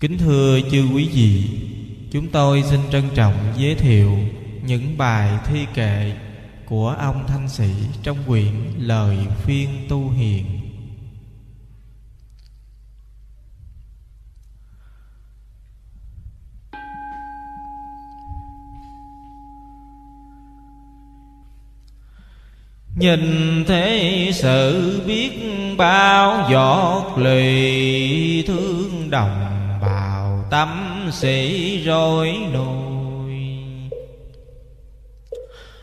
Kính thưa chư quý vị, Chúng tôi xin trân trọng giới thiệu Những bài thi kệ Của ông Thanh Sĩ Trong quyển Lời Phiên Tu Hiền. Nhìn thế sự biết bao giọt lì thương đồng tâm sĩ rối nồi,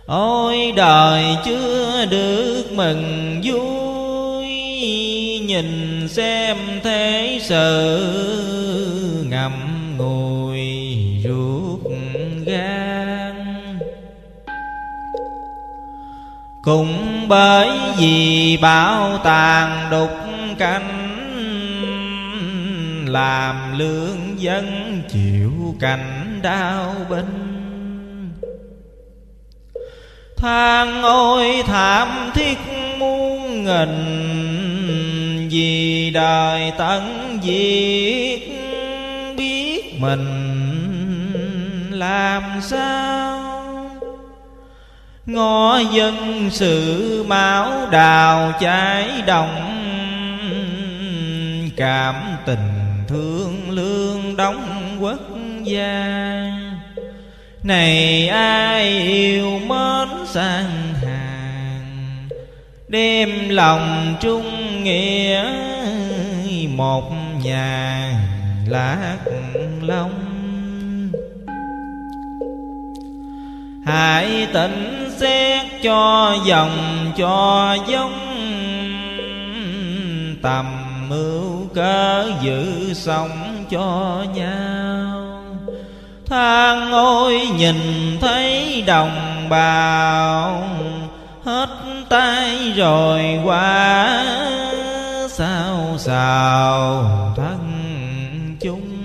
Ôi đời chưa được mừng vui Nhìn xem thế sự ngậm ngùi ruột gan. Cũng bởi vì bảo tàng đục canh làm lương dân chịu cảnh đau binh than ôi thảm thiết muôn nghìn Vì đời tận diệt biết mình làm sao? Ngõ dân sự máu đào cháy đồng, Cảm tình thương lương đóng quốc gia. Này ai yêu mến sang hàng Đem lòng trung nghĩa Một nhà lạc long. Hãy tỉnh xét cho dòng cho giống Tầm mưu cớ giữ sống cho nhau. Than ôi nhìn thấy đồng bào, Hết tay rồi qua sao sao thân chúng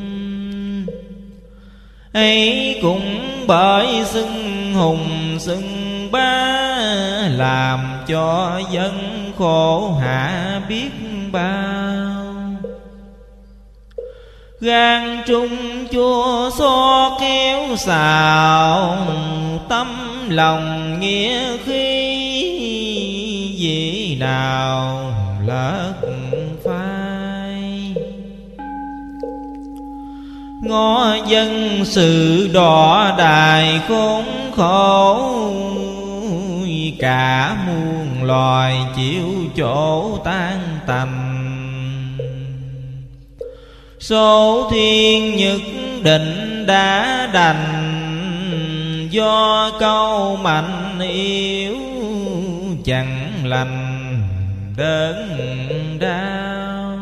ấy cũng bởi xưng hùng, xưng bá, làm cho dân khổ hạ biết bao. Gan trung chua xo kéo xào, tâm lòng nghĩa khí gì nào lỡ phai. Ngõ dân sự đỏ đài khốn khổ cả muôn loài chịu chỗ tan tành số thiên nhất định đã đành, do câu mạnh yếu chẳng lành đớn đau.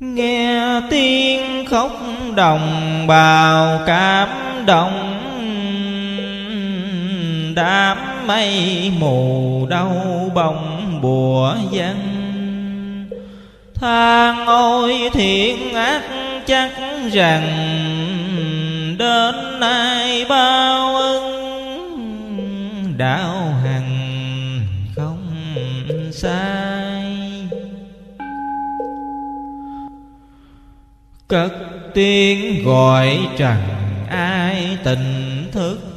Nghe tiếng khóc đồng bào cảm động đám mây mù đau bồng bùa dân. Than ôi thiện ác chắc rằng đến nay bao ân đạo hằng không sai. Cất tiếng gọi rằng ai tình thức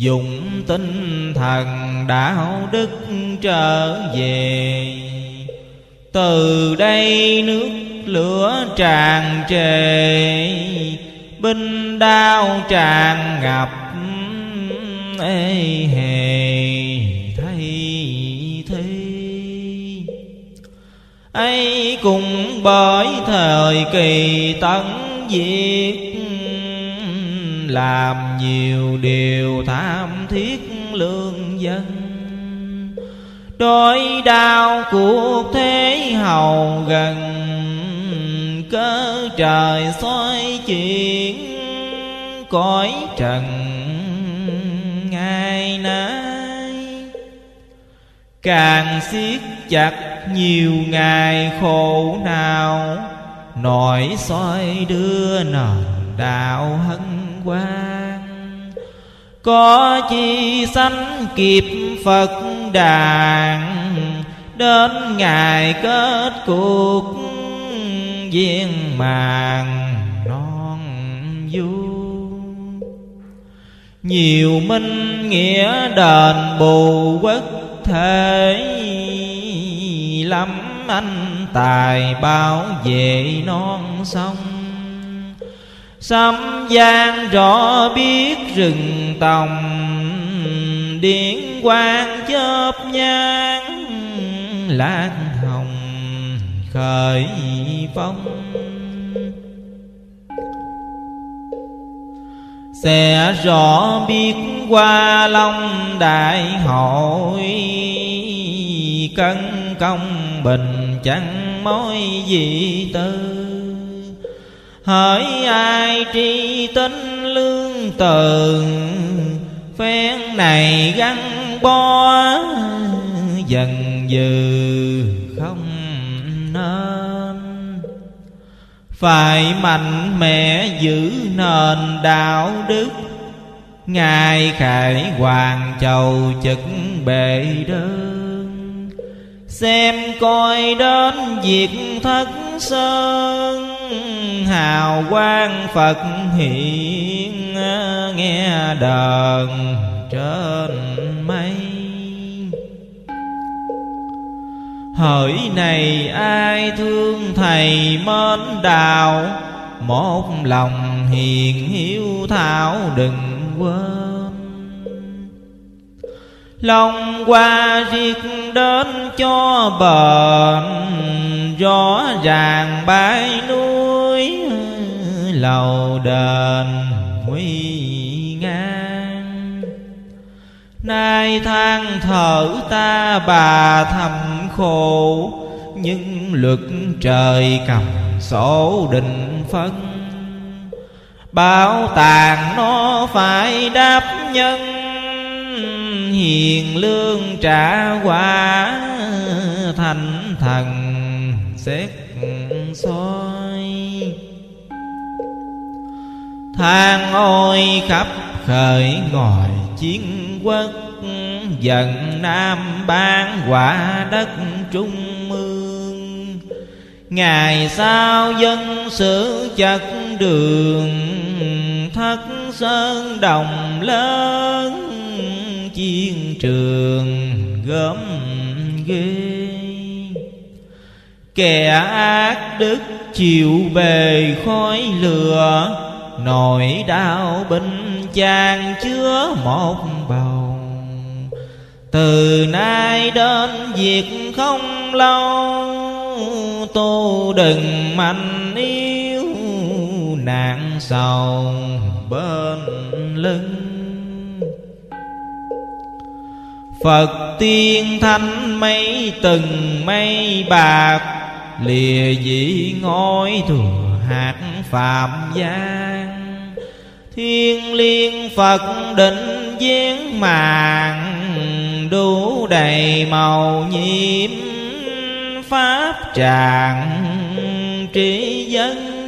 dùng tinh thần đạo đức trở về. Từ đây nước lửa tràn trề, binh đao tràn ngập ê hề. Thay thi ấy cũng bởi thời kỳ tấn diệt làm nhiều điều tham thiết lương dân. Đôi đau cuộc thế hầu gần, cớ trời xoay chuyển cõi trần ngày nay. Càng siết chặt nhiều ngày khổ nào nổi soi đưa nền đạo hân quang. Có chi sanh kịp phật đàn, đến ngày kết cuộc viên màng non du. Nhiều minh nghĩa đền bù quốc thể lắm anh tài bảo vệ non sông. Sấm gian rõ biết rừng tòng Điện quang chớp nhang Lan hồng khởi phong. Sẽ rõ biết qua long đại hội, cân công bình chẳng mối gì tư? Hỡi ai tri tính lương từ phen này gắn bó dần dừ không nên. Phải mạnh mẽ giữ nền đạo đức, ngài khải hoàng chầu chức bệ đơn. Xem coi đến việc thất sơn hào quang phật hiện à, nghe đờn trên mây. Hỡi này ai thương thầy mến đạo? Một lòng hiền hiếu thảo đừng quên lòng qua riết đến cho bền rõ ràng bãi núi, lầu đền nguy ngang. Nay than thở ta bà thầm khổ, nhưng luật trời cầm sổ định phân. Bảo tàng nó phải đáp nhân hiền lương trả quả thành thần, xét soi than ôi khắp khởi ngồi chiến quốc dần nam ban quả đất trung mương. ngày sau dân sử chật đường, thất sơn đồng lớn chiến trường gớm ghê. Kẻ ác đức chịu bề khói lửa, nỗi đau bình chàng chứa một bầu. Từ nay đến việc không lâu tu đừng mạnh yếu, nạn sầu bên lưng. Phật tiên thánh mấy từng mây bạc, lìa dĩ ngói thừa hạt phạm gian thiên liên phật định giếng màng, đủ đầy màu nhiệm pháp tràng trí dân.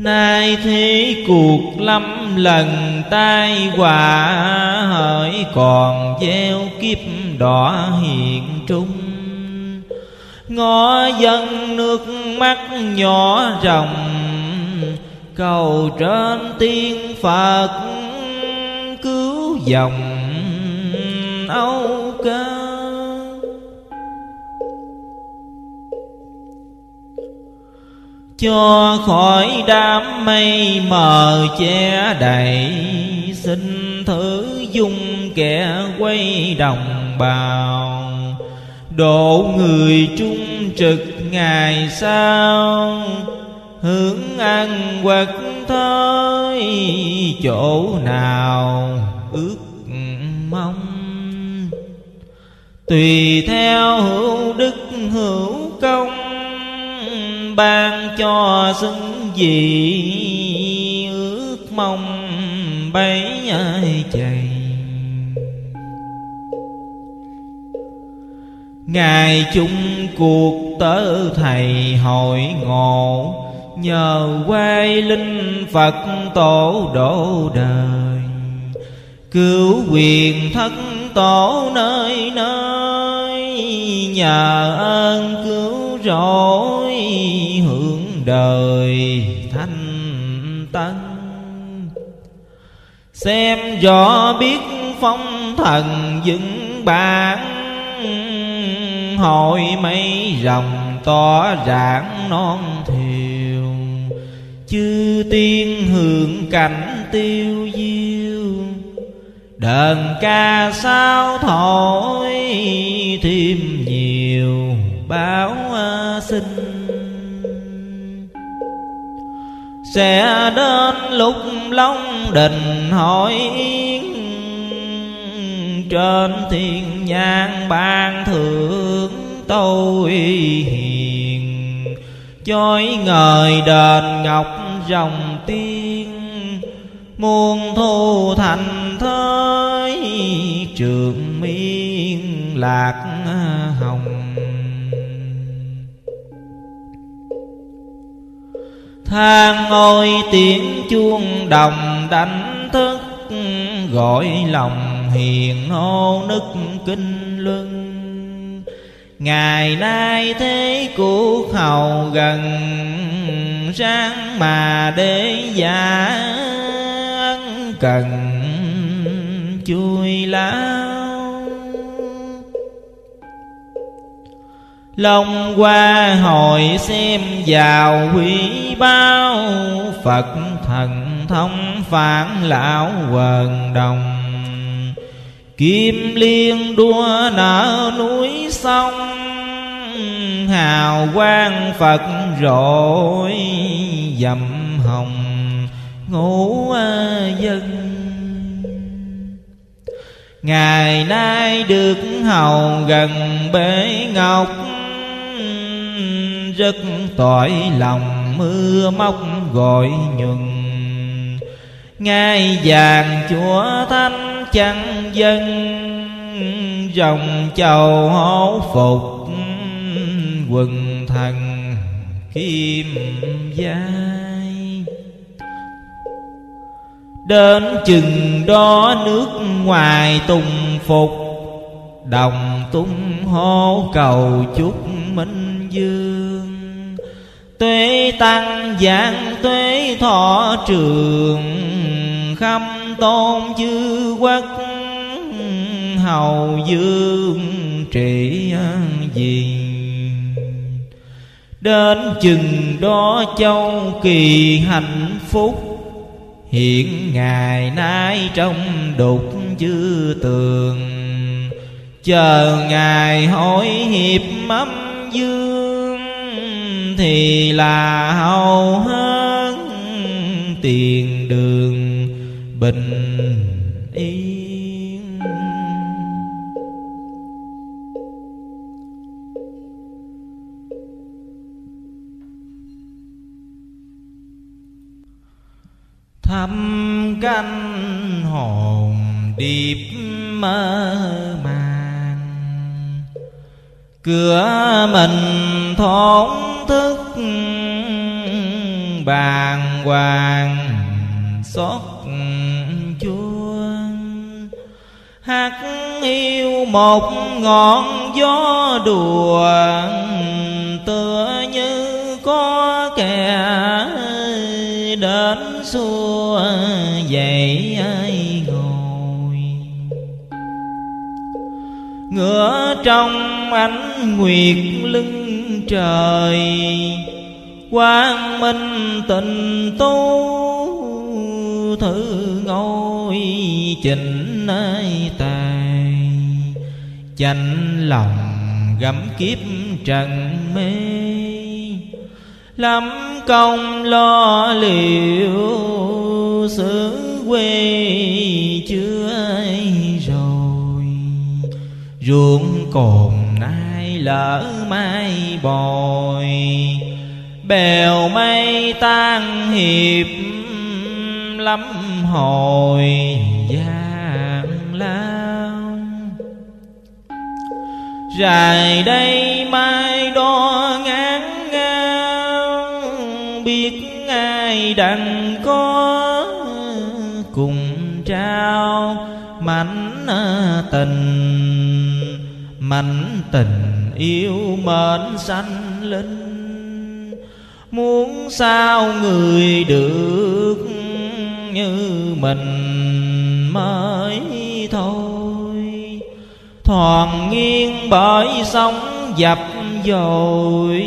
Nay thế cuộc lắm lần tai họa, Hỡi còn gieo kiếp đỏ hiện trung. Ngõ dân nước mắt nhỏ rồng cầu trên tiên phật cứu dòng âu cơ. Cho khỏi đám mây mờ che đầy xin thử dung kẻ quay đồng bào. Độ người trung trực ngày sau, hướng ăn quật thôi chỗ nào ước mong. Tùy theo hữu đức hữu công ban cho xứng gì ước mong bấy ai chạy Ngài chung cuộc tớ thầy hội ngộ, Nhờ quay linh Phật tổ độ đời. Cứu quyền thất tổ nơi nơi, Nhờ ơn cứu rỗi hưởng đời thanh tân. Xem rõ biết phong thần vững bản hội mấy rồng tỏ rạng non thiều. Chư tiên hưởng cảnh tiêu diêu, đờn ca sao thổi thêm nhiều báo à, sinh sẽ đến lúc long đình hỏi yến. Trên thiên nhang ban thượng tôi hiền. Chói ngời đền ngọc dòng tiên. Muôn thu thành thới trường miên lạc hồng. Than ngôi tiếng chuông đồng đánh thức, gọi lòng hiền hô nức kinh luân ngày nay thế cuộc hầu gần, sáng mà đế giả cần, chui lá Long qua hội xem vào quý bao Phật thần thông phản lão quần đồng. Kim liên đua nở núi sông, Hào quang Phật rội dầm hồng, ngũ dân. Ngày nay được hầu gần bế ngọc rất tội lòng mưa móc gọi nhừng. Ngai vàng chúa thanh chẳng dân, Dòng chầu hổ phục quần thần kim giai. Đến chừng đó nước ngoài tùng phục, Đồng tung hô cầu chúc minh dương Tuế tăng, giảng tuế thọ trường, Khâm tôn chư quốc, Hầu dương trị gì Đến chừng đó châu kỳ hạnh phúc, Hiện ngày nay trong đục chư tường. Chờ ngày hội hiệp mắm dương thì là hầu hơn tiền đường bình yên. Thăm canh hồn điệp mơ màng cửa mình thốn thức, bàng hoàng xót chuông. Hát yêu một ngọn gió đùa, tựa như có kẻ đến xua dậy ai ngửa trong ánh nguyệt lưng trời, quang minh tình tu, thử ngôi chỉnh ai tài. Chánh lòng gấm kiếp trần mê, lắm công lo liệu, xứ quê chưa ai ruộng cồn nay lỡ mai bồi. Bèo mây tan hiệp lắm hồi gian lao. Dài đây mai đo ngán ngao, biết ai đặng có cùng trao mảnh tình mạnh tình yêu mến sanh linh. Muốn sao người được như mình mới thôi. Thoàn nghiêng bởi sóng dập dồi,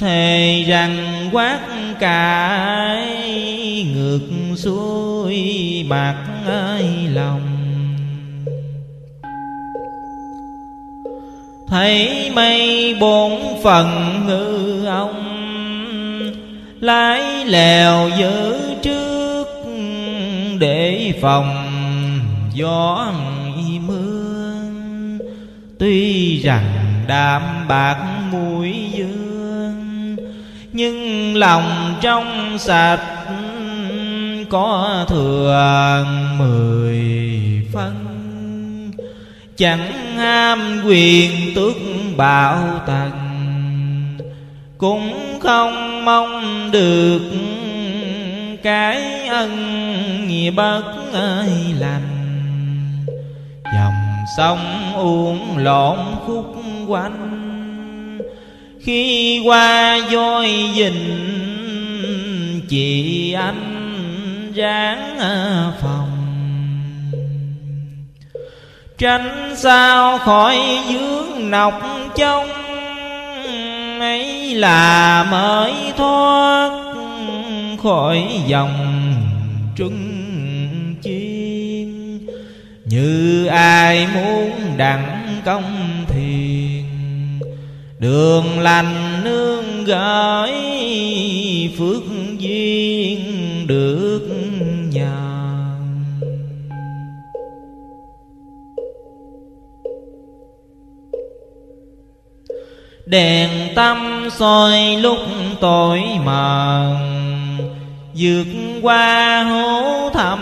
thề rằng quát cải ngược xuôi bạc ai lòng. Thấy mây bốn phần ngư ông, lái lèo giữ trước để phòng gió mưa tuy rằng đạm bạc mũi dương, nhưng lòng trong sạch có thừa mười phân chẳng ham quyền tước bảo tần, cũng không mong được cái ân nghĩa bất ơi lành. Dòng sông uống lộn khúc quanh, khi qua voi dình, chị anh ráng phòng tránh sao khỏi dướng nọc trong? Ấy là mới thoát khỏi dòng trưng chiên. Như ai muốn đặng công thiền, đường lành nương gửi phước duyên được đèn tâm soi lúc tối mờ vượt qua hố thẳm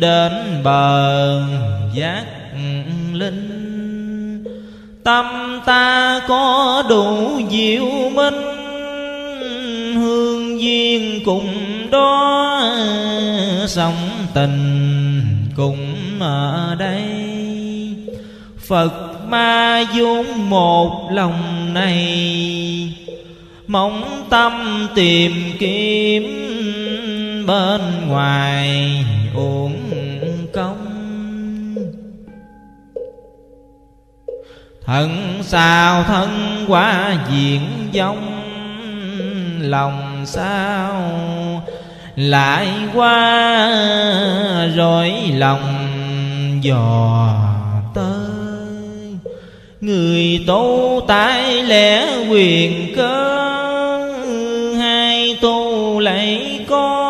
đến bờ giác linh. Tâm ta có đủ diệu minh, hương duyên cùng đó, sống tình cùng ở đây. Phật ma vốn một lòng này. Mong tâm tìm kiếm bên ngoài uổng công. Thân sao thân quá diện giống lòng sao lại qua rồi lòng dò tới người tu tại lẽ quyền cơ hai tu lấy có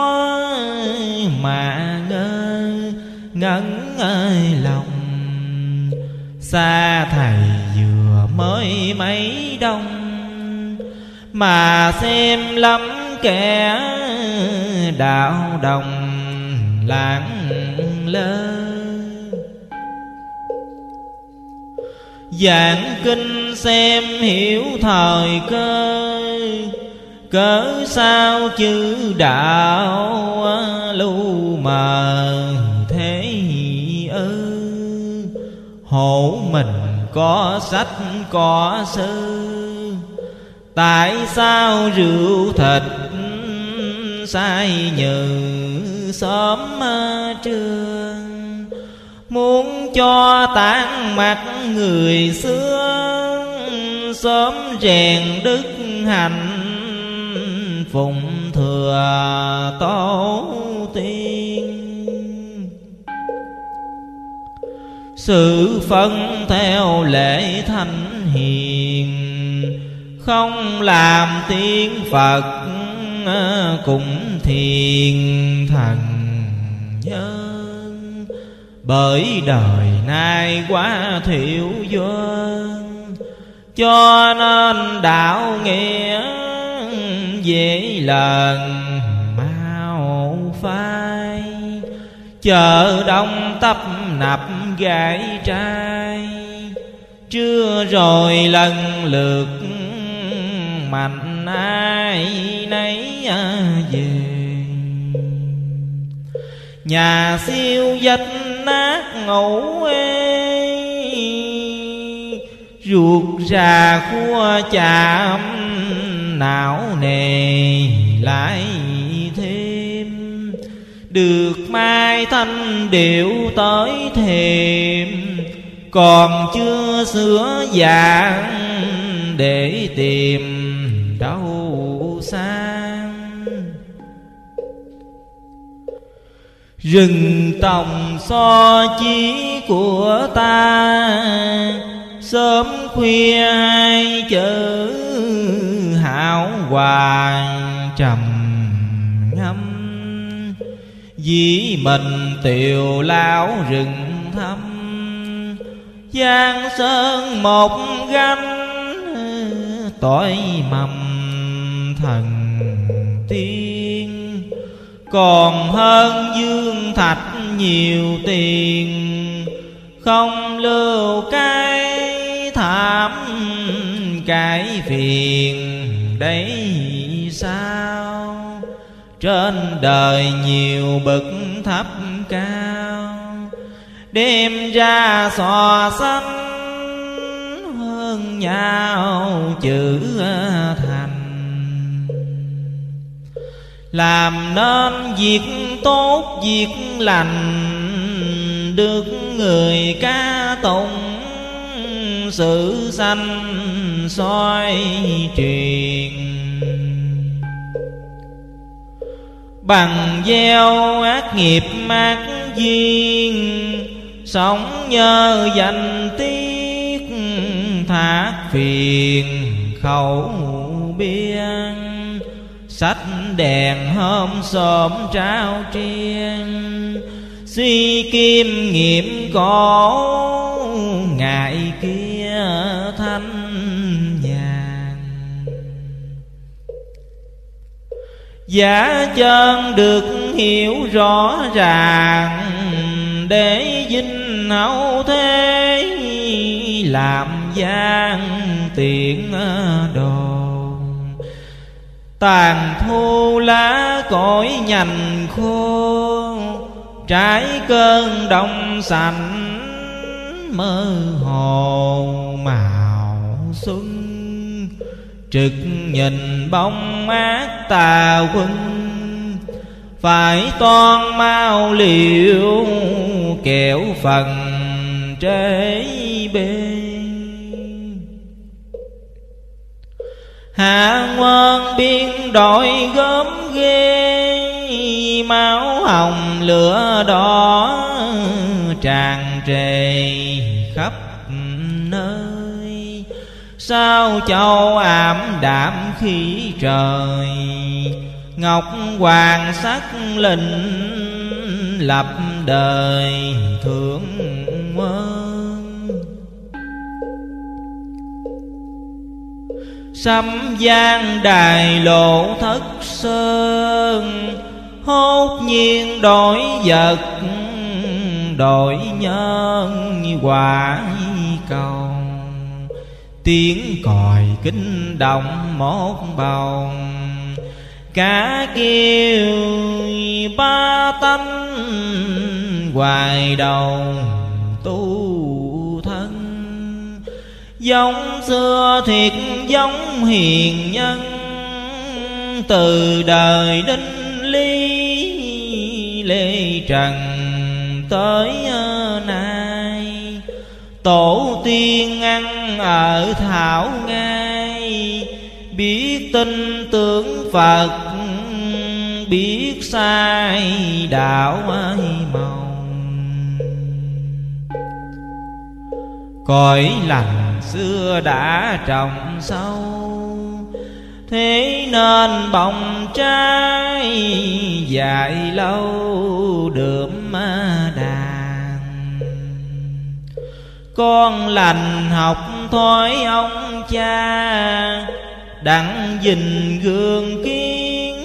mà ngơ, ngẩn ơi lòng. Xa thầy vừa mới mấy đông, mà xem lắm kẻ đạo đồng lãng lơ. Giảng kinh xem hiểu thời cơ, cớ sao chữ đạo lưu mờ thế ư? Hổ mình có sách, có sư, tại sao rượu thịt sai nhừ sớm trưa muốn cho tán mặt người xưa sớm rèn đức hạnh phụng thừa tổ tiên. Sự phân theo lễ thanh hiền, không làm tiếng phật ờ, cũng thiền thần nhân bởi đời nay quá thiểu duyên, cho nên đạo nghĩa dễ lần mau phai. Chợ đông tấp nập gái trai chưa rồi lần lượt mạnh ai nấy về nhà siêu dạch nát ngủ ê. Ruột ra khua chạm, não nề lại thêm. Được mai thanh điệu tới thềm, còn chưa sửa dạng để tìm đâu. Rừng tòng so chí của ta, sớm khuya hai chữ hảo hoàng trầm ngâm. Dĩ mình tiều lão rừng thâm giang sơn một gánh, tội mầm thần tiên còn hơn dương thạch nhiều tiền, không lưu cái thảm cái phiền. Đấy sao? Trên đời nhiều bậc thấp cao, đêm ra so sánh hơn nhau chữ thà làm nên việc tốt, việc lành, được người ca tụng sự sanh soi truyền. Bằng gieo ác nghiệp mát duyên, sống nhờ danh tiếc thác phiền khẩu biên sách đèn hôm sớm trao triên suy kim nghiệm cổ ngại kia thanh nhàn giả chân được hiểu rõ ràng, để dinh hậu thế làm gian tiện đồ tàn thu lá cõi nhành khô trái cơn đông sành mơ hồ màu xuân, trực nhìn bóng ác tà quân, phải toan mau liệu kẻo phần trễ bên hạ ngoan biên đội gớm ghê, máu hồng lửa đỏ tràn trề khắp nơi. Sao châu ảm đạm khí trời, ngọc hoàng sắc lình lập đời thượng quân sấm gian đài lộ thất sơn, hốt nhiên đổi vật, đổi nhân quả cầu. Tiếng còi kinh động một bồng, cả kêu ba tánh hoài đầu tu giống xưa thiệt giống hiền nhân, từ đời đinh ly lê trần tới ờ, nay. Tổ tiên ăn ở thảo ngay biết tin tưởng phật, biết sai đạo ai màu. Cõi lành xưa đã trồng sâu, thế nên bồng trái dài lâu đượm đàn. Con lành học thói ông cha, đặng dình gương kiến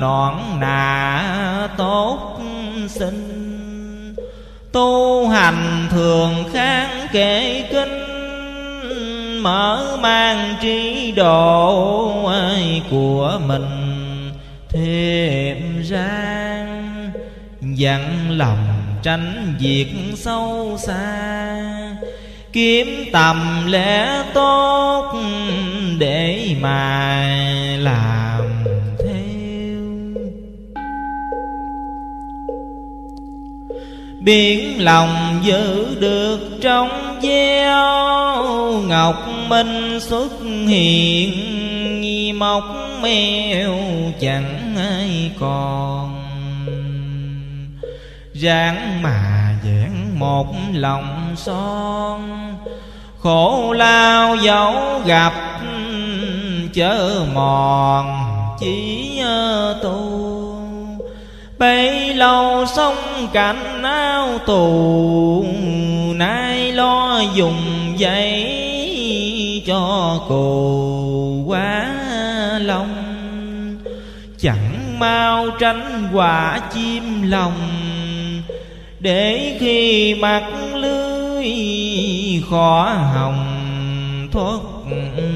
nõn nà tốt sinh tu hành thường kháng kệ kinh mở mang trí độ ai của mình, thêm rang dặn lòng tránh việc sâu xa, kiếm tầm lẽ tốt để mà làm biển lòng giữ được trong gieo ngọc minh xuất hiện mọc mèo chẳng ai còn. Ráng mà vẹn một lòng son, khổ lao dấu gặp, chớ mòn chỉ tu bấy lâu sông cảnh áo tù, nay lo dùng giấy cho cù quá lòng chẳng mau tránh quả chim lòng, để khi mặt lưới khó hồng, thoát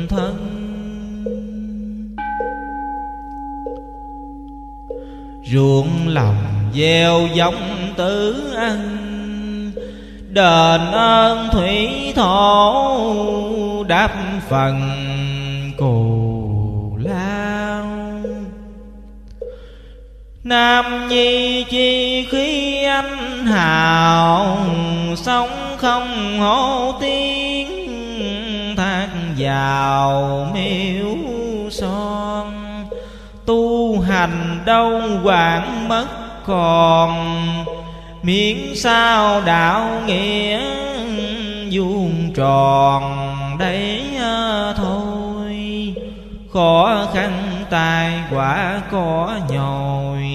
thân. Ruộng lòng gieo giống tử ăn đền ơn thủy thổ đáp phần cù lao. Nam nhi chi khí anh hào, Sống không hổ tiếng, Thác vào miếu son. Tu hành đâu quản mất còn. Miễn sao đạo nghĩa vuông tròn, đấy à, thôi. Khó khăn tài quả có nhồi.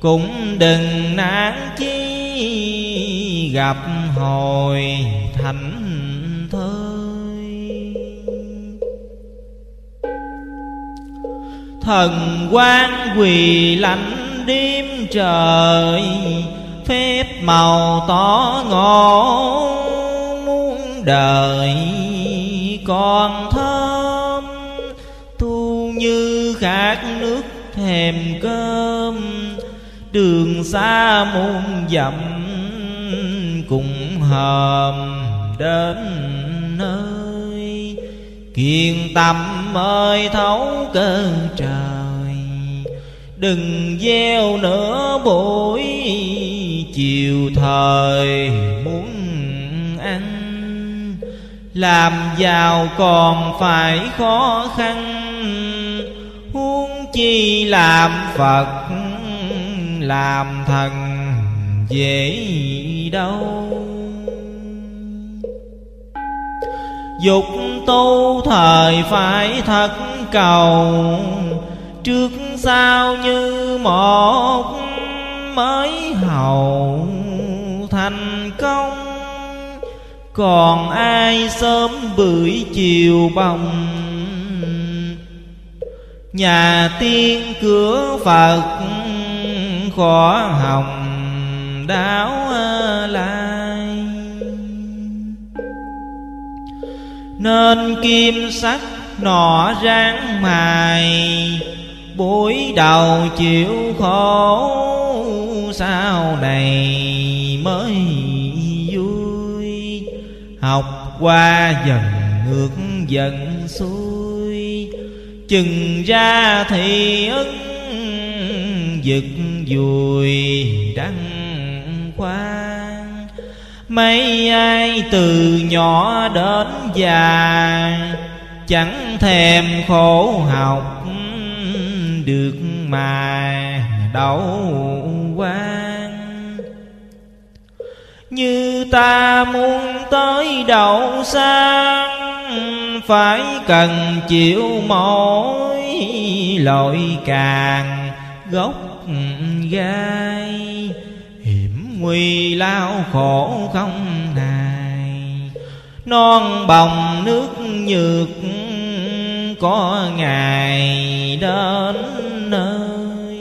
Cũng đừng nản chi gặp hồi thành thần quan quỳ lạnh đêm trời, phép màu tỏ ngộ muốn đời. Còn thơm tu như khát nước thèm cơm, đường xa muôn dặm cùng hòm đến nơi kiên tâm ơi thấu cơ trời, đừng gieo nửa buổi chiều thời muốn ăn. Làm giàu còn phải khó khăn, huống chi làm phật, làm thần dễ đâu. Dục tu thời phải thật cầu. Trước sau như một mới hậu thành công, còn ai sớm bưởi chiều bồng. Nhà tiên cửa phật khó hồng đáo lai nên kim sắc nọ ráng mài buổi đầu chịu khổ sau này mới vui. Học qua dần ngược dần xuôi, chừng ra thì ức giật vùi đăng khoai mấy ai từ nhỏ đến già, chẳng thèm khổ học được mà đậu quan như ta muốn tới đậu sang phải cần chịu mỗi lội càng gốc gai nguy lao khổ không nài non bồng nước nhược có ngày đến nơi.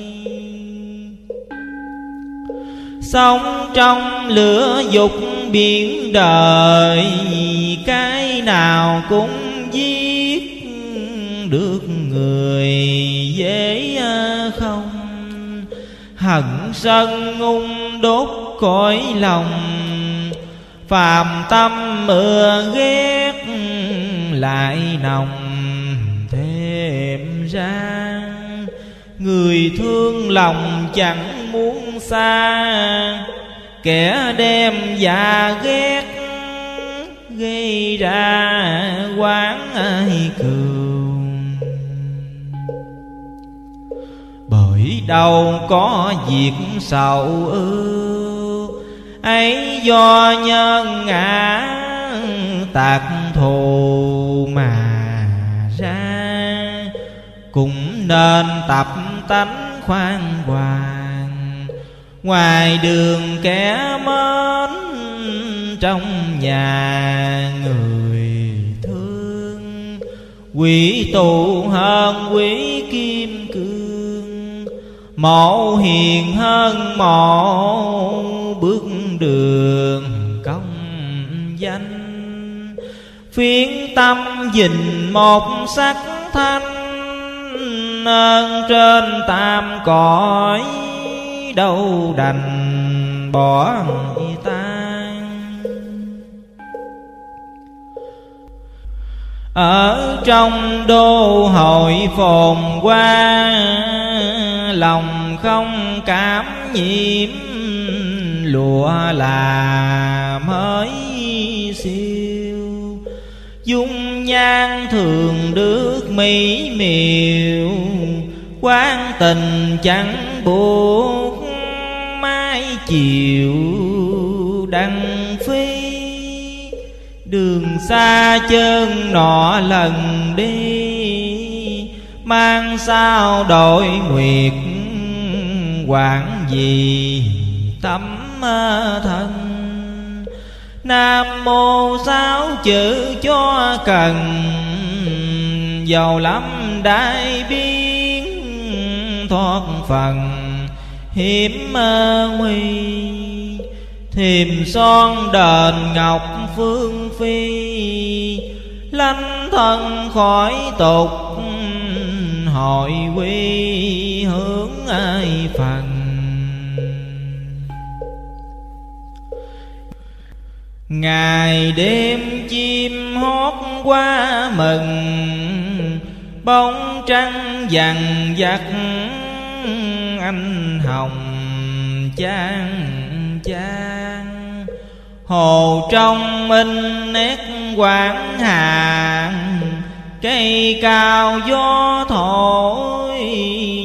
Sống trong lửa dục biển đời, cái nào cũng giết được người dễ không? Hận sân ngung đốt cõi lòng, phàm tâm mưa ghét lại nồng thêm ra người thương lòng chẳng muốn xa, kẻ đem già ghét gây ra quán ai cười. Bởi đâu có việc sầu ưu ấy do nhân ngã tạc thù mà ra, cũng nên tập tánh khoan hoàng. Ngoài đường kẻ mến trong nhà người thương, quỷ tụ hơn quỷ kim cương mộ hiền hơn mộ bước đường công danh. Phiến tâm dình một sắc thanh, ơn trên tam cõi đâu đành bỏ tan ở trong đô hội phồn hoa lòng không cảm nhiễm, lụa là mới siêu. Dung nhan thường được mỹ miều quan tình chẳng buộc mai chiều. Đăng phi, đường xa chân nọ lần đi mang sao đội nguyệt quản gì tâm thân nam mô sáu chữ cho cần. Giàu lắm đại biến thoát phần, hiểm nguy. Thiềm son đền ngọc phương phi Lánh thân khỏi tục Hội quy hướng ai phần Ngày đêm chim hót qua mừng Bóng trăng dằn vặt anh hồng chan chan Hồ trong minh nét quảng hàng Cây cao gió thổi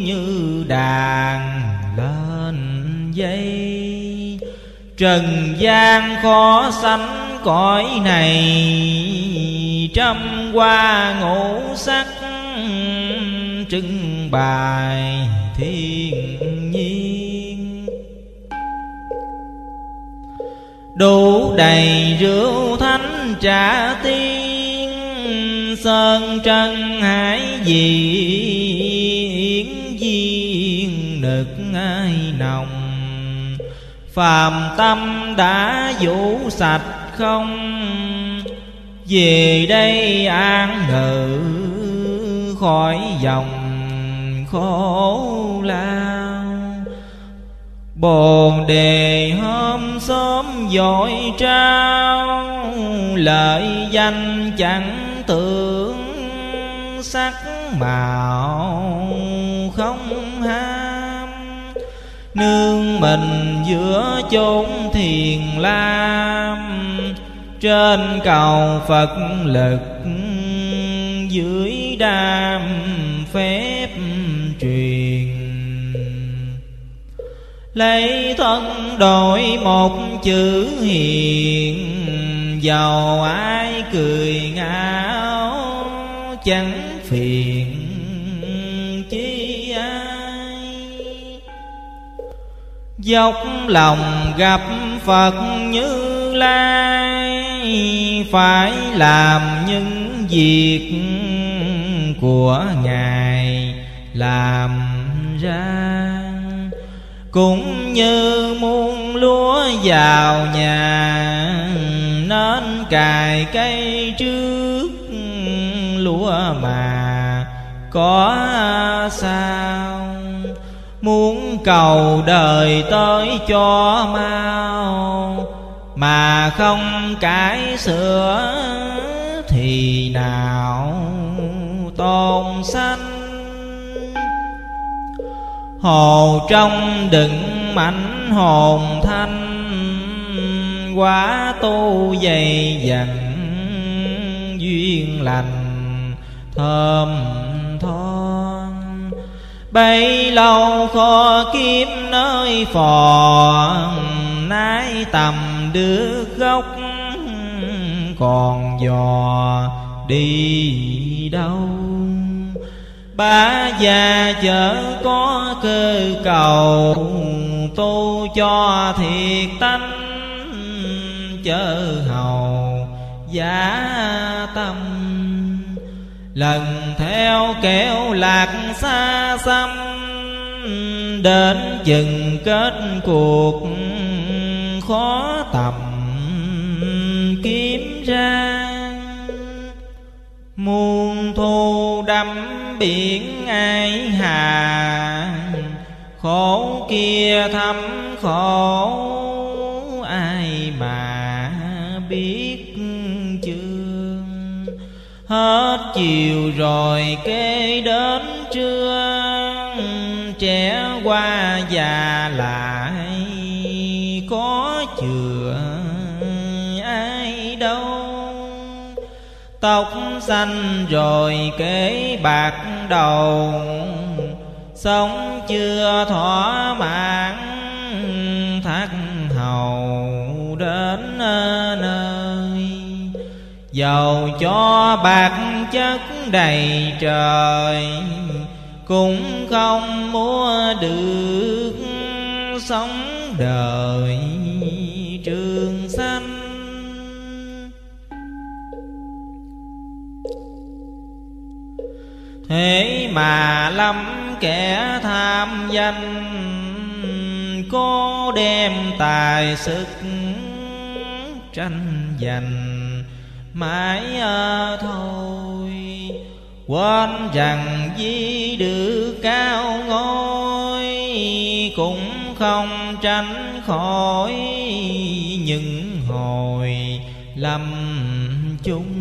như đàn lên dây. Trần gian khó sánh cõi này, Trăm hoa ngũ sắc trưng bày thiên nhiên. Đủ đầy rượu thánh trà tiên sơn trân hải dị yến viên nực ai nồng. Phàm tâm đã vũ sạch không, về đây an ngự khỏi dòng khổ lao. Bồn đề hôm sớm dội trao, lợi danh chẳng tưởng sắc mạo không ham. Nương mình giữa chốn thiền lam, trên cầu phật lực, dưới đam phép truyền lấy thân đổi một chữ hiền, giàu ai cười ngáo, chẳng phiền chi ai. Dốc lòng gặp phật như lai, phải làm những việc của ngài làm ra cũng như muôn lúa vào nhà. Nên cài cây trước lúa mà có sao. Muốn cầu đời tới cho mau, mà không cải sửa thì nào tồn sanh hồ trong đựng mảnh hồn thanh, quá tu dày dặn duyên lành thơm thon bấy lâu khó kiếm nơi phò nái tầm đứa gốc, còn dò đi đâu? Ba già chớ có cơ cầu, Tu cho thiệt tánh chớ hầu giả tâm. Lần theo kẻo lạc xa xăm, Đến chừng kết cuộc khó tầm kiếm ra muôn thu đắm biển ai hà, khổ kia thấm khổ ai mà biết chưa hết chiều rồi kế đến trưa trẻ qua già lại có chừa. Tóc xanh rồi kế bạc đầu. Sống chưa thỏa mãn, thác hầu đến nơi. Giàu cho bạc chất đầy trời, cũng không mua được sống đời. Thế mà lắm kẻ tham danh cố đem tài sức tranh giành. Mãi à, thôi, quên rằng di được cao ngôi cũng không tránh khỏi những hồi lầm chung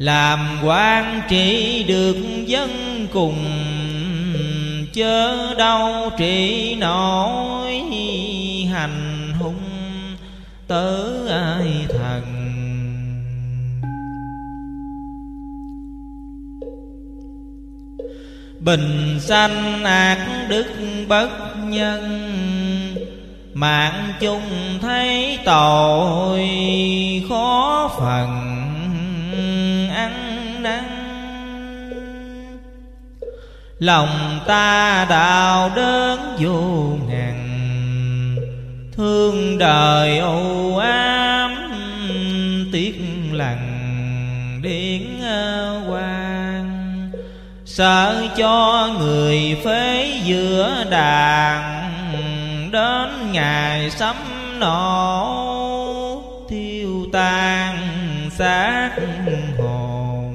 làm quan trị được dân cùng, chớ đau trị nổi hành hung tới ai thần? Bình sanh ác đức bất nhân, mạng chung thấy tội khó phần ăn năn. Lòng ta đào đớn vô ngàn, thương đời âu ám tiếc lặng điển ờ, quan sợ cho người phế giữa đàn, đến ngày sấm nổ thiêu tan xác hồn.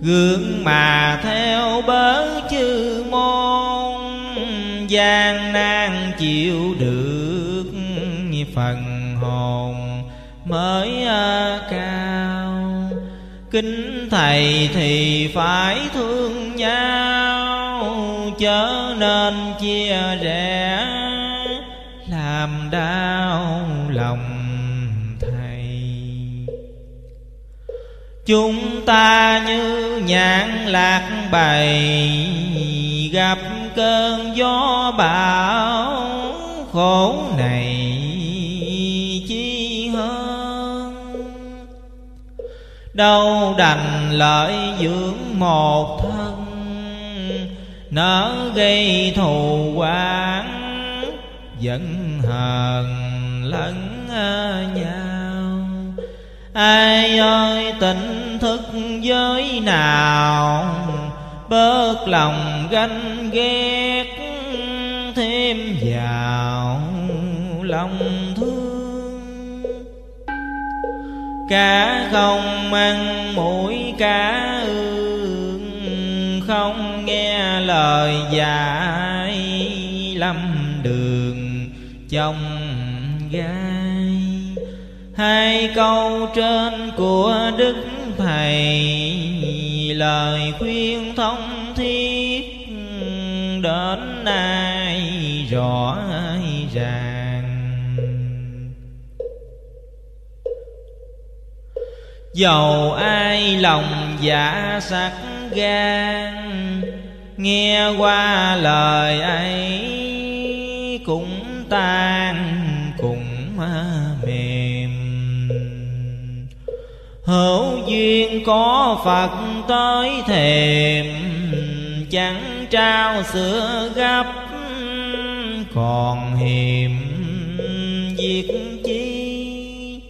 Gương mà theo bớ chư môn, gian nan chịu được phần hồn mới cao. Kính thầy thì phải thương nhau, chớ nên chia rẽ làm đau lòng thầy. Chúng ta như nhãn lạc bầy, gặp cơn gió bão khổ này chi hơn. Đâu đành lợi dưỡng một thân, nỡ gây thù oán vẫn hờn lẫn à, nhau. Ai ơi, tỉnh thức giới nào? Bớt lòng ganh ghét, thêm vào lòng thương. Cá không ăn mũi cá ương, không nghe lời dạy lâm đường chồng gai. Hai câu trên của đức thầy, lời khuyên thông thiết đến nay rõ ràng. Dầu ai lòng dạ sắc gan, nghe qua lời ấy cũng tan cũng mềm. Hữu duyên có phật tới thềm, chẳng trao sữa gấp, còn hiểm việc chi.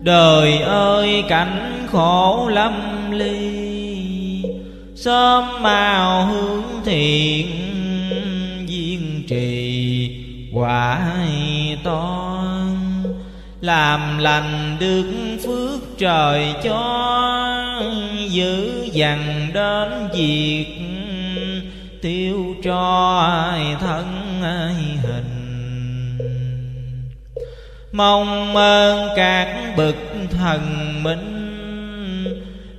Đời ơi, cảnh khổ lâm ly, sớm mau hướng thiện trì quả toan, làm lành được phước trời cho, giữ dằn đến việc tiêu cho thân hình. Mong ơn các bậc thần minh,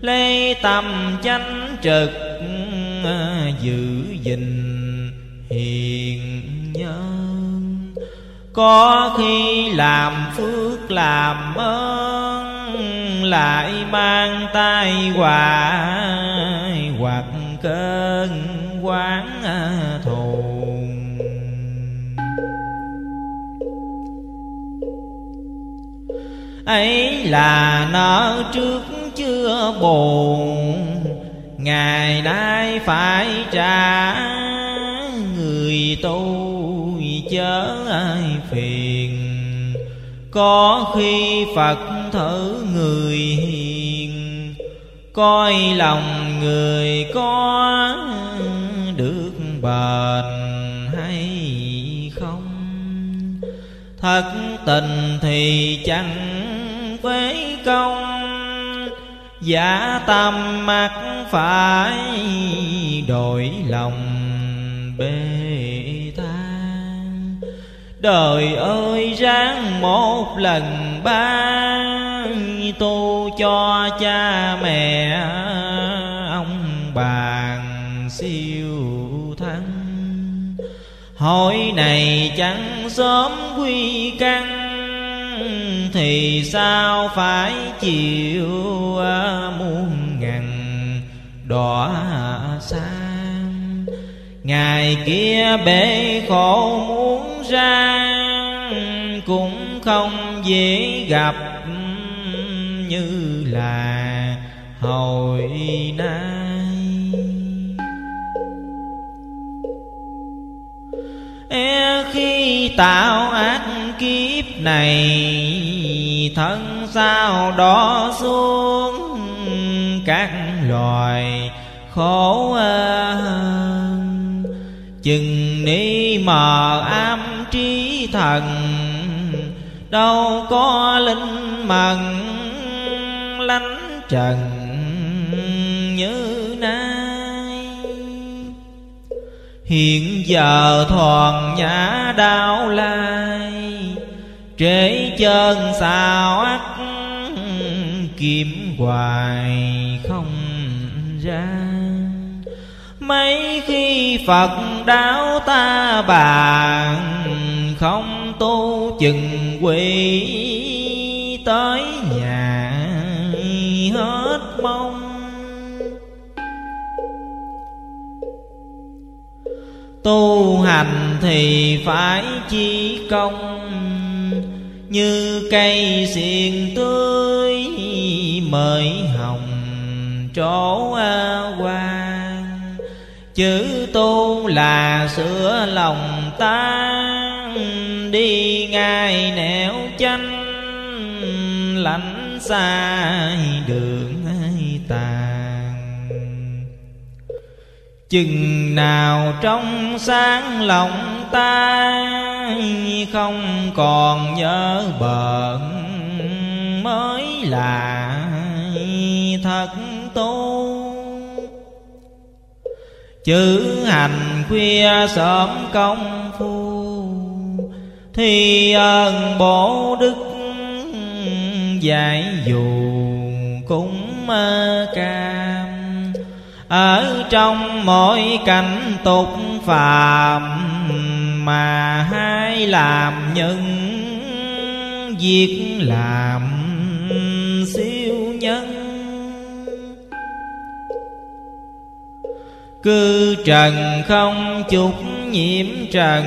lấy tâm chánh trực, giữ gìn hiền có khi làm phước làm ơn, lại mang tai họa hoặc cơn quán à, thù ấy là nợ trước chưa buồn ngày nay phải trả người tu chớ ai phiền. Có khi phật thử người hiền, coi lòng người có được bền hay không? Thật tình thì chẳng với công, giả tâm mắt phải đổi lòng bê than đời ơi, ráng một lần ban tu cho cha mẹ ông bàn siêu thắng hỏi này chẳng sớm quy căn thì sao phải chịu à, muôn ngàn đọa sang ngày kia bể khổ muốn ra, cũng không dễ gặp như là hồi nay. E khi tạo ác kiếp này, thân sao đó xuống các loài khổ hơn chừng ni mờ am trí thần, đâu có linh mần lánh trần như nay. Hiện giờ thoàn nhã đau lai, trễ chân sao ắt, kiếm hoài không ra mấy khi phật đáo ta bàn, không tu chừng quỷ tới nhà hết mong. Tu hành thì phải chi công, như cây xiên tươi mời hồng chỗ qua chữ tu là sửa lòng ta. Đi ngay nẻo chánh, lánh xa đường tàn. Chừng nào trong sáng lòng ta, không còn nhớ bận, mới là thật tu chữ hành khuya sớm công phu thi ơn bổ đức dạy dù cũng cam. Ở trong mỗi cảnh tục phàm mà hai làm nhân, việc làm siêu nhân. Cư trần không chút nhiễm trần,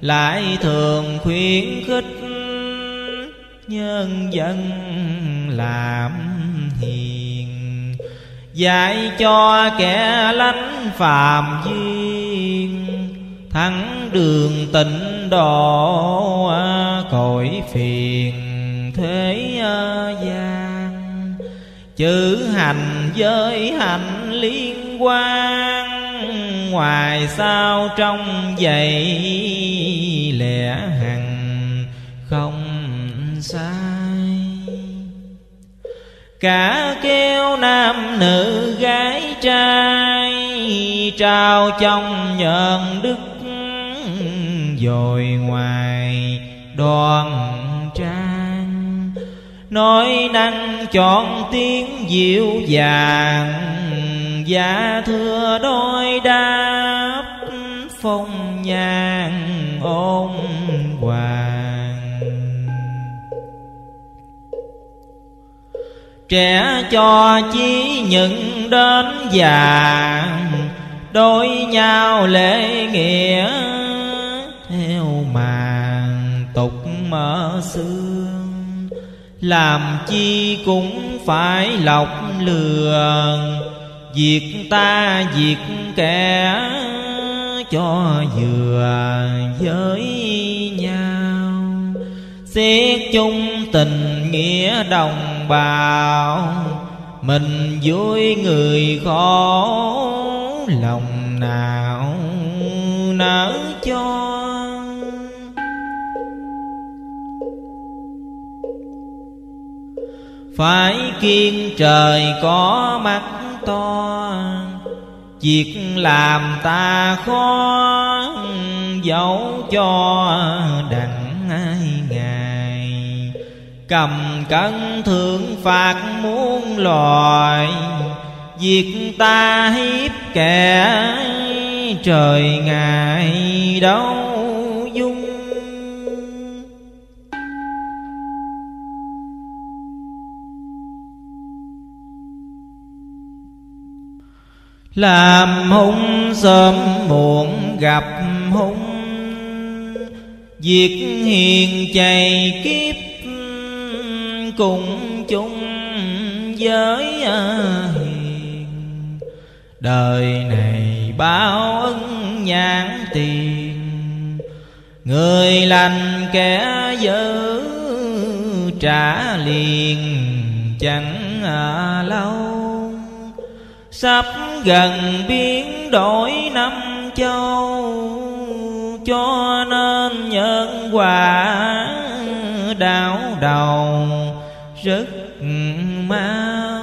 lại thường khuyến khích nhân dân làm hiền. Dạy cho kẻ lánh phàm duyên, thắng đường tịnh độ cõi phiền thế gian. Chữ hành giới hành liên quan ngoài sao trong vậy lẽ hằng không sai cả kêu nam nữ gái trai trao trong nhận đức, rồi ngoài đoan nói năng chọn tiếng dịu dàng, và thưa đôi đáp phong nhàn ôn hoàng. Trẻ cho chí những đến già đôi nhau lễ nghĩa theo màn tục mở xưa làm chi cũng phải lọc lừa Việc ta, việc kẻ cho vừa với nhau. Xét chung tình nghĩa đồng bào, Mình vui người khó lòng nào nỡ cho Phải kiên trời có mắt to, Việc làm ta khó Dẫu cho đặng ai ngày Cầm cân thượng phạt muôn loài, Việc ta hiếp kẻ Trời ngài đâu. Làm hung sớm muộn gặp hung Việc hiền chạy kiếp cùng chung với hiền. Đời này bao ân nhãn tiền. Người lành kẻ dữ trả liền chẳng à lâu. Sắp gần biến đổi năm châu, Cho nên nhân quả đảo đầu rất mau.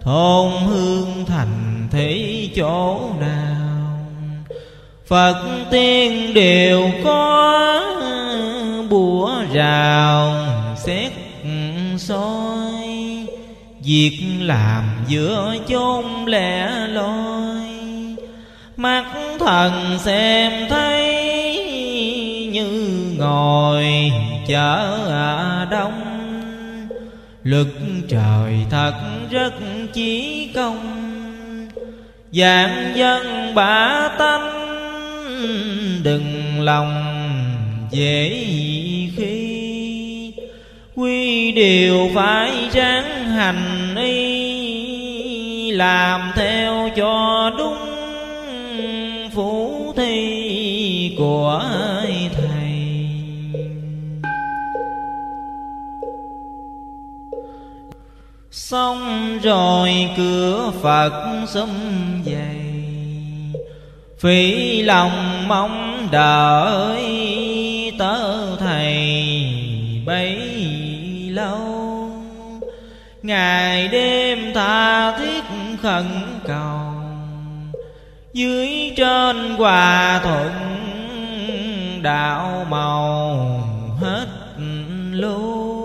Thôn hương thành thị chỗ nào, Phật tiên đều có bùa rào xét soi Việc làm giữa chốn lẻ loi, Mắt thần xem thấy Như ngồi chợ à đông. Lực trời thật rất chí công Dạng dân bả tánh Đừng lòng dễ khi quy điều phải ráng hành y, làm theo cho đúng phủ thi của thầy. Xong rồi cửa phật xâm dày phí lòng mong đợi tớ thầy bấy ngày đêm tha thiết khẩn cầu, dưới trên hòa thuận đạo màu hết lưu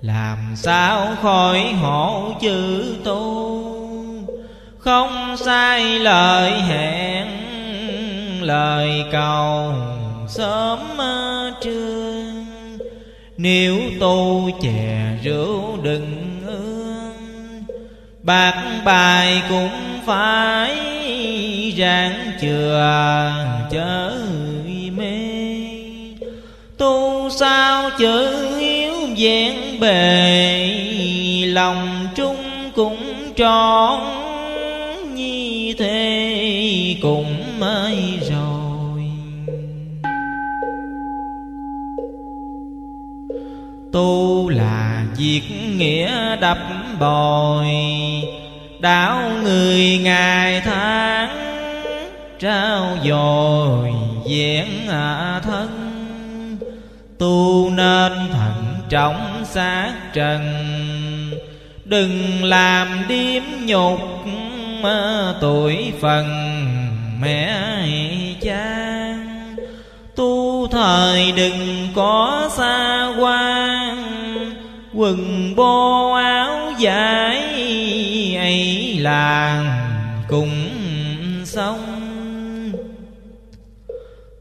làm sao khỏi hổ chữ tu? Không sai lời hẹn, lời cầu sớm trưa nếu tu chè rượu đừng ương, bạc bài cũng phải ráng chừa chớ mê. Tu sao chữ hiếu vẹn bề, lòng trung cũng tròn như thế, cũng mới rồi. Tu là việc nghĩa đập bồi. Đạo người ngày tháng trao dồi vẹn thân. Tu nên thận trọng xác trần, đừng làm điếm nhục tuổi phần mẹ cha tu thời đừng có xa quan quần bô áo dài ấy làng cùng sống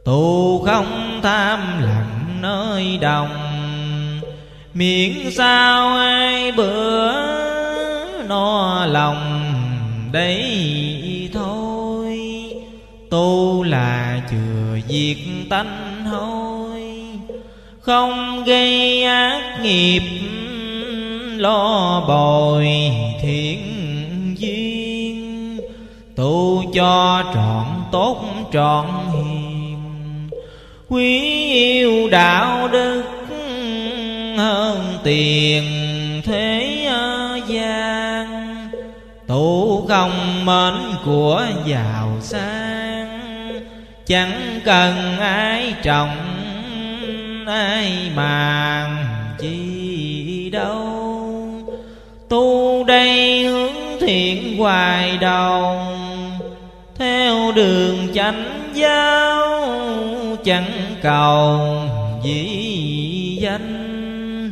tu không tham lặng nơi đồng, miệng sao ai bữa no lòng đấy thôi tu là chừa diệt tánh hôi. Không gây ác nghiệp, lo bồi thiện duyên. Tu cho trọn tốt, trọn hiền. Quý yêu đạo đức hơn tiền thế gian thủ không mến của giàu sang, chẳng cần ai trọng, ai màng chi đâu. Tu đây hướng thiện hoài đầu, theo đường chánh giáo, chẳng cầu dĩ danh.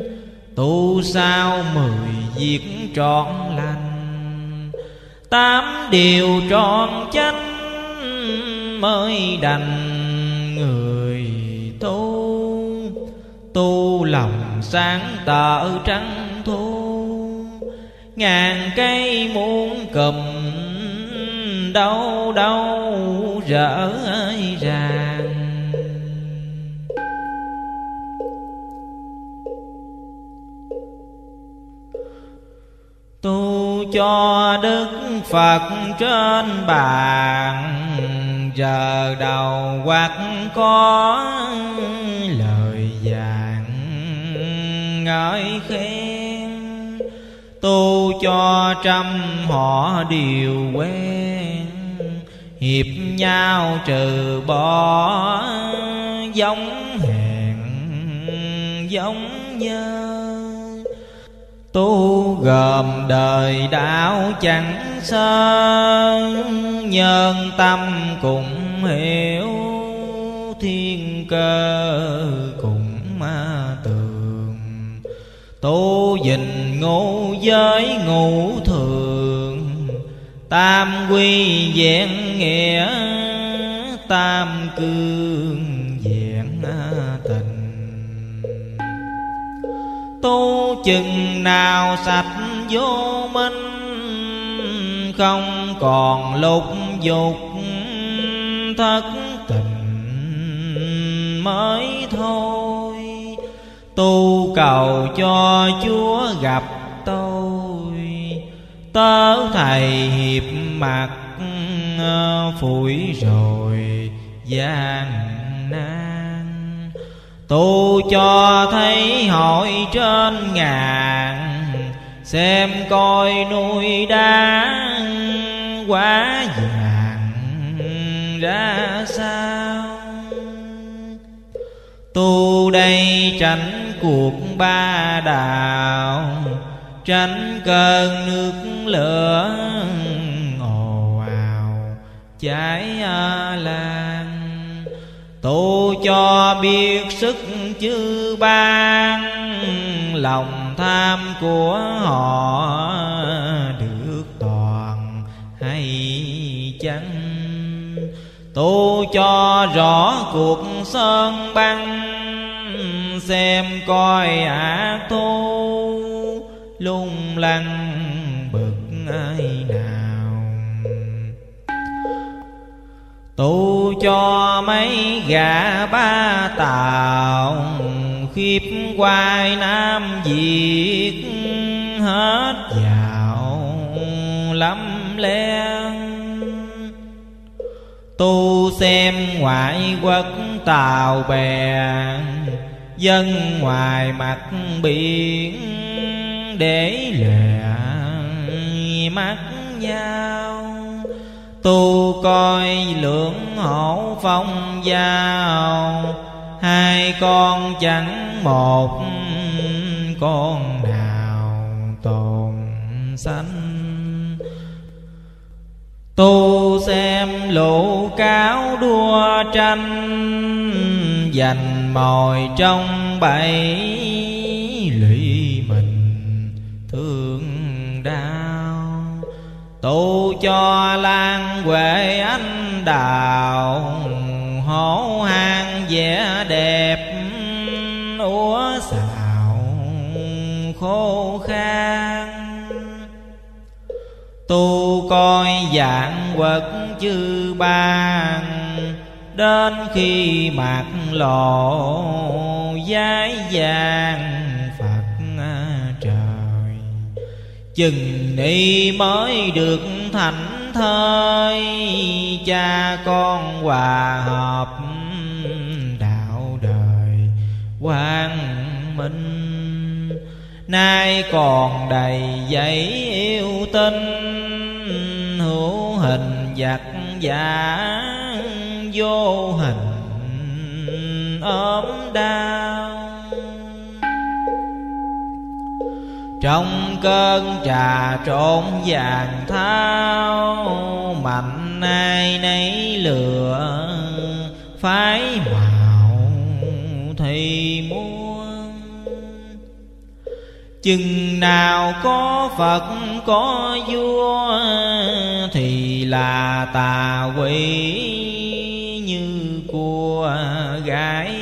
Tu sao mười việc trọn lành tám điều trọn chánh mới đành người tu. Tu lòng sáng tợ trắng thu. Ngàn cây muôn cùm đâu đâu rỡ ràng. Tu cho đức phật trên bàn. Giờ đầu hoặc có lời vàng ngợi khen, tu cho trăm họ đều quen. Hiệp nhau trừ bỏ giống hẹn giống nhau tu gồm đời đạo chẳng sơn nhân tâm cũng hiểu, thiên cơ cũng ma tường. Tu dình ngũ giới ngũ thường, tam quy vẹn nghĩa, tam cương tu chừng nào sạch vô minh, không còn lục dục thất tình mới thôi. Tu cầu cho chúa gặp tôi, tớ thầy hiệp mặt ờ, phủi rồi gian nan tu cho thấy hội trên ngàn, xem coi nuôi đá quá vàng ra sao. Tu đây tránh cuộc ba đạo tránh cơn nước lửa ồ ào trái lan tu cho biết sức chư ban, lòng tham của họ được toàn hay chăng? Tu cho rõ cuộc sơn băng, xem coi ác tu lung lăng bực ai nào tu cho mấy gã ba tàu, khiếp quay nam việt hết dạo lắm len. Tu xem ngoại quốc tàu bè dân ngoài mặt biển để lẻ mắt nhau tu coi lưỡng hổ phong giao, hai con chẳng một con nào tồn sanh. Tu xem lũ cáo đua tranh, dành mồi trong bẫy tu cho lan huệ anh đào, hổ hang vẻ đẹp, úa xào, khô khan. Tu coi dạng quật chư ban, đến khi mạc lộ giái vàng phật chừng ni mới được thành thơi, cha con hòa hợp đạo đời quang minh. Nay còn đầy giấy yêu tinh, hữu hình giặc giả vô hình ốm đau. Trong cơn trà trộn vàng thao, mạnh ai nấy lửa phái mạo thì muôn. Chừng nào có phật, có vua thì là tà quỷ như cua gái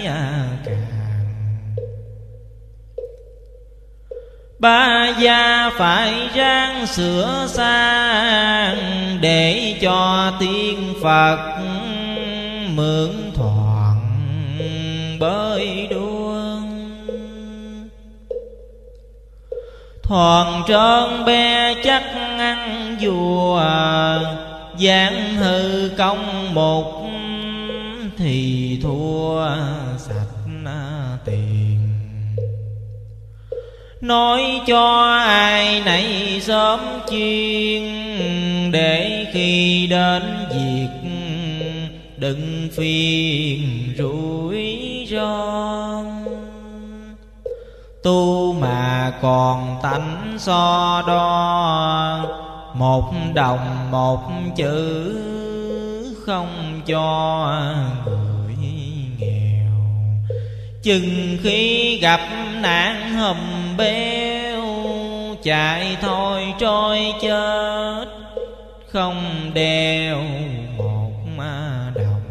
ba gia phải ráng sửa sang để cho tiên phật mượn thoảng bơi đuông. Thoảng trơn be chắc ăn vua giảng hư công một thì thua sạch. Nói cho ai nấy sớm chuyên để khi đến việc đừng phiền rủi ro tu mà còn tánh so đo, một đồng một chữ không cho người chừng khi gặp nạn hầm béo chạy thôi trôi chết, không đeo một ma đồng.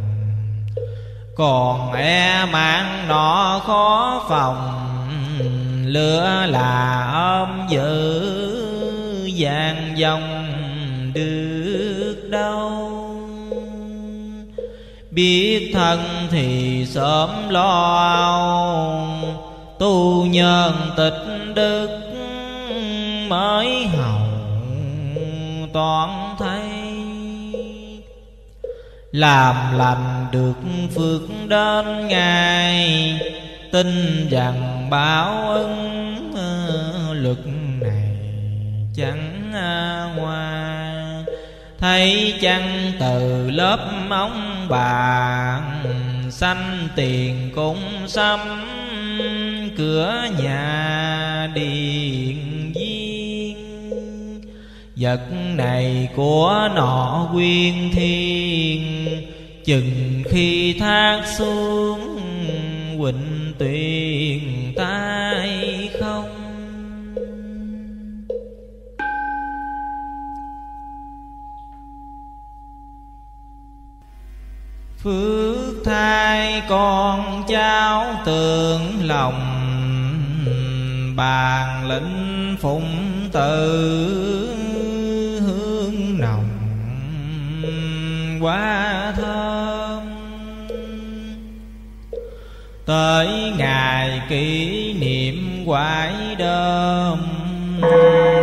Còn e mạng nọ khó phòng, lửa là ôm giữ, vàng dòng được đâu biết thân thì sớm lo tu nhân tịch đức mới hầu toàn thấy. Làm lành được phước đến ngày, tin rằng báo ứng ờ, lực này chẳng ờ, qua thấy chăng từ lớp ông bàn, xanh tiền cũng xăm cửa nhà điện viên vật này của nọ quyên thiên chừng khi thác xuống quỳnh tuyền ta. Phước thai con cháu tưởng lòng, bàn lĩnh phụng tự hương nồng quá thơm. Tới ngày kỷ niệm quải đơm,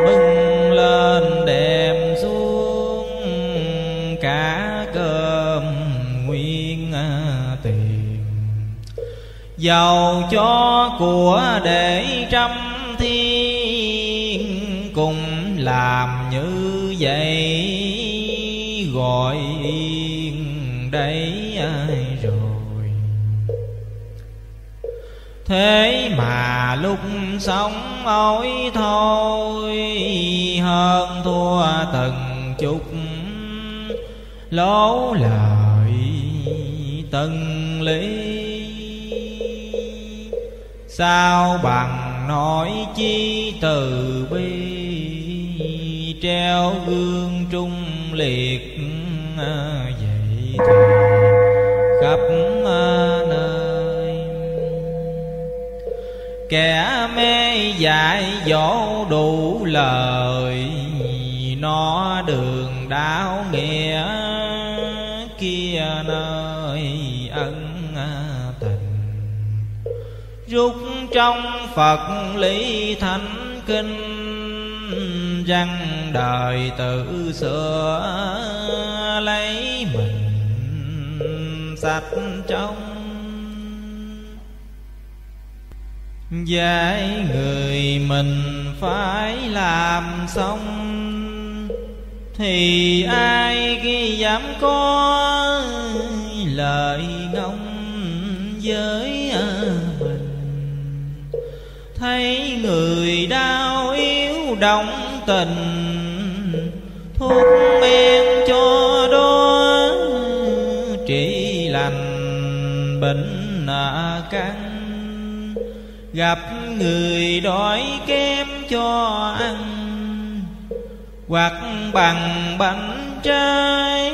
bưng lên đem xuống, cả giàu cho của để trăm thiên cùng làm như vậy. Gọi yên đấy ai rồi. Thế mà lúc sống ôi thôi, hơn thua từng chút. Lỗ lời từng lý sao bằng nói chi từ bi, treo gương trung liệt à, vậy thì khắp à, nơi. Kẻ mê dại dỗ đủ lời, nó đường đạo nghĩa kia nơi. Rút trong phật lý thánh kinh rằng đời tự sửa lấy mình sạch trong. Dạy người mình phải làm xong, thì ai ghi dám có lời ngông với mình thấy người đau yếu động tình, thuốc men cho đó trị lành bệnh nạ căn. Gặp người đói kém cho ăn, hoặc bằng bánh trái,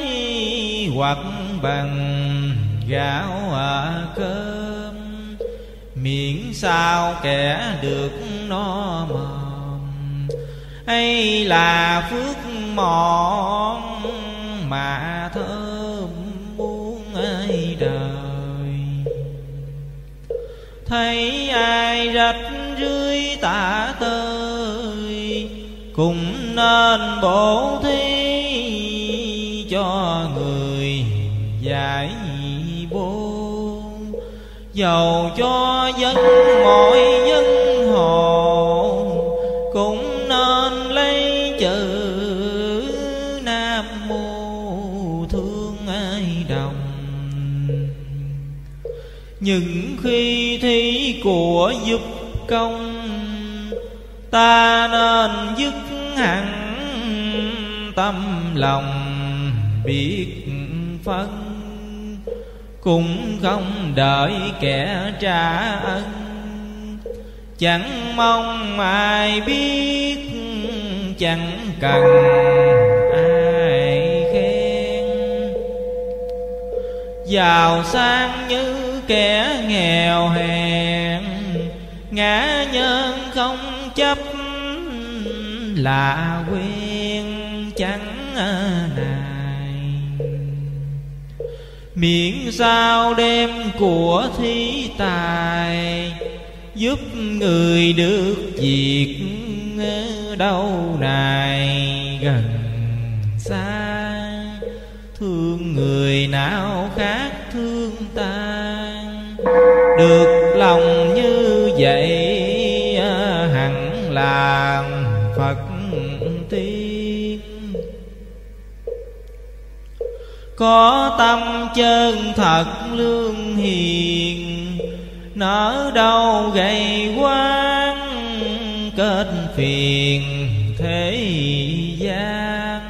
hoặc bằng gạo à cơm miễn sao kẻ được no mồm. Hay là phước mọn mà thơm muốn ai đời. Thấy ai rách rưới tả tơi cũng nên bổ thí cho người dầu cho dân mọi dân hồ cũng nên lấy chữ nam mô thương ai đồng. Những khi thi của giúp công, ta nên dứt hẳn tâm lòng, biết phân cũng không đợi kẻ trả ân. Chẳng mong ai biết, chẳng cần ai khen. Giàu sang như kẻ nghèo hèn, ngã nhân không chấp là quyền chẳng nào miễn sao đem của thí tài, giúp người được việc đâu này gần xa. Thương người nào khác thương ta, được lòng như vậy à, hẳn là có tâm chân thật lương hiền nở đâu gầy quán kết phiền thế gian.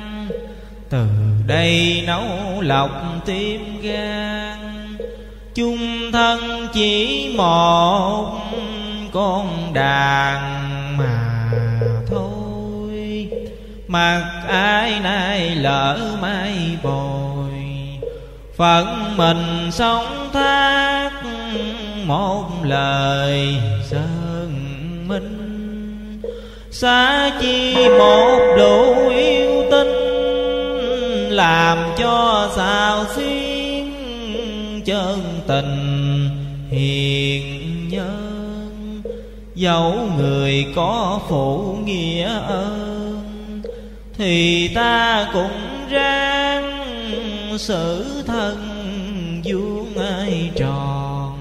Từ đây nấu lọc tim gan, chung thân chỉ một con đàn mà thôi. Mặc ai nay lỡ mai bồi phận mình sống thác, một lời sơn minh. Xa chi một đủ yêu tinh, làm cho xào xuyên chân tình hiền nhân. Dẫu người có phụ nghĩa ơn, thì ta cũng ráng sử thân vuông ai tròn.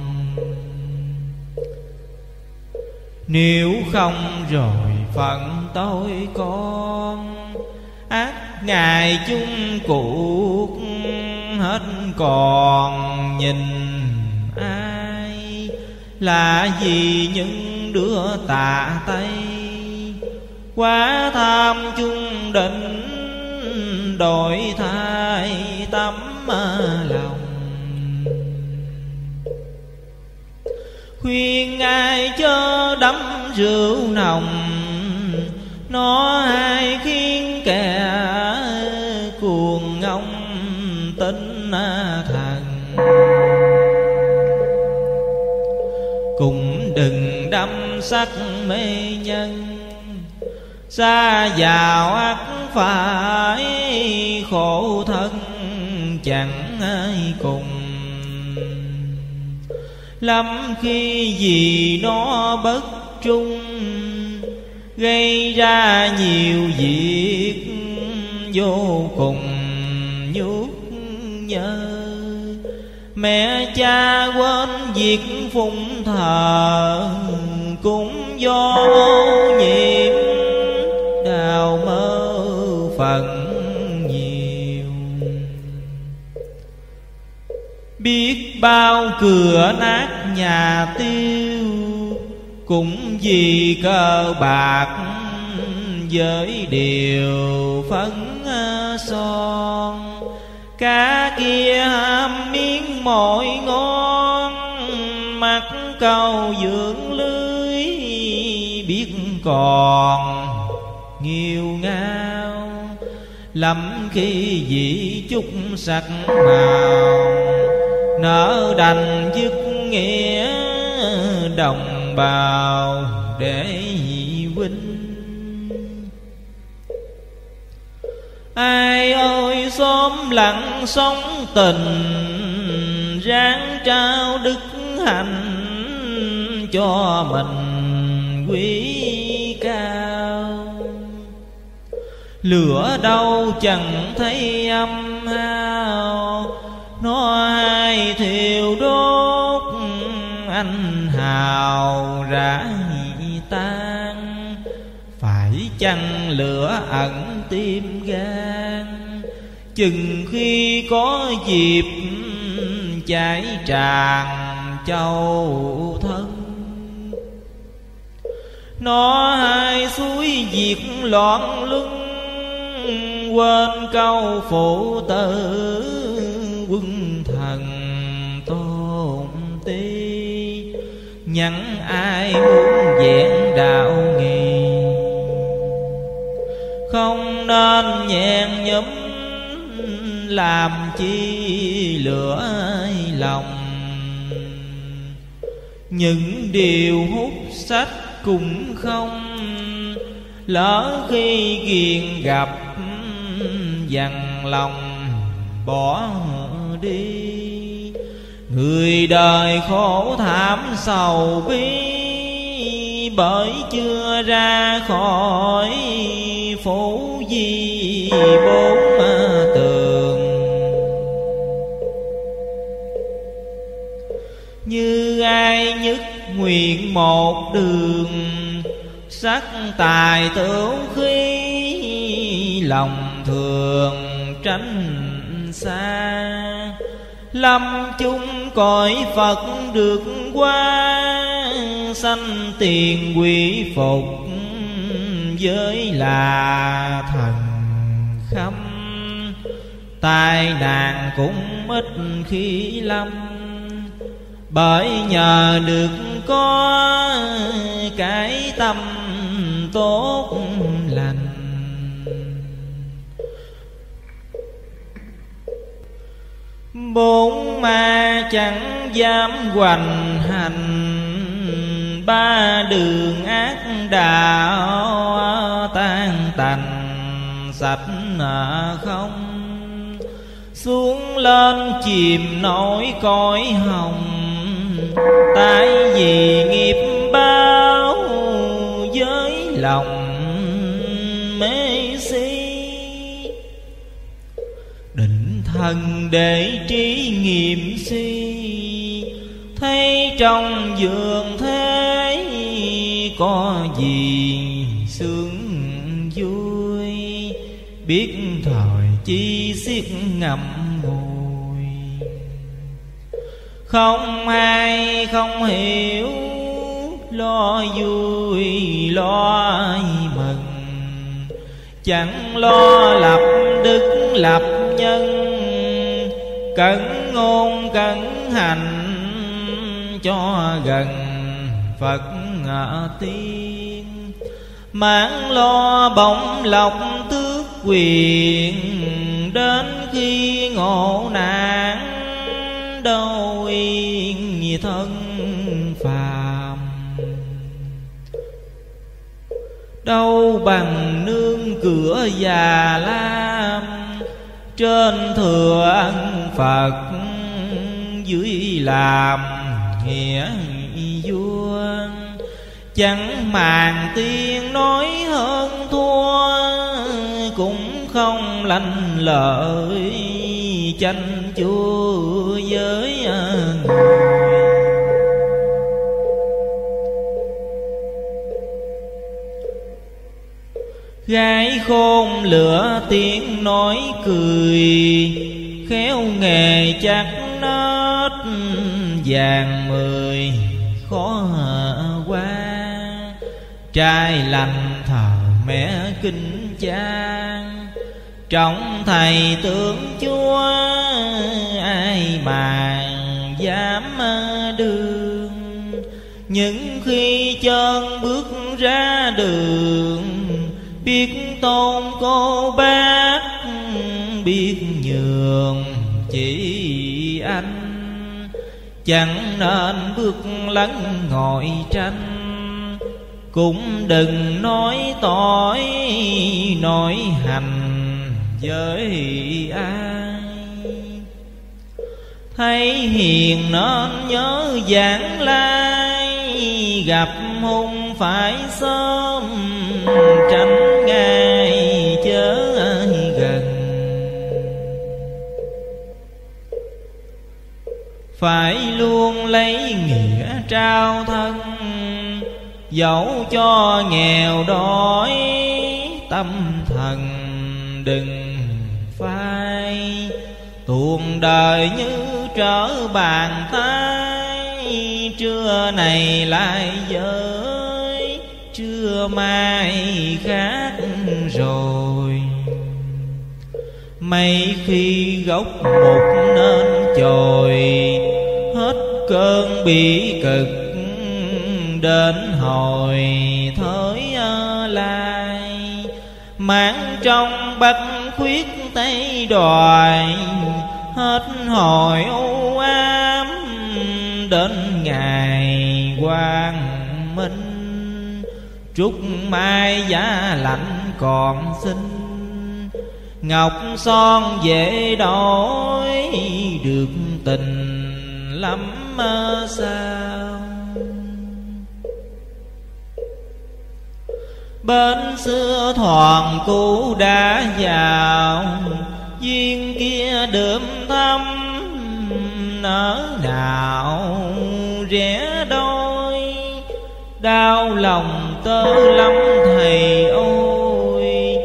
Nếu không rồi phận tôi con, ác ngày chung cuộc hết còn nhìn ai, là gì những đứa tạ tay quá tham chung định đổi thay tấm à, lòng. Khuyên ai chớ đắm rượu nồng, nó hay khiến kẻ cuồng ngông tính à, thần. Cũng đừng đắm sắc mê nhân xa vào ác phải khổ thân, chẳng ai cùng. Lắm khi vì nó bất trung, gây ra nhiều việc vô cùng nhút nhớ mẹ cha quên việc phụng thờ cũng do ô nhiễm biết bao cửa nát nhà tiêu, cũng vì cờ bạc với điều phấn ờ, son. Cá kia ham miếng mồi ngon mặt cầu dưỡng lưới biết còn nghiêu ngao. Lắm khi dị chút sắc màu nỡ đành dứt nghĩa đồng bào để huynh. Ai ơi xóm lặng sống tình, ráng trao đức hạnh cho mình quý cao. Lửa đâu chẳng thấy âm hao nó ai thiêu đốt anh hào rã tan. Phải chăng lửa ẩn tim gan? Chừng khi có dịp cháy tràn châu thân. Nó hai suối diệt loạn lưng, quên câu phụ tử quân thần tôn ti. Nhắn ai muốn vẹn đạo nghi không nên nhẹn nhúm làm chi lửa lòng. Những điều hút sách cũng không, lỡ khi ghiền gặp, dằn lòng bỏ đi. Người đời khổ thảm sầu bi, bởi chưa ra khỏi phủ di bốn tường. Như ai nhất nguyện một đường, sắc tài tưởng khí lòng thường tránh xa lâm chung cõi phật được qua, sanh tiền quỷ phục với là thần khâm. Tai nạn cũng ít khi lâm, bởi nhờ được có cái tâm tốt lành. Bốn ma chẳng dám hoành hành. Ba đường ác đạo tan tành, sạch à không. Xuống lên chìm nổi cõi hồng. Tại vì nghiệp báo với lòng mê si. Thần để trí nghiệm si. Thấy trong giường thế có gì sướng vui? Biết thời chi xiết ngậm ngùi không ai không hiểu, lo vui, lo mừng. Chẳng lo lập đức lập nhân cẩn ngôn cẩn hành, cho gần phật tiên. Mãn lo bỗng lọc tước quyền, đến khi ngộ nạn, đâu yên như thân phàm. Đâu bằng nương cửa già la trên thừa phật dưới làm nghĩa vua chẳng màng tiên nói hơn thua, cũng không lành lợi tranh chúa với người. Gái khôn lửa tiếng nói cười, khéo nghề chắc nết vàng mười, khó qua. Trai lành thờ mẹ kinh cha trọng thầy tưởng chúa, ai mà dám đường những khi chân bước ra đường biết tôn cô bác, biết nhường chỉ anh. Chẳng nên bước lấn ngồi tranh, cũng đừng nói tội, nói hành với ai. Thấy hiền nên nhớ giảng lai gặp hung phải sớm tránh ngay chớ gần. Phải luôn lấy nghĩa trao thân, dẫu cho nghèo đói tâm thần đừng phai. Tuồng đời như trở bàn tay trưa này lại giới, trưa mai khác rồi. Mấy khi gốc một nên chồi, hết cơn bị cực đến hồi thới lai. Mãn trong bạch khuyết tây đoài, hết hồi u ám đến ngày quang minh. Trúc mai giá lạnh còn xinh, ngọc son dễ đổi được tình lắm sao? Bên xưa thoảng cũ đã vào Duyên kia đượm thăm ở nào rẽ đôi, Đau lòng tơ lắm thầy ôi.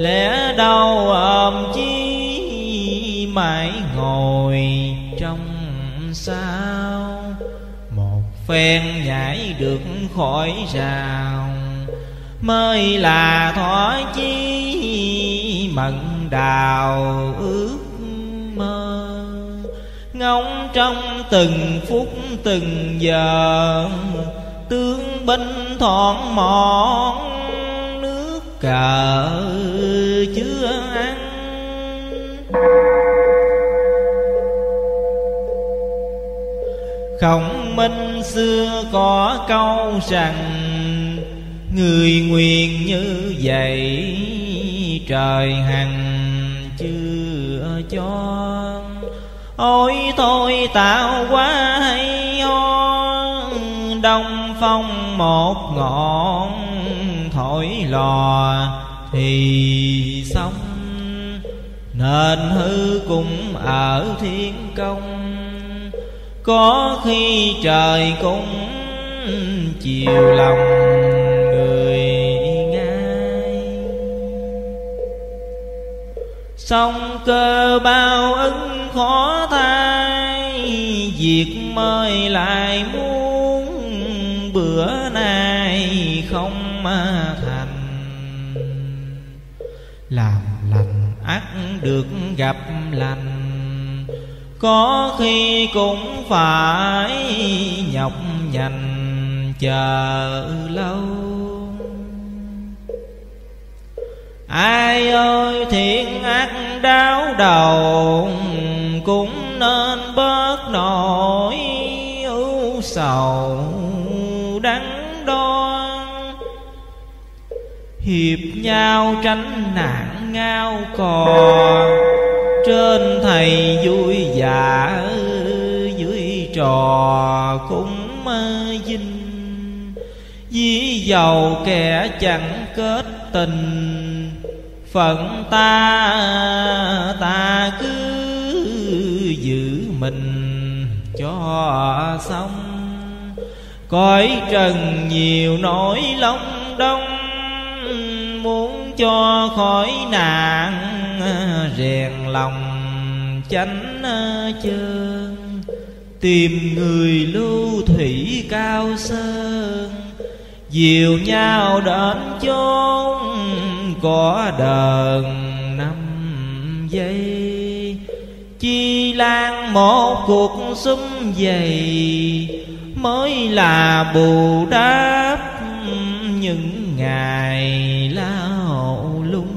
Lẽ đau ôm chi mãi ngồi trong sao, Một phen nhảy được khỏi rào. Mới là thỏa chi mận đào ước mơ ngóng trong từng phút, từng giờ. Tướng binh thoảng mòn nước cờ chưa ăn. Khổng minh xưa có câu rằng, người nguyện như vậy, trời hằng chưa cho ôi thôi tạo quá hay ho đông phong một ngọn thổi lò, thì xong. Nên hư cũng ở thiên công, có khi trời cũng chiều lòng người ngay. Song cơ bao ứng khó thay việc mời lại muốn bữa nay không mà thành. Làm lành ắt được gặp lành, có khi cũng phải nhọc nhằn chờ lâu ai ơi, thiện ác đau đầu, cũng nên bớt nỗi ưu sầu đắng đoan hiệp nhau tránh nạn ngao cò, trên thầy vui dạ dưới trò cũng dinh. Dí dầu kẻ chẳng kết tình Phận ta ta cứ giữ mình cho xong. Cõi trần nhiều nỗi lòng đông, Muốn cho khỏi nạn, rèn lòng chánh chân tìm người lưu thủy cao sơn dìu nhau đến chốn có đờn năm giây. Chi lan một cuộc xúm dày, mới là bù đắp những ngày lao lung.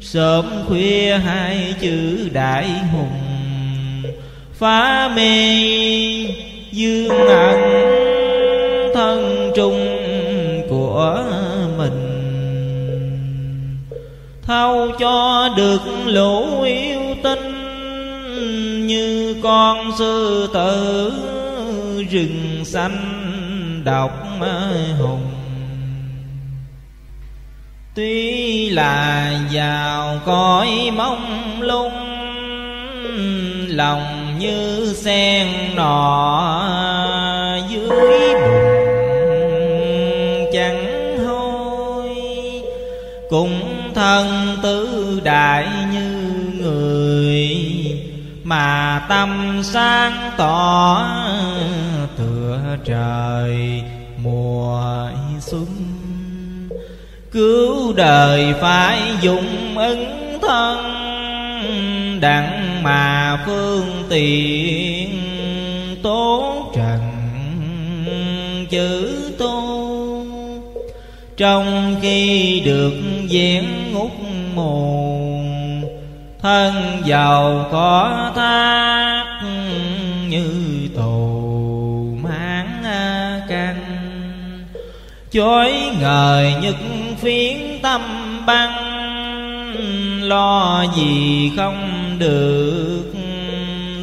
Sớm khuya hai chữ đại hùng, phá mê dương ẩn trung của mình. Thâu cho được lũ yêu tinh như con sư tử rừng xanh độc hùng. Tuy là giàu cõi mong lung, lòng như sen nọ dưới bùn. Cũng thân tứ đại như người, mà tâm sáng tỏ tựa trời mùa xuân. Cứu đời phải dùng ứng thân, đặng mà phương tiện tố trần, chữ tu trong khi được diễn ngút mù thân giàu có thác như tù mãn căn. Chối ngời nhất phiến tâm băng, lo gì không được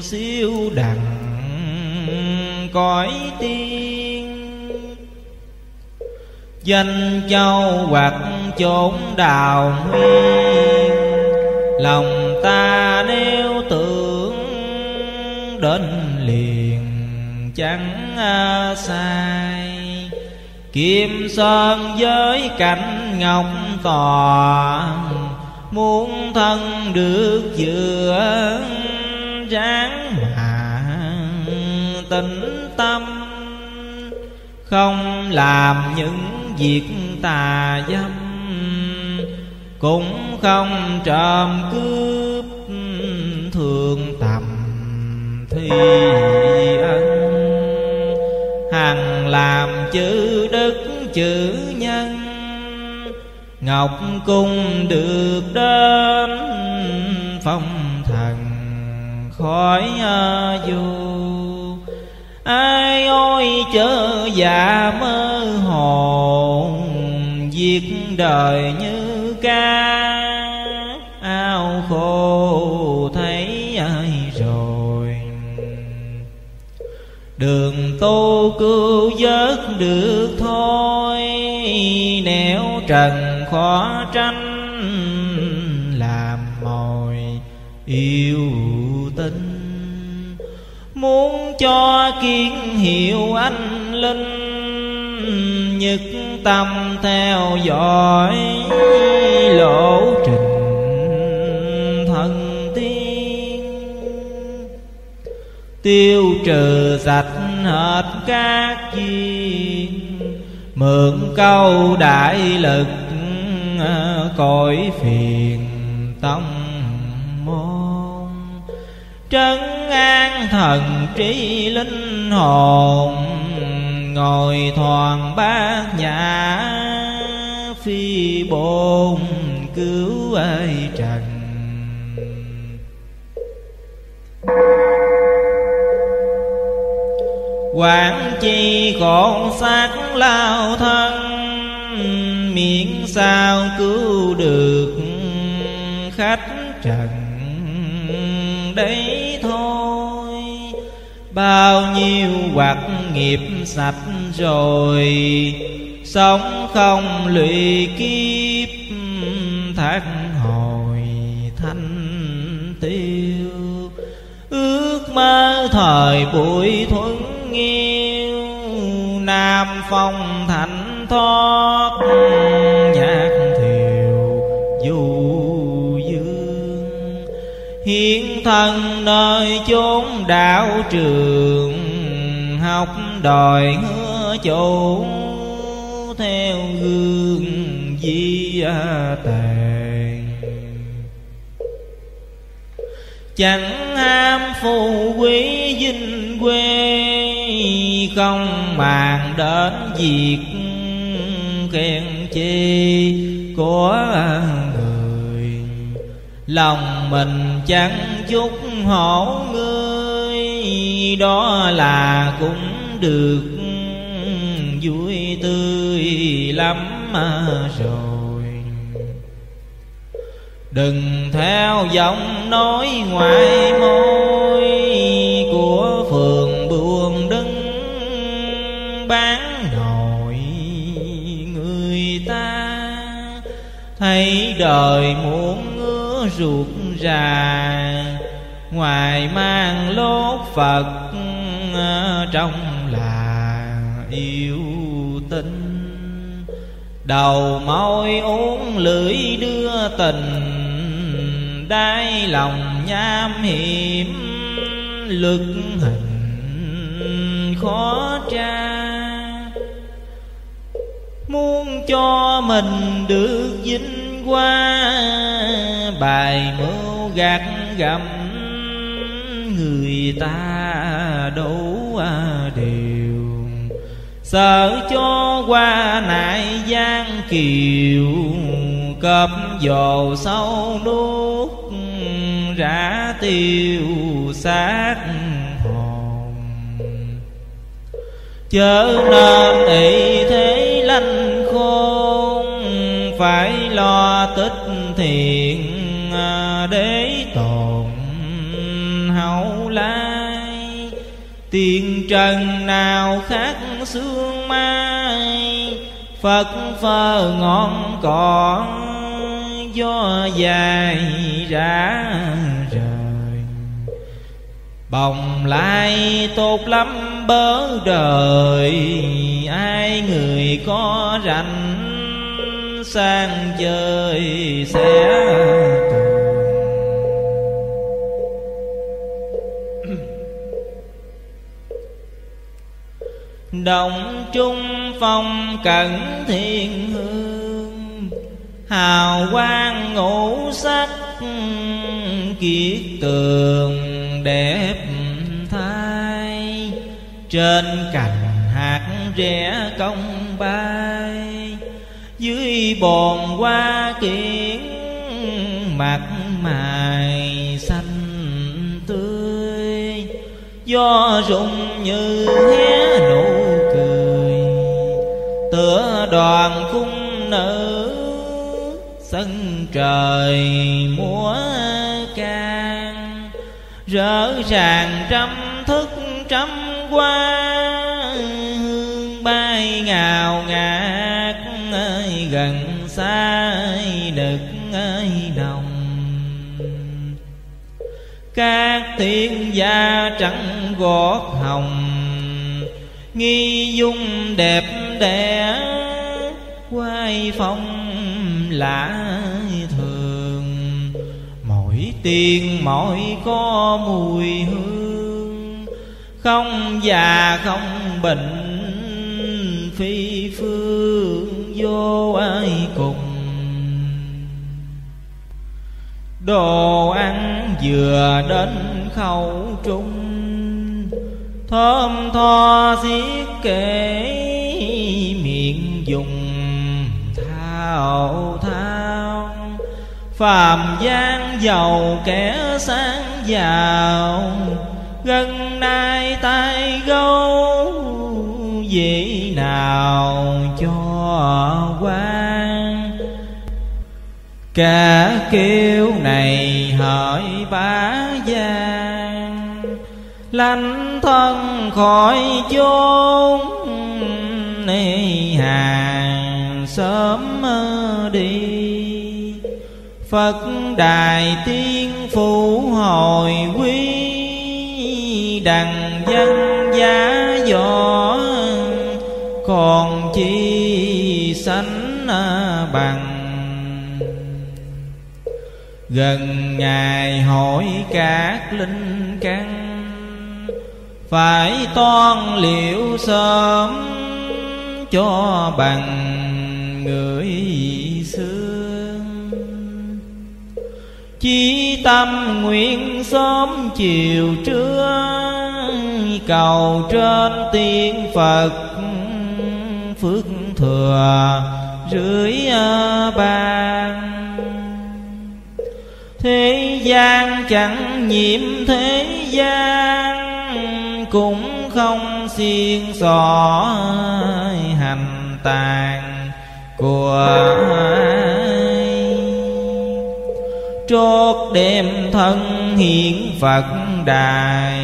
siêu đẳng cõi tiên danh châu hoặc chốn đào nguyên lòng ta nếu tưởng đến liền, chẳng à, sai. Kim sơn với cảnh ngọc tòa Muốn thân được giữa ráng mà tĩnh tâm không làm những việc tà dâm, cũng không trộm cướp thường tầm thi ân. Hằng làm chữ đức chữ nhân, ngọc cung được đến phong thần khỏi vô ai ôi chớ già mơ hồn việc đời như ca. Ao khô thấy ai rồi? Đường tu cứu vớt được thôi, nẻo trần khó tranh làm mồi yêu tinh muốn cho kiến hiệu anh linh nhất tâm theo dõi lộ trình thần tiên. Tiêu trừ sạch hết các duyên mượn câu đại lực ờ, cõi phiền tâm trấn an thần trí linh hồn, ngồi thoàn bát nhã phi bồn cứu ai trần. Quán chi còn xác lao thân, miễn sao cứu được khách trần. Đấy thôi. Bao nhiêu hoặc nghiệp sạch rồi, sống không lụy kiếp, thác hồi thanh tiêu. Ước mơ thời buổi thuận nghiêu nam phong thảnh thoát, nhạc thiều du hiến thân nơi chốn đạo trường, học đòi hứa chỗ theo gương di tề. Chẳng ham phù quý vinh quê, không màng đến việc khen chê của người lòng mình chẳng chút hổ ngươi, đó là cũng được vui tươi lắm rồi. Đừng theo giọng nói ngoài môi của phường buồn đứng bán nổi. Người ta thấy đời muốn ruột rà ngoài mang lốt phật ờ, trong là yêu tinh. Đầu môi uống lưỡi đưa tình đai lòng nham hiểm, lực hình khó tra. Muốn cho mình được vinh qua bài mưu gạt gầm người ta đủ à điều sợ cho qua nại gian kiều, cọp dồ sâu nuốt rã tiêu xác hồn chớ nên ỷ thế lanh phải lo tích thiện à, để tồn hậu lai. Tiền trần nào khác xương mai, phật phơ ngọn cỏ gió dài rã rời. Bồng lai tốt lắm bớ đời, ai người có rảnh sang chơi sẽ Động trung phong cẩn thiên hương, Hào quang ngũ sắc kiết tường đẹp thai Trên cành hạt rẽ công bay dưới bồn hoa kiển, mặt mày xanh tươi. Do rụng như hé nụ cười, Tựa đoàn cung nữ Sân trời múa can. Rỡ ràng trăm thức trăm hoa, Hương bay ngào ngạt gần xa đực ơi đồng. Các tiên gia trắng gót hồng, nghi dung đẹp đẽ, quay phong lạ thường. Mỗi tiên, mỗi có mùi hương, không già không bệnh phi phương vô ai cùng. Đồ ăn vừa đến khẩu trung, Thơm tho xiết kể miệng dùng thao thao. Phàm gian giàu kẻ sáng giàu, Gần nay tay gấu Dĩ nào cho quan? Cả kêu này hỏi bá gian Lánh thân khỏi chốn này hàng sớm đi. Phật đài tiên phụ hồi quý Đằng dân giá võ còn chi sánh à, bằng. Gần ngày hỏi các linh căn, Phải toan liệu sớm Cho bằng người xưa Chí tâm nguyện sớm chiều trưa Cầu trên tiên Phật Phước thừa rưỡi à, ban. Thế gian chẳng nhiễm thế gian, Cũng không xiên xỏ hành tàn của ai. Chốt đêm thân hiện Phật đài,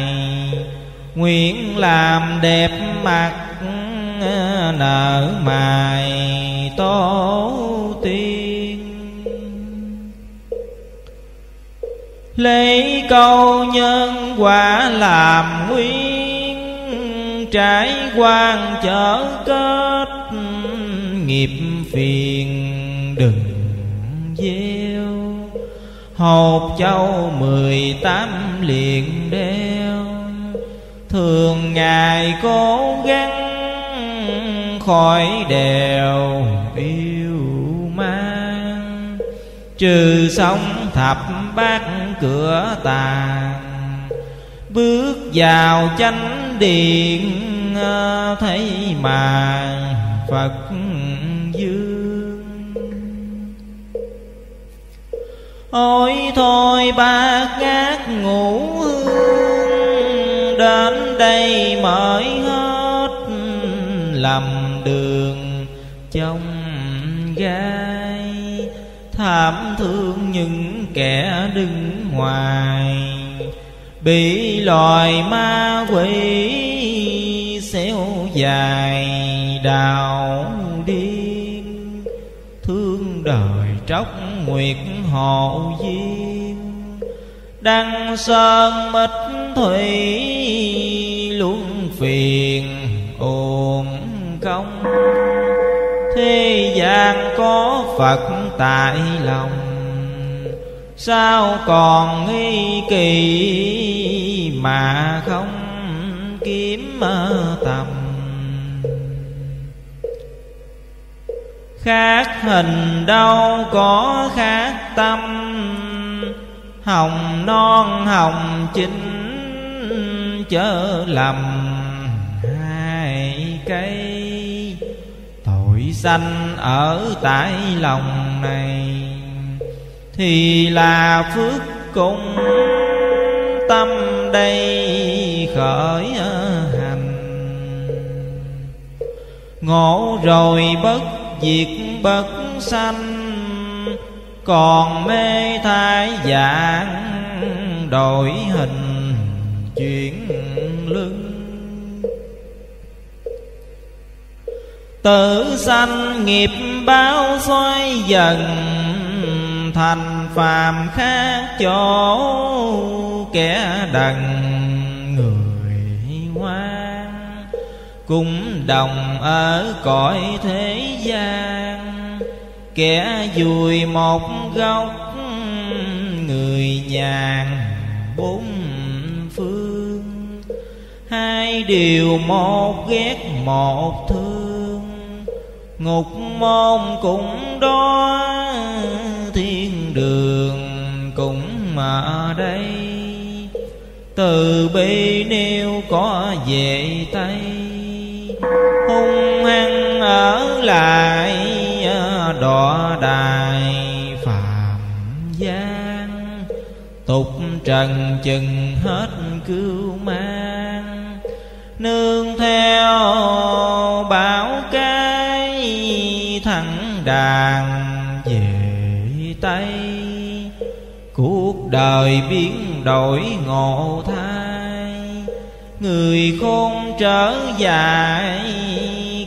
Nguyện làm đẹp mặt nở mài tổ tiên. Lấy câu nhân quả làm nguyên, trải quan chở kết nghiệp phiền đừng gieo. Hộp châu mười tám liền đeo, thường ngày cố gắng khỏi đèo yêu mang. Trừ sông thập bát cửa tàn, bước vào chánh điện ờ, thấy màn phật dương. Ôi thôi ba ngát ngủ hương, đến đây mới hết lầm trong gai, thảm thương những kẻ đứng ngoài. Bị loài ma quỷ xéo dài đào điên. Thương đời tróc nguyệt hộ diêm đăng sơn mít thủy luôn phiền ồn công thế gian có phật tại lòng. Sao còn nghi kỳ mà không kiếm mơ tầm? Khác hình đâu có khác tâm. Hồng non hồng chính chớ lầm hai cây sanh ở tại lòng này, thì là phước cùng tâm đây khởi hành. Ngộ rồi bất diệt bất sanh, còn mê thái dạng đổi hình, chuyển lưng tự sanh nghiệp báo xoay dần, thành phàm khác chỗ kẻ đần. Người ngoan cũng đồng ở cõi thế gian, kẻ vui một góc người nhàn bốn phương. Hai điều một ghét một thương ngục môn cũng đó, thiên đường cũng mà đây từ bi nêu có về tây hung hăng ở lại à, đọa đài phạm gian tục trần chừng hết cứu mang, nương theo bảo ca đang về tây. Cuộc đời biến đổi ngộ thai người khôn trở dài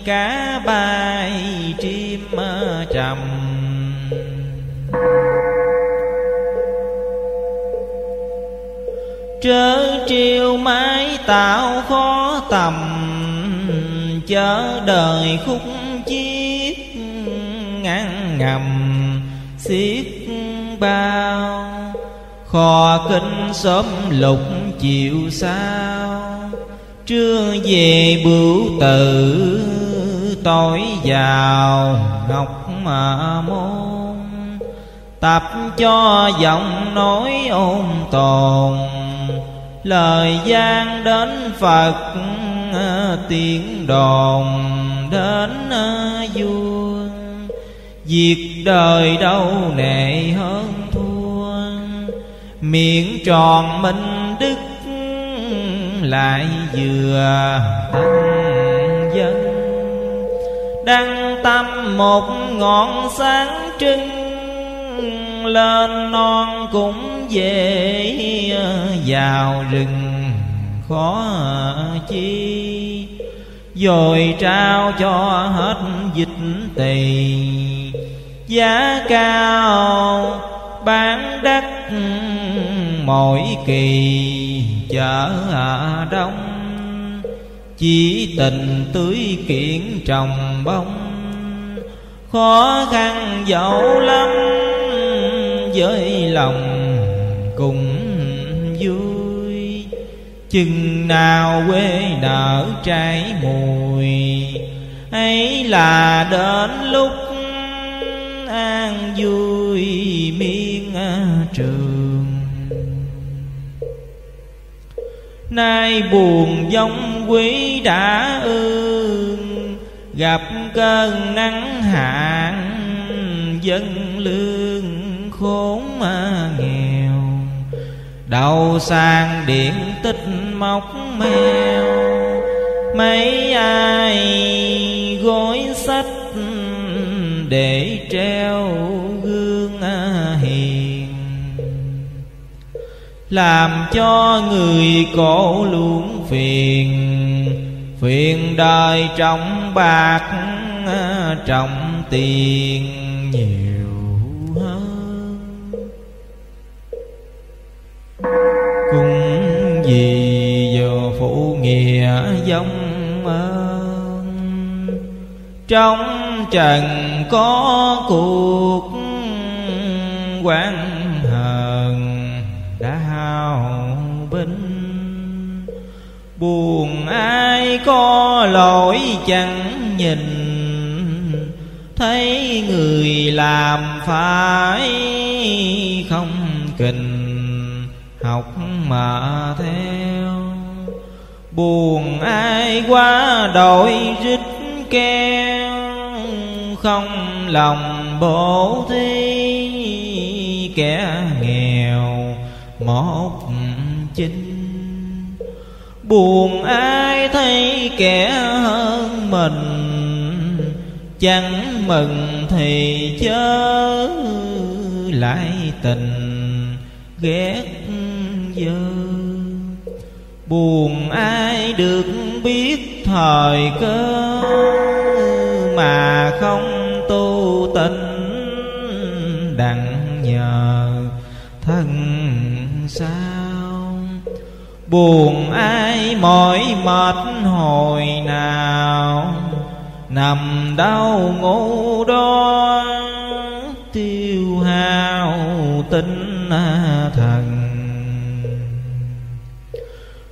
cá bay chim trầm. Trớ triều mái tạo khó tầm, chớ đời khúc ngăn ngầm xiết bao. Kho kinh sớm lục chiều sao trưa về bửu tử, tối vào ngọc mà môn. Tập cho giọng nói ôn tồn, lời gian đến phật, tiếng đồn đến à, vua việc đời đâu nệ hơn thua. Miệng tròn minh đức lại vừa tăng dân. Đăng tâm một ngọn sáng trưng, lên non cũng dễ vào rừng khó chi rồi trao cho hết dịch tỳ. Giá cao bán đắt mỗi kỳ chợ đông. Chỉ tình tưới kiện trồng bông. Khó khăn dẫu lắm với lòng cùng vui chừng nào quê nở trái mùi. Ấy là đến lúc an vui miên à, trường. Nay buồn giống quý đã ương, gặp cơn nắng hạn dân lương khốn mà nghèo đầu sang điện tích mọc mèo, mấy ai gối sách để treo gương hiền. Làm cho người cổ luôn phiền phiền đời trọng bạc à, trọng tiền nhiều. Cũng vì giờ phụ nghĩa giống ơn trong trần có cuộc quan hờn hao binh. Buồn ai có lỗi chẳng nhìn, thấy người làm phải không kình học mà theo. Buồn ai quá đổi rít keo. Không lòng bổ thí kẻ nghèo một chính. Buồn ai thấy kẻ hơn mình, chẳng mừng thì chớ lại tình ghét giờ. Buồn ai được biết thời cơ mà không tu tịnh, đặng nhờ thân sao? Buồn ai mỏi mệt hồi nào, nằm đau ngủ đó tiêu hao tinh thần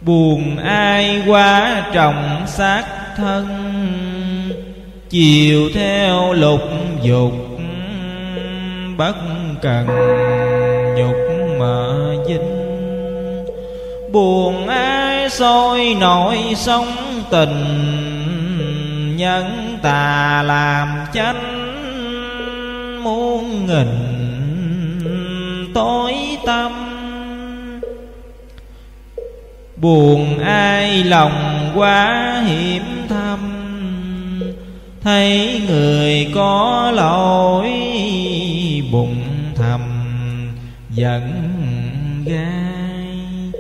buồn ai quá trọng xác thân, chiều theo lục dục bất cần nhục mà dính. Buồn ai sôi nổi sống tình nhân tà làm chánh. Muôn nghìn tối tâm buồn ai lòng quá hiểm thâm, thấy người có lỗi bụng thầm giận gai.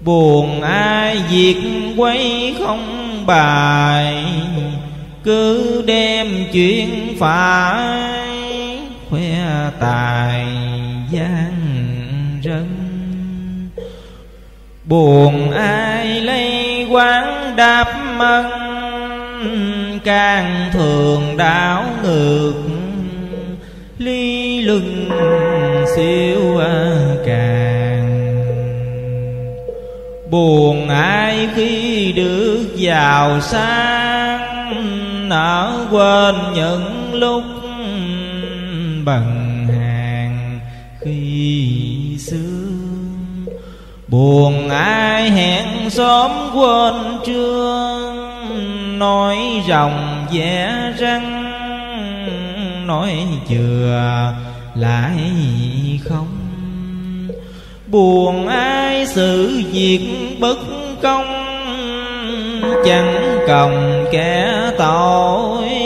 Buồn ai việc quấy không bài, cứ đem chuyện phải khoe tài gian. Buồn ai lấy quán đáp mân, càng thường đảo ngược. Ly lưng siêu càng. Buồn ai khi được giàu sang nỡ quên những lúc bằng hàng khi xưa buồn ai hẹn sớm quên trương nói rồng vẽ răng, nói chừa lại không. Buồn ai sự việc bất công, chẳng còng kẻ tội.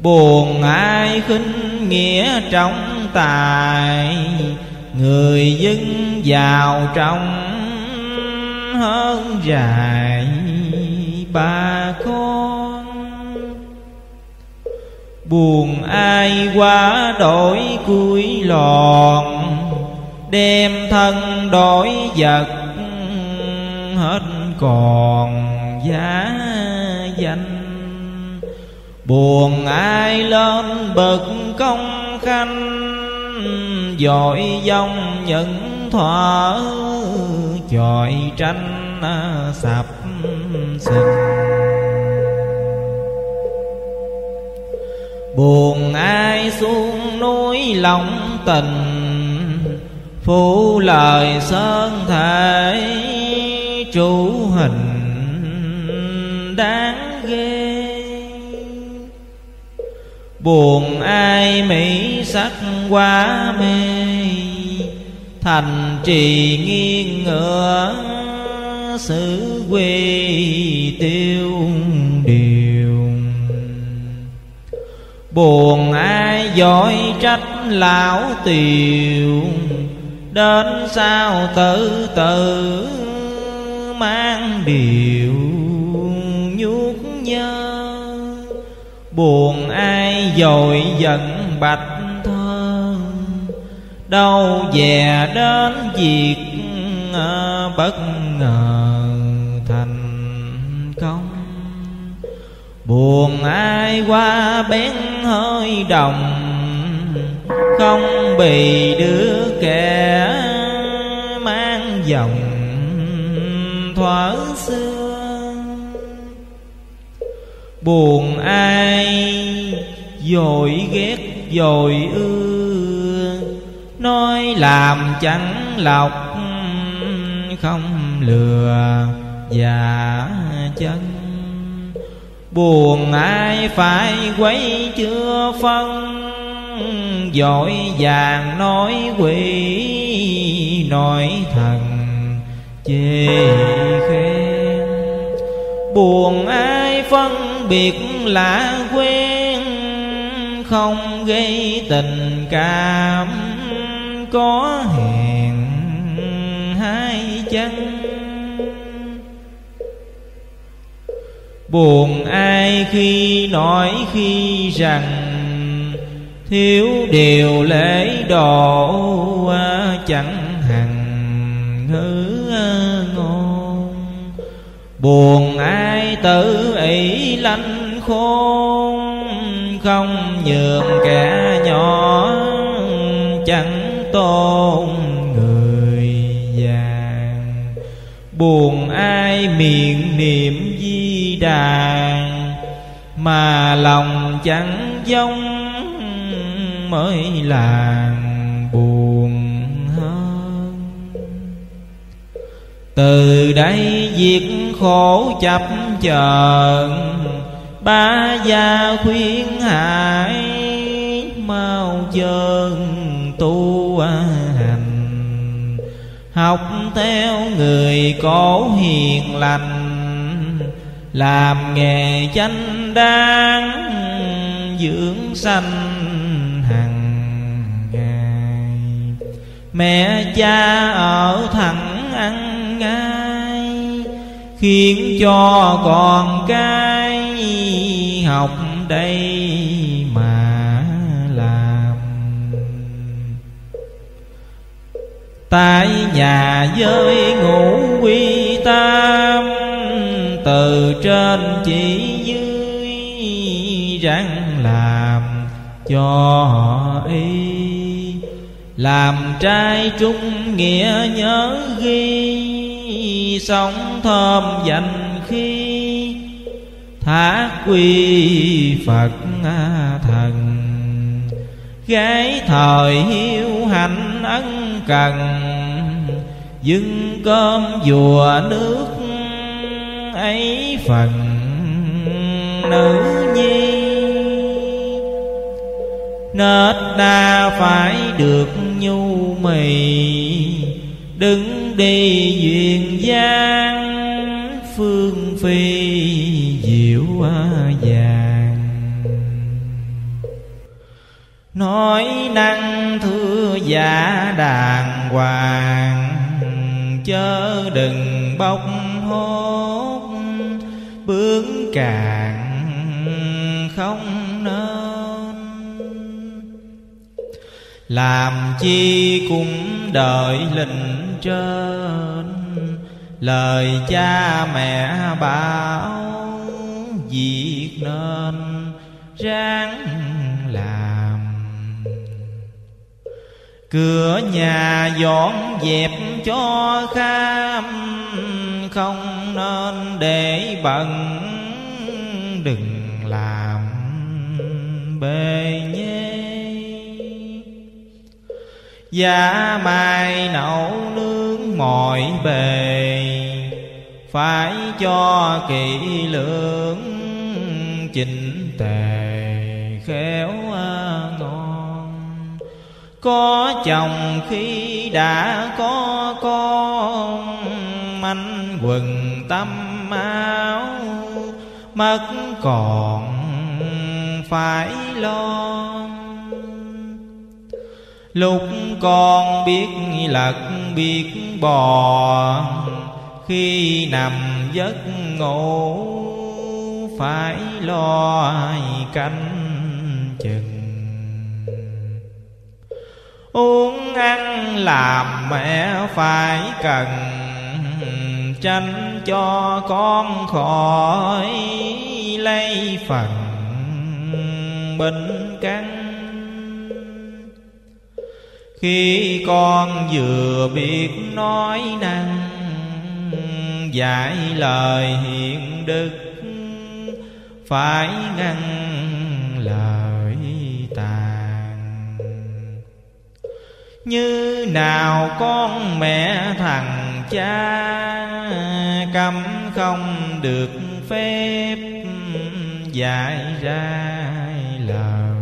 Buồn ai khinh nghĩa trong tài, người dân giàu trong hơn dài ba con. Buồn ai quá đổi cuối lòn, đem thân đổi vật hết còn giá danh buồn ai lên bậc công khanh dội dòng những thỏa chọi tranh à, sập sinh. Buồn ai xuống núi lòng tình, phủ lời sơn thể, chủ hình đáng ghê buồn ai mỹ sắc quá mê, thành trì nghiêng ngựa sự quy tiêu điều. Buồn ai giỏi trách lão tiều, đến sao tự tự mang điều nhuốc nhớ buồn ai dội giận bạch thơ đâu về đến việc à, bất ngờ thành công. Buồn ai qua bén hơi đồng, không bị đứa kẻ mang dòng thuở xưa buồn ai, dội ghét, dội ưa. Nói làm chẳng lọc, không lừa và chân. Buồn ai phải quấy chưa phân, dội vàng nói quỷ, nói thần, chê khen buồn ai phân biệt lạ quen, không gây tình cảm có hẹn hai chân. Buồn ai khi nói khi rằng thiếu điều lễ độ à, chẳng hằng ngữ à, buồn ai tự ý lanh khôn, không nhường kẻ nhỏ chẳng tôn người già buồn ai miệng niệm di đàn, mà lòng chẳng giống mới làng buồn. Từ đây việc khổ chấp chờn, ba gia khuyên hại mau chân tu hành. Học theo người cổ hiền lành, làm nghề chánh đáng, dưỡng sanh Mẹ cha ở thẳng ăn ngay, Khiến cho con cái học đây mà làm. Tại nhà với ngủ quy tam, Từ trên chỉ dưới ráng làm cho họ y làm trai trung nghĩa nhớ ghi, sống thơm dành khi thác quy phật thần. Gái thời hiếu hạnh ân cần, dưng cơm dùa nước ấy phần nữ nhi nết đa phải được nhu mì. Đứng đi duyên gian, phương phi diệu vàng. Nói năng thưa giả đàng hoàng, chớ đừng bốc hốt, bướng càng không nên làm chi cũng đợi lình trên. Lời cha mẹ bảo việc nên ráng làm. Cửa nhà dọn dẹp cho kham, không nên để bận, đừng làm bề nhé Giá mai nấu nướng mọi bề, Phải cho kỹ lưỡng chỉnh tề, khéo ngon. Có chồng khi đã có con, Manh quần tâm áo Mất còn phải lo. Lúc con biết lật biết bò, Khi nằm giấc ngủ Phải lo canh chừng. Uống ăn làm mẹ phải cần Tránh cho con khỏi lấy phần bệnh căn khi con vừa biết nói năng dạy lời hiện đức, phải ngăn lời tàn. Như nào con mẹ thằng cha cấm không được phép dạy ra lời?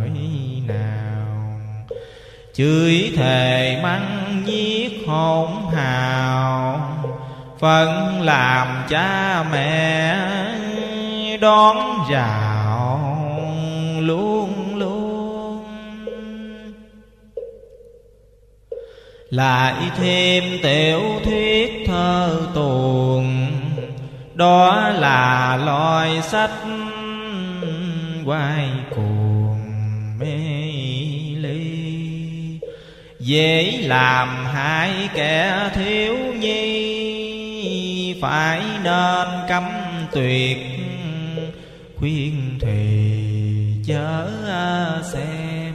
Chửi thề mắng nhiếc hỗn hào phận làm cha mẹ đón rào luôn luôn. Lại thêm tiểu thuyết thơ tuồng, đó là loại sách quay cuồng mê dễ làm hại kẻ thiếu nhi. Phải nên cấm tuyệt, khuyên thì chớ xem.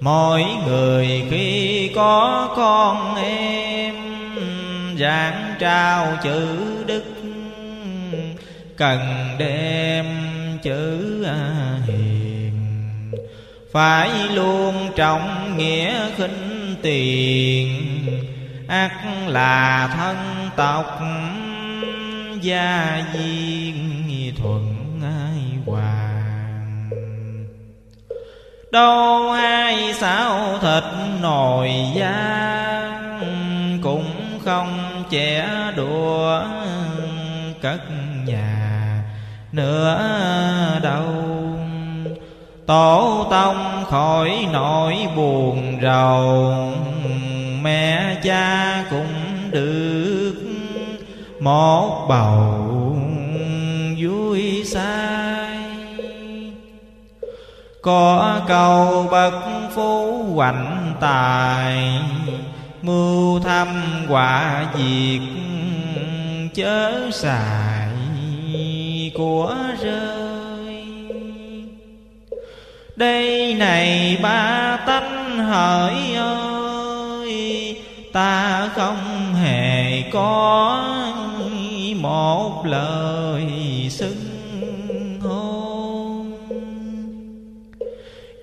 Mỗi người khi có con em ráng trao chữ đức, cần đem chữ hiền phải luôn trọng nghĩa khinh tiền ắt là thân tộc, gia viên thuận ai hoàng đâu ai sao thịt nồi da cũng không trẻ đùa cất nhà nữa đâu tổ tông khỏi nỗi buồn rầu, mẹ cha cũng được một bầu vui sai có cầu bậc phú hoành tài, mưu thăm quả diệt chớ xài của rơi đây này ba tánh hỡi ơi, ta không hề có một lời xưng hôn.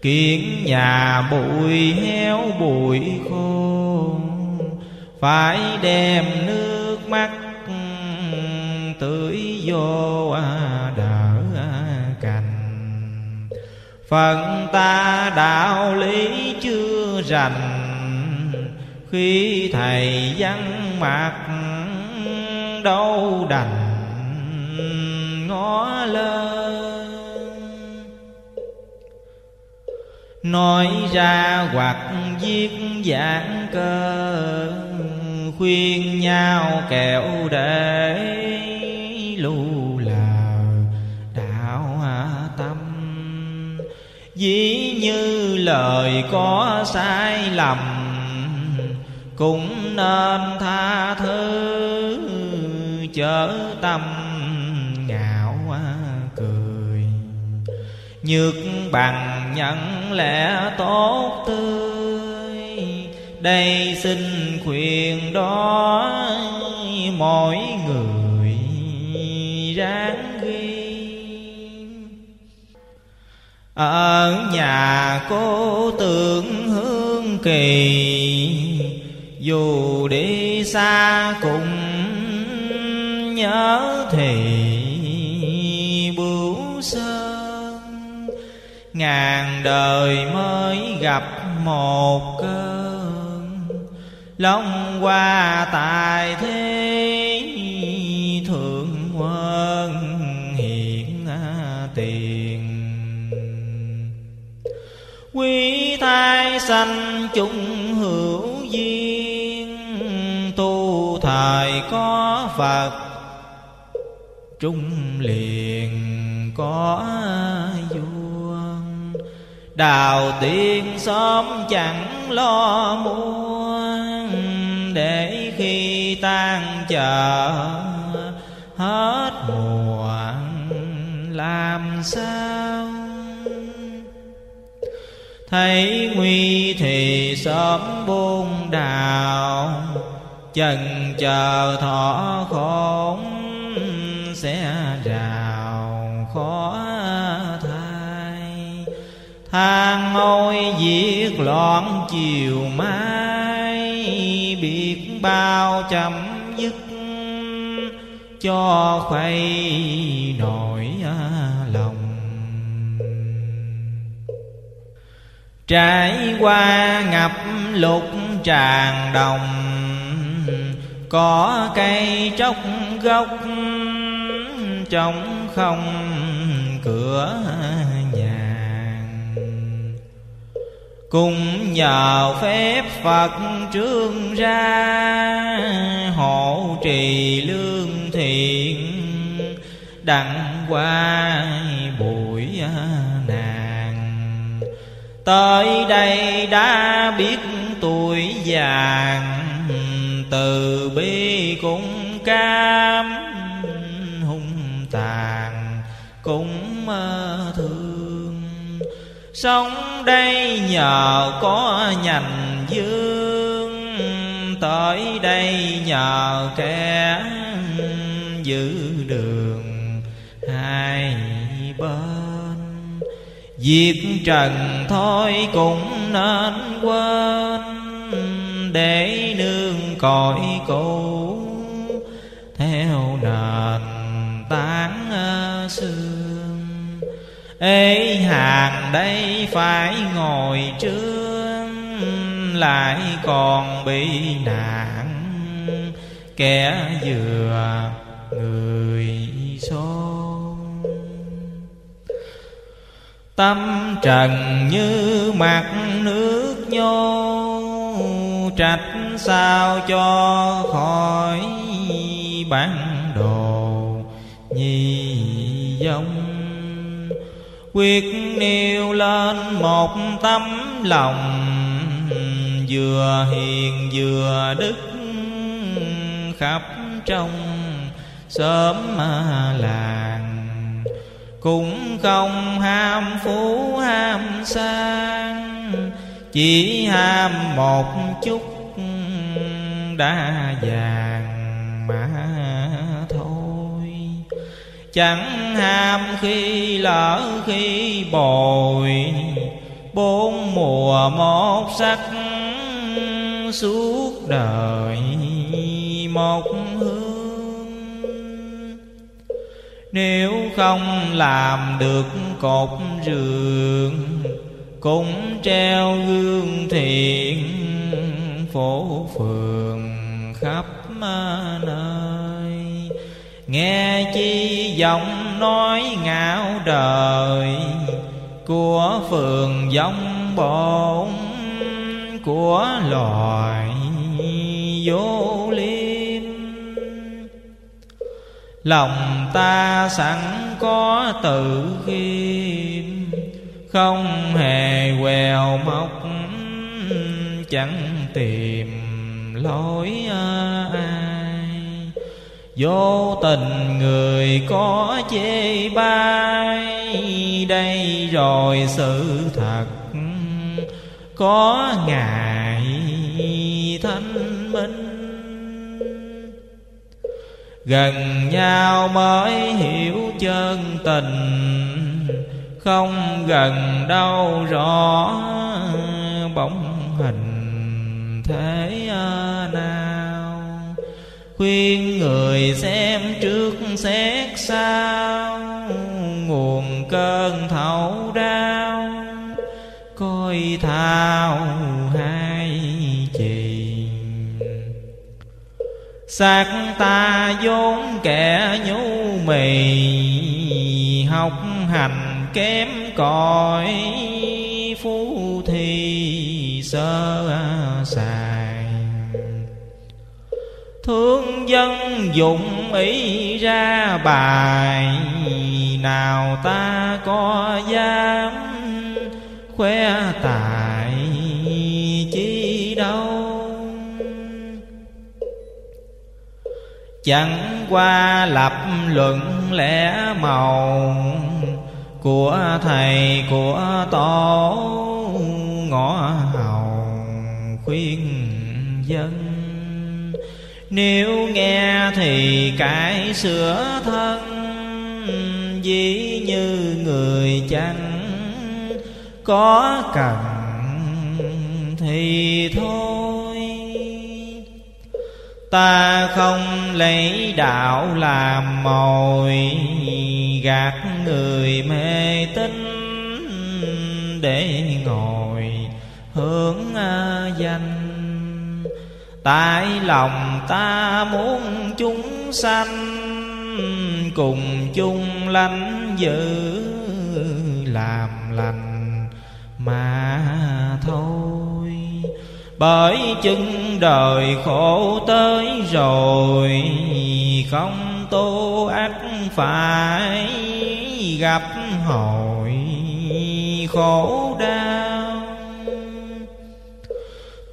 Kiến nhà bụi héo bụi khô phải đem nước mắt tưới vô à. Phận ta đạo lý chưa rành. Khi thầy văn mặt, đâu đành ngó lên. Nói ra hoặc viết giảng cơ, khuyên nhau kẹo để lùi dĩ như lời có sai lầm, cũng nên tha thứ chớ tâm ngạo cười. Nhược bằng nhận lẽ tốt tươi, đây xin khuyên đó mỗi người ráng ghi ở nhà cô tưởng hương kỳ, dù đi xa cũng nhớ thì bửu sơn. Ngàn đời mới gặp một cơn, long qua tài thế quý thai sanh chung hữu duyên, tu thời có phật. Trung liền có vua đào tiên xóm chẳng lo mua để khi tan chợ hết mùa làm sao? Thấy nguy thì sớm buông đào, chần chờ thọ khổ sẽ rào khó thai thang ôi diệt loạn chiều mai, biết bao chấm dứt cho khuây nổi. Trải qua ngập lục tràn đồng, có cây tróc gốc trống không cửa nhà cùng nhờ phép phật trương ra, hộ trì lương thiện, đặng qua bụi tới đây đã biết tuổi vàng, từ bi cũng cam hung tàn, cũng thương. Sống đây nhờ có nhành dương, tới đây nhờ kẻ giữ đường hai bên. Diệt trần thôi cũng nên quên, Để nương cõi cũ Theo nền tán ờ, xương. Ê, hàng đây phải ngồi trước Lại còn bị nạn. Kẻ vừa người xôi Tâm trần như mặt nước nhô Trạch sao cho khỏi bản đồ nhi giống Quyết nêu lên một tấm lòng, Vừa hiền vừa đức khắp trong, sớm làng cũng không ham phú, ham sang, chỉ ham một chút đã vàng mà thôi. Chẳng ham khi lỡ khi bồi, bốn mùa một sắc suốt đời, một hương nếu không làm được cột giường cũng treo gương thiện phố phường khắp nơi. Nghe chi giọng nói ngạo đời, của phường giống bổn của loài vô lý lòng ta sẵn có tự khiêm không hề quèo mọc, chẳng tìm lối à, ai. Vô tình người có chê bai đây rồi sự thật có ngại thanh minh gần nhau mới hiểu chân tình, không gần đâu rõ bóng hình thế nào. Khuyên người xem trước xét sao nguồn cơn thấu đau, coi thao hai xác ta vốn kẻ nhú mì, học hành kém cỏi, phú thì sơ sài thương dân dụng ý ra bài, nào ta có dám khoe tài chi đâu? Chẳng qua lập luận lẽ màu của thầy của tổ ngõ hầu khuyên dân. Nếu nghe thì cải sửa thân Dĩ như người chẳng có cần thì thôi. Ta không lấy đạo làm mồi, Gạt người mê tín Để ngồi hướng à, danh. Tại lòng ta muốn chúng sanh, Cùng chung lánh giữ làm lành mà thôi. Bởi chừng đời khổ tới rồi, Không tu ác phải gặp hội khổ đau.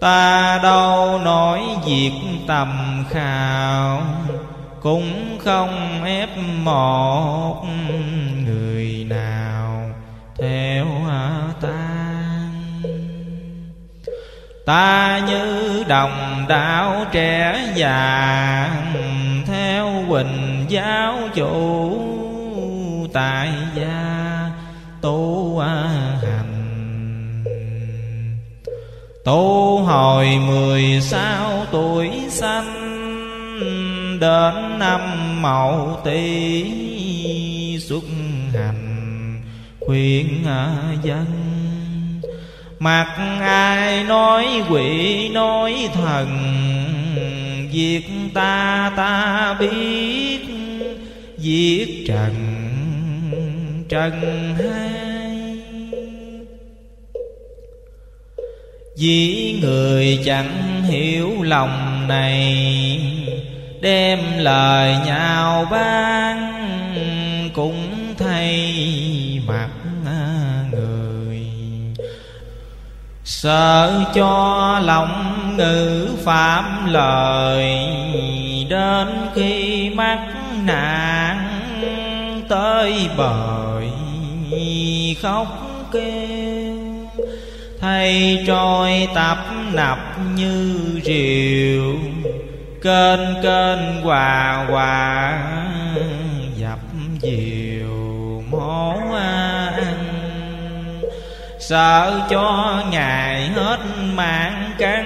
Ta đâu nói việc tầm khảo Cũng không ép một người nào Theo ta. Ta như đồng đạo trẻ già Theo huỳnh giáo chủ Tại gia, tu hành. Tu hồi mười sáu tuổi sanh, Đến năm mậu tý xuất hành, khuyên à, dân. Mặc ai nói quỷ nói thần, Việc ta ta biết. Việc trần trần hay Vì người chẳng hiểu lòng này, Đem lời nhào ban Cũng thay mặt. Sợ cho lòng ngữ phạm lời, Đến khi mắc nạn tới bời, khóc kêu. Thay trôi tập nập như rìu Kênh kênh hòa hòa, dập diều Sợ cho ngài hết mạng căn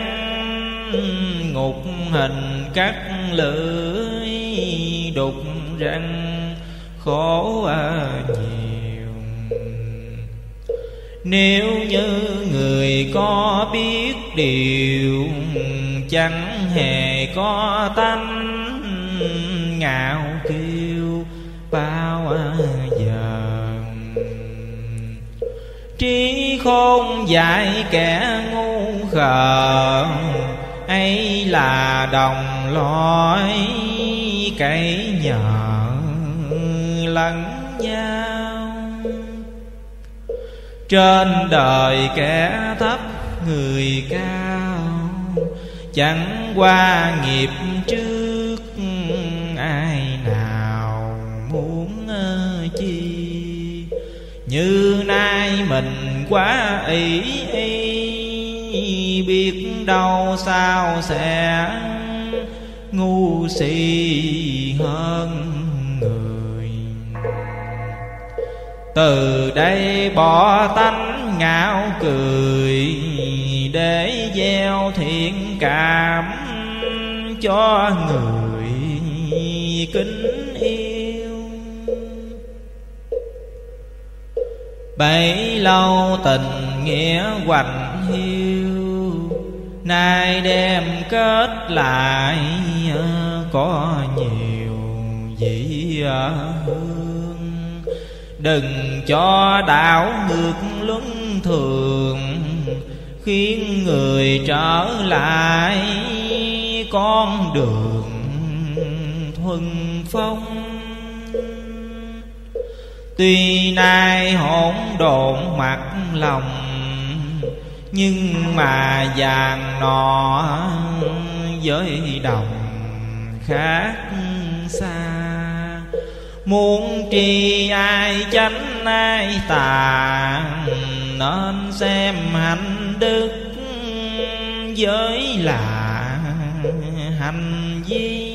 Ngục hình cắt lưỡi đục răng, khổ nhiều. Nếu như người có biết điều, chẳng hề có tánh ngạo kiêu bao giờ trí khôn dạy kẻ ngu khờ, ấy là đồng lõi cậy nhờ lẫn nhau. Trên đời kẻ thấp, người cao, chẳng qua nghiệp trước như nay mình quá ý, ý biết đâu sao sẽ ngu si hơn người. Từ đây bỏ tánh ngạo cười để gieo thiện cảm cho người kính bấy lâu tình nghĩa hoành hiu, nay đem kết lại, có nhiều dĩ hương. Đừng cho đảo ngược luân thường, khiến người trở lại con đường thuần phong tuy nay hỗn độn mặt lòng, nhưng mà vàng nọ với đồng khác xa. Muốn tri ai chánh ai tà Nên xem hạnh đức với là hành vi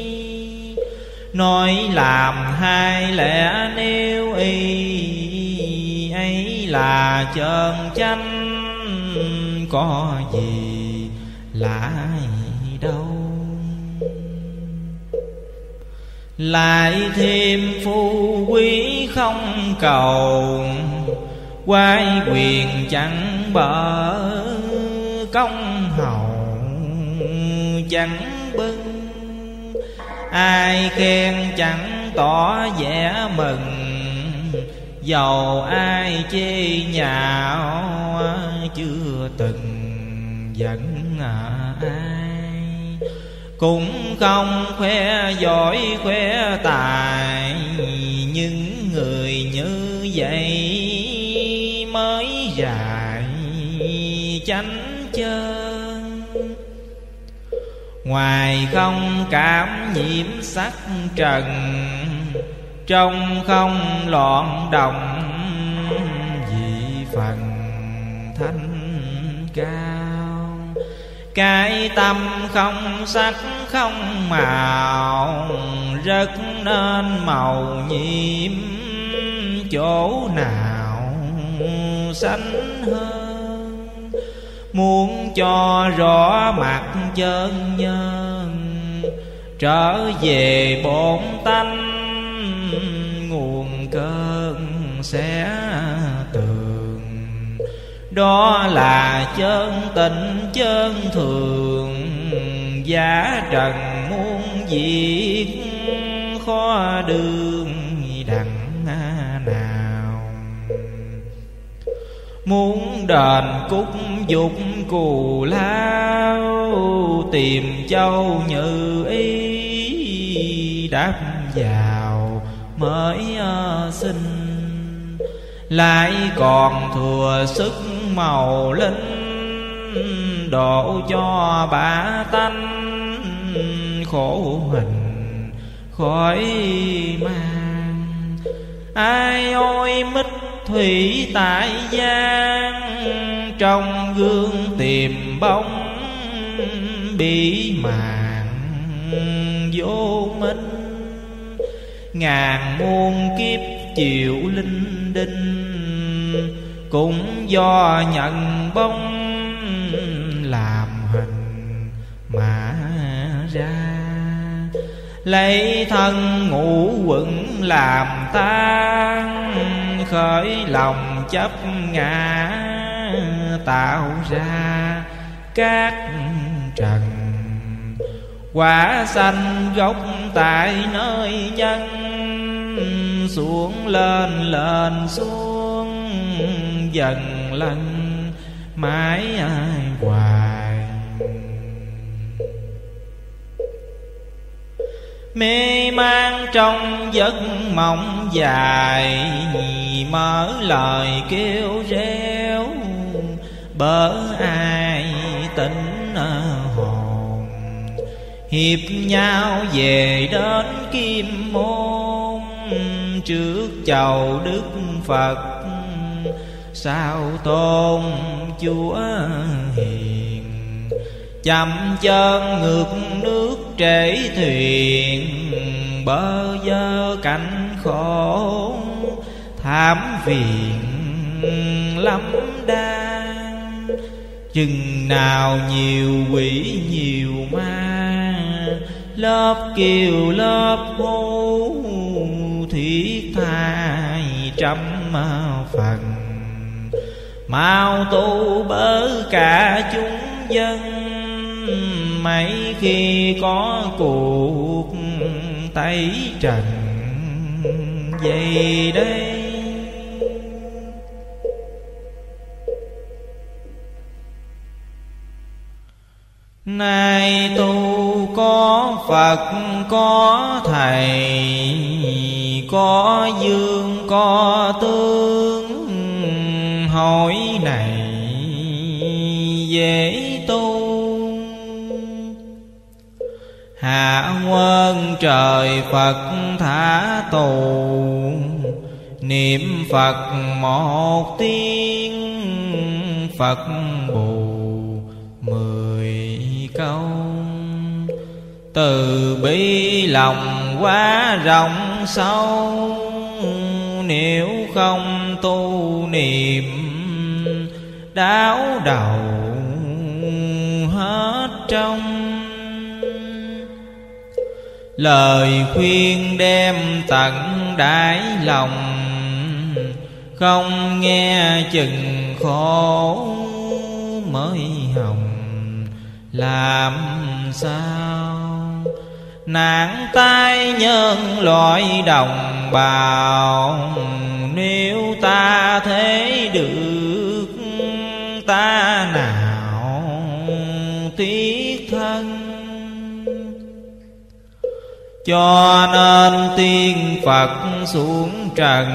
nói làm hai lẽ nêu y, ấy là trơn chánh. Có gì lại đâu? Lại thêm phu quý không cầu quay quyền chẳng bỡ, công hậu chẳng bưng ai khen chẳng tỏ vẻ mừng, dầu ai chê nhạo chưa từng giận ai cũng không khoe giỏi, khoe tài những người như vậy mới dài chánh chơi ngoài không cảm nhiễm sắc trần, trong không loạn động vì phần thanh cao. Cái tâm không sắc, không màu, rất nên màu nhiễm chỗ nào xanh hơn muốn cho rõ mặt chân nhân, trở về bổn tánh, nguồn cơn sẽ tường. Đó là chân tịnh, chân thường, giả trần muôn diệt khó đường. Muốn đền cúc dục cù lao, tìm châu như ý đáp vào, mới ờ, sinh lại còn thừa sức màu linh độ cho bả tanh. Khổ hình khỏi mang, ai ôi mít thủy tại gian trong gương tìm bóng bị mạng vô minh. Ngàn muôn kiếp chịu linh đinh, cũng do nhận bóng làm hình mà ra. Lấy thân ngũ quẩn làm tan khởi lòng chấp ngã, tạo ra các trần. Quả xanh gốc tại nơi nhân, xuống lên lên, xuống dần lần, mãi ai hoài mê mang trong giấc mộng dài, mở lời kêu reo bỡ ai tỉnh hồn. Hiệp nhau về đến kim môn, trước chầu đức phật sao tôn chúa hiền chậm chân ngược nước trễ thuyền, bơ vơ cảnh khổ. Thảm phiền lắm đa chừng nào nhiều quỷ nhiều ma. Lớp kiều, lớp hô thiết thai trăm phần. Mau tu bớ cả chúng dân mấy khi có cuộc tay trần vậy đây. Nay tu có Phật, có Thầy, Có dương, có tướng. Hỏi này dễ Hạ quân trời Phật thả tù. Niệm Phật một tiếng, Phật bù mười câu. Từ bi lòng quá rộng sâu, nếu không tu niệm đáo đầu hết trong lời khuyên đem tận đáy lòng, không nghe chừng khổ mới hồng. Làm sao? Nạn tai nhân loại đồng bào, nếu ta thế được, ta nào tiếc thân? Cho nên tiên phật xuống trần,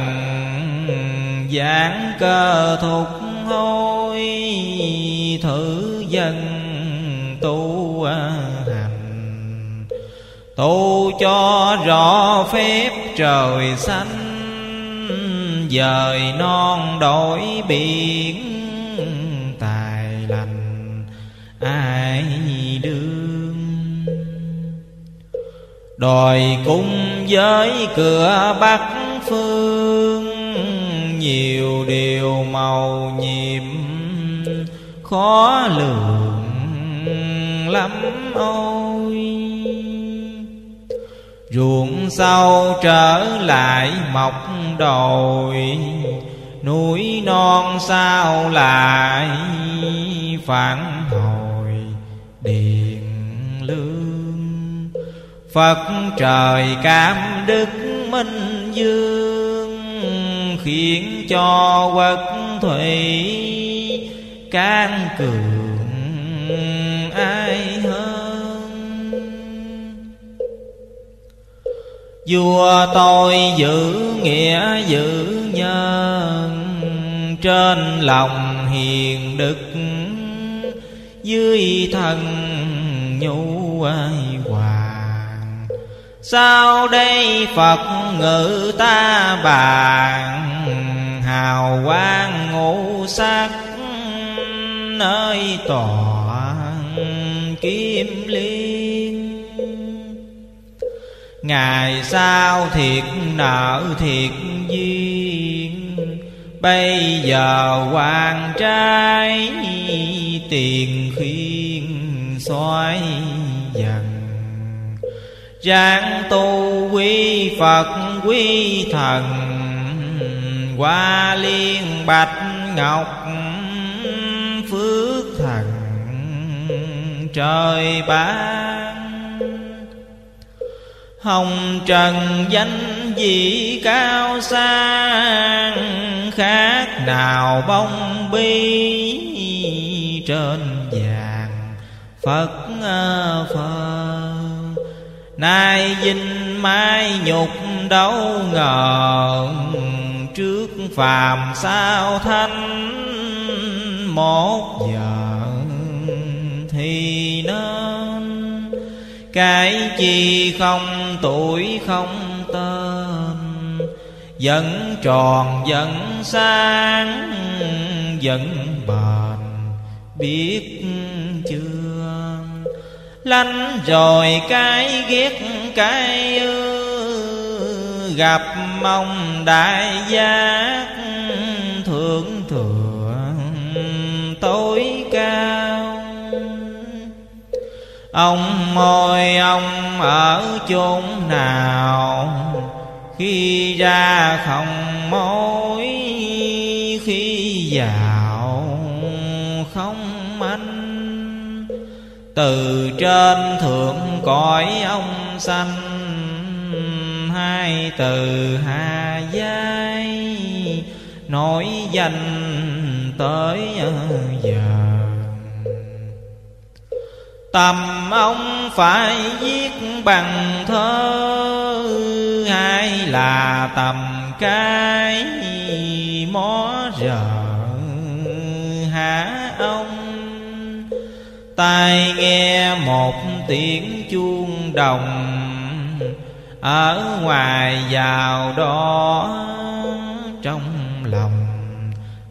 giảng cơ thục hôi, thử dân tu hành. Tu cho rõ phép trời xanh dời non đổi biển, tài lành, ai đưa đòi cung với cửa bắc phương, nhiều điều màu nhiệm khó lường lắm ôi. Ruộng sâu trở lại mọc đồi, núi non sao lại phản hồi điền lương phật trời cảm đức minh dương, khiến cho quốc thủy can cường ai hơn vua tôi giữ nghĩa giữ nhân, trên lòng hiền đức, dưới thân nhu ai hòa sao đây phật ngự ta bàn? Hào quang ngũ sắc nơi tòa kim liên. Ngày sau thiệt nợ thiệt duyên. Bây giờ hoàng trai tiền khuyên xoay dần ráng tu quy phật, quy thần qua liên bạch ngọc, phước thần, trời ban. Hồng trần danh vị cao sang, khác nào bông bi trên vàng. Phật ờ, phật nay vinh mai nhục đâu ngờ, trước phàm sao thanh một giờ. Thì nên, cái chi không tuổi không tên, Vẫn tròn, vẫn sáng, Vẫn bền, biết chưa? Lánh rồi cái ghét cái ư Gặp mong đại giác Thượng thượng tối cao. Ông môi ông ở chốn nào? Khi ra không mối, Khi vào không từ trên thượng cõi ông sanh, Hai từ hà giai, Nổi danh tới giờ. Tầm ông phải viết bằng thơ Hay là tầm cái mó rợ? Hả ông? Tai nghe một tiếng chuông đồng. Ở ngoài vào đó Trong lòng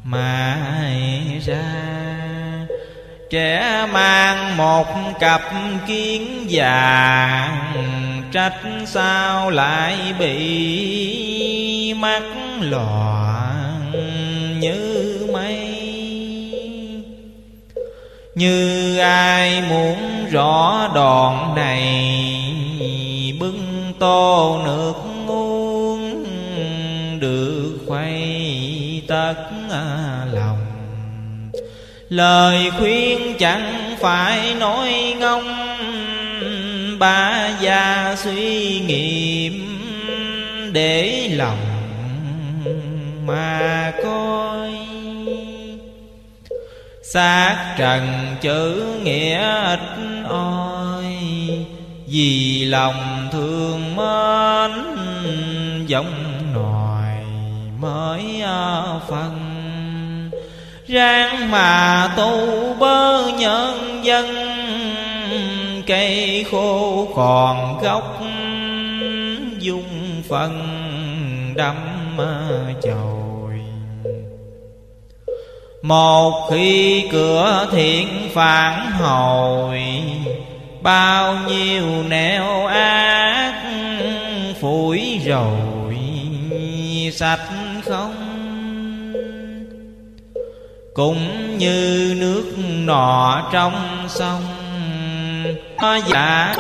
mãi ra. Trẻ mang một cặp kiến vàng, Trách sao lại bị mắc loạn Như ai muốn rõ đoạn này, Bưng tô nước uống Được khuây tất lòng. Lời khuyên chẳng phải nói ngông, Ba gia suy nghiệm Để lòng mà coi xác trần chữ nghĩa ít oi, vì lòng thương mến giống nòi mới phân. Ráng mà tu bơ nhân dân, cây khô còn gốc dung phân đâm chầu một khi cửa thiện phản hồi, bao nhiêu nẻo ác phủi rồi, sạch không? Cũng như nước nọ trong sông giả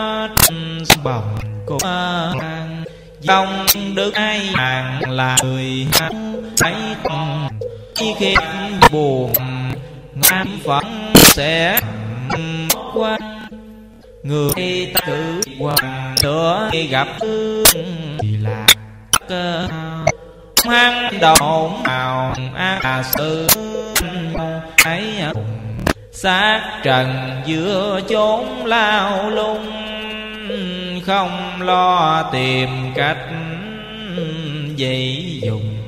bồng cô dòng đức ai hàng là người thấy khi buồn ngam phận sẽ qua. Người ta cử hoàng nữa khi gặp thì là cơ. Mang đầu màu a sự ấy xác trần giữa chốn lao lung. Không lo tìm cách dậy dùng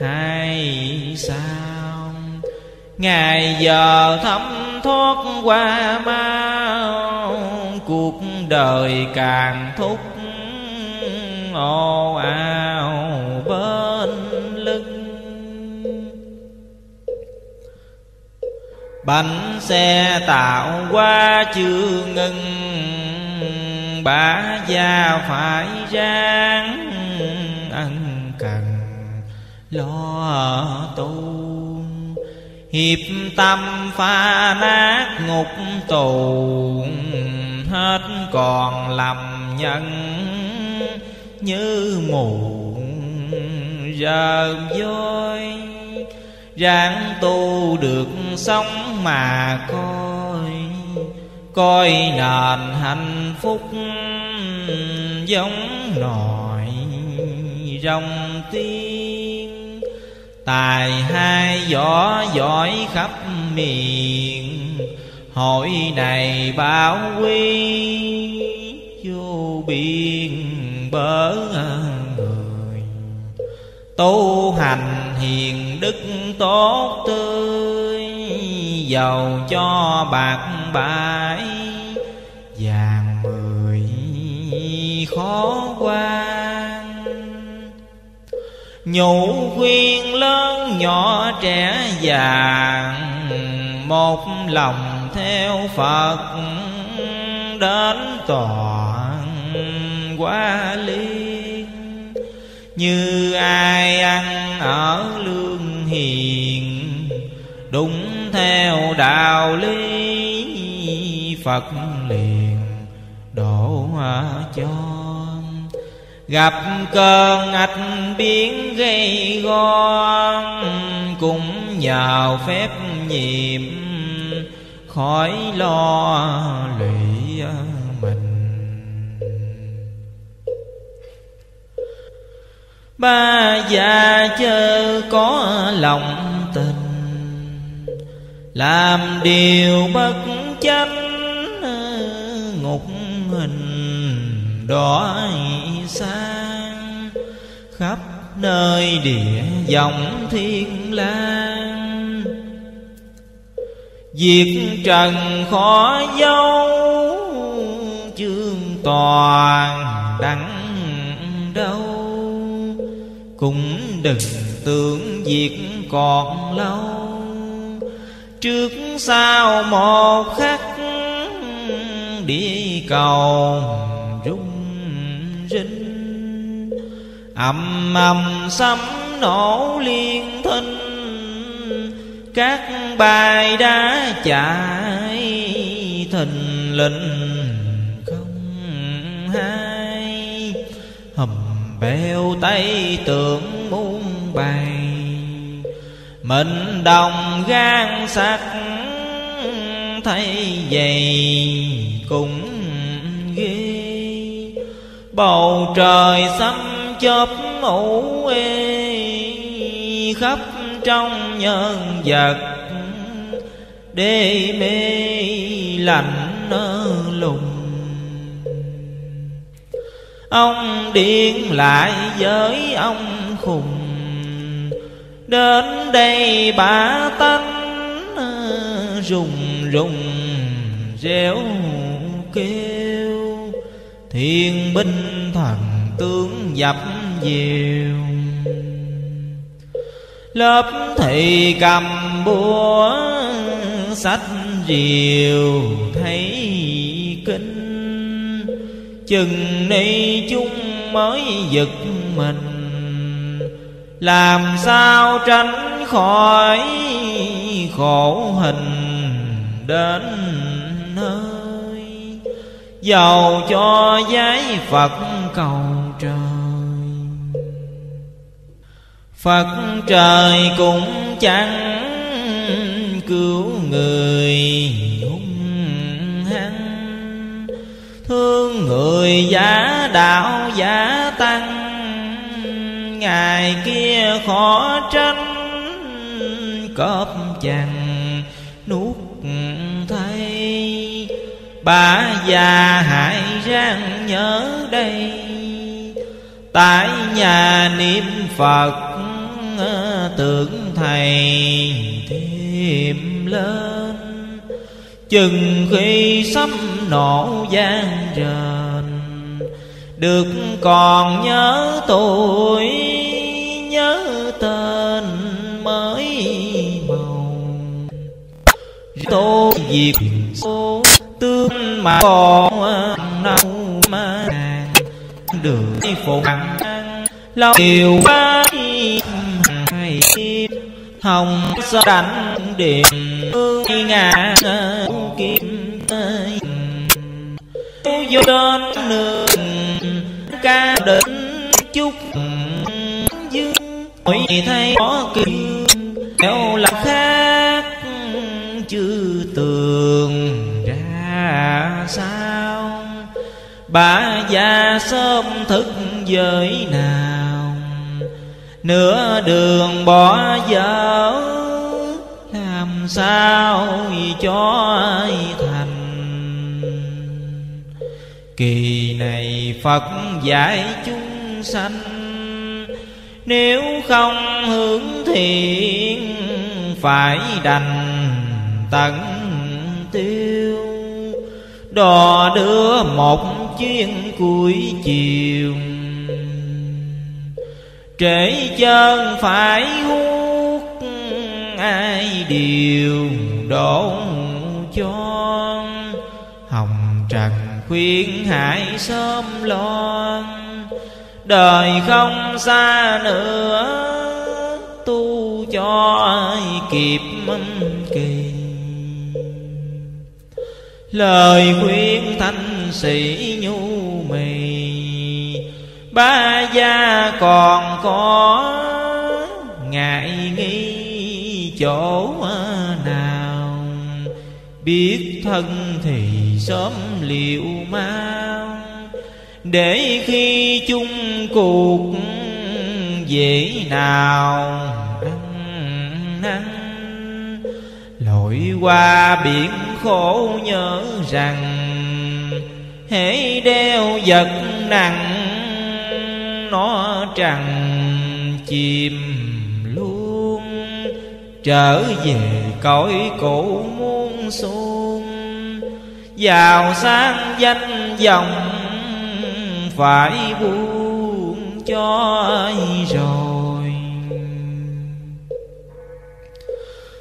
hay sao? Ngày giờ thấm thoát qua mau cuộc đời càng thúc ồ ào bên lưng. Bánh xe tạo qua chưa ngừng, bả già phải ráng ăn cần lo tu. Hiệp tâm pha nát ngục tù, hết còn lầm nhân như mù. Giờ vôi ráng tu được sống mà coi coi nền hạnh phúc giống nòi rồng tiên tài hai võ giỏi khắp miền hội này bảo quy, vô biên bớ người tu hành hiền đức tốt tươi, giàu cho bạc bãi. Vàng mười khó qua nhũ khuyên lớn nhỏ trẻ già một lòng theo phật đến toàn quá liên như ai ăn ở lương hiền, đúng theo đạo lý phật liền độ cho gặp cơn ách biến gây gon cũng nhờ phép nhiệm, khỏi lo lụy mình. Ba già chớ có lòng tình, làm điều bất chánh, ngục hình đói sang, khắp nơi địa dòng thiên lang. Việc trần khó dấu chương toàn đắng đâu. Cũng đừng tưởng việc còn lâu, trước sau một khắc đi cầu rung rinh. Ầm ầm sấm nổ liên thinh, các bài đã chạy, thình lình không hay. Hầm bèo tay tượng muôn bày, mình đồng gan sắt thấy vậy cũng ghê bầu trời xăm chớp mũ ê khắp trong nhân vật. Đê mê lạnh lùng. Ông điên lại với ông khùng. Đến đây bà tánh rùng rùng réo kêu thiên binh thần tướng dập diều lớp thị cầm búa sách diều thấy kinh chừng ni chúng mới giật mình. Làm sao tránh khỏi khổ hình đến Dầu cho giấy phật cầu trời. Phật trời cũng chẳng cứu người hung hăng. Thương người giả đạo giả tăng, ngày kia khó tránh, cọp chàng nuốt bà già hại rang nhớ đây. Tại nhà niệm phật ờ, tưởng thầy thêm lên. Chừng khi sắp nổ gian rền, được còn nhớ tuổi nhớ tên mới màu. Tôi diệt số tương mà còn nâu mà được phụ lâu điều ba hai hồng sa đánh điện hương ngã kim vô đến nương, ca đến chúc dương hội thay có kim theo là sao? Bà già sớm thức giới nào? Nửa đường bỏ dở, làm sao cho thành? Kỳ này phật giải chúng sanh, nếu không hướng thiện, phải đành tận tiêu đò đưa một chuyến cuối chiều. Trễ chân phải hút ai điều đổ cho. Hồng trần khuyên hại sớm loan, đời không xa nữa, tu cho ai kịp kỳ lời khuyên thanh sĩ nhu mì. Ba gia còn có ngại nghi chỗ nào? Biết thân thì sớm liệu mau. Để khi chung cuộc dễ nào? Lội qua biển khổ nhớ rằng hễ đeo vật nặng, nó trằn chìm luôn. Trở về cõi cổ muôn xuông giàu sang danh vọng phải buông cho ai rồi.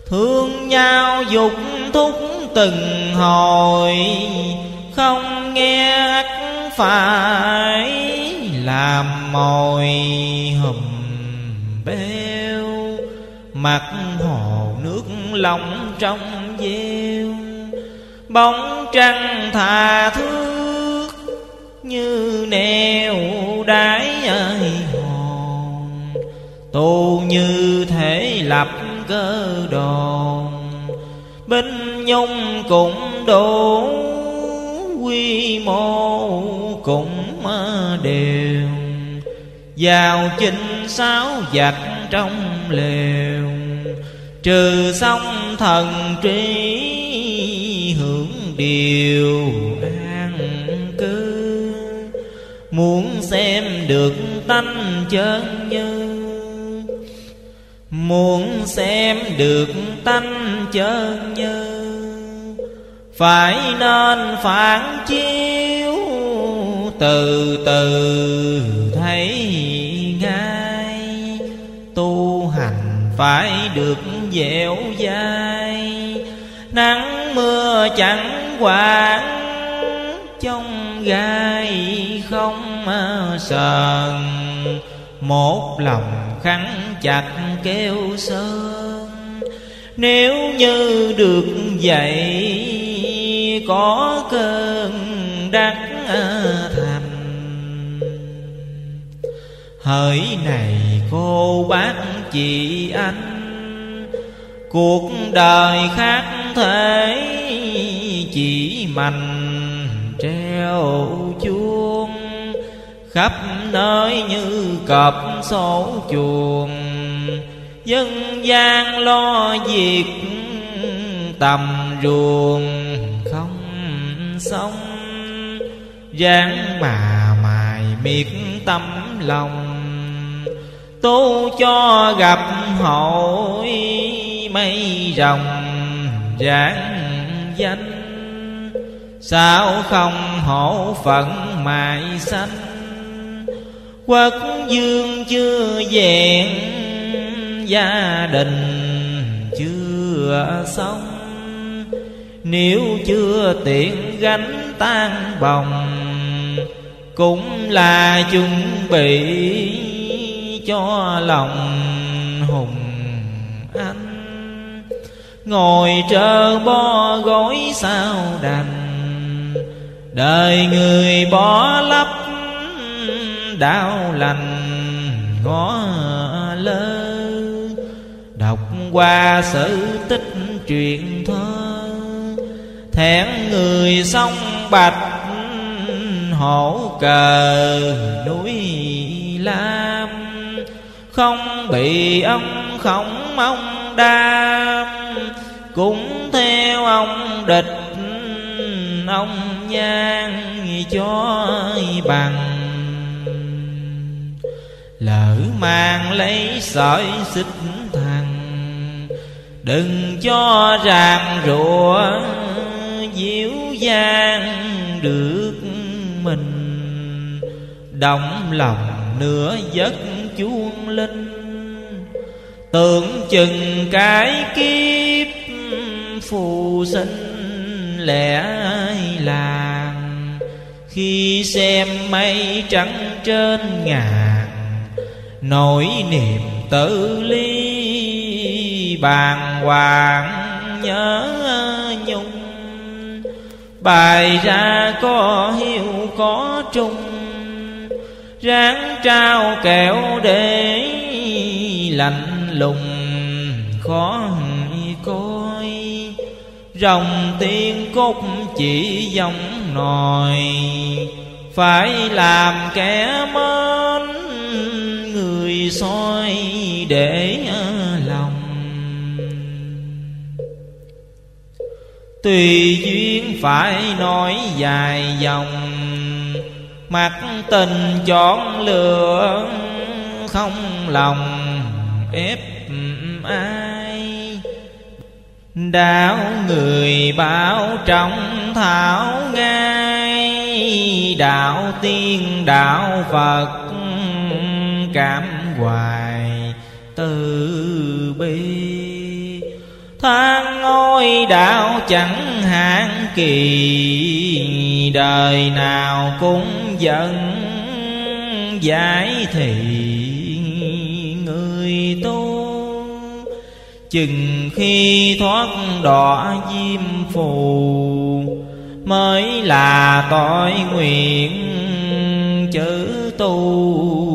Thương nhau dục thúc từng hồi, không nghe phải làm mồi hùm béo mặt hồ nước lòng trong veo bóng trăng thà thước như nèo đáy ơi tu như thể lập cơ đồn binh nhung cũng đủ, quy mô cũng đều. Vào chinh sáu giặc trong lều, trừ xong thần trí hưởng điều an cư. Muốn xem được tánh chân như muốn xem được tánh chân như phải nên phản chiếu từ từ thấy ngay. Tu hành phải được dẻo dai. Nắng mưa chẳng quản trong gai không sờn một lòng khăn chặt kêu sơn. Nếu như được vậy, có cơn đắc thành. Hỡi này cô bác chị anh, cuộc đời khác thế chỉ mạnh treo chuông khắp nơi như cọp sổ chuồng. Dân gian lo việc tầm ruồng không sống ráng mà mài miệt tâm lòng, tu cho gặp hội mây rồng ráng danh. Sao không hổ phận mài xanh quốc dương chưa vẹn gia đình, chưa xong. Nếu chưa tiện gánh tan bồng, cũng là chuẩn bị cho lòng hùng anh. Ngồi trơ bo gối sao đành, đời người bỏ lấp đạo lành, ngõ lơ. Đọc qua sử tích truyền thơ thẹn người sông bạch hổ cờ núi lam. Không bị ông khổng ông đam, cũng theo ông địch, ông nhan cho bằng lỡ mang lấy sợi xích thằng, đừng cho ràng rụa diễu gian được mình. Động lòng nửa giấc chuông linh, tưởng chừng cái kiếp phù sinh lẻ làng. Khi xem mây trắng trên ngàn nỗi niềm tự ly bàng hoàng nhớ nhung. Bài ra có hiu có trung ráng trao kẹo để lạnh lùng. Khó coi, rồng tiên cúc chỉ dòng nòi, phải làm kẻ mến soi để à, lòng. Tùy duyên phải nói dài dòng mặt tình chọn lựa không lòng ép ai. Đạo người bảo trọng thảo ngay đạo tiên đạo phật cảm hoài từ bi. Than ngôi đạo chẳng hạn kỳ, đời nào cũng giận giải thị người tu. Chừng khi thoát đọa diêm phù, mới là tội nguyện chữ tu.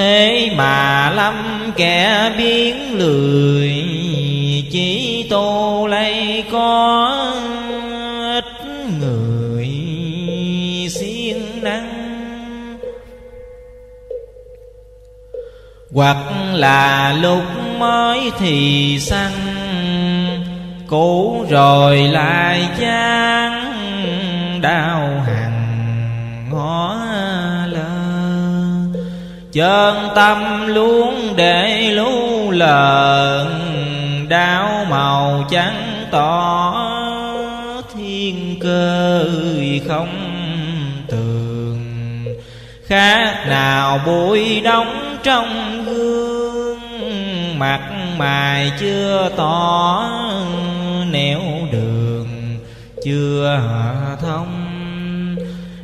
Thế mà lâm kẻ biến lười, chỉ tô lấy có ít người siêng năng hoặc là lúc mới thì săn, cũ rồi lại chán đau hạ chân tâm luôn để lưu lợn, đau màu trắng tỏ thiên cơ không tường. Khác nào bụi đóng trong gương, mặt mài chưa tỏ nẻo đường, chưa thông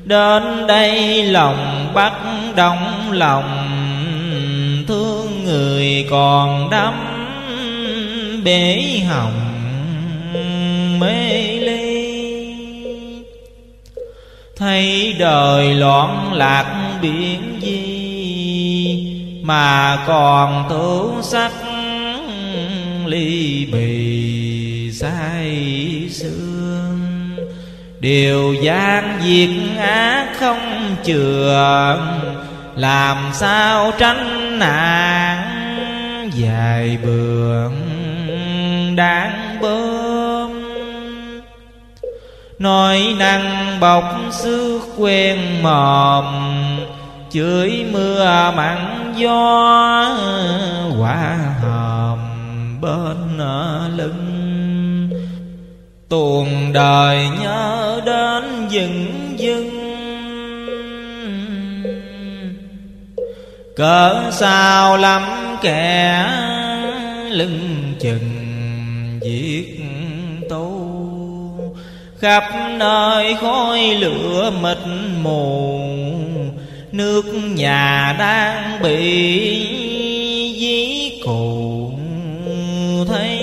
đến đây lòng bắt động lòng, thương người còn đắm bể hồng mê ly. Thấy đời loạn lạc biển di, mà còn tố sắc ly bì sai xưa điều gian diệt ác không chừa làm sao tránh nạn? Dài bường đáng bơm. Nói năng bọc xứ quen mòm chửi mưa mặn gió quả hòm bên lưng tuồng đời nhớ đến dừng dưng. Cỡ sao lắm kẻ lưng chừng giết tu khắp nơi khói lửa mịt mù, nước nhà đang bị dí cụ. Thấy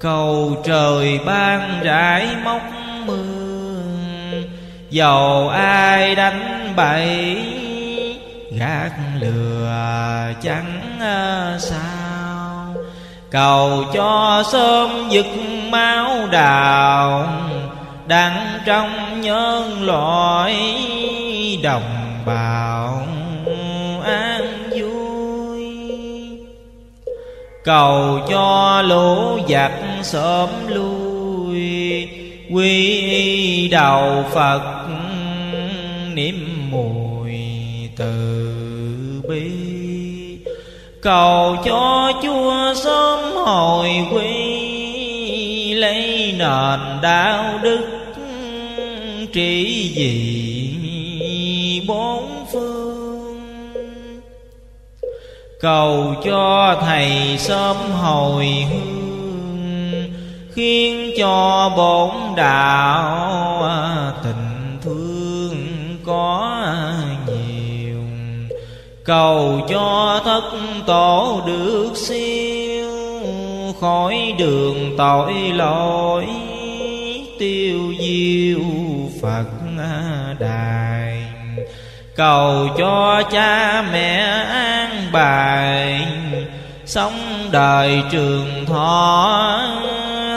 cầu trời ban rải móc mưa dầu ai đánh bậy gác lừa chẳng à, sao? Cầu cho sớm dứt máu đào, đang trong nhân loại đồng bào an cầu cho lũ giặc sớm lui. Quy đầu phật, niệm mùi từ bi. Cầu cho chúa sớm hồi quy, lấy nền đạo đức trị vì bốn phương cầu cho thầy sớm hồi hương, khiến cho bổn đạo à, tình thương có nhiều. Cầu cho thất tổ được siêu, khỏi đường tội lỗi, tiêu diêu phật à, đài cầu cho cha mẹ an bài. Sống đời trường thọ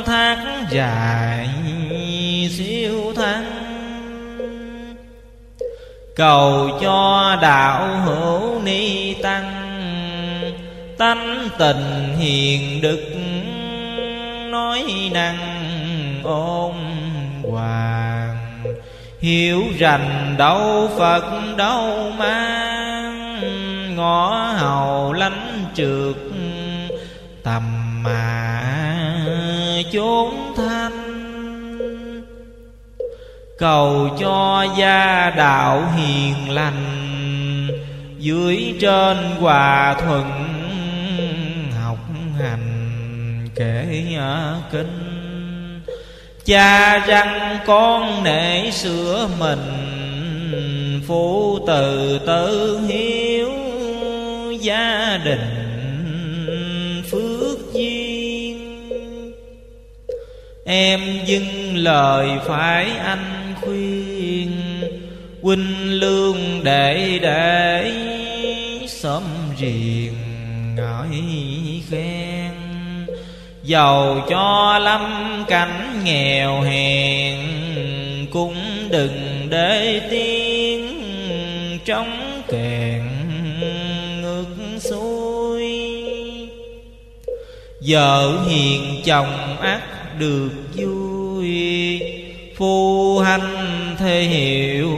thác dài, siêu thắng cầu cho đạo hữu ni tăng, tánh tình hiền đức nói năng ôn hoàng hiểu rành đâu phật đâu mang. Ngõ hầu lánh trượt tầm mà chốn thanh. Cầu cho gia đạo hiền lành. Dưới trên hòa thuận học hành kể kinh cha răng con nể sửa mình phụ từ tự hiếu gia đình phước duyên. Em dưng lời phải anh khuyên, huynh lương để để sớm riêng, ngợi khen. Dầu cho lâm cảnh nghèo hèn, Cũng đừng để tiếng trong kẹn ngược xuôi. Vợ hiền chồng ắt được vui, Phu hành thế hiểu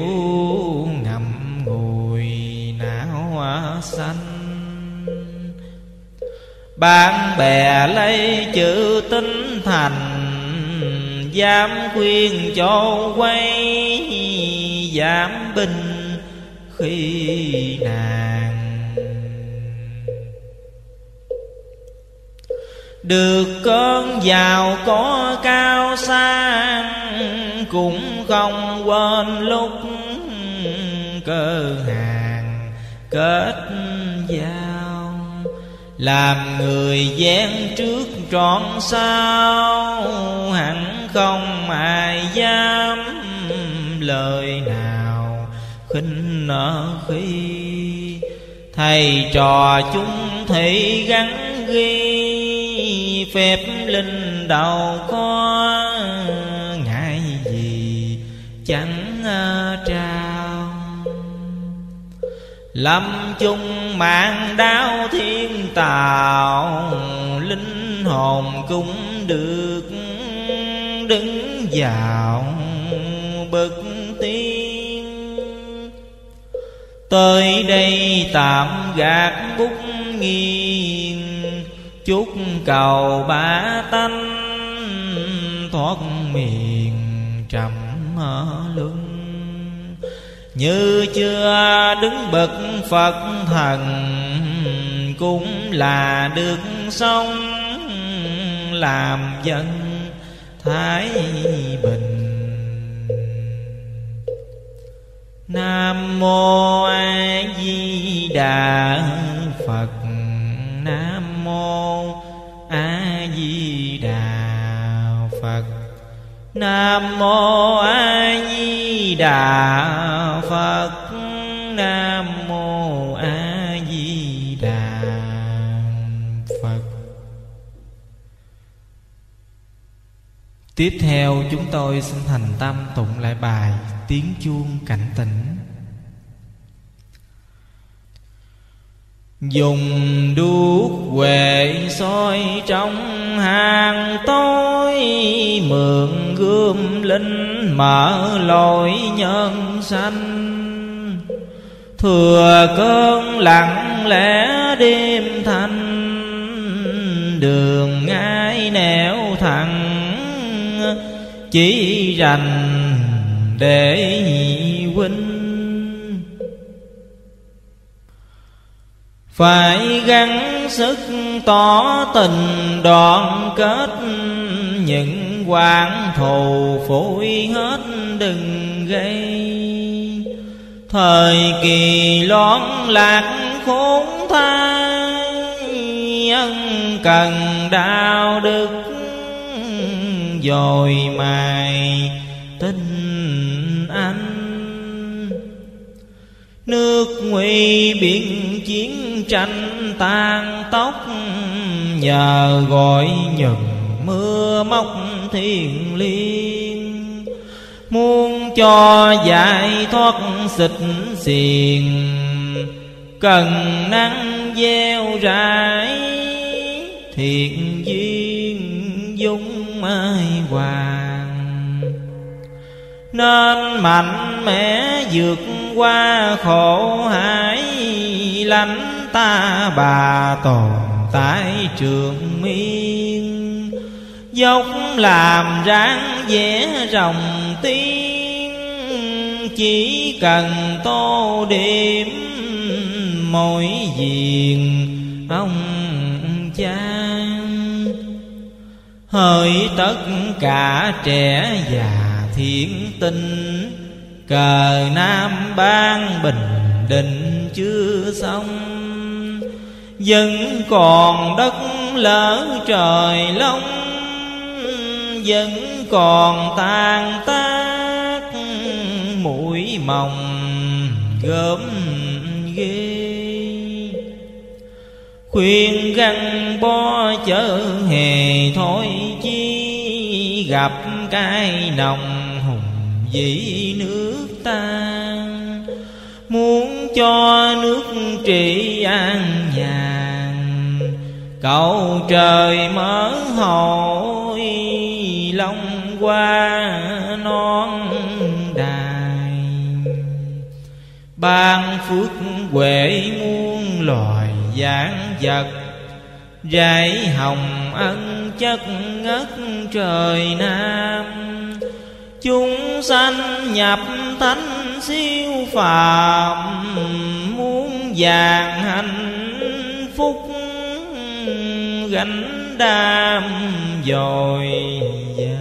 ngậm ngùi não xanh bạn bè lấy chữ tinh thành, Dám khuyên cho quay Dám binh khi nàng. Được cơn giàu có cao sang, Cũng không quên lúc cơ hàng kết giao làm người gian trước trọn sao hẳn không ai dám lời nào khinh nở khi. Thầy trò chúng thị gắn ghi, phép linh đầu con lâm chung mạng đau thiên tạo linh hồn cũng được đứng vào bậc tiên. Tới đây tạm gạt bút nghiêng chúc cầu ba tánh thoát miền trầm luân như chưa đứng bậc phật thần cũng là được sống làm dân thái bình. Nam mô a di đà phật. Nam mô a di đà phật nam mô a di đà phật. Nam mô a di đà phật. Tiếp theo chúng tôi xin thành tâm tụng lại bài tiếng chuông cảnh tỉnh. Dùng đuốc huệ soi trong hàng tối, Mượn gươm linh mở lối nhân sanh. Thừa cơn lặng lẽ đêm thanh Đường ngay nẻo thẳng, Chỉ rành để huynh. Phải gắng sức tỏ tình đoàn kết, những quan thù phủi hết đừng gây. Thời kỳ loạn lạc khốn thai, ân cần đạo đức, dồi mài tinh Nước nguy biển chiến tranh tan tóc, Nhờ gọi nhận mưa móc thiên liên Muốn cho giải thoát xịt xiền Cần nắng gieo rải Thiện duyên dung mai hoài nên mạnh mẽ vượt qua khổ hải lánh ta bà tồn tại trường miên. Dốc làm ráng vẽ rồng tiên, chỉ cần tô điểm mỗi diện ông cha hỡi tất cả trẻ già thiện tình, cờ nam ban bình định chưa xong. Vẫn còn đất lỡ trời long vẫn còn tàn tác mũi mồng gớm ghê. Khuyên găng bo chớ hề thôi chi gặp cái nồng hùng vĩ nước ta. Muốn cho nước trị an nhàn, cầu trời mở hội long qua non đài. Ban phước huệ muôn loài giảng vật rải hồng ân chất ngất trời nam. Chúng sanh nhập thánh siêu phàm, muốn vàng hạnh phúc, gánh đam dồi dào.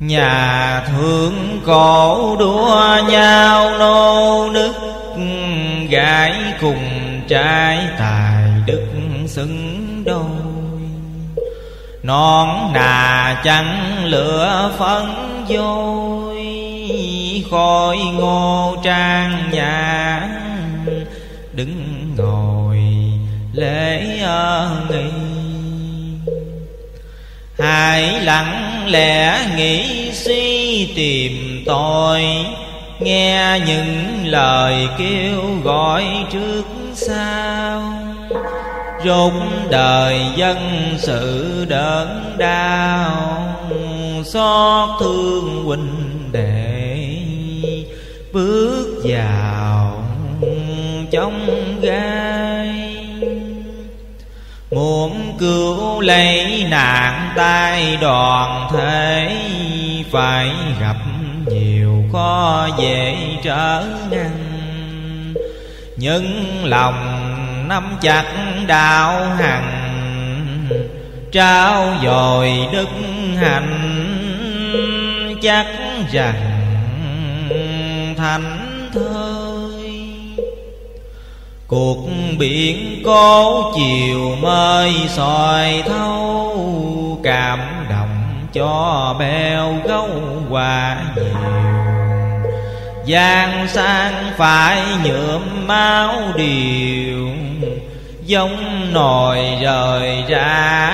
Nhà thượng cổ đua nhau nô nức gái cùng trai tài đức xứng đôi. Non nà trắng lửa phấn vôi khói ngô trang nhà đứng ngồi lễ ơn nghi. Hãy lặng lẽ nghĩ, suy tìm tôi nghe những lời kêu gọi trước sau rốt đời dân sự đớn đau, xót thương huynh đệ. Bước vào trong gai, muốn cứu lấy nạn tai đoàn thể phải gặp nhiều khó dễ trở ngăn. Nhưng lòng nắm chặt đạo hằng trao dồi đức hạnh, chắc rằng thành thơi. Cuộc biển cố chiều mây soi thâu cảm động cho bèo gấu quà nhiều. Giang sang phải nhuộm máu điều, Giống nồi rời ra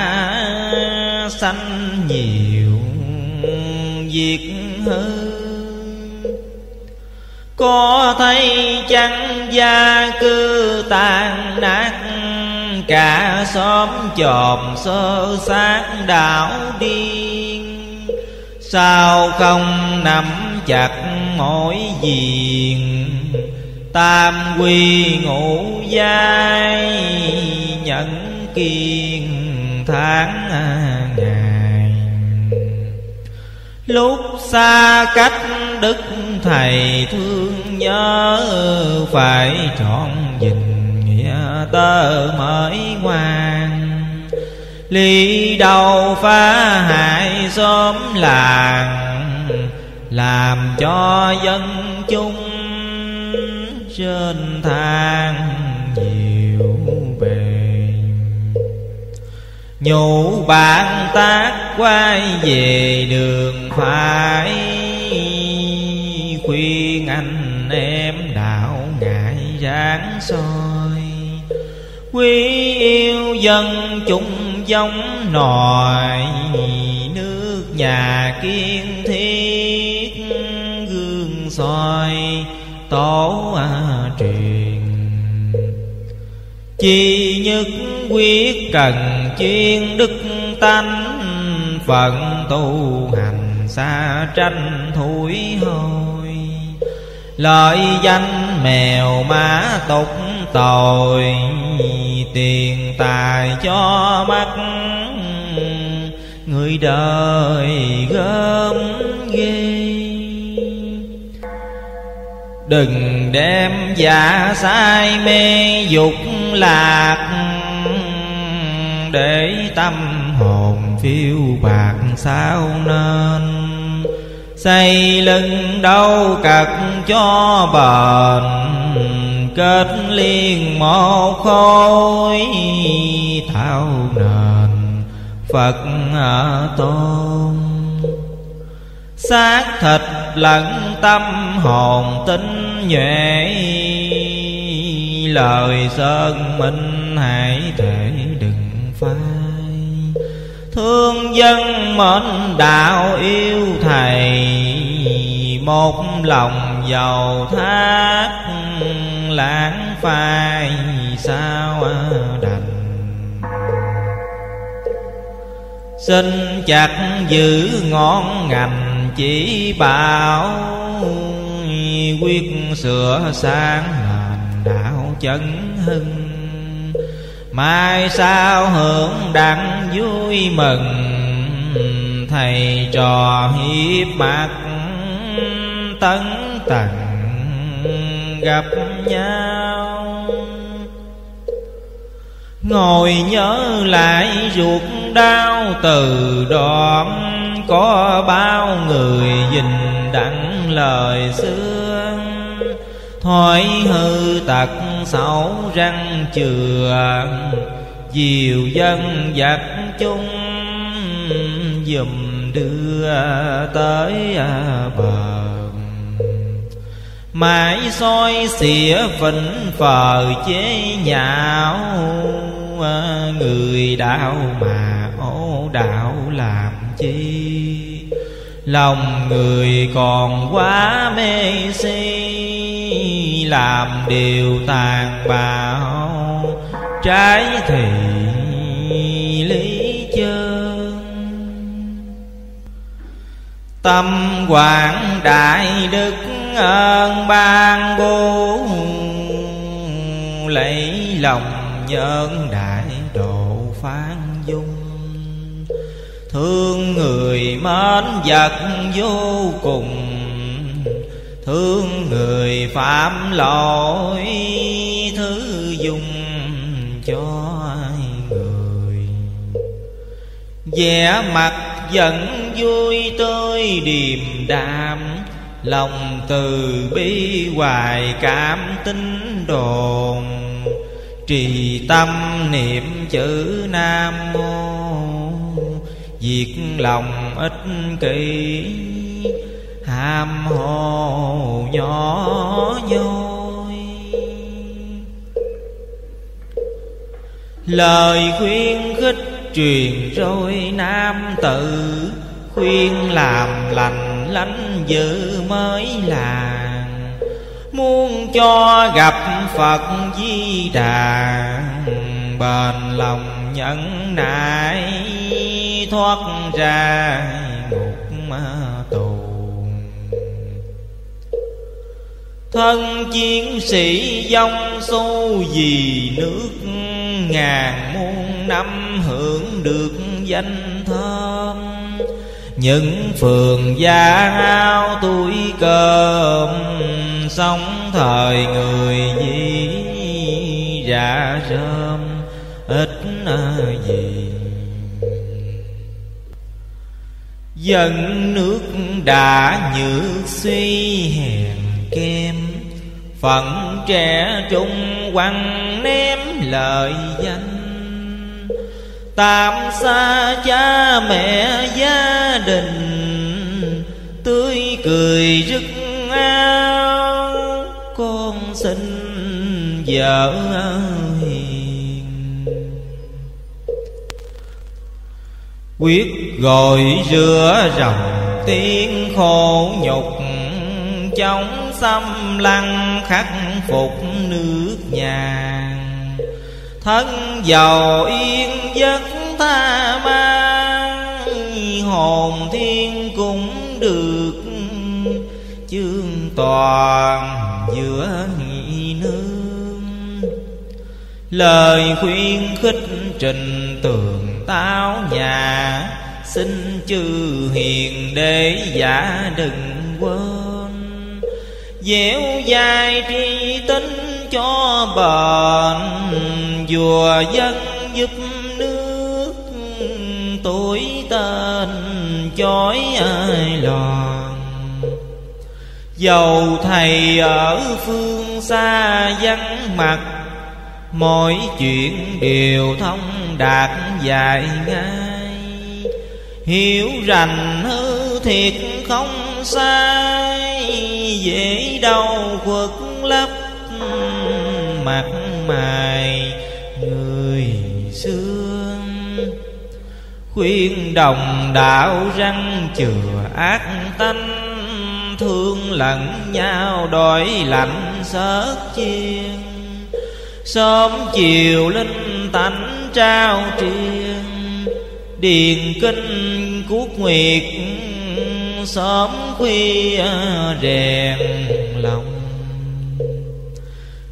xanh nhiều. Việc hư, Có thấy chẳng gia cư tàn nát Cả xóm chòm sơ sát đảo điên. Sao không nắm chặt mỗi diện Tam quy ngũ giai Nhẫn kiên tháng ngày. Lúc xa cách đức thầy thương nhớ Phải trọn dình tơ mới ngoan. Ly đầu phá hại xóm làng, làm cho dân chúng trên thang nhiều bề. Nhủ bạn tác quay về đường phải, khuyên anh em đạo ngại ráng soi quý yêu dân chúng giống nòi nước nhà kiên thiết gương soi tổ à, truyền. Chi nhất quyết cần chuyên đức tánh phận tu hành xa tranh thủi hôi lợi danh mèo má tục tội tiền tài cho mắt. Người đời gớm ghê. Đừng đem giả sai mê dục lạc, Để tâm hồn phiêu bạc sao nên. Xây lưng đâu cật cho bền Kết liên một khối thao nền, Phật tôn. Xác thịt lẫn tâm hồn tính nhuệ, lời sơn minh hãy thể thương dân mến đạo yêu thầy, một lòng giàu thác lãng phai sao đành. Xin chặt giữ ngón ngành chỉ bảo, quyết sửa sáng nền đạo chân hưng mai sau hưởng đặng vui mừng, thầy trò hiếp mặt tấn tần gặp nhau. Ngồi nhớ lại ruột đau, từ đoạn có bao người dình đặng lời xưa. Thoái hư tật xấu răng chừa, Diều dân giặc chung Dùm đưa tới à, bờ Mãi soi xỉa vĩnh phờ chế nhạo à, Người đạo mà ô đạo làm chi? Lòng người còn quá mê si làm điều tàn bạo. Trái thì lý chân tâm quảng đại đức ơn ban bố lấy lòng nhân đại độ phán dung. Thương người mến vật vô cùng Thương người phạm lỗi, Thứ dùng cho người. Vẻ mặt vẫn vui tươi, điềm đạm, Lòng từ bi, hoài cảm tính đồn. Trì tâm niệm chữ Nam Mô Diệt lòng ích kỷ. Ham hồ nhỏ nhoi Lời khuyên khích truyền rồi nam tử, Khuyên làm lành lánh dữ mới là Muốn cho gặp Phật Di Đà, Bền lòng nhẫn nại thoát ra ngục tù. Thân chiến sĩ dông xô vì nước ngàn muôn năm hưởng được danh thơm. Những phường gia ao tuổi cơm sống thời người gì ra rơm, ít gì. Dân nước đã nhược suy hèn kem Phận trẻ trung quăng ném lời danh. Tạm xa cha mẹ gia đình, Tươi cười rực áo Con xin vợ hiền. Quyết gọi rửa rồng tiếng khổ nhục chống xâm lăng khắc phục nước nhà thân giàu yên giấc tha mang, hồn thiên cũng được chương toàn giữa nghị nương. Lời khuyên khích trình tường táo nhà, xin chư hiền để giả đừng quên dẻo dài tri tính cho bền vua dân giúp nước tuổi tên, chói ai loạn dầu thầy ở phương xa vắng mặt, mọi chuyện đều thông đạt dài ngay hiểu rành hư thiệt không sai, dễ đau quật lấp mặt mày người xưa khuyên đồng đạo răng chừa ác tánh thương lẫn nhau đổi lạnh sớt chiên. Sớm chiều linh tánh trao triền điền kinh cuốc nguyệt, sớm khuya rèn lòng.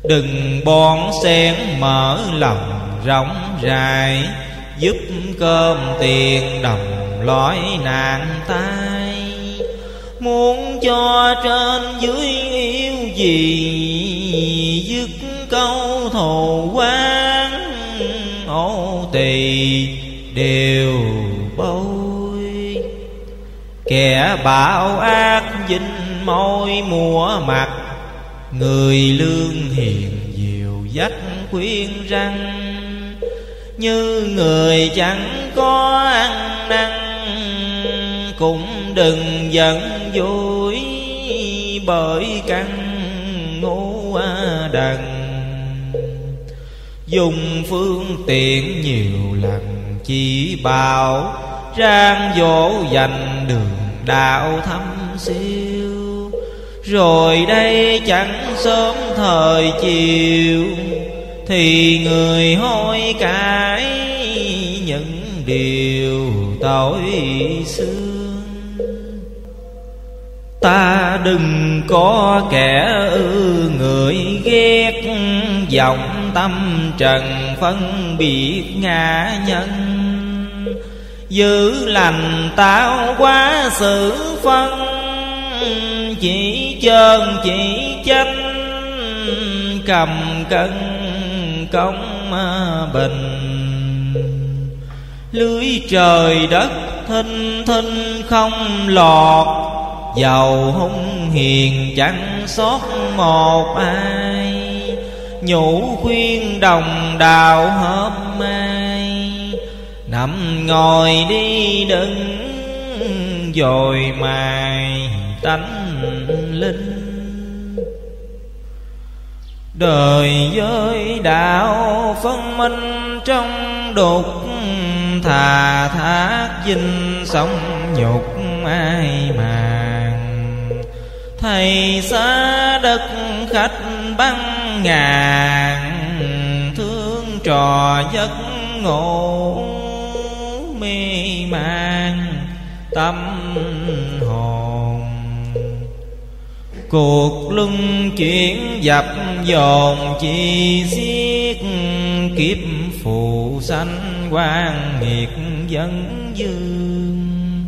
Đừng bón sen mở lòng rộng rãi, giúp cơm tiền đồng lõi nạn tai. Muốn cho trên dưới yêu gì, dứt câu thù quán ô tỳ đều bôi. Kẻ bạo ác dinh môi mùa mặt, người lương hiền diệu dắt khuyên răng. Như người chẳng có ăn năn, cũng đừng giận vui bởi căn ngu đần dùng phương tiện nhiều lần chỉ bảo rang dỗ dành đường đạo thâm siêu. Rồi đây chẳng sớm thời chiều, thì người hối cải những điều tội xưa ta đừng có kẻ ư người ghét vọng tâm trần phân biệt ngã nhân giữ lành tạo quá sự phân, chỉ trơn chỉ chánh, cầm cân công bình. Lưới trời đất thinh thinh không lọt giàu hung hiền chẳng sót một ai. Nhủ khuyên đồng đạo hôm mai nằm ngồi đi đứng, rồi mài tánh linh. Đời giới đạo phân minh trong đục, thà thác dinh sống nhục ai màng. Thầy xa đất khách băng ngàn, thương trò giấc ngộ mê man tâm hồn. Cuộc luân chuyển dập dồn chi xiết, kiếp phù sanh quan nghiệt dân dương.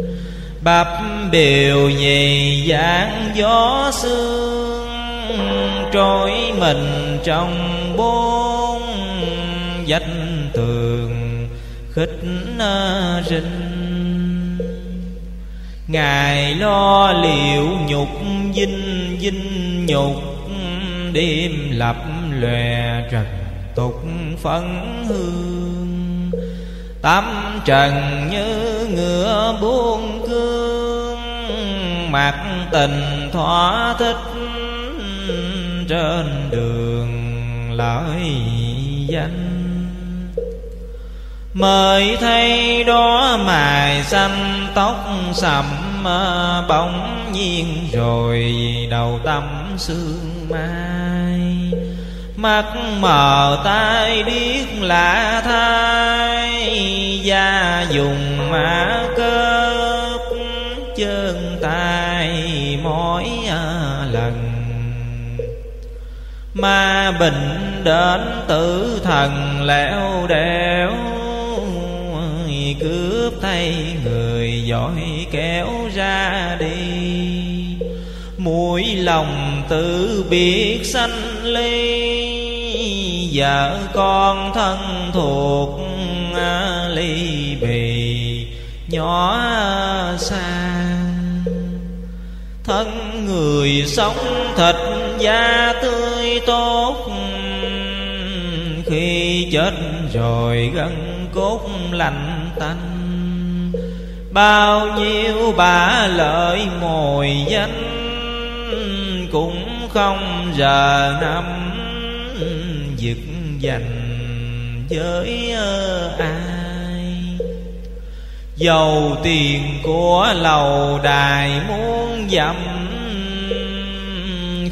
Bập bèo nhì dáng gió sương, trôi mình trong bốn vách tường khích rình. Ngài lo liệu nhục dinh dinh nhục. Đêm lập lòe trần tục phấn hương. Tâm trần như ngựa buông cương. Mặt tình thỏa thích Trên đường lợi danh. Mời thay đó mài xanh tóc sầm bóng nhiên, rồi đầu tâm sương mai. Mắt mờ tai điếc lạ thai, da dùng mã cớp chân tay mỗi à, lần. Ma bình đến tử thần lẻo đẻo cướp tay người giỏi kéo ra đi. Mũi lòng tự biết sanh ly, vợ con thân thuộc ly bì, nhỏ xa. Thân người sống thịt da tươi tốt khi chết rồi gân cốt lạnh tanh. Bao nhiêu bả lợi mồi danh cũng không giờ năm dứt dành với ờ, ai. Dầu tiền của lầu đài muốn dặm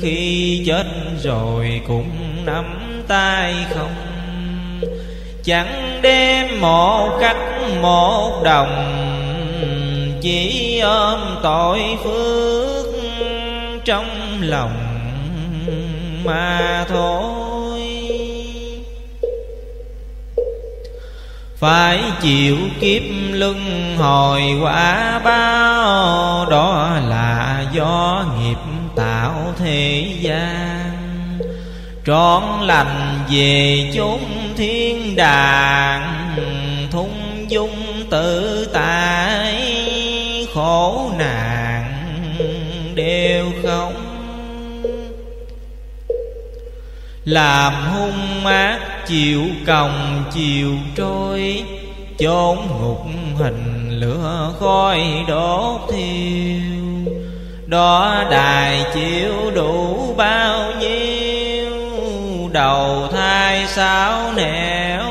Khi chết rồi cũng nắm tay không? Chẳng đem một cách một đồng, Chỉ ôm tội phước trong lòng mà thôi. Phải chịu kiếp luân hồi quả bao đó là do nghiệp tạo thế gian trọn lành về chốn thiên đàng, thung dung tự tại khổ nạn đều không. Làm hung ác chịu còng chịu trôi, chốn ngục hình lửa khói đốt thiêu. Đó đài chịu đủ bao nhiêu đầu thai sao nẻo,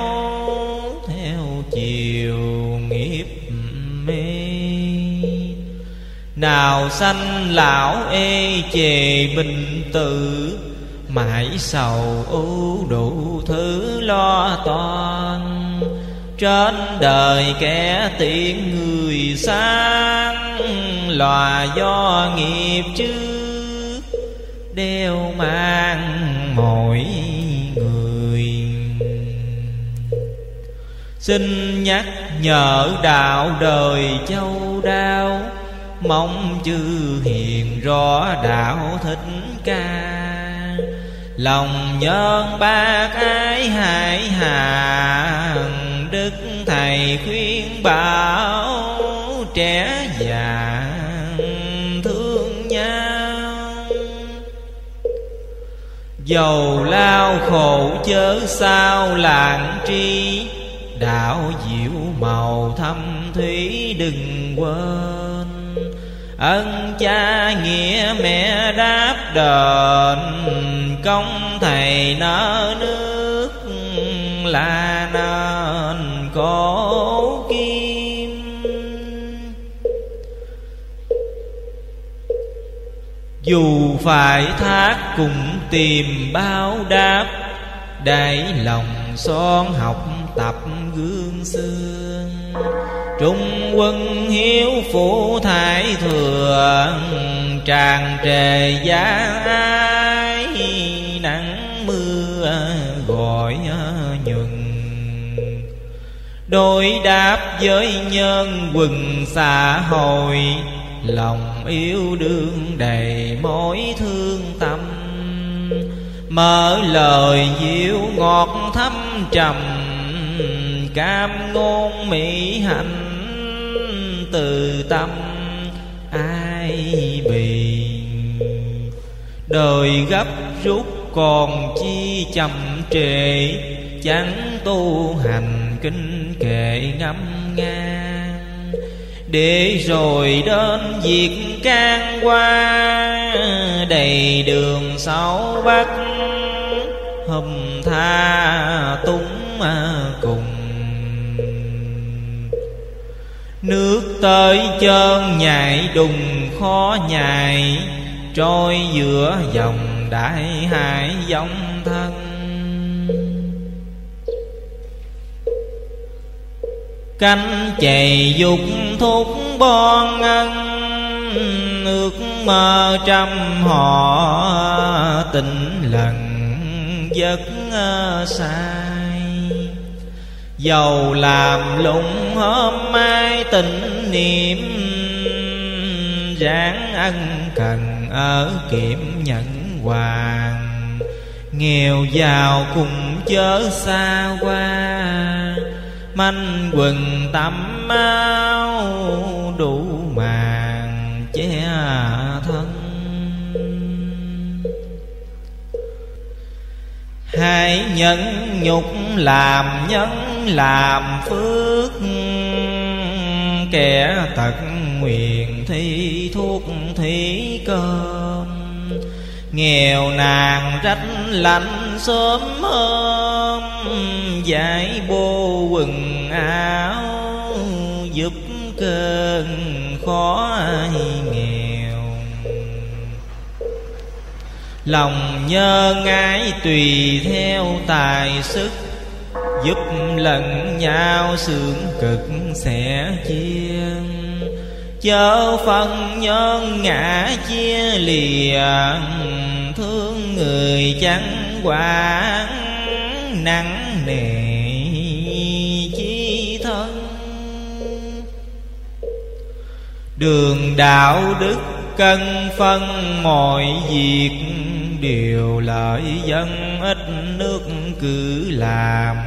theo chiều nghiệp mê. Nào sanh lão ê chề bình tử, mãi sầu ưu đủ thứ lo toan. Trên đời kẻ tiện người sang, là do nghiệp chứ đeo mang mỗi người. Xin nhắc nhở đạo đời châu đao, mong chư hiền rõ đạo thích ca. Lòng nhân bác ái hải hà đức thầy khuyên bảo trẻ già. Dầu lao khổ chớ sao lạng tri. Đạo diệu màu thâm thủy đừng quên. Ân cha nghĩa mẹ đáp đền, công thầy nợ nước là nền cổ kia dù phải thác cùng tìm bao đáp để lòng son học tập gương xương. Trung quân hiếu phụ thái thừa tràn trề giá ai nắng mưa gọi nhuần đối đáp với nhân quần xã hội lòng yêu đương đầy mối thương tâm. Mở lời diệu ngọt thâm trầm, cam ngôn mỹ hạnh từ tâm. Ai bì? Đời gấp rút còn chi chậm trễ, chẳng tu hành kinh kệ ngâm nga để rồi đến việc can qua, đầy đường sáu bắc, hầm tha túng cùng. Nước tới chân nhảy đùng khó nhảy, Trôi giữa dòng đại hải dòng thân. Cánh chày dục thúc bon ân Ước mơ trăm họ tình lần giấc ờ, sai Dầu làm lụng hôm mai tình niệm, Ráng ân cần ở kiểm nhận hoàng. Nghèo giàu cùng chớ xa qua manh quần tắm áo đủ màn che thân. Hãy nhẫn nhục làm nhân làm phước kẻ tật nguyện thi thuốc thí cơm nghèo nàng rách lạnh, sớm hôm giải bô quần áo, giúp cơn khó ai nghèo. Lòng nhớ ngái tùy theo tài sức, giúp lẫn nhau sướng cực sẽ chia chớ phân nhân ngã chia lìa thương người chẳng quản nặng nề chi thân. Đường đạo đức cân phân mọi việc, điều lợi dân ít nước cứ làm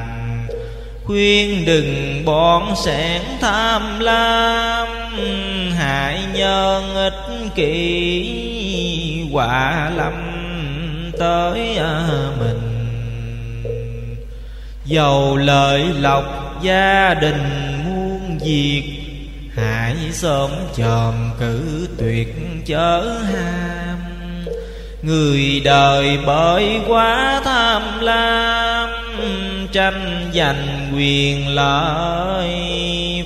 khuyên đừng bọn sẻn tham lam, hại nhân ích kỷ, quả lâm tới à, mình. Dầu lợi lộc gia đình muôn việc, hãy sớm chòm cử tuyệt chớ ham. Người đời bởi quá tham lam tranh giành quyền lợi,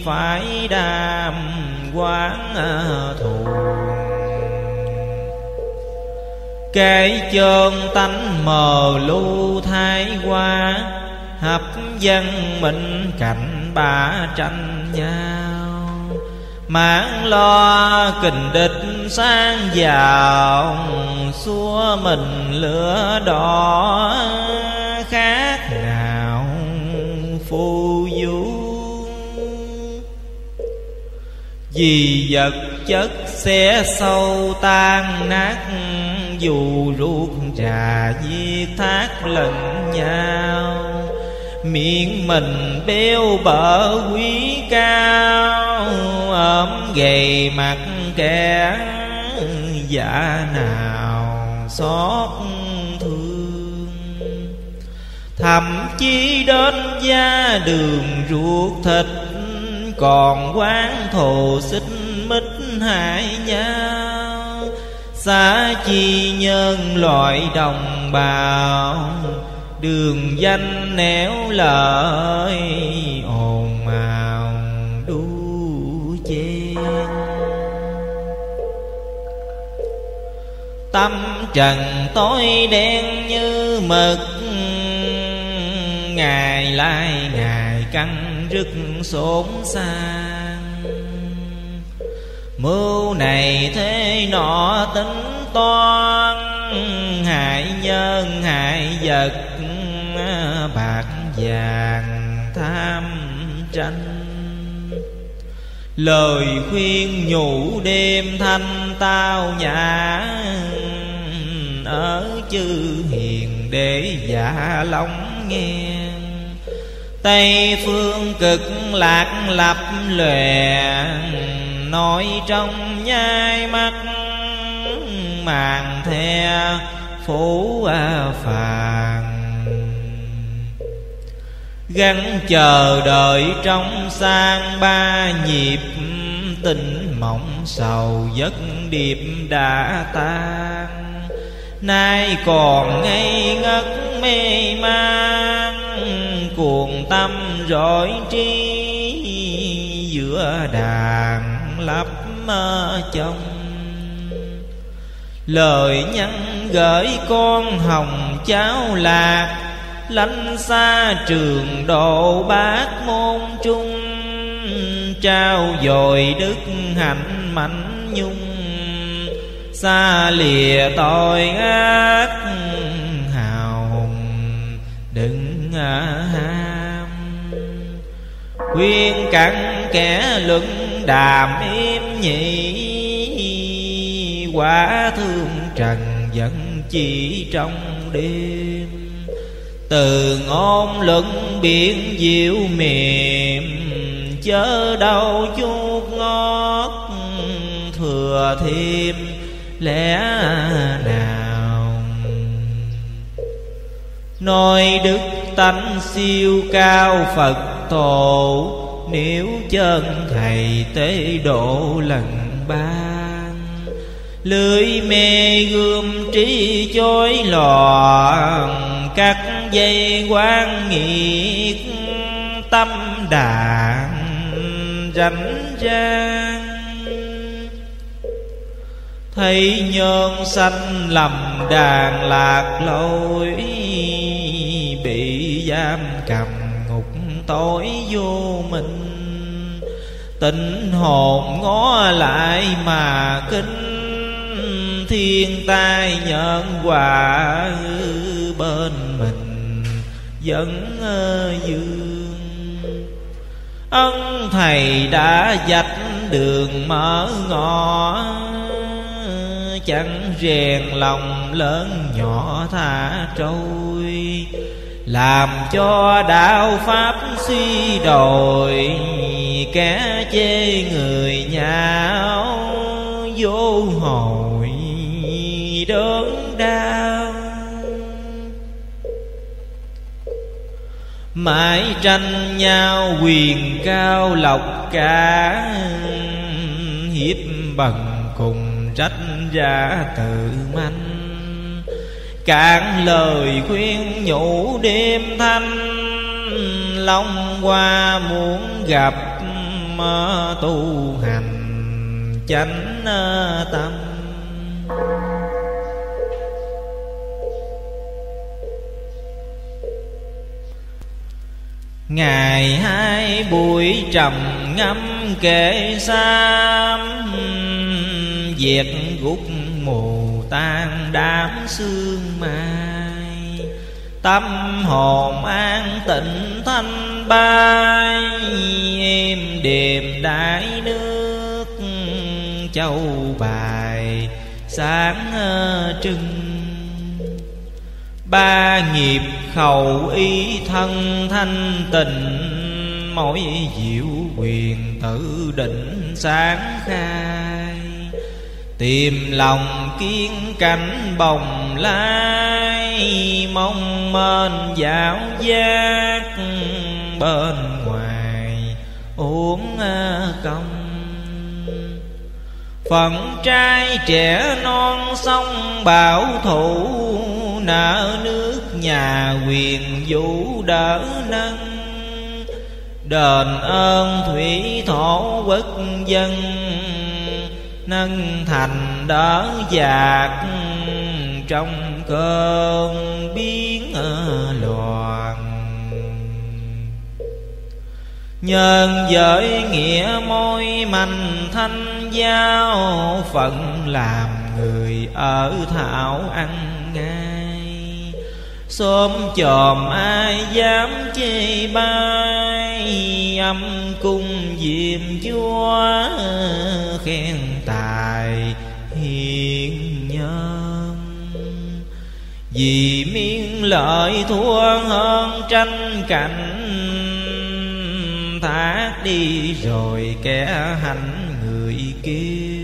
phải đam quán à, thù. Kể chân tánh mờ lưu thái qua hấp dân mình cạnh bà tranh nhau. Mãn lo kình địch sang giàu xua mình lửa đỏ, khác nào phù du. Vì vật chất sẽ sâu tan nát, dù ruột trà di thác lẫn nhau. Miệng mình béo bở quý cao, ốm gầy mặt kẻ dạ nào xót thậm chí đến gia đường ruột thịt, còn quán thù xích mít hại nhau. Xa chi nhân loại đồng bào, đường danh nẻo lợi ồn ào đu chen tâm trần tối đen như mực ngày lai ngày căng rực xốn sang. Mưu này thế nọ tính toan hại nhân, hại vật, bạc vàng tham tranh. Lời khuyên nhủ đêm thanh tao nhã, ở chư hiền để giả lòng nghe tây phương cực lạc lập lòe nói trong nhai mắt màn the phủ phàn gắn chờ đợi trong sang ba nhịp, tình mộng sầu giấc điệp đã tan. Nay còn ngây ngất mê man cuồng tâm rọi trí giữa đàn lấp mơ chồng. Lời nhắn gửi con hồng cháu lạc, lánh xa trường độ bát môn trung. Trao dồi đức hạnh mạnh nhung, xa lìa tội ác hào hùng. Đừng ham. Khuyên cặn kẻ luận đàm im nhị, quả thương trần vẫn chỉ trong đêm. Từ ngôn luận biển diệu mềm, chớ đâu chút ngót thừa thêm lẽ nào. Nói đức tánh siêu cao phật tổ. Nếu chân thầy tế độ lần ban lưới mê gươm trí chối loạn cắt dây quan nghiệt tâm đàn rảnh rang. Thấy nhân sanh lầm đàn lạc lối bị giam cầm ngục tối vô minh. Tình hồn ngó lại mà kinh thiên tai nhận quả bên mình, vẫn dương. Ân thầy đã dạch đường mở ngõ, chẳng rèn lòng lớn nhỏ thả trôi làm cho đạo pháp suy đồi, kẻ chê người nhạo vô hồi đớn đau. Mãi tranh nhau quyền cao lộc cả, hiếp bằng cùng trách ra tự manh cạn lời khuyên nhủ đêm thanh, long qua muốn gặp tu hành chánh ờ, tâm. Ngày hai buổi trầm ngâm kệ sam Diệt gút mù tan đám sương mai Tâm hồn an tịnh thanh bay em đềm đại nước châu bài sáng trưng. Ba nghiệp khẩu ý thân thanh tịnh, Mỗi diệu quyền tự định sáng khai. Tìm lòng kiên cảnh bồng lai, Mong mên dạo giác bên ngoài uống công. Phận trai trẻ non sông bảo thủ, Nợ nước nhà quyền vũ đỡ nâng. Đền ơn thủy thổ quốc dân Nâng thành đỡ dạt Trong cơn biến loạn. Nhân giới nghĩa môi mành thanh giao Phận làm người ở thảo ăn ngay. Xóm chòm ai dám chê bai, Âm cung diệm chúa khen tài hiền nhân. Vì miên lợi thua hơn tranh cạnh, thác đi rồi kẻ hành người kia.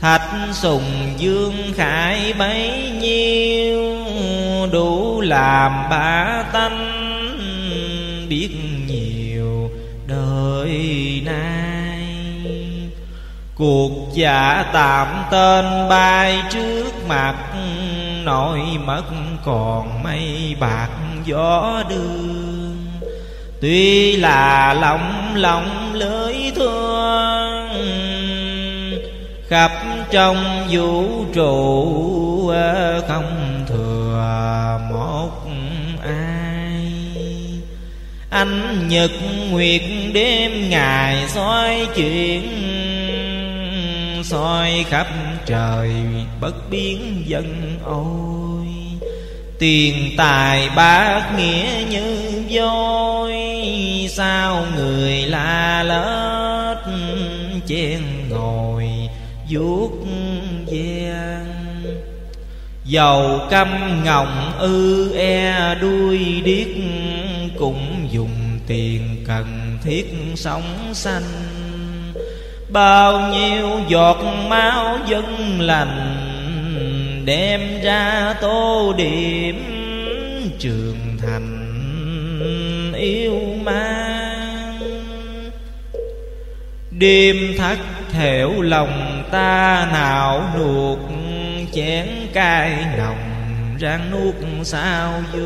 Thạch sùng dương khải bấy nhiêu, Đủ làm ba tánh biết nhiều đời nay. Cuộc giả tạm tên bay trước mặt nội mất còn mây bạc gió đưa Tuy là lòng lòng lưới thương Khắp trong vũ trụ ờ, không thừa một ai. Anh nhật nguyệt đêm ngày soi chuyện soi khắp trời bất biến dân ôi. Tiền tài bác nghĩa như vôi Sao người la lết chen ngồi vuốt gian Dầu căm ngọng ư e đuôi điếc, Cũng dùng tiền cần thiết sống xanh Bao nhiêu giọt máu dân lành Đem ra tô điểm trường thành yêu mang Đêm thắt thểu lòng ta nào nuột chén cay nồng ráng nuốt sao vô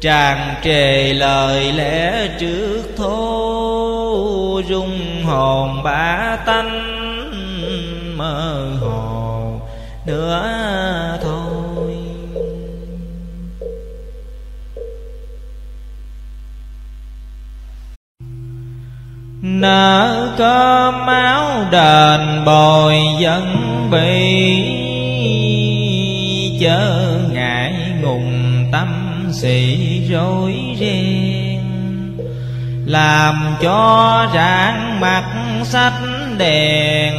tràn trề lời lẽ trước thô rung hồn bá tánh mơ hồ. Nữa thôi nợ cơ máu đền bồi dân bị chớ ngại ngùng tâm sĩ rối ren. Làm cho rạng mặt sách đèn,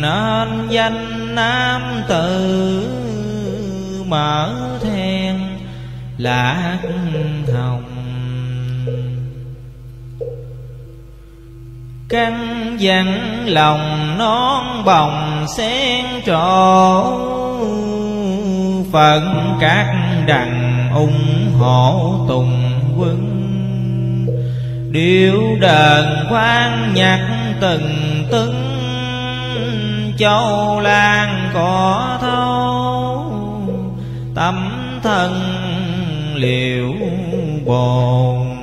nên danh nam tử mở then, lạc hồng. Căn dặn, lòng non bồng sen trổ. Phận các đằng ủng hộ tùng quân. Điệu đờn quan nhạc từng tấn châu lan cỏ thâu tâm thần liệu bồn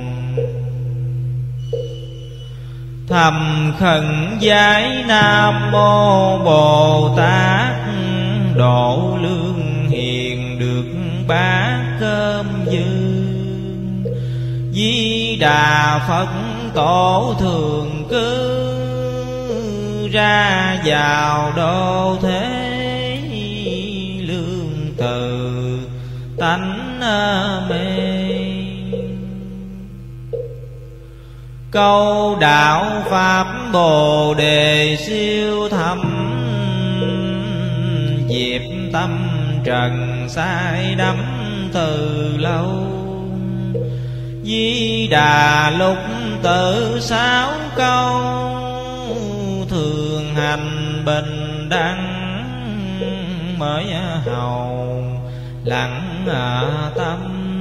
thầm khẩn giải nam mô bồ tát. Độ lương hiền được bá cơm dư. Di đà phật tổ thường cư ra vào đô thế lương từ. Tánh mê câu đạo pháp bồ đề siêu thâm, diệp tâm trần sai đắm từ lâu. Di đà lục tự sáu câu, thường hành bình đẳng mới hầu, lặng tâm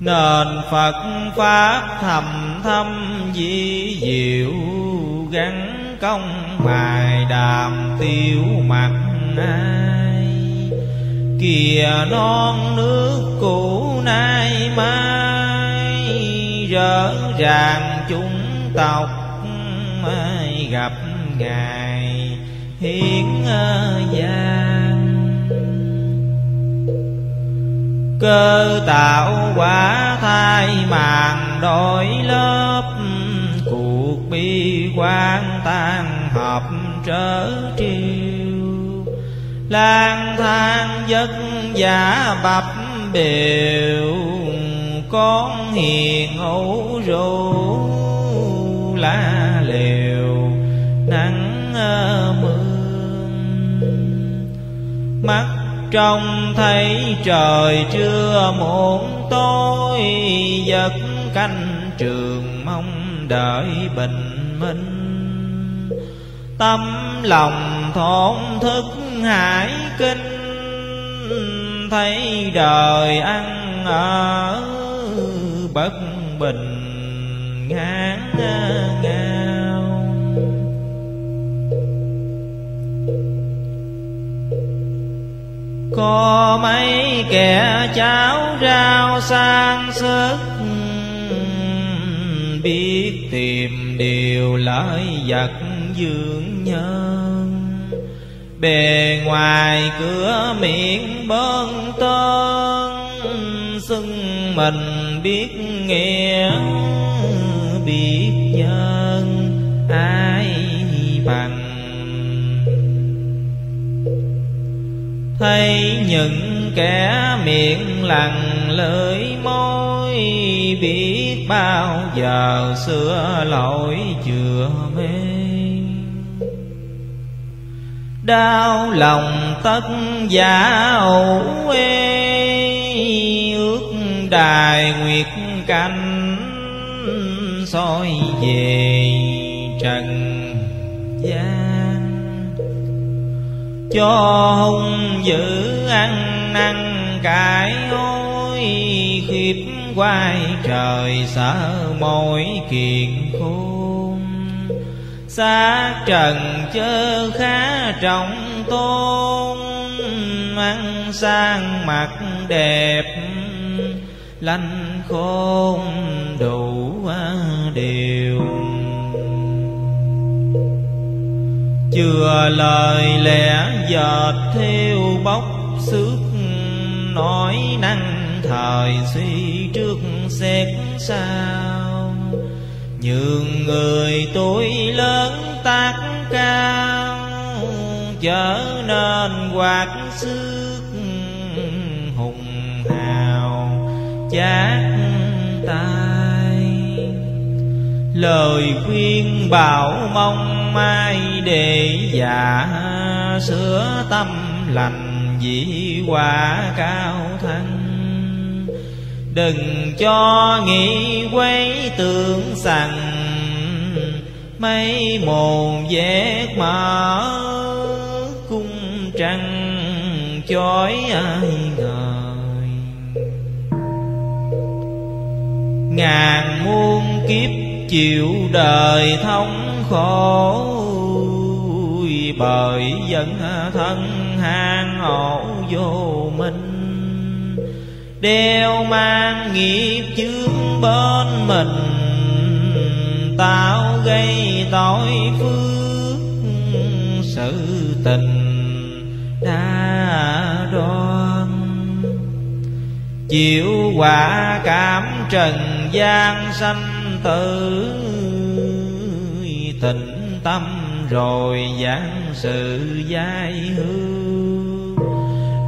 nên Phật Pháp thầm thâm di diệu, Gắn công bài đàm tiêu mặt ai Kìa non nước cũ nay mai, Rỡ ràng chúng tộc mai gặp Ngài hiến gia. Cơ tạo quả thai màng đổi lớp, cuộc bi quan tan hợp trở triều. Lang thang giấc giả bập bều, con hiền ấu rũ lá liều nắng mưa. Mắt trông thấy trời chưa muộn, tối giật canh trường mong đợi bình minh. Tâm lòng thổn thức hải kinh, thấy đời ăn ở bất bình ngán ngang có mấy kẻ cháo rau sang sức, biết tìm điều lợi vật dưỡng nhân. Bề ngoài cửa miệng bơn tơn, xưng mình biết nghĩa, biết nhân. Ai thấy những kẻ miệng lặng lưỡi môi, biết bao giờ xưa lỗi chưa mê đau lòng tất giả ủ ê ước đài nguyệt canh soi về trần gian cho hung dữ ăn năn cải ôi khiếp quay trời sợ mỗi kiện khôn. Xa trần chớ khá trọng tôn, ăn sang mặt đẹp, lanh khôn đủ à, điều chưa lời lẽ dệt theo bóc, xước nói năng thời suy trước xét sao. Nhường người tuổi lớn tác cao trở nên hoạt xước hùng hào. Chát lời khuyên bảo mong mai để giả sửa tâm lành dĩ quả cao thăng đừng cho nghĩ quấy tưởng rằng mấy mồn vét mở cung trăng chói ai ngời. Ngàn muôn kiếp chịu đời thống khổ, bởi dân thân hang ổ vô minh. Đeo mang nghiệp chướng bên mình, tạo gây tội phước, sự tình đa đoan. Chịu quả cảm trần gian sanh tử. Tịnh tâm rồi giảng sự giai hương.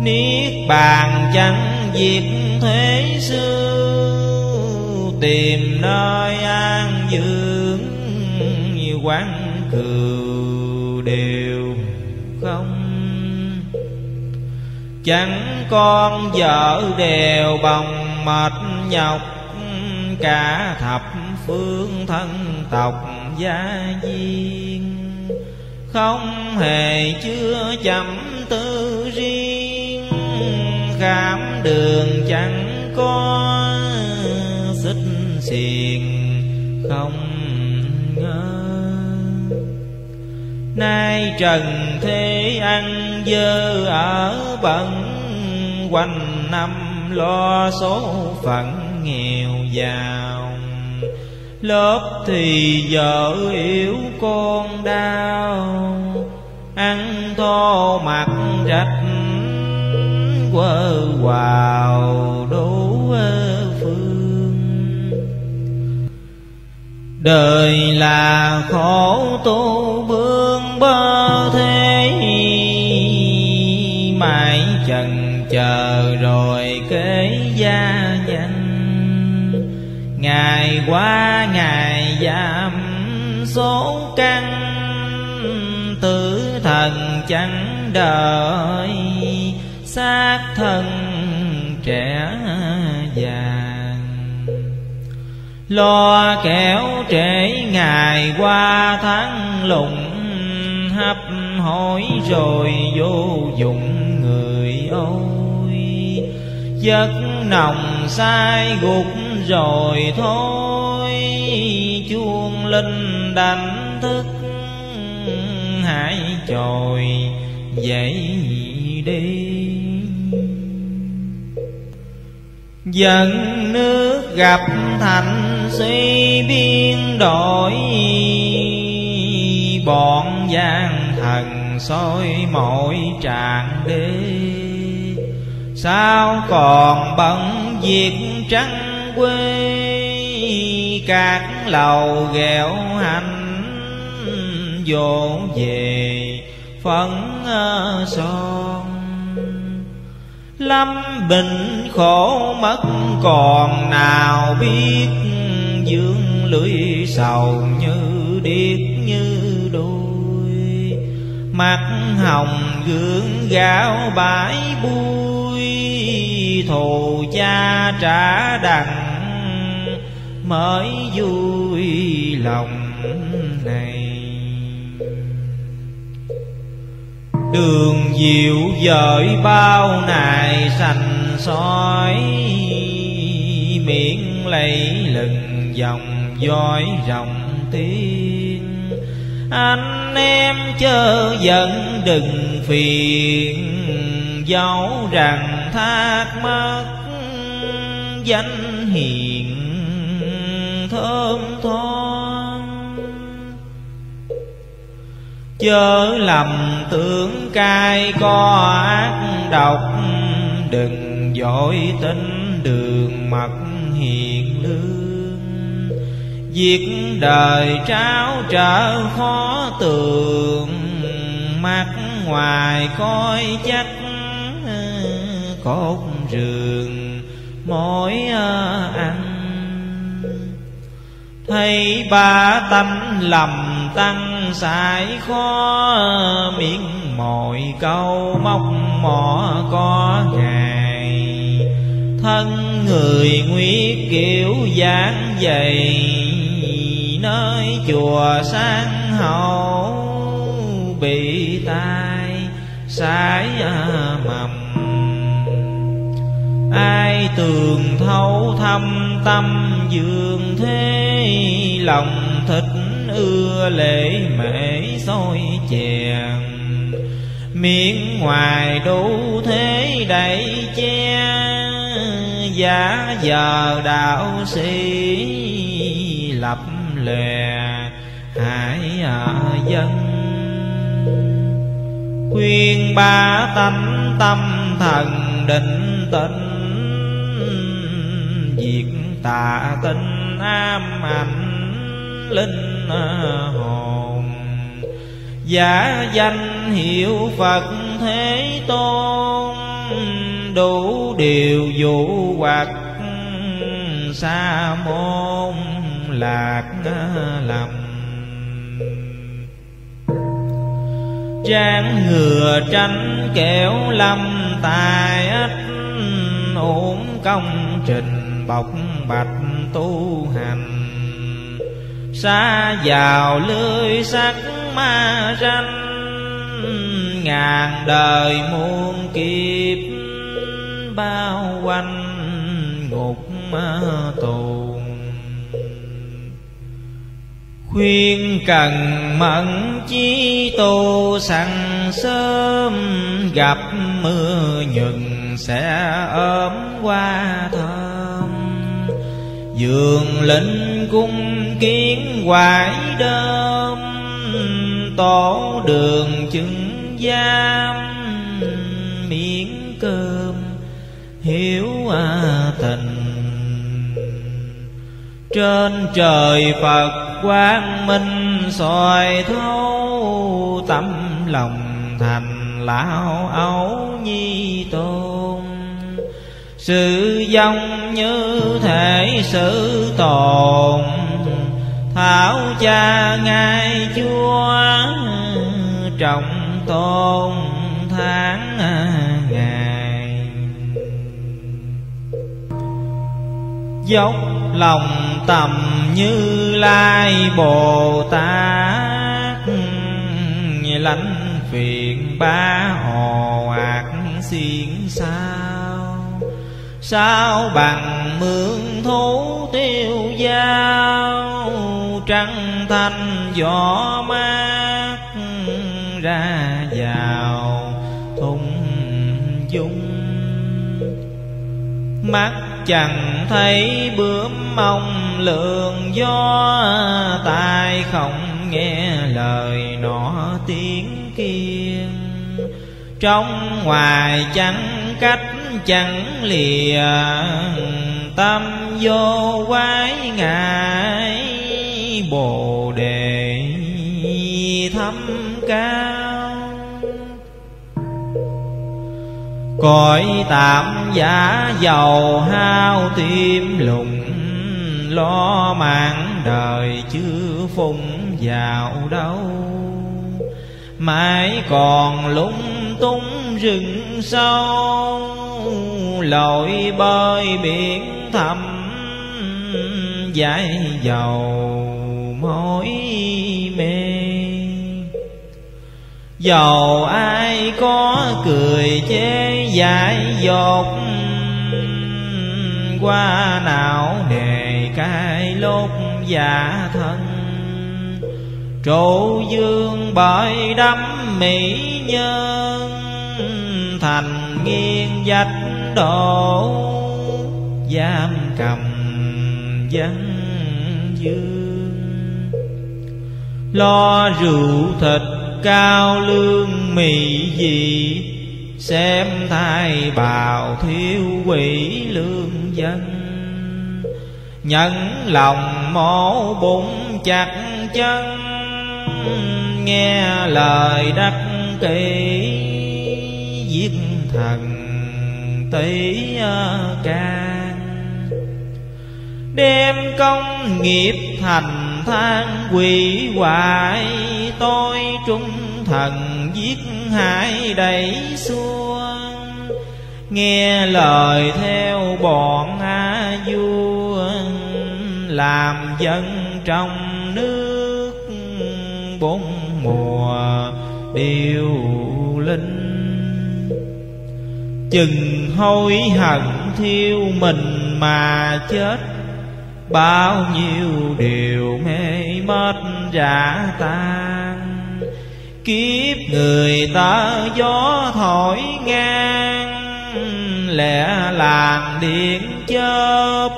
Niết bàn chẳng diệt thế xưa tìm nơi an dưỡng như quán cừu đều không. Chẳng con vợ đều bồng mệt nhọc, cả thập phương thân tộc gia viên. Không hề chưa chậm tư riêng, khám đường chẳng có xích xiền không ngờ nay trần thế ăn dơ ở bận, quanh năm lo số phận nghèo giàu lớp thì vợ yếu con đau, ăn thô mặc rách quơ quào đủ phương. Đời là khổ tu bương bơ thế, mãi chần chờ rồi kế gia danh ngày qua ngày giảm số căn tử thần chẳng đợi xác thân trẻ già lo kẻo trễ ngày qua tháng lùng hấp hối rồi vô dụng người ôi giấc nồng sai gục rồi thôi. Chuông linh đánh thức, hãy trồi dậy đi. Dần nước gặp thành suy biến đổi, Bọn gian thần soi mỗi trạng đêm. Sao còn bận việc trắng quê? Các lầu ghẹo hành vô về, phấn ờ, son. Lâm bình khổ mất, còn nào biết? Dương lưỡi sầu như điếc như đôi mắt hồng gương gạo bãi buông thù cha trả đằng mới vui lòng này. Đường diệu dời bao nài sành soi miệng lấy lừng dòng voi rồng tiên. Anh em chớ giận đừng phiền, dẫu rằng thác mất danh hiền thơm thoáng chớ lầm tưởng cai có ác độc, đừng dội tính đường mật hiền lương. Việc đời tráo trở khó tường Mắt ngoài coi chắc cốt rường mỗi à, ăn. Thấy ba tánh lầm tăng sải khó Miệng mồi câu móc mỏ có ngày. Thân người nguyết kiểu dáng dày, Nơi chùa sang hậu Bị tai, sải à, mầm ai tường thấu thâm tâm dương thế lòng thích ưa lễ mễ soi chèn. Miệng ngoài đủ thế đầy che, giả giờ đạo sĩ lập lè hải ở dân. Khuyên ba tánh tâm thần định tịnh diệt tà tinh am ảnh linh à, hồn. Giả danh hiệu phật thế tôn, đủ điều vụ hoặc xa môn lạc à, lầm. Trang ngừa tránh kẻo lâm tài ách ổn công trình bọc bạch tu hành. Xa vào lưới sắc ma ranh, ngàn đời muôn kiếp bao quanh ngục tù khuyên cần mẫn chi tu sẵn sớm, gặp mưa nhừng sẽ ốm qua thơm dường linh cung kiến hoài đơm tổ đường chứng giam. Miếng cơm hiếu tình. Trên trời Phật quang minh soi thấu, tâm lòng thành lão ấu nhi tôn sự dòng như thể sự tồn, thảo cha ngài chúa trọng tôn tháng ngày. Dốc lòng tầm như lai bồ tát lãnh phiền ba hồ ạt xiên sao sao bằng mương thú tiêu dao trăng thanh gió mát ra vào thung dung. Mắt chẳng thấy bướm mong lượng gió, tai không nghe lời nọ tiếng kia trong ngoài chẳng cách, chẳng lìa. Tâm vô quái ngại, bồ đề thâm cao. Cõi tạm giả giàu hao tim lùng, lo mạng đời chưa phùng vào đâu mãi còn lung tung rừng sâu, lội bơi biển thẳm dãi dầu mối mê. Dầu ai có cười chế dại dột, qua não đề cai lốt giả thân trụ dương bởi đắm mỹ nhân, thành nghiêng dạch đổ, giam cầm dân dương. Lo rượu thịt cao lương mì gì xem thai bào thiếu quỷ lương dân. Nhẫn lòng mổ bụng chặt chân nghe lời đắc kỷ giết thần tỷ can đem công nghiệp thành than, quỷ hoại tôi trung thần giết hại đẩy xuông nghe lời theo bọn a vua làm dân trong bốn mùa điều linh. Chừng hối hận thiêu mình mà chết, bao nhiêu điều mê mất rã tan. Kiếp người ta gió thổi ngang lẽ làng điện chớp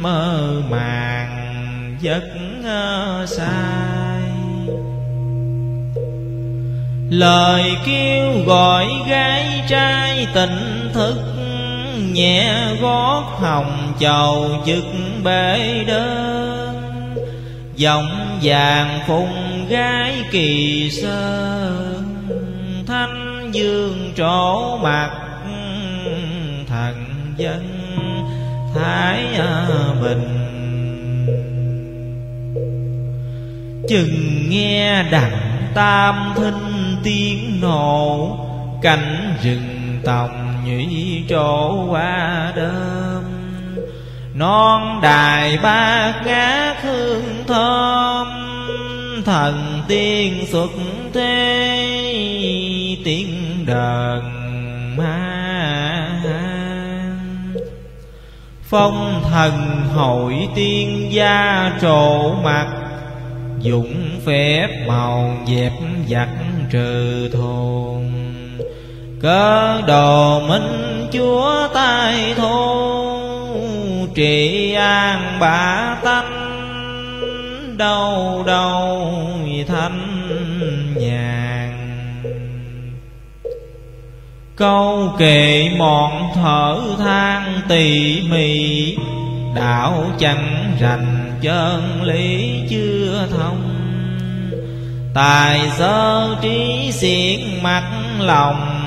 mơ màng giấc ờ, xa. Lời kêu gọi gái trai tỉnh thức, nhẹ gót hồng chầu dứt bể đơn. Giọng vàng phùng gái kỳ sơn, thanh dương trổ mặt thần dân thái bình. Chừng nghe đặng tam thinh tiếng nổ cảnh rừng tòng nhụy chỗ qua đêm. Non đài ba ngát hương thơm, thần tiên xuất thế, tiếng đờn ma phong thần hội tiên gia trộ mặt, dũng phép màu dẹp giặc trừ thôn Cớ đồ minh chúa tai thôn Trị an bả tánh, Đâu đâu thanh nhàn. Câu kệ mòn thở than tỉ mỉ, Đạo chẳng rành chân lý chưa thông. Tài sơ trí xiển mặt lòng,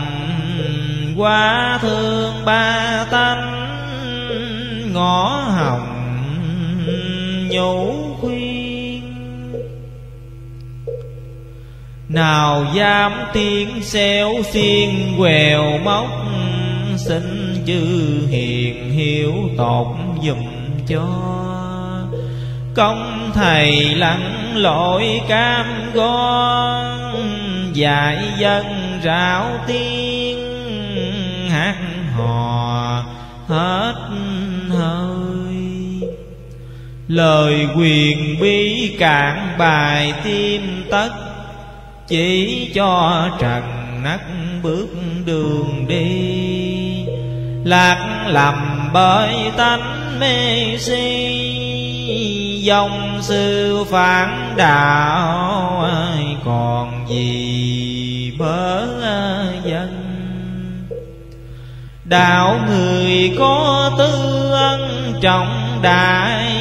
quá thương ba tánh ngõ hồng nhủ khuyên. Nào dám tiếng xéo xiên quèo móc, xin chư hiền hiểu tột dùm cho công thầy lặn lội cam go dạy dân rạo tiên hát hò hết hơi. Lời quyền bí cạn bài tim tất, chỉ cho trần nắc bước đường đi. Lạc lầm bởi tánh mê si dòng sư phản đạo ai còn gì bớ dân? Đạo người có tư ân trọng đại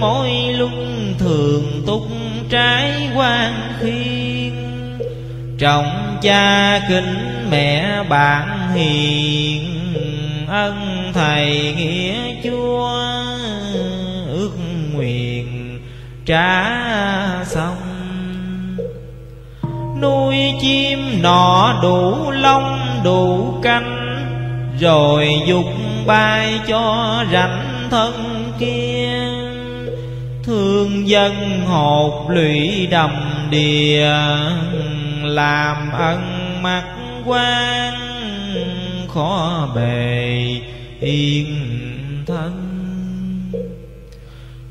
mỗi lúc thường túc trái quan khiên. Trọng cha kính mẹ bạn hiền, ân thầy nghĩa chúa trả xong nuôi chim nọ đủ lông đủ cánh rồi dục bay cho rảnh thân kia. Thương dân hột lụy đầm đìa, làm ân mặt quan khó bề yên thân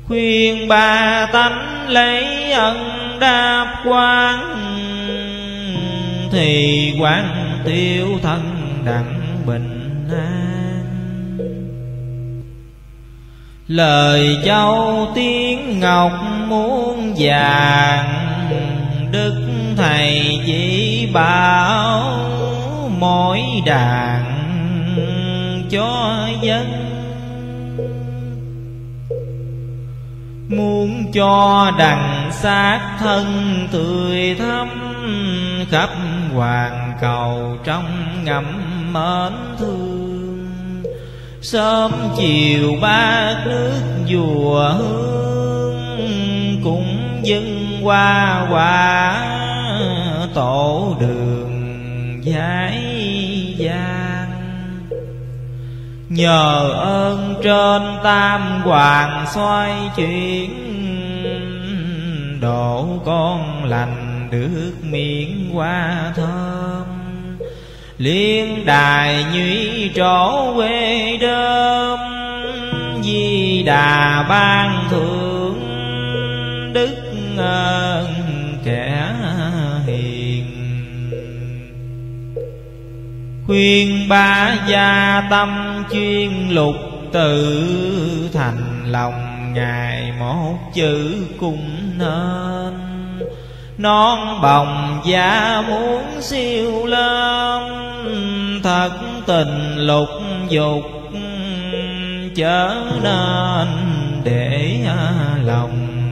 khuyên ba tánh lấy ân đáp quan thì quan tiêu thân đặng bình an. Lời châu tiếng ngọc muôn vàng, đức thầy chỉ bảo mỗi đàn cho dân muốn cho đằng xác thân tươi thắm, khắp hoàn cầu trong ngậm mến thương. Sớm chiều ba nước chùa hương, cũng dâng qua quả tổ đường giải gian nhờ ơn trên tam hoàng xoay chuyển, độ con lành được miệng qua thơm. Liên đài nhụy trổ quê đơm, di đà ban thượng, đức ơn kẻ khuyên ba gia tâm chuyên lục tự thành lòng ngài một chữ cũng nên. Non bồng gia muốn siêu lâm, thật tình lục dục trở nên để lòng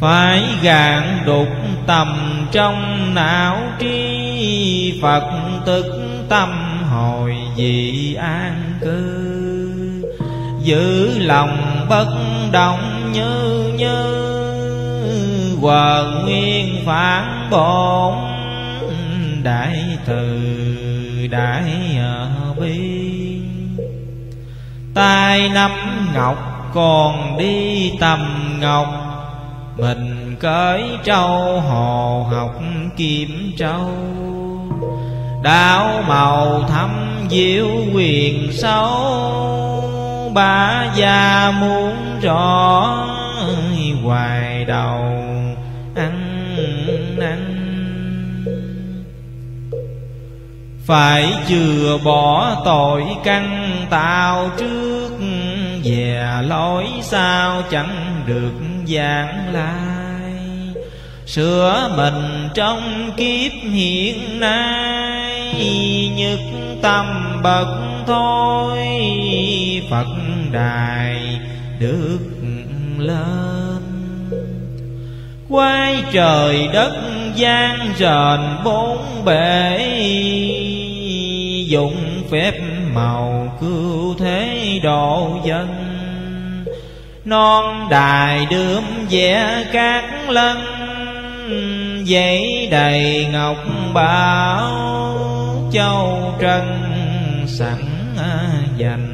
phải gạn đục tầm trong não trí, phật tức tâm hồi dị an cư. Giữ lòng bất động như như quần nguyên phản bổn đại từ, đại bi. Tay nắm ngọc còn đi tầm ngọc mình cởi trâu hồ học kiếm trâu. Đạo màu thâm diệu quyền sâu. Ba gia muốn rõ hoài đầu ăn năn. Phải chừa bỏ tội căn tạo trước về lối sao chẳng được giảng lai. Sửa mình trong kiếp hiện nay nhất tâm bậc thôi. Phật đài được lên. Quay trời đất gian rền bốn bể dụng phép màu cứu thế độ dân. Non đài đướm vẽ các lân giấy đầy ngọc bảo châu trân sẵn dành.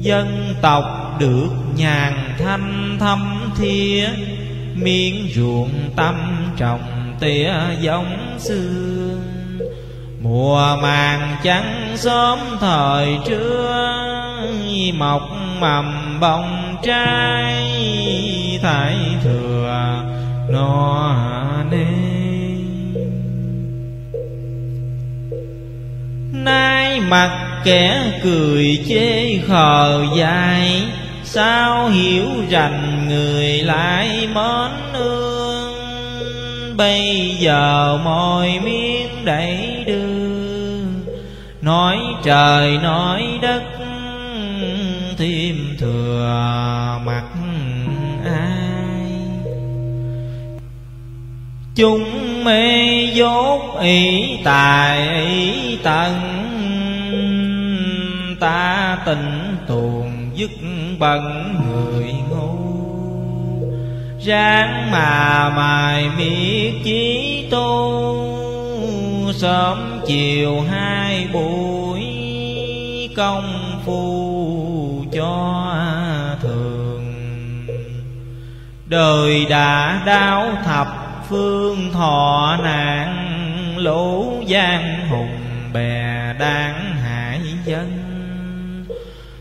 Dân tộc được nhàn thanh thâm thia miếng ruộng tâm trồng tỉa giống xưa mùa màng trắng sớm thời trưa mọc mầm bông trái, thải thừa no nê. Nay mặt kẻ cười chê khờ dài sao hiểu rành người lại mến ương? Bây giờ mồi miếng đẩy đưa nói trời nói đất, thêm thừa mặt ai. Chúng mê dốt ý, tài ý, tận. Ta tình tuồng dứt bận người ngu. Ráng mà mài miết chí tu sớm chiều hai buổi công phu cho thường. Đời đã đau thập, phương thọ nạn, lũ giang hùng bè đáng hại dân.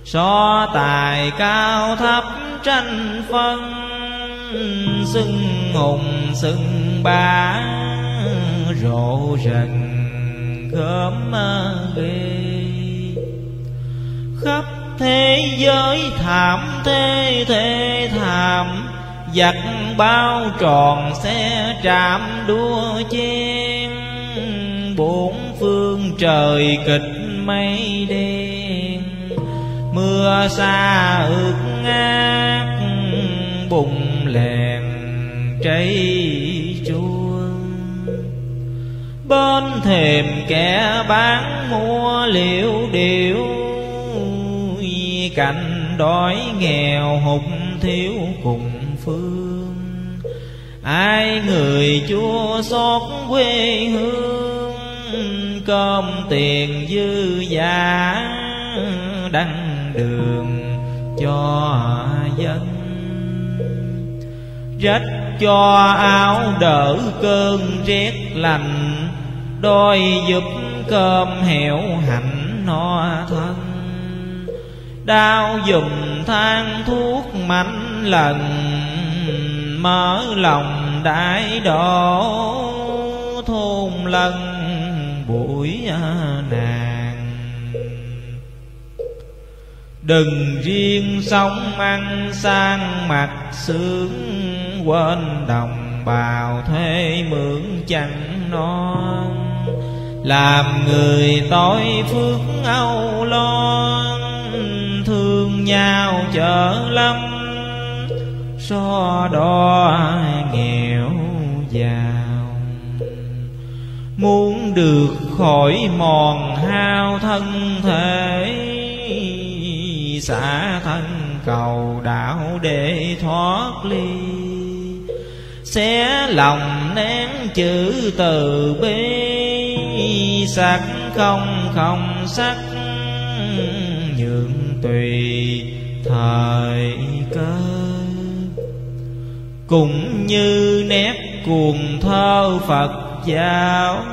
So tài cao thấp tranh phân, xưng hùng xưng bá rộ rần gớm ghê khắp thế giới thảm thế thế thảm, giặc bao tròn xe trạm đua chen. Bốn phương trời kịch mây đen, mưa xa ướt ngát, bùng lèn cháy chua bên thềm kẻ bán mua liệu điệu cạnh đói nghèo hụt thiếu cùng phương. Ai người chua xót quê hương, cơm tiền dư giả đăng đường cho dân. Rách cho áo đỡ cơn rét lạnh đôi giúp cơm hiệu hạnh no thân. Đau dùm than thuốc mạnh lần, mở lòng đại độ thôn lần buổi à, nàng. Đừng riêng sống ăn sang mặt sướng quên đồng bào thế mượn chẳng non, làm người tối phước âu lo thương nhau chở lắm, so đo nghèo giàu. Muốn được khỏi mòn hao thân thể, xả thân cầu đạo để thoát ly xé lòng nén chữ từ bi, sắc không không sắc nhượng tùy thời cơ. Cũng như nét cuồng thơ phật giáo,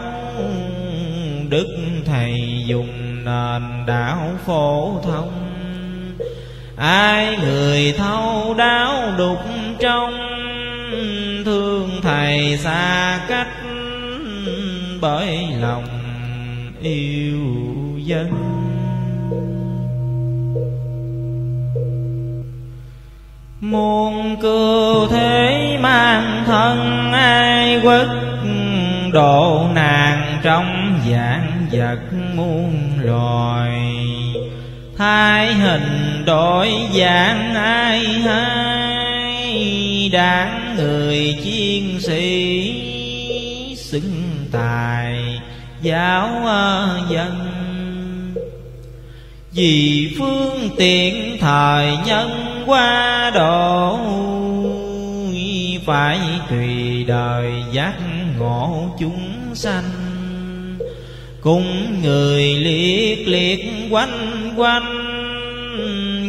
đức thầy dùng nền đạo phổ thông. Ai người thâu đáo đục trong thương thầy xa cách, bởi lòng yêu dân. Muôn cưu thế mang thân, ai quất độ nàng trong dạng vật muôn loài. Thái hình đổi dạng, ai hai đáng người chiến sĩ xứng tài giáo à, dân. Vì phương tiện thời nhân qua độ phải tùy đời giác ngộ chúng sanh. Cùng người liệt liệt quanh quanh,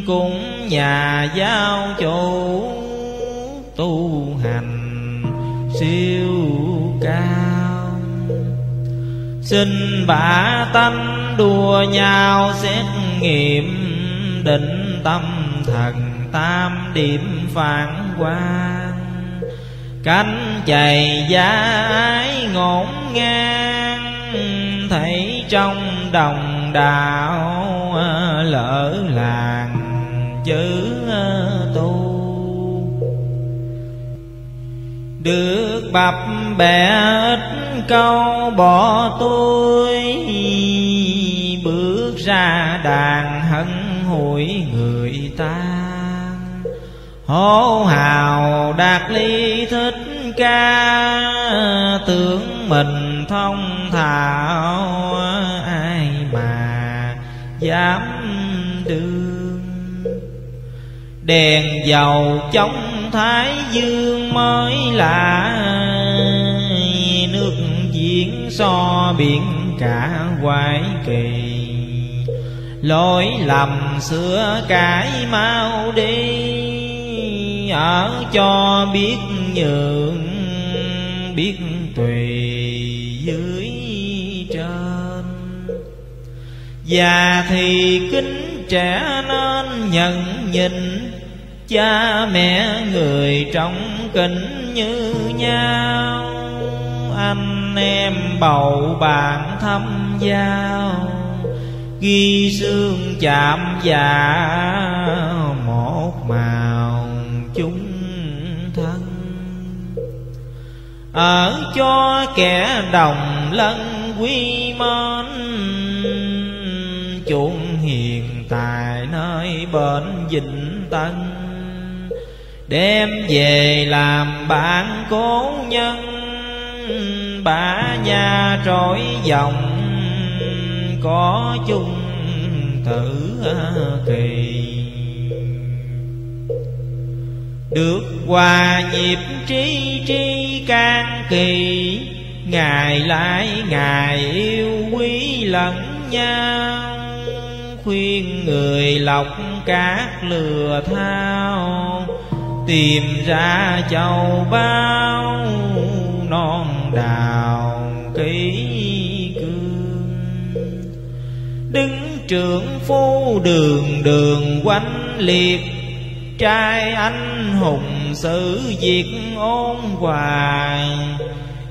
cùng nhà giao chủ tu hành siêu cao. Xin bả tánh đua nhau, xét nghiệm định tâm thần tam điểm phản quan cánh chày giá ái ngổn ngang, thấy trong đồng đạo, lỡ làng chữ tu. Được bập bẹ ít câu bỏ tôi bước ra đàn hân hủi người ta. Hô hào đạt ly thích ca, tưởng mình thông thạo, ai mà dám đương. Đèn dầu chống thái dương mới lạ nước diễn so biển cả hoài kỳ. Lỗi lầm xưa cải mau đi, ở cho biết nhường, biết tùy dưới trên. Già thì kính trẻ nên nhận nhìn cha mẹ người trong kính như nhau. Anh em bầu bạn thăm giao, ghi xương chạm dạ một màu chúng thân. Ở cho kẻ đồng lân quy mến chuộng hiền tài nơi bến vĩnh tân đem về làm bạn cố nhân, bả nhà trỗi dòng, có chung thử kỳ. Được hòa nhịp tri tri can kỳ, ngày lại ngày yêu quý lẫn nhau. Khuyên người lọc cát lừa thao tìm ra châu bao non đào kỹ cương. Đứng trưởng phu đường đường quanh liệt, trai anh hùng sự việc ôn hoài.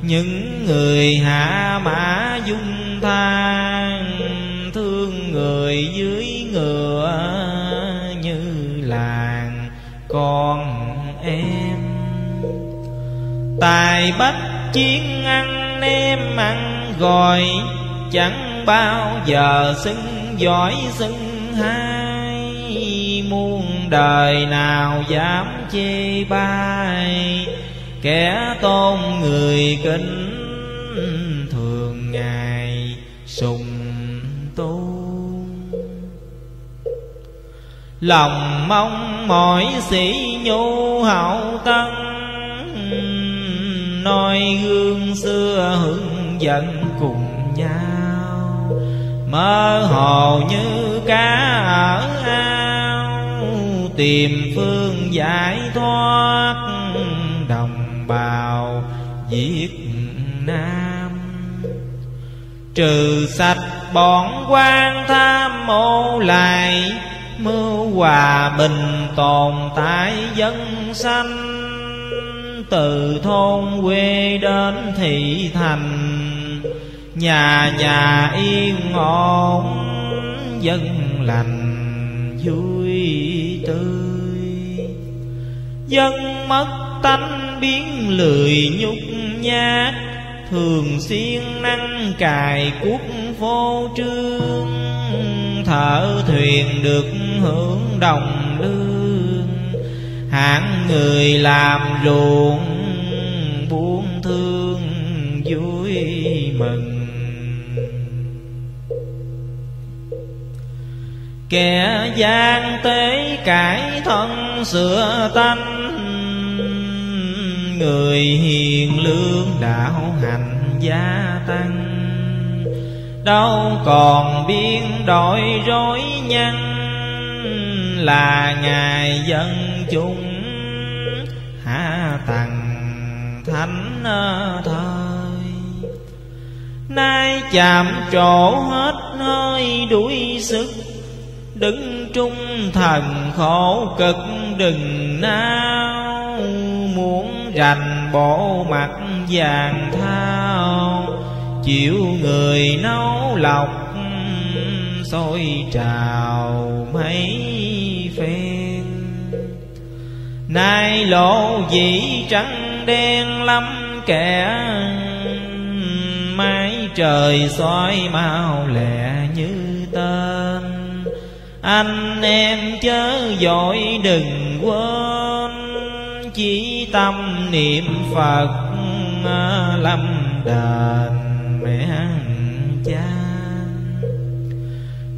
Những người hạ mã dung than thương người dưới ngựa như làng con em. Tài bách chiến ăn nem ăn gọi chẳng bao giờ xưng giỏi xưng hai. Muôn đời nào dám chê bai, kẻ tôn người kính thường ngày sùng lòng mong mỏi sĩ nhu hậu tân noi gương xưa hướng dẫn cùng nhau. Mơ hồ như cá ở ao, tìm phương giải thoát đồng bào việt nam. Trừ sạch bọn quan tham mô lại mưu hòa bình tồn tại dân sanh. Từ thôn quê đến thị thành, nhà nhà yên ổn, dân lành, vui tươi. Dân mất tánh biến lười nhục nhát, thường xuyên năng cài cuốc vô trương thợ thuyền được hưởng đồng lương. Hạng người làm ruộng buông thương vui mừng. Kẻ gian tế cải thân sửa tánh, người hiền lương đạo hành gia tăng đâu còn biến đổi rối nhân, là ngài dân chúng hạ tầng thánh thời. Nay chạm trổ hết hơi đuổi sức, Đứng trung thần khổ cực đừng nao. Muốn rành bộ mặt vàng thao Chịu người nấu lọc sôi trào mấy phen. Nay lộ dĩ trắng đen lắm, kẻ Mái trời soi mau lẹ như tên. Anh em chớ dội đừng quên, chỉ tâm niệm phật à, lâm đền mẹ cha.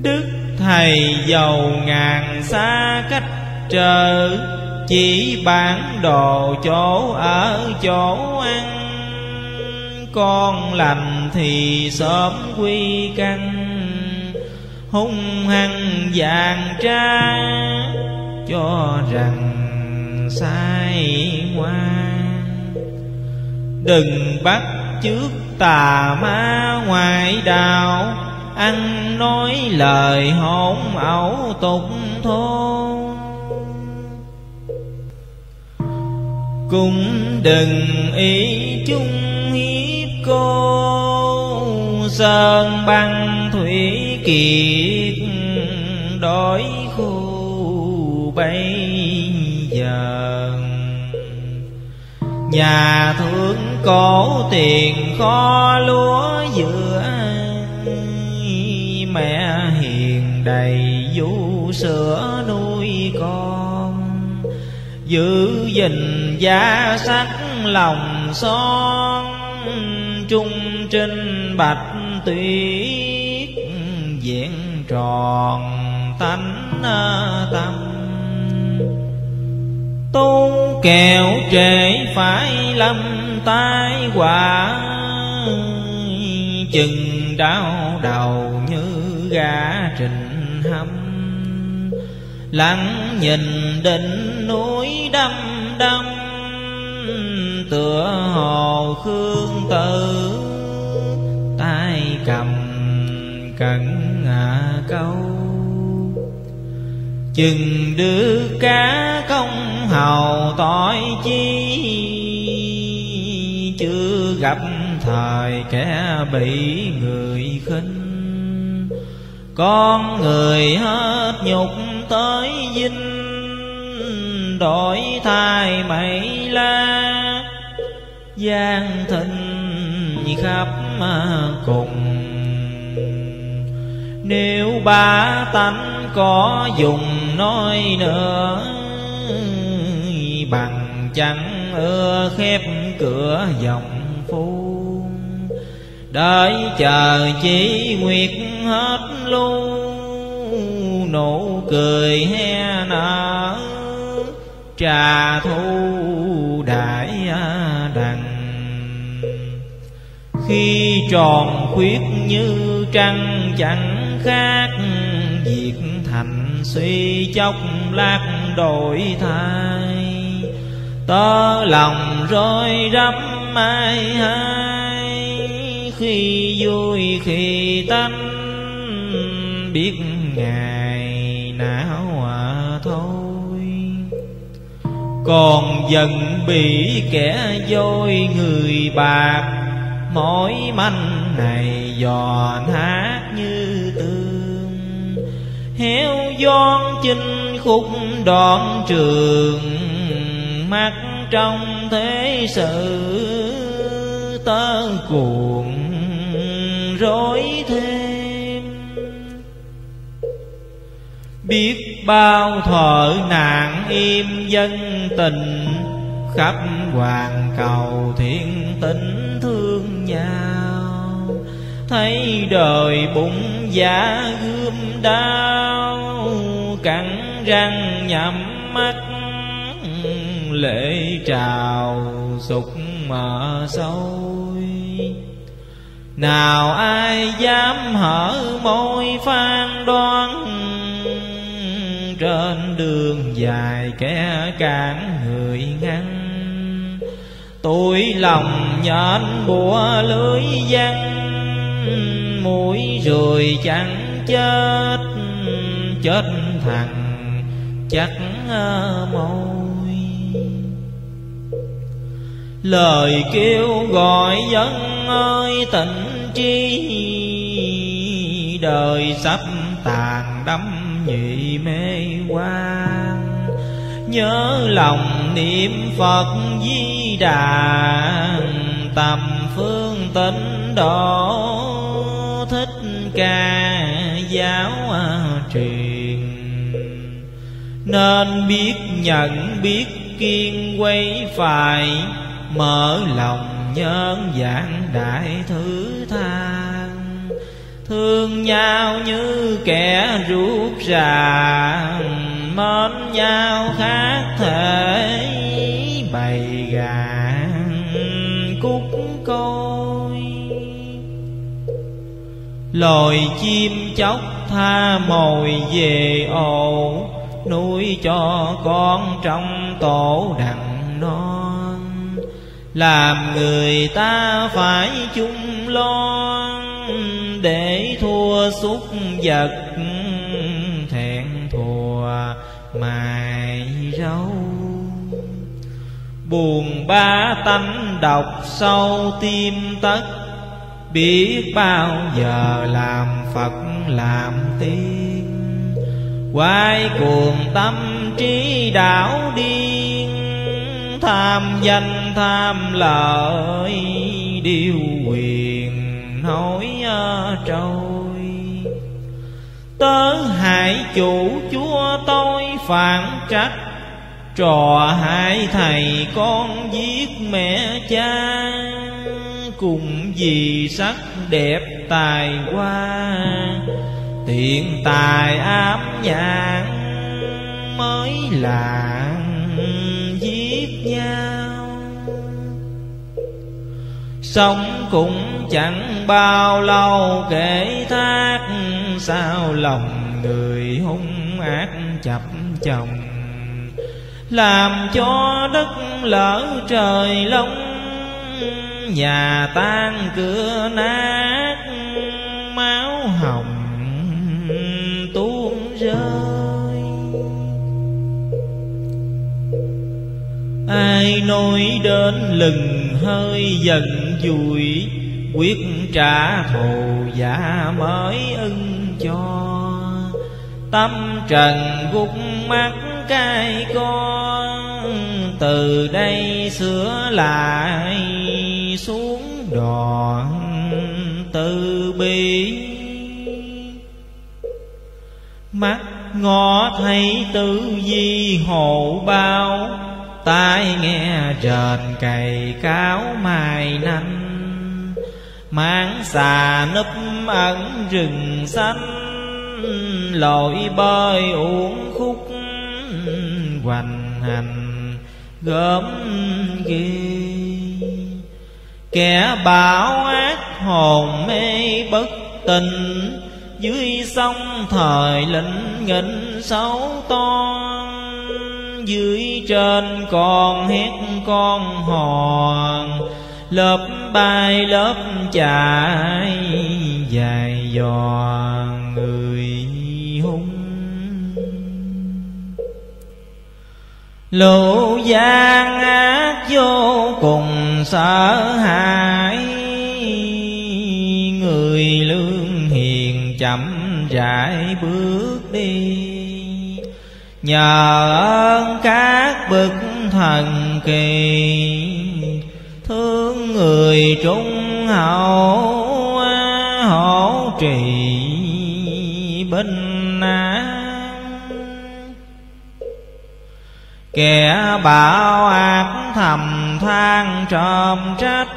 Đức thầy giàu ngàn xa cách trở, chỉ bản đồ chỗ ở, chỗ ăn. Con lành thì sớm quy căn hung hăng vàng tra. Cho rằng sai ngoan đừng bắt trước tà ma ngoại đạo. Ăn nói lời hỗn ẩu tục thô cũng đừng ý chung hiếp cô. Sơn băng thủy kiệt đổi khu bây giờ nhà thương cổ tiền kho lúa giữa mẹ hiền đầy vũ sữa nuôi con. Giữ gìn giá sắc lòng son, trung trinh bạch tuyết, diện tròn tánh tâm tu kẹo trễ phải lâm tai quả. Chừng đau đầu như gà trình hâm. Lặng nhìn đỉnh núi đâm đâm tựa hồ khương tử. Tay cầm cẩn à câu chừng đưa cá công hầu tội chi, chưa gặp thời kẻ bị người khinh. Con người hết nhục tới dinh, đổi thay mày la. Gian thịnh khắp cùng nếu ba tánh có dùng nói nữa bằng chẳng ưa khép cửa dòng phu đợi chờ chỉ nguyệt hết lu, nụ cười he nở. Trà thu đại đằng khi tròn khuyết như trăng, chẳng khác việc thành suy chốc lát đổi thay. Tớ lòng rối rắm mai hai khi vui khi tanh biết ngày nào hòa thôi. Còn dần bị kẻ dối người bạc mỗi manh này giòn hát như tương. Héo giòn chinh khúc đoạn trường, mắt trong thế sự tơ cuồng rối thêm. Biết bao thợ nạn im dân tình, khắp hoàn cầu thiên tình thương nhau. Thấy đời bụng giả gươm đau, cắn răng nhắm mắt, lệ trào sục mờ sôi. Nào ai dám hở môi phan đoan trên đường dài kẻ cản người ngăn tôi lòng nhện bùa lưới văn mũi rồi chẳng chết chết thằng chắc à, môi. Lời kêu gọi dân ơi tình tri đời sắp tàn đắm nhị mê quan nhớ lòng niệm phật di đà, tầm phương tịnh độ, thích ca giáo à, truyền. Nên biết nhận, biết kiên quay phải, mở lòng nhân dạng đại thứ tha thương nhau như kẻ rút ra mến nhau khác thể bày gà cúc côi Lòi chim chóc tha mồi về ồ Nuôi cho con trong tổ đặng non. Làm người ta phải chung lo. Để thua xúc vật, thẹn thùa mài râu. Buồn ba tánh độc sâu tim tất, Biết bao giờ làm Phật làm tiên. Quay cuồng tâm trí đảo điên, Tham danh tham lợi Điều quyền hỏi à, trôi Tớ hại chủ chúa tôi phản trách. Trò hại thầy con giết mẹ cha, Cùng vì sắc đẹp tài hoa. Tiện tài ám nhãn Mới làng Sống cũng chẳng bao lâu, kể thác Sao lòng người hung ác chập chồng. Làm cho đất lỡ trời lông, Nhà tan cửa nát, Máu hồng tuôn rơi. Ai nói đến lừng hơi dần vui, Quyết trả thù giả mới ưng cho. Tâm trần gục mắt cay con, Từ đây sửa lại xuống đoạn từ bi. Mắt ngó thấy tử di hộ bao Tai nghe trền cày cáo mai nanh máng xà núp ẩn rừng xanh, Lội bơi uống khúc hoành hành gớm ghê Kẻ bảo ác hồn mê bất tình, Dưới sông thời lĩnh nghịch xấu toan dưới trên còn hét con hòn. Lớp bay, lớp chạy dài dò người hung. Lũ gian ác vô cùng sợ hãi, người lương hiền chậm rãi bước đi nhờ ơn các bậc thần kỳ, thương người trung hậu hỗ trì binh an. Kẻ bảo ác thầm than trộm trách,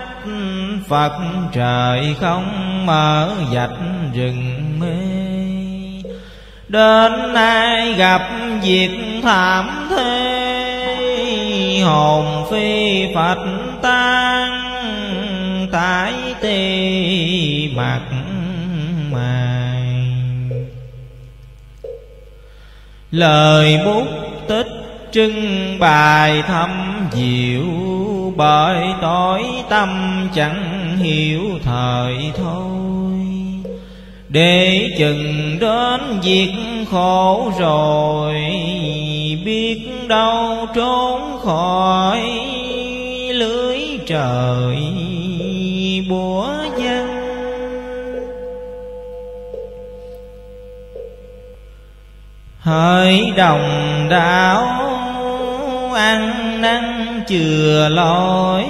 phật trời không mở dạch rừng mê đến nay gặp việc thảm thế, hồn phi phật tan, tái tê mặt mày. Lời bút tích trưng bài thâm diệu, bởi tối tâm chẳng hiểu thời thôi để chừng đến việc khổ rồi, biết đâu trốn khỏi lưới trời búa dân. Hỡi đồng đạo ăn năn chừa lỗi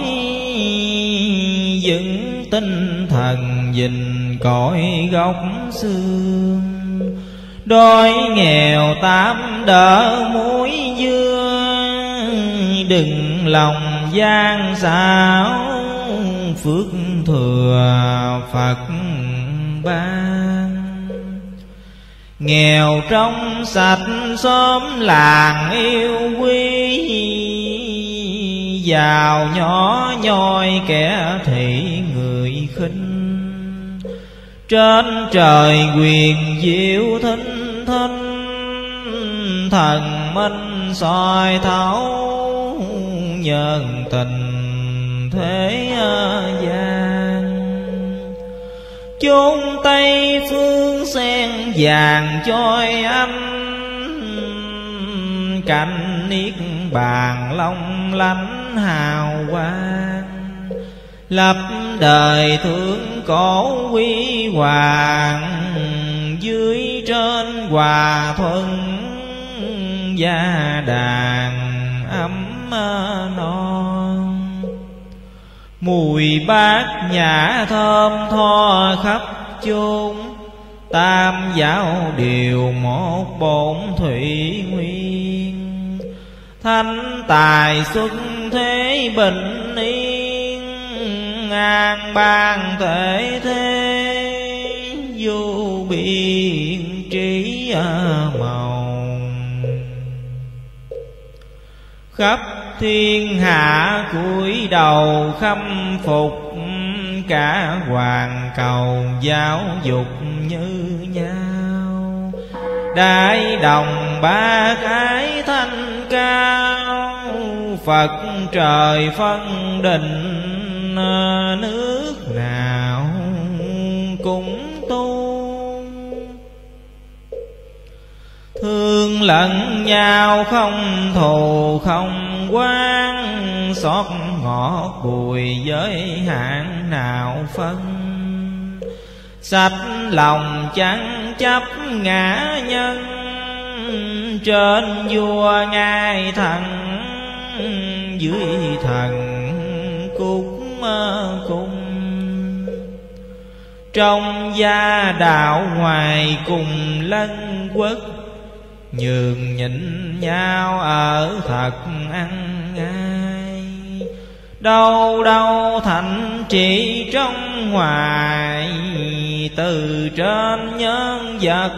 dựng tinh thần dình cõi gốc xương. Đói nghèo tám đỡ muối dưa, đừng lòng gian xảo phước thừa phật ban. Nghèo trong sạch xóm làng yêu quý, Giàu nhỏ nhoi kẻ thị người khinh. Trên trời quyền diệu thinh thinh Thần minh soi thấu nhân tình thế gian. Chốn tây phương sen vàng trôi âm, cạnh niết bàn long lánh hào quang lập đời thương cổ quý hoàng, dưới trên hòa thuận gia đàn ấm non mùi bát nhã thơm tho khắp chốn, tam giáo đều một bổn thủy nguyên. Thanh tài xuân thế bình yên an ban thể thế, vô biên trí à, màu. Khắp thiên hạ cúi đầu khâm phục, cả hoàng cầu giáo dục như nhau. Đại đồng ba cái thanh cao, phật trời phân định À, nước nào cũng thương lẫn nhau không thù, không quan xót ngọt bùi giới hạn nào phân. Sạch lòng chẳng chấp ngã nhân, trên vua ngai thần, dưới thần cùng. Trong gia đạo ngoài cùng lân quốc nhường nhịn nhau ở thật ăn ngay đâu đâu thành trị trong ngoài từ trên nhân vật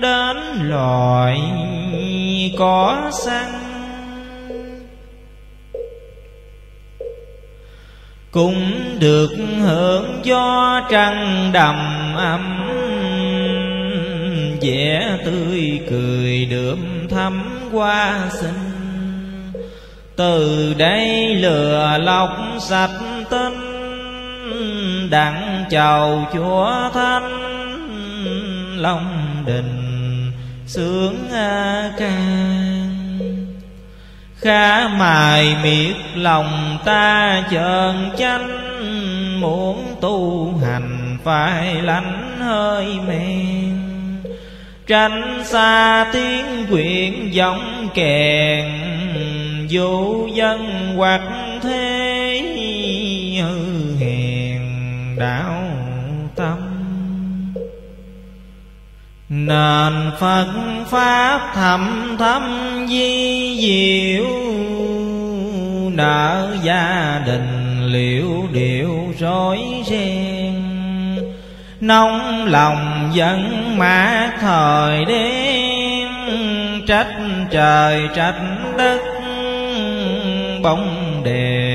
đến loài có xăng cũng được hưởng gió trăng đầm ấm. Vẻ tươi cười đượm thắm qua sinh. Từ đây lừa lọc sạch tinh, đặng chào chúa thánh long đình sướng ca khá mài miệt lòng ta chơn chánh, muốn tu hành phải lánh hơi men. Tránh xa tiếng quyện giọng kèn vô dân hoặc thế hư hèn đạo nền phật pháp thầm thâm di diệu nợ gia đình liệu điệu rối ren. Nóng lòng dân mã thời đêm trách trời trách đất, bóng đèn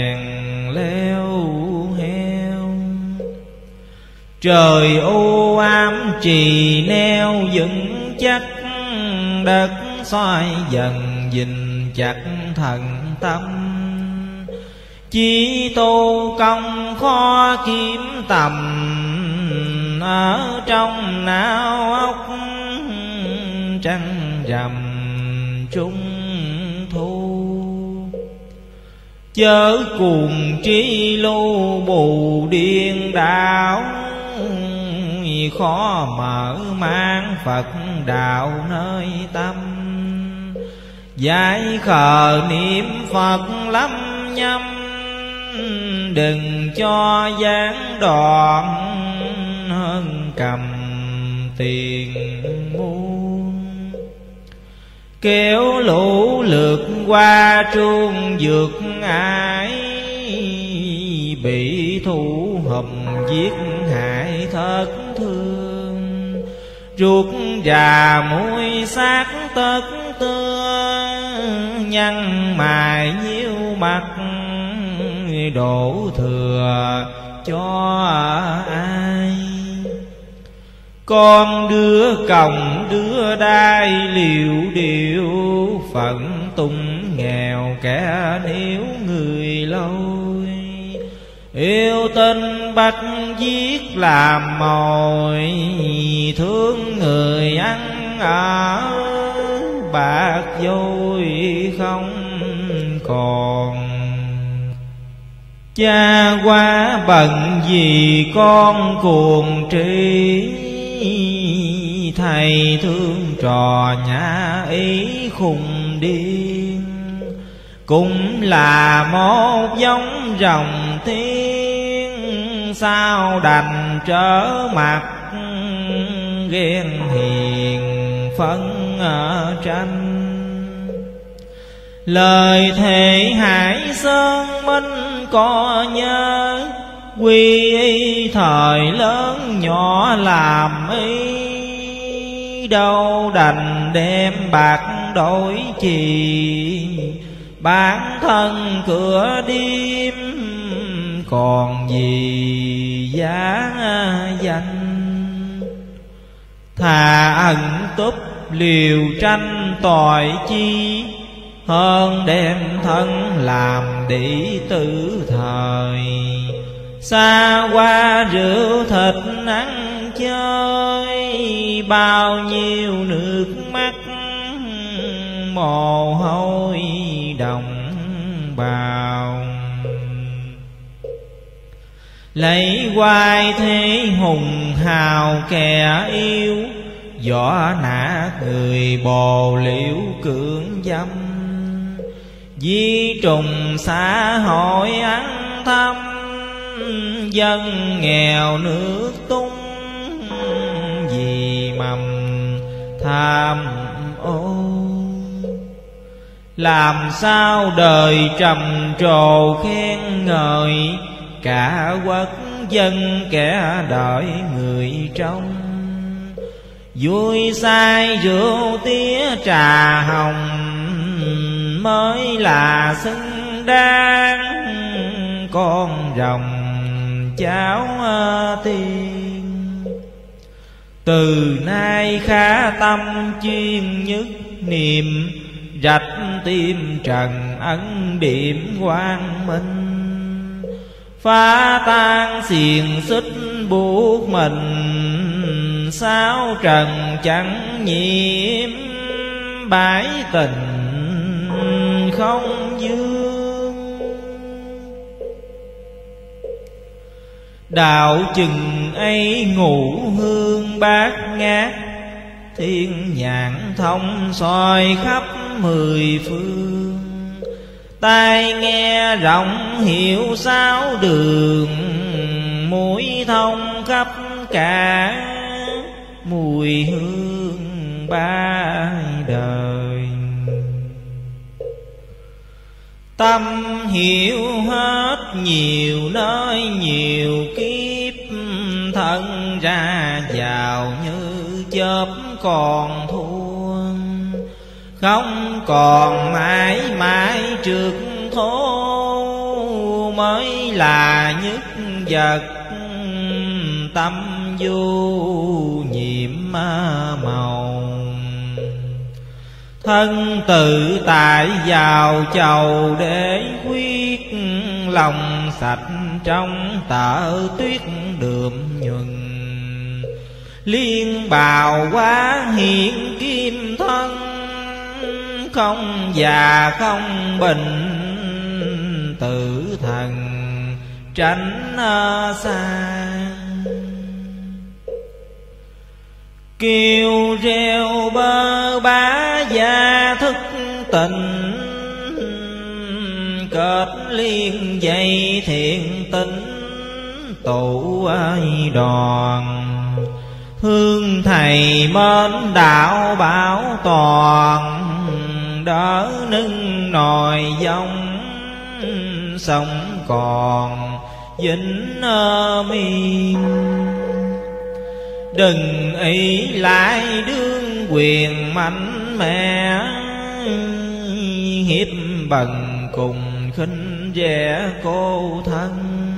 trời u ám trì neo vững chắc đất, xoay dần dình chặt thần tâm. Chí tu công khó kiếm tầm, ở trong não óc trăng rằm trung thu. Chớ cùng trí lưu bù điên đảo khó mở mang phật đạo nơi tâm. Giải khờ niệm phật lắm nhâm, đừng cho gián đoạn hơn cầm tiền muôn kéo lũ lượt qua trung vượt ai bị thủ hầm giết hại thất thương. Ruột già mũi xác tất tương nhăn mài nhiêu mặt, đổ thừa cho ai? Con đưa còng đưa đai liệu điệu, phận tung nghèo kẻ nếu người lôi. Yêu tinh bách giết làm mồi, Thương người ăn ở bạc vôi không còn. Cha quá bận vì con cuồng trí, Thầy thương trò nhà ý khùng điên cũng là một giống rồng thiên, Sao đành trở mặt ghen hiền phân ở tranh. Lời thề hải sơn minh có nhớ, Quy y thời lớn nhỏ làm y. Đâu đành đem bạc đổi chì Bản thân cửa đêm Còn gì giá danh? Thà ẩn túc liều tranh tội chi, hơn đem thân làm đệ tử thời. Xa qua rượu thịt ăn chơi, bao nhiêu nước mắt mồ hôi đồng bào. Lấy hoài thế hùng hào kẻ yêu võ nã người bồ liễu cưỡng dâm. Di trùng xã hội ăn thăm, Dân nghèo nước tung Vì mầm tham ô. Làm sao đời trầm trồ khen ngợi? Cả quốc dân, kẻ đợi người trong. Vui say rượu tía trà hồng, mới là xứng đáng. Con rồng cháu à, tiên. Từ nay khá tâm chuyên nhất niệm rạch tim trần ấn điểm quang minh. Phá tan xiềng xích buộc mình, sao trần chẳng nhiễm bãi tình không dương? Đạo chừng ấy ngủ hương bát ngát thiên nhãn thông soi khắp mười phương. Tai nghe rộng hiểu sáu đường, mũi thông khắp cả mùi hương ba đời. Tâm hiểu hết nhiều nơi, nhiều kiếp, Thân ra vào như chớp còn thua Không còn mãi mãi trước thố Mới là nhất vật tâm vô nhiệm màu. Thân tự tại vào chầu để quyết Lòng sạch trong tợ tuyết đượm nhuần. Liên bào quá hiện kim thân, Không già, không bệnh Tự thần, tránh xa. Kêu reo bơ bá gia thức tình kết liên dây thiện tính tụ ai đoàn hương thầy mến đạo bảo toàn, đỡ nâng nòi dòng sống còn vĩnh miên. Đừng ý lại đương quyền mạnh mẽ, hiếp bằng cùng khinh rẻ cô thân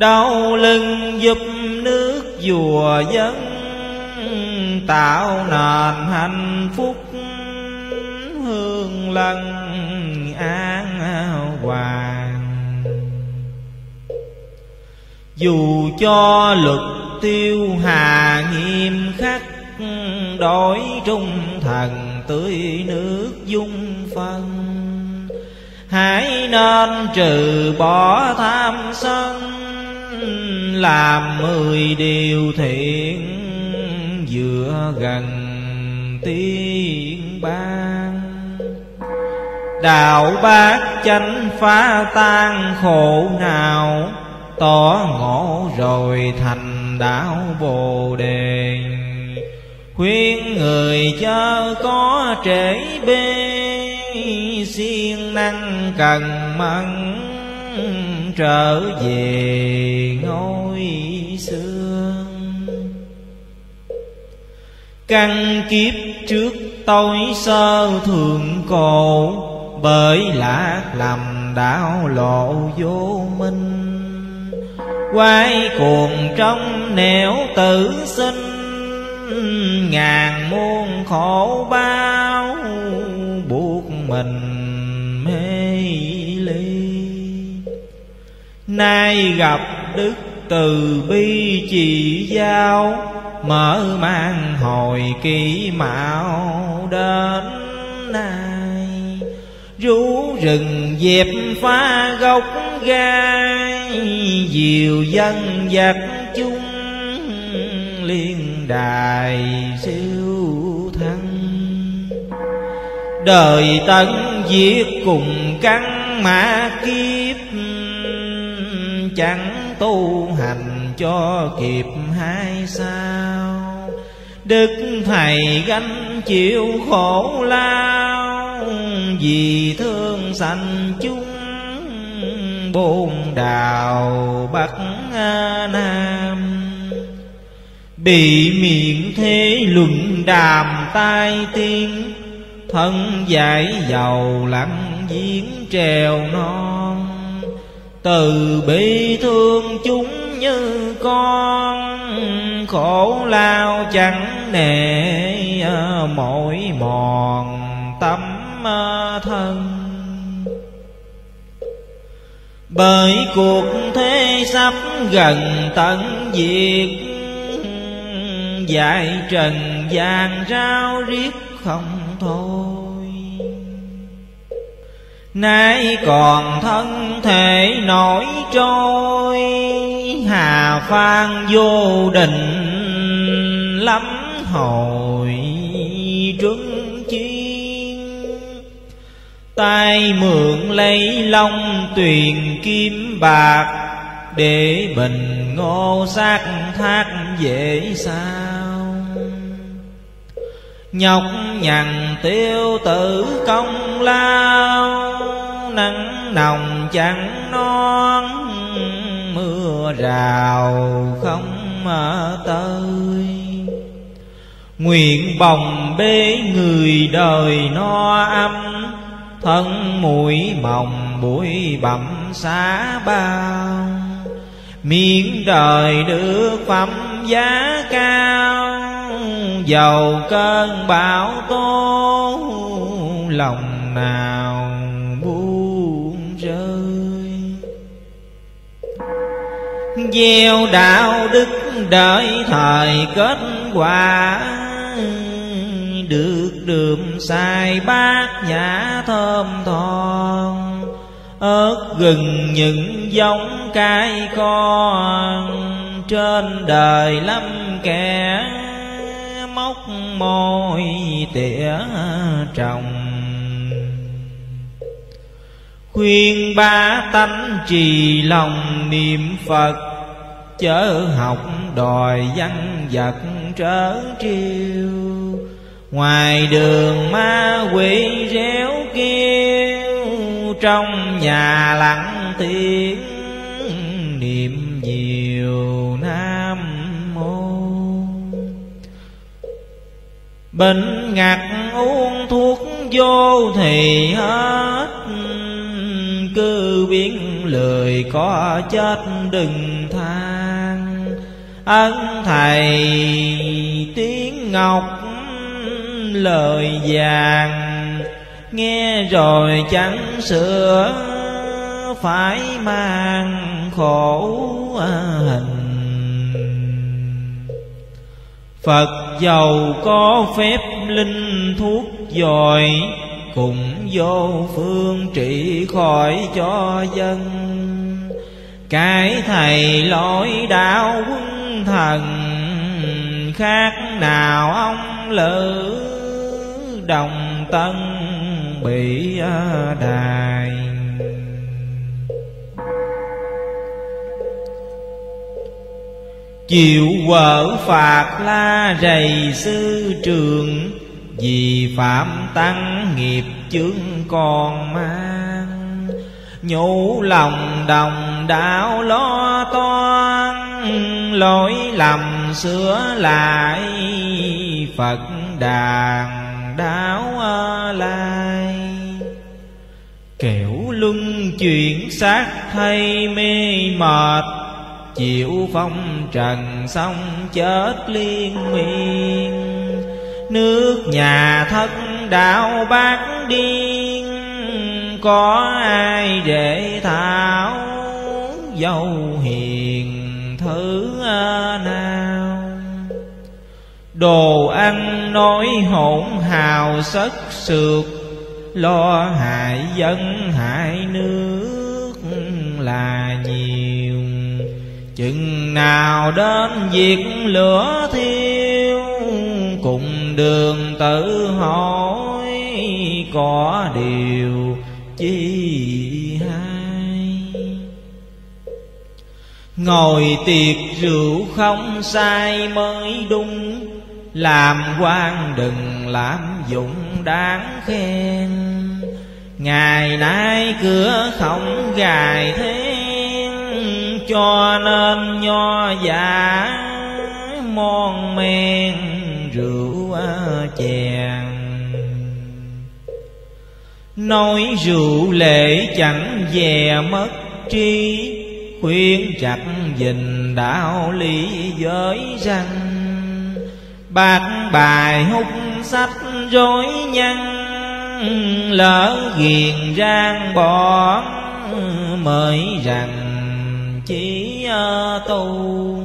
đau lưng giúp nước chùa dân tạo nền hạnh phúc hương lân an hoàng. Dù cho luật tiêu hà nghiêm khắc, đổi trung thần tưới nước dung phân, hãy nên trừ bỏ tham sân làm mười điều thiện dựa gần tiên ban. Đạo bát chánh phá tan khổ nào tỏ ngộ rồi thành đạo bồ đề. Khuyên người chớ có trễ bê, siêng năng cần mẫn trở về ngôi xưa căn kiếp trước tôi sơ thường cổ, bởi lạc lầm đạo lộ vô minh. Quay cuồng trong nẻo tử sinh, ngàn muôn khổ bao buộc mình. Nay gặp đức từ bi chỉ giao, mở mang hồi kỳ mạo đến nay. Rú rừng dẹp phá gốc gai, diều dân giặc chung liên đài siêu thân. Đời tấn diệt cùng căn mã kiếp chẳng tu hành cho kịp hai sao? Đức thầy gánh chịu khổ lao, vì thương sanh chúng bồn đào bắc nam. Bị miệng thế luận đàm tai tiên thân giải giàu lặng diễn trèo non từ bi thương chúng như con, khổ lao chẳng nề à, mỗi mòn tâm à, thân. Bởi cuộc thế sắp gần tận diệt dạy trần gian rao riết không thôi nay còn thân thể nổi trôi, hà phan vô định lắm hồi trứng chiến tay mượn lấy long tuyền kim bạc để bình ngô sát thác dễ sao nhọc nhằn tiêu tử công lao, nắng nồng chẳng non, mưa rào không mà tới nguyện bồng bế người đời no âm, thân mũi mồng bụi bặm xá bao. Miệng đời được phẩm giá cao dầu cơn bão tố lòng nào buông rơi. Gieo đạo đức đợi thời kết quả, được đường xài bát nhã thơm thon ớt gừng những giống cái con, trên đời lắm kẻ móc môi tỉa trồng. Khuyên ba tánh trì lòng niệm phật, chớ học đòi văn vật trở triều. Ngoài đường ma quỷ réo kêu, trong nhà lặng tiếng Bệnh ngặt uống thuốc vô thì hết. Cứ biến lười có chết đừng than. Ân thầy tiếng ngọc lời vàng. Nghe rồi chẳng sửa, phải mang khổ hình Phật giàu có phép linh thuốc giỏi Cùng vô phương trị khỏi cho dân. Cái thầy lỗi đạo quân thần, Khác nào ông lữ đồng tân bị à, đài. Chịu vợ phạt la rầy sư trường, vì phạm tăng nghiệp chướng còn mang. Nhủ lòng đồng đạo lo toan, lỗi lầm sửa lại phật đàn đáo lai kẻo luân chuyển xác thay mê mệt chịu phong trần xong chết liên miên. Nước nhà thất đạo bát điên, có ai để thảo dâu hiền thứ nào? Đồ ăn nói hỗn hào sất sượt, lo hại dân hại nước là nhiều chừng nào đến việc lửa thiêu, cùng đường tự hỏi có điều chi hay. Ngồi tiệc rượu không sai mới đúng, làm quan đừng làm dụng đáng khen. Ngày nay cửa không gài thế cho nên nho giả mon men rượu chèn. Nói rượu lệ chẳng dè mất tri khuyên chặt dình đạo lý giới rằng bạc bài hút sách rối nhăn lỡ ghiền rang bỏ mới rằng chỉ à, tu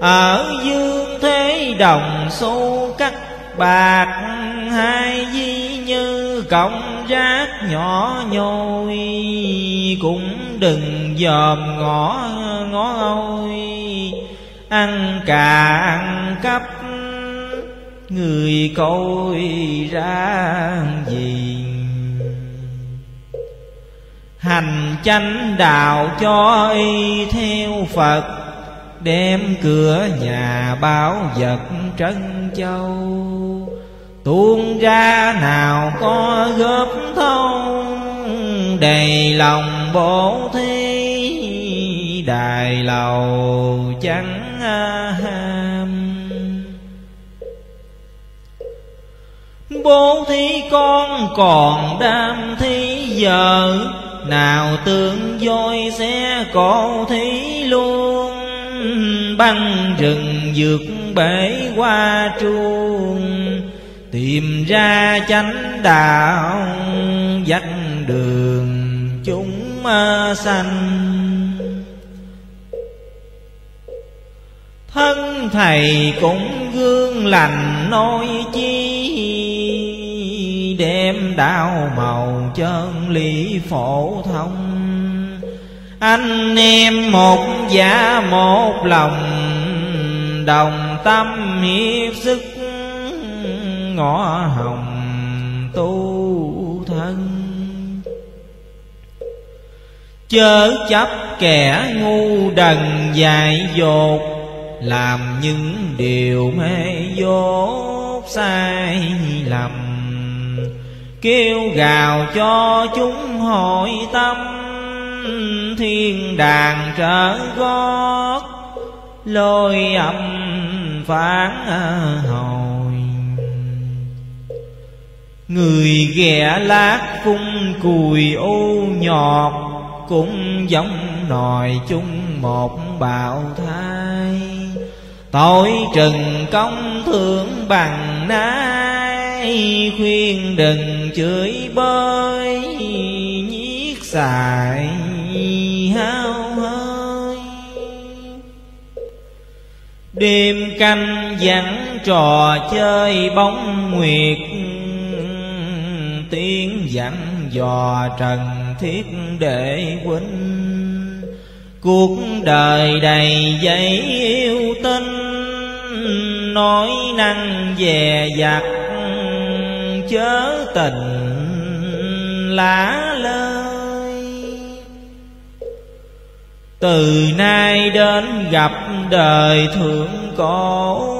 ở dương thế đồng xu cắt bạc, hai di như cộng rác nhỏ nhôi, cũng đừng dòm ngõ ngõ ôi ăn cà, ăn cắp, người coi ra gì hành chánh đạo cho y theo phật, đem cửa nhà báo vật trân châu. Tuôn ra nào có góp thâu đầy lòng bố thí, đài lầu chẳng ham. Bố thí con còn đam thí giờ nào tương voi xe cổ thí luôn, băng rừng vượt bể qua chuông tìm ra chánh đạo, dắt đường chúng sanh. Thân thầy cũng gương lành nói chi đem đạo màu chân lý phổ thông. Anh em một giả một lòng, đồng tâm hiệp sức, ngõ hồng tu thân. Chớ chấp kẻ ngu đần dại dột, làm những điều mê dốt sai lầm kêu gào cho chúng hội tâm. Thiên đàng trở gót, lôi âm phán à, hồi. Người ghẻ lát cung cùi ô nhọt, cũng giống nòi chung một bào thai. Tội trừng công thưởng bằng nái khuyên đừng chửi bới, nhiếc xài, hao hơi đêm canh vắng trò chơi bóng nguyệt, tiếng dặn dò trần thiết để huynh cuộc đời đầy dây yêu tinh, nói năng dè dặt chớ tình lá lơi. Từ nay đến gặp đời thượng cổ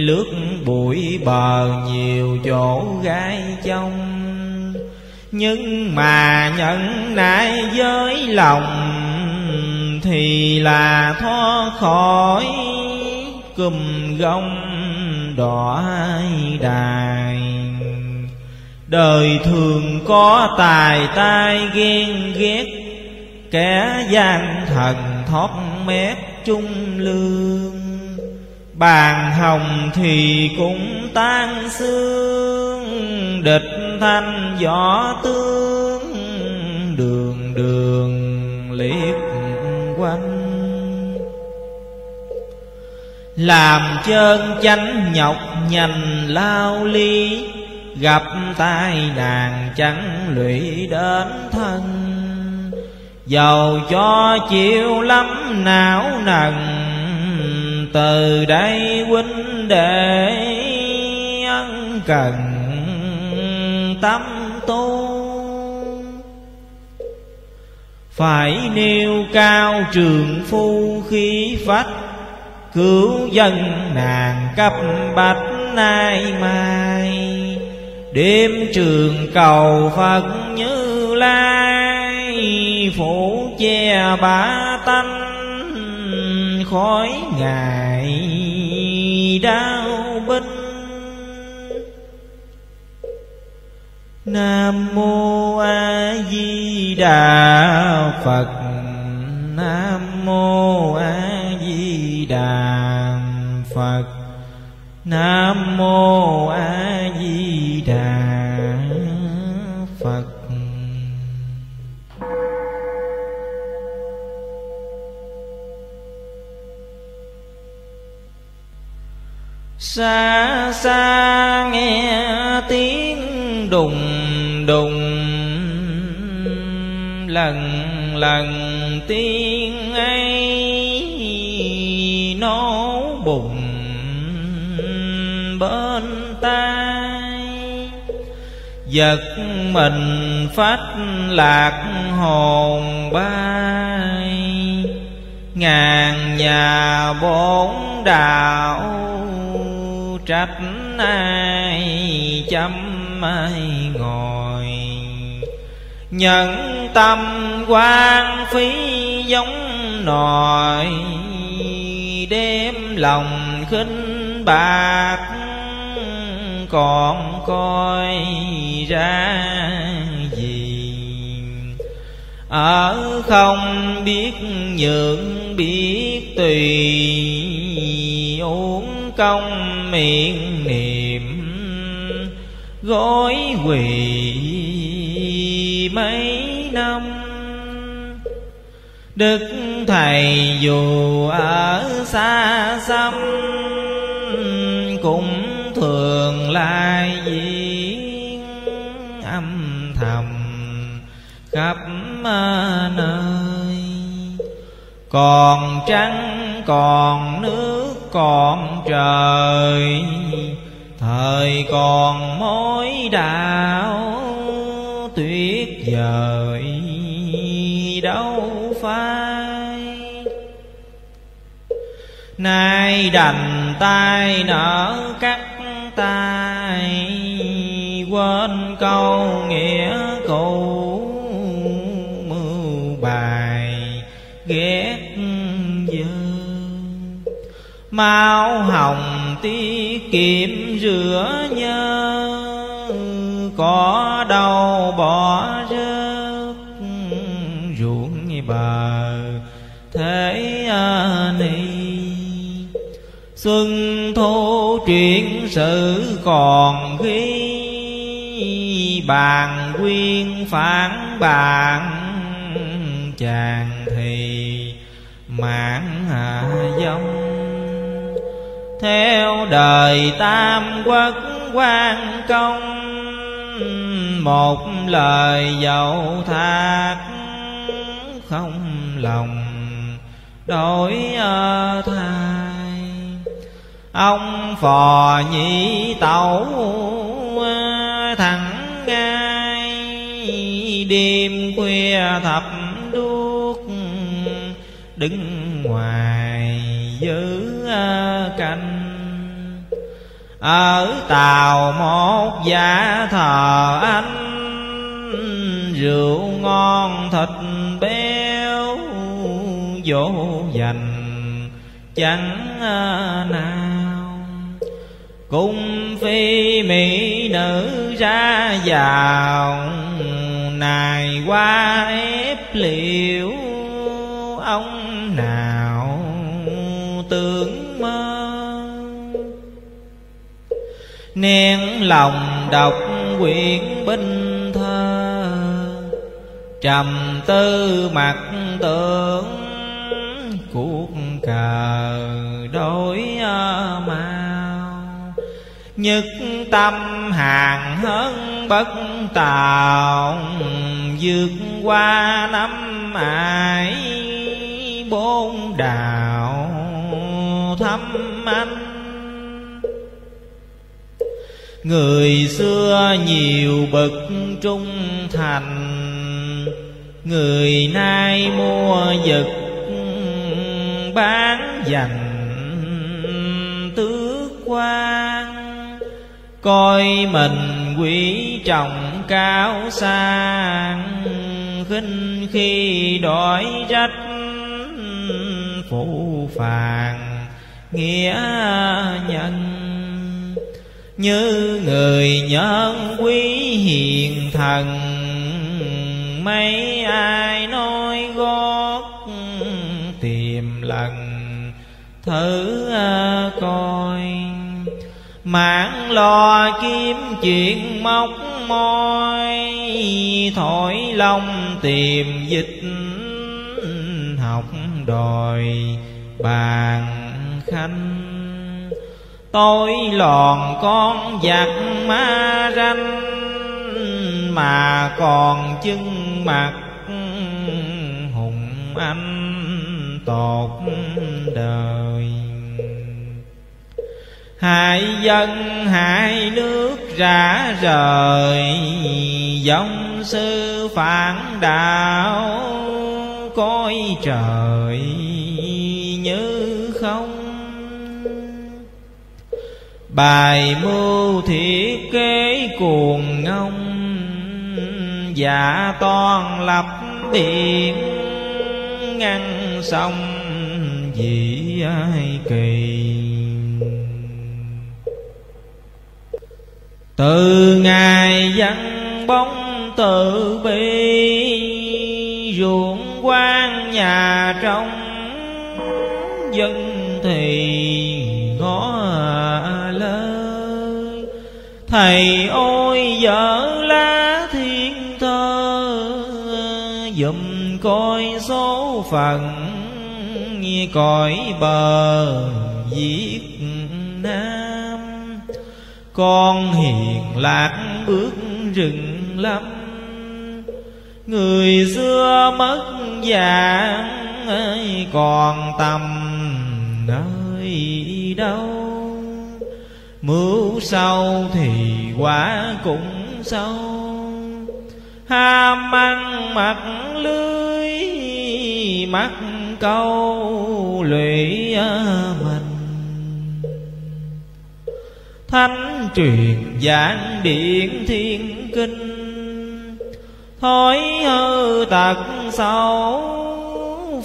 lướt bụi bờ nhiều chỗ gai trong nhưng mà nhận nại với lòng thì là thoát khỏi cùm gông đỏ đài. Đời thường có tài tai ghen ghét, kẻ gian thần thoát mép trung lương. Bàn hồng thì cũng tan xương, địch thanh võ tướng đường đường liệt làm chân chánh nhọc nhành lao ly gặp tai nạn chẳng lụy đến thân. Dầu cho chịu lắm não nần, từ đây huynh đệ ân cần tâm tu. Phải nêu cao trường phu khí phách cứu dân nàng cấp bách nay mai. Đêm trường cầu phật như lai, phủ che ba tánh khói ngài đau binh. Nam mô a di đà phật nam mô a di đà phật. Nam mô a di đà phật. Xa xa nghe tiếng đùng đùng. Lần lần tiên ấy nổ bùng bên tai. Giật mình phát lạc hồn bay, ngàn nhà bốn đạo trách ai chấm ai ngồi nhận tâm quan phí giống nòi, đêm lòng khinh bạc còn coi ra gì. Ở không biết nhượng biết tùy uống công miệng niệm gói quỳ mấy năm, đức thầy dù ở xa xăm cũng thường lai diễn âm thầm khắp nơi. Còn trăng, còn nước, còn trời, thời còn mối đạo tuyết vời đâu phai. Nay đành tay nở cắt tay, quên câu nghĩa cũ mưu bài ghét dơ máu hồng tiết kiệm rửa nhớ có đau bỏ rớt ruộng bờ thế ni xuân thu chuyện sự còn ghi, bàn quyên phản bàn chàng thì mãn dông theo đời tam quốc quan công một lời dẫu thác không lòng đổi thay ông phò nhị tẩu thẳng ngay đêm khuya thập đuốc, đứng ngoài giữ canh ở tàu một giả thờ anh, rượu ngon thịt béo dỗ dành chẳng à, nào. Cung phi mỹ nữ ra vào, nài qua ép liệu ông nào nén lòng đọc quyển binh thơ, trầm tư mặt tưởng cuộc cờ đổi à, mau. Nhất tâm hàng hơn bất tào, vượt qua năm ải bốn đạo thăm anh người xưa nhiều bậc trung thành, người nay mua vật bán dành tước quan. Coi mình quý trọng cao sang, khinh khi đói rách phụ phàng, nghĩa nhân như người nhân quý hiền thần, mấy ai nói gót tìm lần, thử à, coi. Mãn lo kiếm chuyện móc môi thổi lòng tìm dịch học đòi bàn khanh tôi lòn con giặc ma ranh, mà còn chân mặt hùng anh tột đời. Hai dân hai nước rã rời, dòng sư phản đạo coi trời. Bài mưu thiết kế cuồng ngông, giả toàn lập biển ngăn sông dĩ ai kỳ. Từ ngày dân bóng tự bi, ruộng quan nhà trong dân thì ngó ai thầy ôi vợ lá thiên thơ dùm coi số phận, cõi bờ Việt Nam. Con hiền lạc bước rừng lắm, người xưa mất dạng, còn tầm nơi đâu? Mưu sâu thì quả cũng sâu ham ăn mặc lưới, mắt câu lụy mình thánh truyền giảng điện thiên kinh, thói hư tật xấu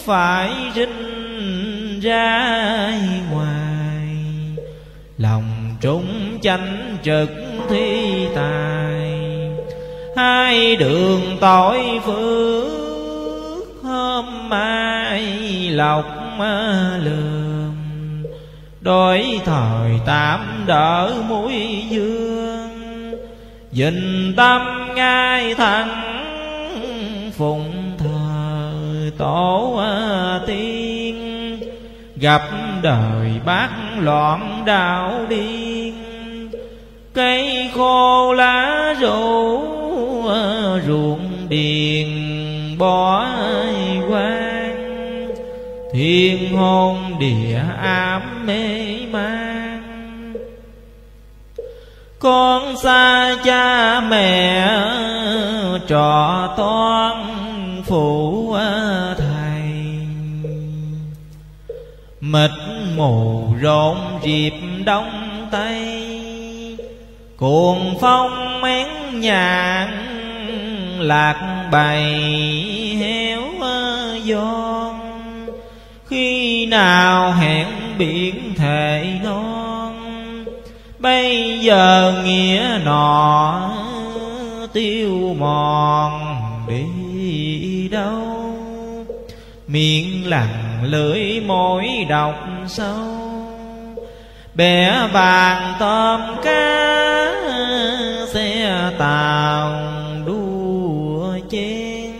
phải rinh ra ngoài. Lòng trung chánh trực thi tài. Hai đường tội phước, hôm mai lộc lường. Đối thời tạm đỡ mũi dương, dình tâm ngay thẳng phụng thờ tổ tiên gặp đời bát loạn đạo điên. Cây khô lá rủ ờ, ruộng điền bỏ quan thiên hôn địa ám mê man con xa cha mẹ, trò toan phụ ờ, mịt mù rộn dịp đông tây. Cuồng phong mén nhạn lạc bầy héo giòn. Khi nào hẹn biển thề non bây giờ nghĩa nọ tiêu mòn đi đâu? Miệng lặng lưỡi môi đọc sâu. Bẻ vàng tôm cá xe tàu đua chen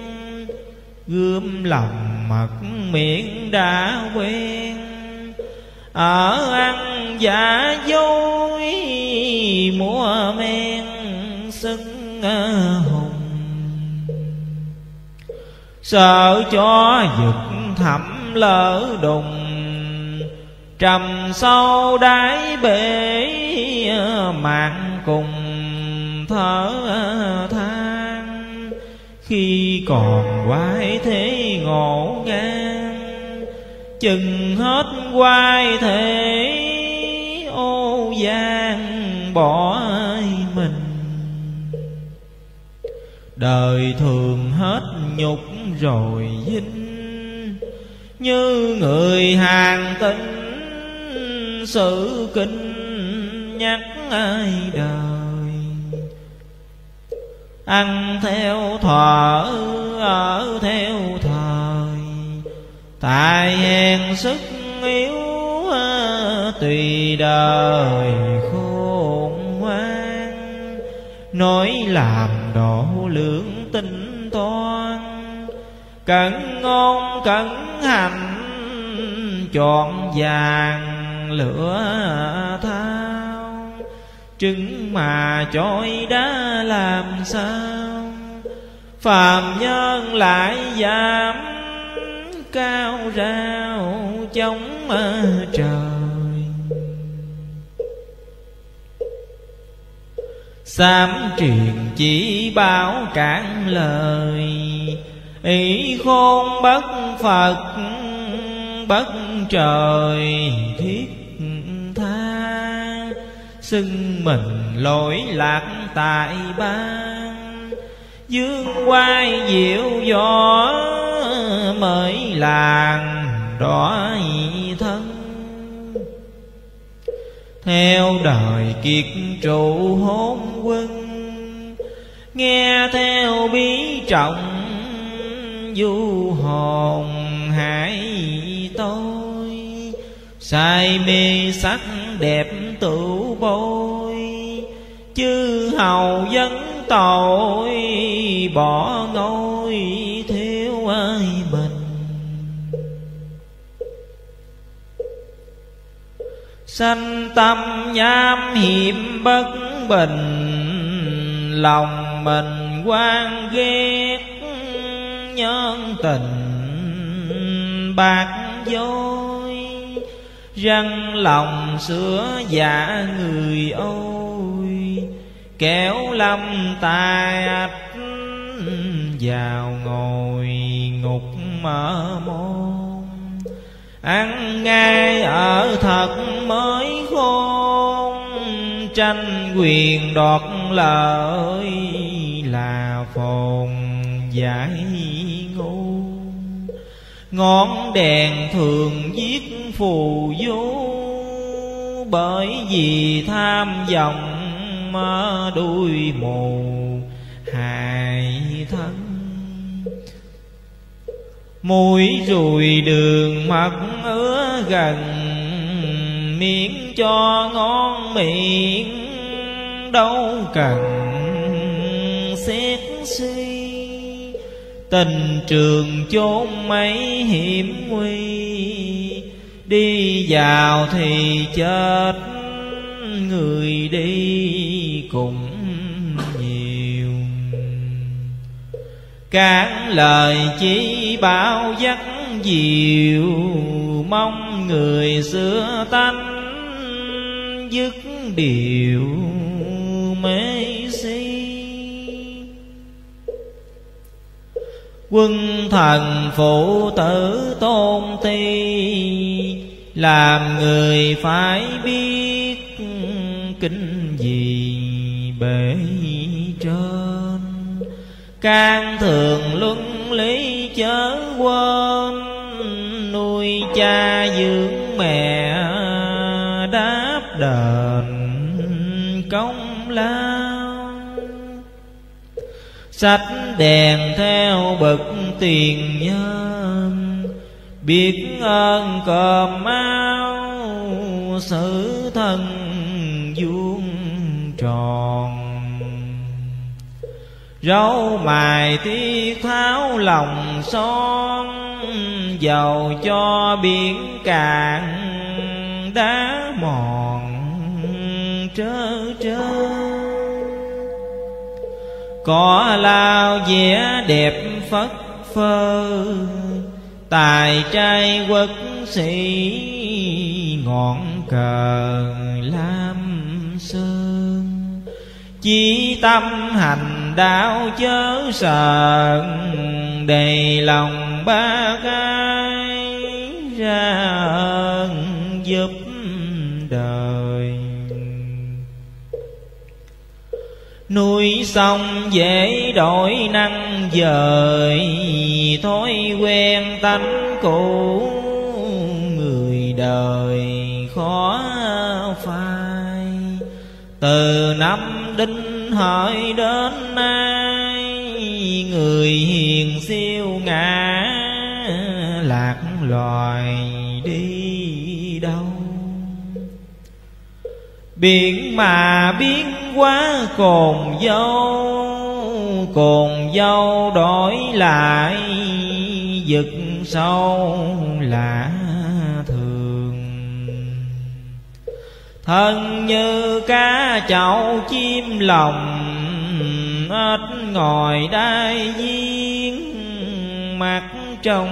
gươm lòng mật miệng đã quen. Ở ăn giả dối mua men sưng hùng sợ cho dục thẳm lỡ đùng, trầm sâu đáy bể mạng cùng thở than. Khi còn quái thế ngộ ngang, chừng hết quái thế, ô gian bỏ đời thường hết nhục rồi dinh. Như người hàng tinh sự kinh, nhắc ai đời? Ăn theo thọ ở theo thời. Tại hèn sức yếu, tùy đời khô nói làm độ lượng tinh toan. Cẩn ngôn cẩn hành chọn vàng lửa thao. Trứng mà chói đã làm sao? Phàm nhân lại dám cao rao chống ờ, trời. Sám truyền chỉ báo cản lời. Ý khôn bất Phật, bất trời thiết tha. Xưng mình lỗi lạc tại ban. Dương quay diệu gió mới làng đỏ thân theo đời kiệt trụ hôn quân. Nghe theo bí trọng du hồn hải tôi, say mê sắc đẹp tự bôi. Chư hầu dân tội bỏ ngôi thiếu ai bờ sanh tâm nham hiểm bất bình, lòng mình quan ghét, nhân tình bạc dối. Răng lòng sữa dạ người ôi, kéo lâm tài ách, vào ngồi ngục mở môn ăn ngay ở thật mới khôn, tranh quyền đoạt lợi là phồn giải ngu ngón đèn thường giết phù du, bởi vì tham vọng mà đuôi mù, hại thân mũi rùi đường mặt ứa gần, miếng cho ngon miệng đâu cần. Xét suy, tình trường chốn mấy hiểm nguy, đi vào thì chết người đi cùng. Các lời chỉ bảo dắt diệu mong người xưa tánh dứt điều mê si. Quân thần phụ tử tôn ti, làm người phải biết kính gì bể can thường luân lý chớ quên. Nuôi cha dưỡng mẹ đáp đền công lao. Sách đèn theo bậc tiền nhân, biết ơn cơm áo sự thân vuông tròn râu mài tiết tháo lòng son, dầu cho biển cạn đá mòn trơ trơ có lao vẽ đẹp phất phơ, tài trai quốc sĩ ngọn cờ lam sơn chí tâm hành đạo chớ sợ đầy lòng ba cái ra ơn giúp đời. Nuôi xong dễ đổi năng dời thói quen tánh cũ người đời khó từ năm đinh hợi đến nay, người hiền siêu ngã, lạc loài đi đâu? Biển mà biến quá cồn dâu cồn dâu đổi lại giật sâu lại thân như cá chậu chim lòng ít ngồi đai giếng mặt trong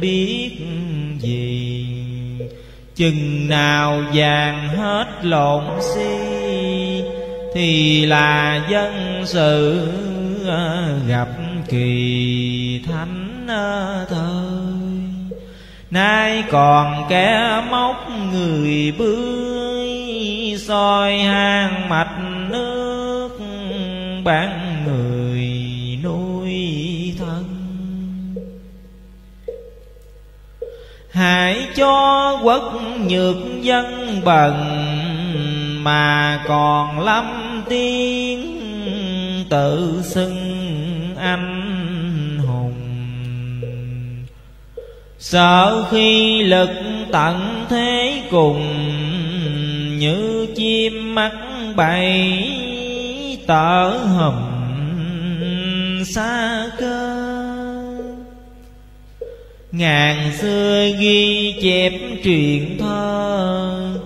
biết gì. Chừng nào vàng hết lộn si thì là dân sự gặp kỳ thánh thời nay còn kẻ móc người bưới soi hang mạch nước, bán người nuôi thân. Hãy cho quốc nhược dân bần, mà còn lâm tiếng tự xưng anh. Sợ khi lực tận thế cùng, như chim mắt bay, tở hầm xa cơ. Ngàn xưa ghi chép truyền thơ,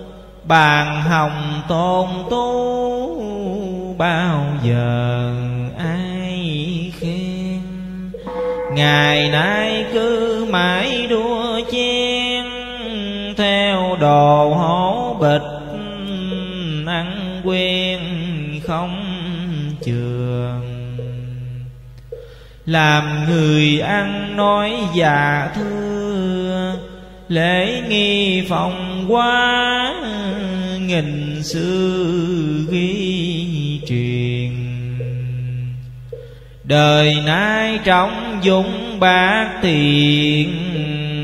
bàn hồng tôn tú bao giờ ai ngày nay cứ mãi đua chen, theo đồ hổ bịch, ăn quen không trường. Làm người ăn nói già thưa, lễ nghi phòng quá, nghìn xưa ghi truyền đời nay trong dũng bạc tiền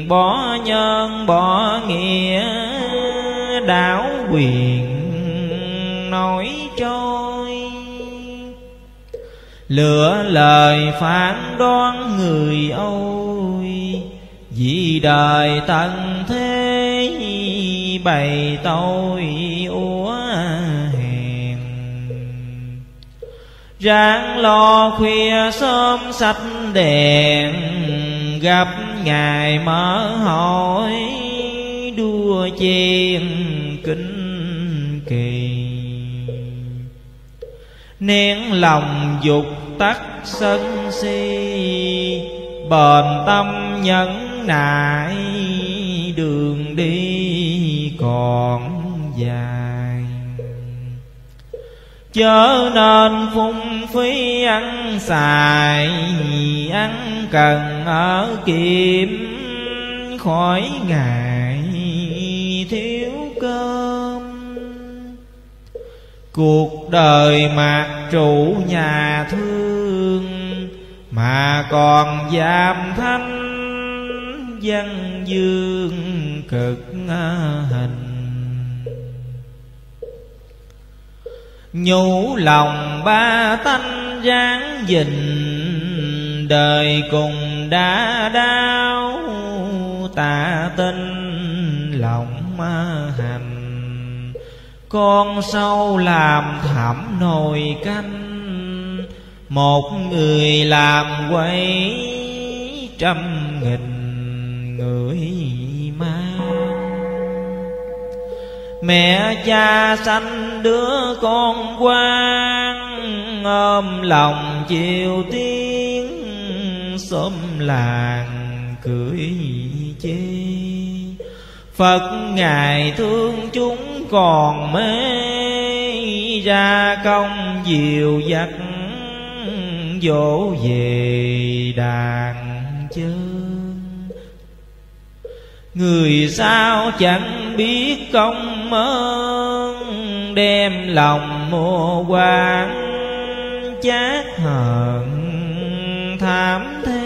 bỏ nhân, bỏ nghĩa đảo quyền nói trôi lửa lời phán đoán người ôi, vì đời tận thế bày tôi úa ráng lo khuya sớm sạch đèn, gặp ngài mở hỏi đua chen kính kỳ. Nén lòng dục tắt sân si, bền tâm nhẫn nại, đường đi còn dài chớ nên phung phí ăn xài, ăn cần ở kiệm khỏi ngại thiếu cơm. Cuộc đời mạc trụ nhà thương, mà còn giảm thanh văn dương cực hình. Nhủ lòng ba tanh giáng dình, đời cùng đã đau tạ tinh lòng hành. Con sâu làm thảm nồi canh, một người làm quấy trăm nghìn người mẹ cha sanh đứa con quan ôm lòng chiều tiếng xóm làng cười chê. Phật Ngài thương chúng còn mê, Ra công diệu dắt, dỗ về đàn chơi. Người sao chẳng biết công ơn, Đem lòng mua quán chát hận thảm thế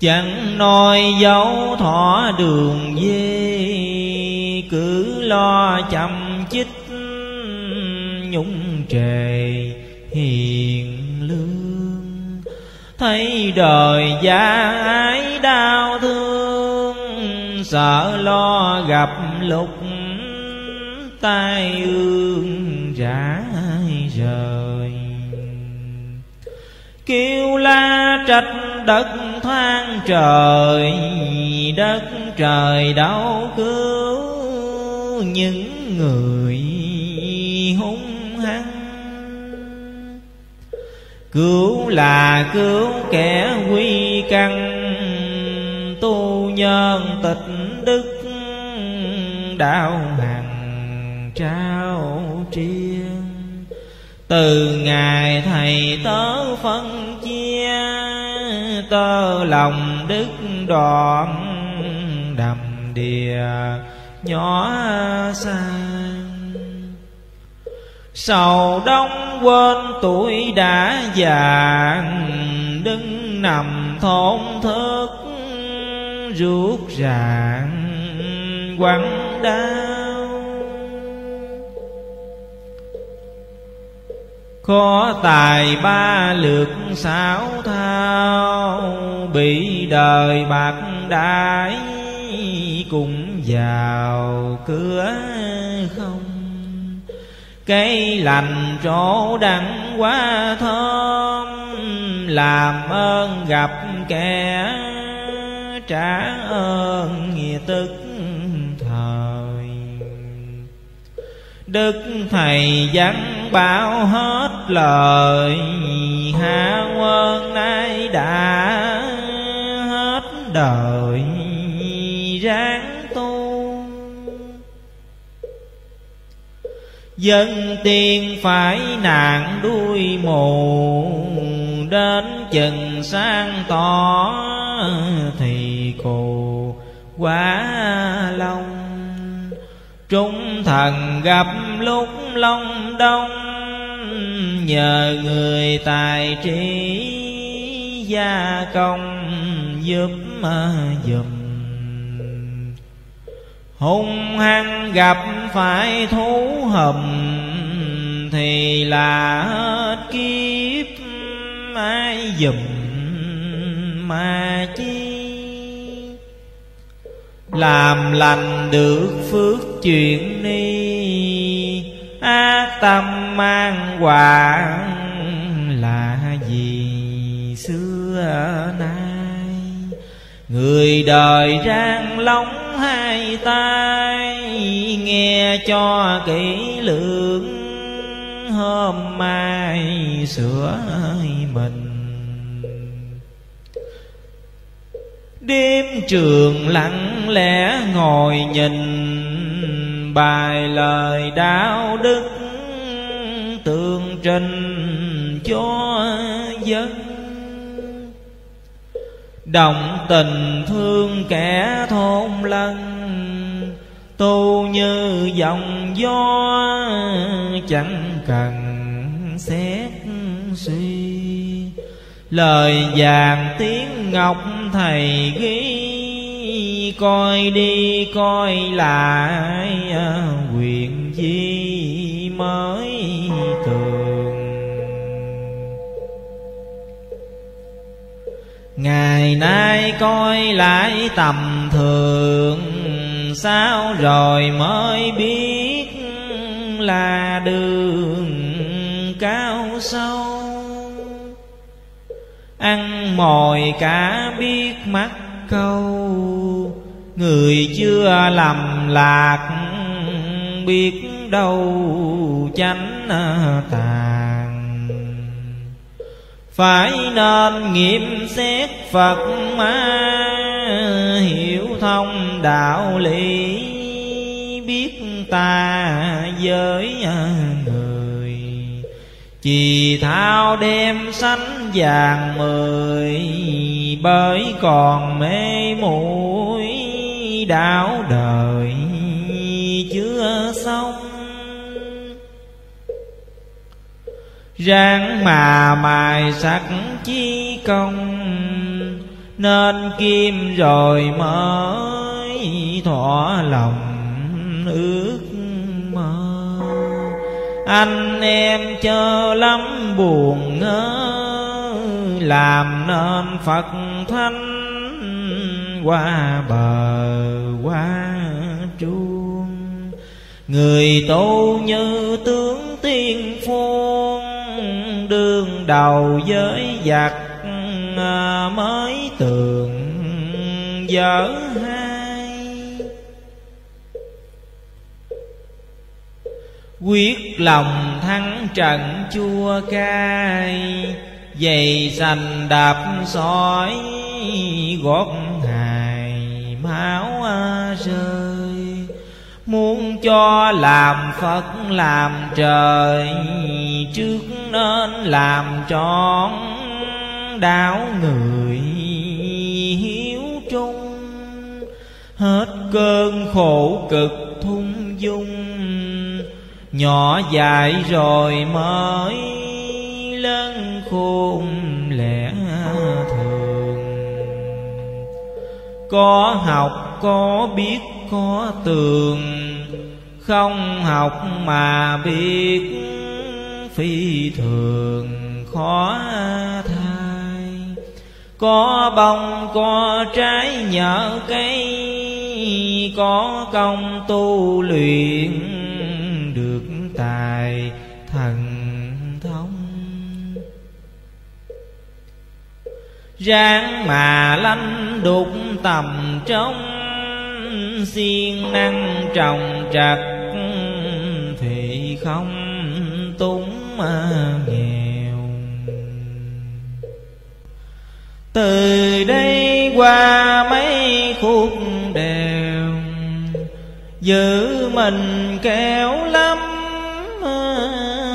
Chẳng nói dấu thọ đường dê, Cứ lo chậm chích nhung trề hiền thấy đời gia ái đau thương, sợ lo gặp lục tai ương trả rời. Kêu la trách đất than trời, đất trời đau cứu những người hung Cứu là cứu kẻ quy căn Tu nhân tịch đức Đạo hằng trao triên Từ ngày thầy tớ phân chia Tơ lòng đức đoạn Đầm đìa nhỏ sang Sầu đông quên tuổi đã già Đứng nằm thôn thức, Ruột rạng quăng đau. Có tài ba lượt xảo thao, Bị đời bạc đãi Cùng vào cửa không cây lành chỗ đắng quá thơm, làm ơn gặp kẻ trả ơn nghĩa tức thời. Đức thầy dặn bảo hết lời, hạ quân nay đã hết đời. Ráng Dân tiên phải nạn đuôi mù, Đến chừng sang tỏ Thì cù quá long Trung thần gặp lúc long đông, Nhờ người tài trí gia công giúp ờ, dùm hung hăng gặp phải thú hầm thì là hết kiếp ai dùm mà chi? Làm lành được phước chuyện ni ác tâm mang quả là gì xưa nay? Người đời rang lóng hai tay, nghe cho kỹ lưỡng. Hôm mai sửa mình. Đêm trường lặng lẽ ngồi nhìn bài lời đạo đức tường trình cho dân đồng tình thương kẻ thôn lân tu như dòng gió chẳng cần xét suy. Lời vàng tiếng ngọc thầy ghi, coi đi, coi lại à, quyền gì mới. Ngày nay coi lại tầm thường, sao rồi mới biết là đường cao sâu? Ăn mồi cả biết mắt câu, người chưa lầm lạc, biết đâu chánh tàn phải nên nghiệm xét phật ma hiểu thông đạo lý, biết ta với người. Chỉ thao đem sánh vàng mười, Bởi còn mê muội đảo đời. Chưa xong. Ráng mà mài sắc chi công, Nên kim rồi mới thỏa lòng ước mơ. Anh em chớ lắm buồn ngớ, làm nên phật thánh qua bờ qua chuông. Người tu như tướng tiên phong đương đầu với giặc à, mới tường dở hai. Quyết lòng thắng trận chua cay, dày sành đạp sỏi gót hài máu rơi muốn cho làm phật làm trời, trước nên làm trọn đạo người hiếu trung hết cơn khổ cực thung dung, nhỏ dài rồi mới lớn khôn lẽ thật có học, có biết, có tường. Không học mà biết, phi thường, khó thai có bông, có trái nhở cây, có công tu luyện được tài. Ráng mà lanh đục tầm trong siêng năng trồng trặc thì không túng mà nghèo. Từ đây qua mấy khúc đèo, giữ mình kéo lắm à,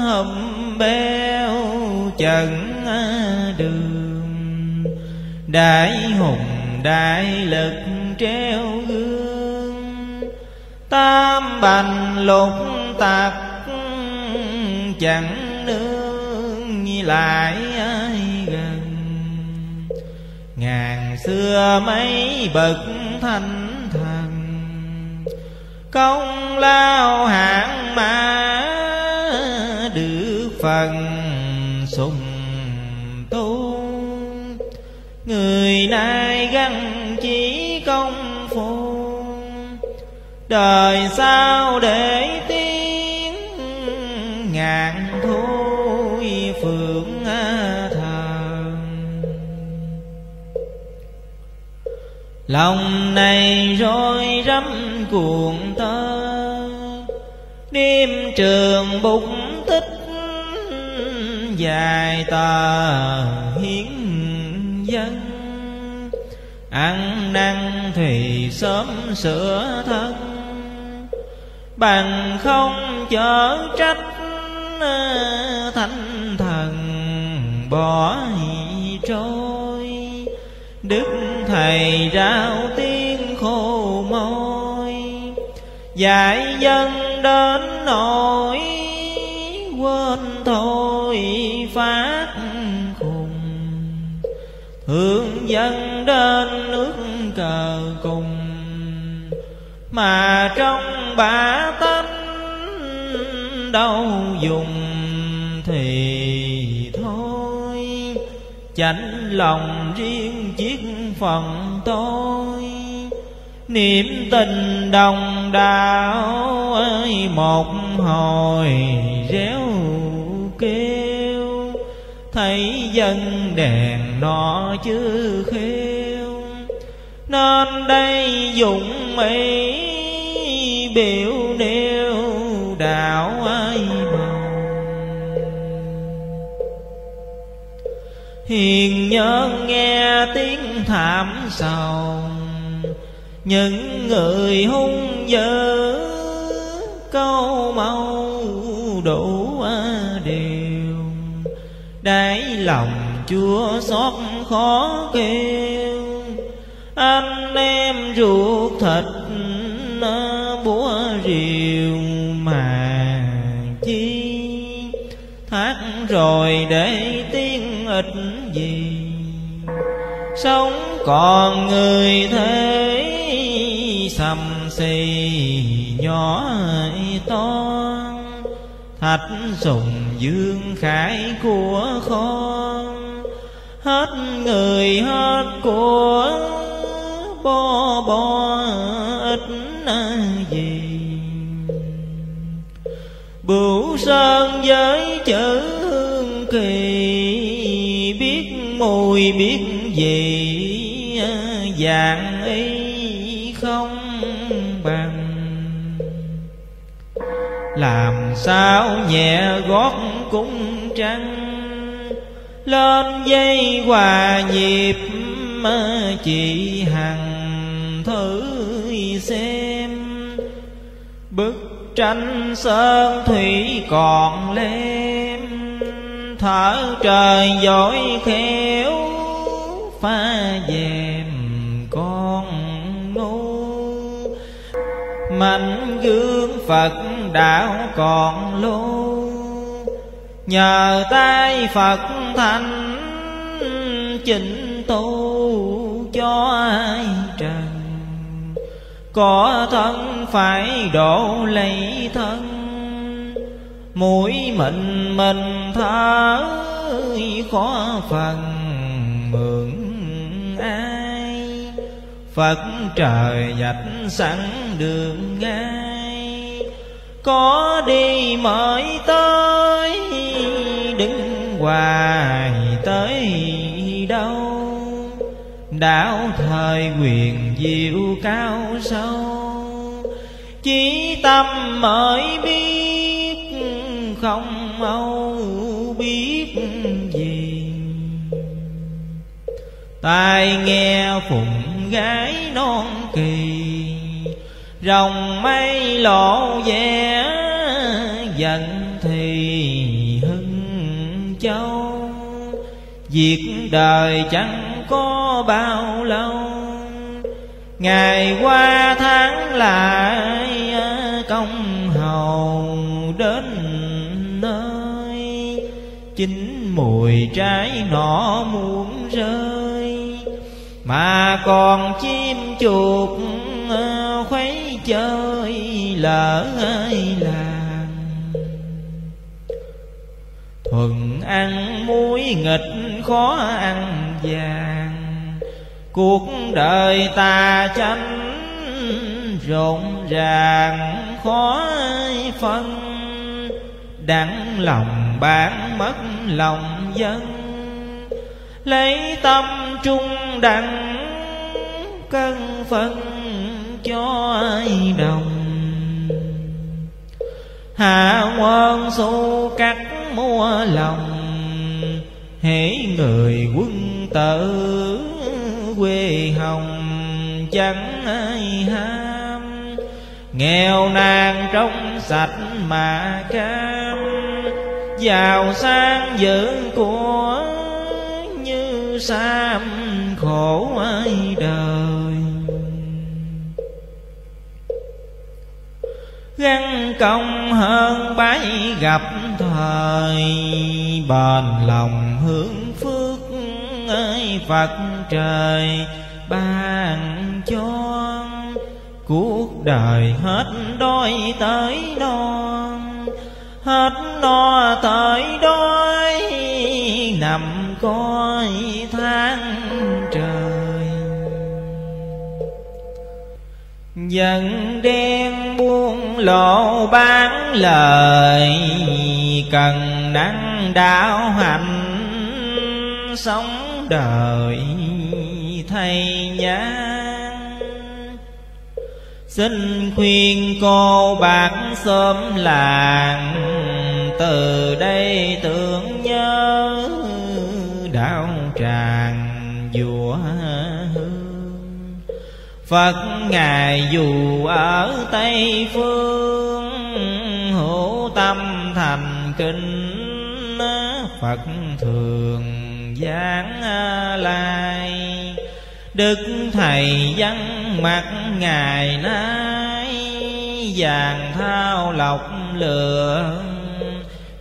hầm beo chẳng đại hùng, đại lực treo gương. Tam bành lục tạc, chẳng nương như lại ai gần. Ngàn xưa mấy bậc thanh thần, công lao hạng mã, được phần người nay gắn chỉ công phu. Đời sau để tiếng ngàn thôi phượng thần. Lòng này rối rắm cuồng tơ, đêm trường bục tích dài tờ hiến dân ăn năn thì sớm sửa thân, bằng không chở trách ờ, thánh thần bỏ trôi. Đức thầy rao tiếng khô môi, dạy dân đến nỗi quên thôi phát hướng dân đến nước cờ cùng. Mà trong bả tánh đâu dùng thì thôi. Chánh lòng riêng chiếc phần tôi. Niệm tình đồng đạo ơi, một hồi réo kêu thấy dân đèn nọ chưa khêu nên đây dụng mỹ biểu nêu đạo ai màu hiền nhân nghe tiếng thảm sầu những người hung dữ câu mau đủ đáy lòng chúa xót khó kêu. Anh em ruột thịt búa rìu mà chi. Thác rồi để tiếng ích gì? Sống còn người thế, sầm xì nhỏ to. Hạch sùng dương khải của con hết người hết của bo bo ít gì bửu sơn với chữ hương kỳ, biết mùi biết gì, dạng ý làm sao nhẹ gót cũng trăng. Lên dây hòa nhịp chị hằng thử xem. Bức tranh sơn thủy còn lem, thở trời giỏi khéo pha dèm con mạnh gương phật đạo còn lưu nhờ tay phật thành chỉnh tu cho ai trần. Có thân phải độ lấy thân. Mũi mình mình thở, khó phần mượn phật trời dạch sẵn đường ngay, có đi mời tới, đứng hoài tới đâu? Đạo thời quyền diệu cao sâu, chỉ tâm mới biết, không âu biết gì. Tai nghe phụng gái non kỳ. Rồng mây lộ vẻ giận thì hưng châu. Việc đời chẳng có bao lâu. Ngày qua tháng lại à, công hầu đến nơi. Chín mùi trái nọ muốn rơi mà còn chim chuột ờ, khuấy chơi lỡ làng thuần ăn muối nghịch khó ăn vàng. Cuộc đời ta tranh rộn ràng khó phân. Đặng lòng bán mất lòng dân lấy tâm trung đặng cân phân cho ai đồng. Hạ quân xu cắt mua lòng, hễ người quân tử quê hồng. Chẳng ai ham, nghèo nàn trong sạch mà cam. Giàu sang giữ của sam khổ ai đời. Gắn công hơn bái gặp thời, bền lòng hướng phước ơi phật trời, ban cho cuộc đời hết đôi tới non hết no tới đói nằm coi tháng trời. Dần đen buông lộ bán lời, cần nắng đạo hạnh sống đời thay nhang. Xin khuyên cô bạn sớm làng, từ đây tưởng nhớ đạo tràng vua hương. Phật ngài dù ở tây phương, hữu tâm thành kinh phật thường giảng lai. Đức thầy văn mặt ngày nay vàng thao lọc lựa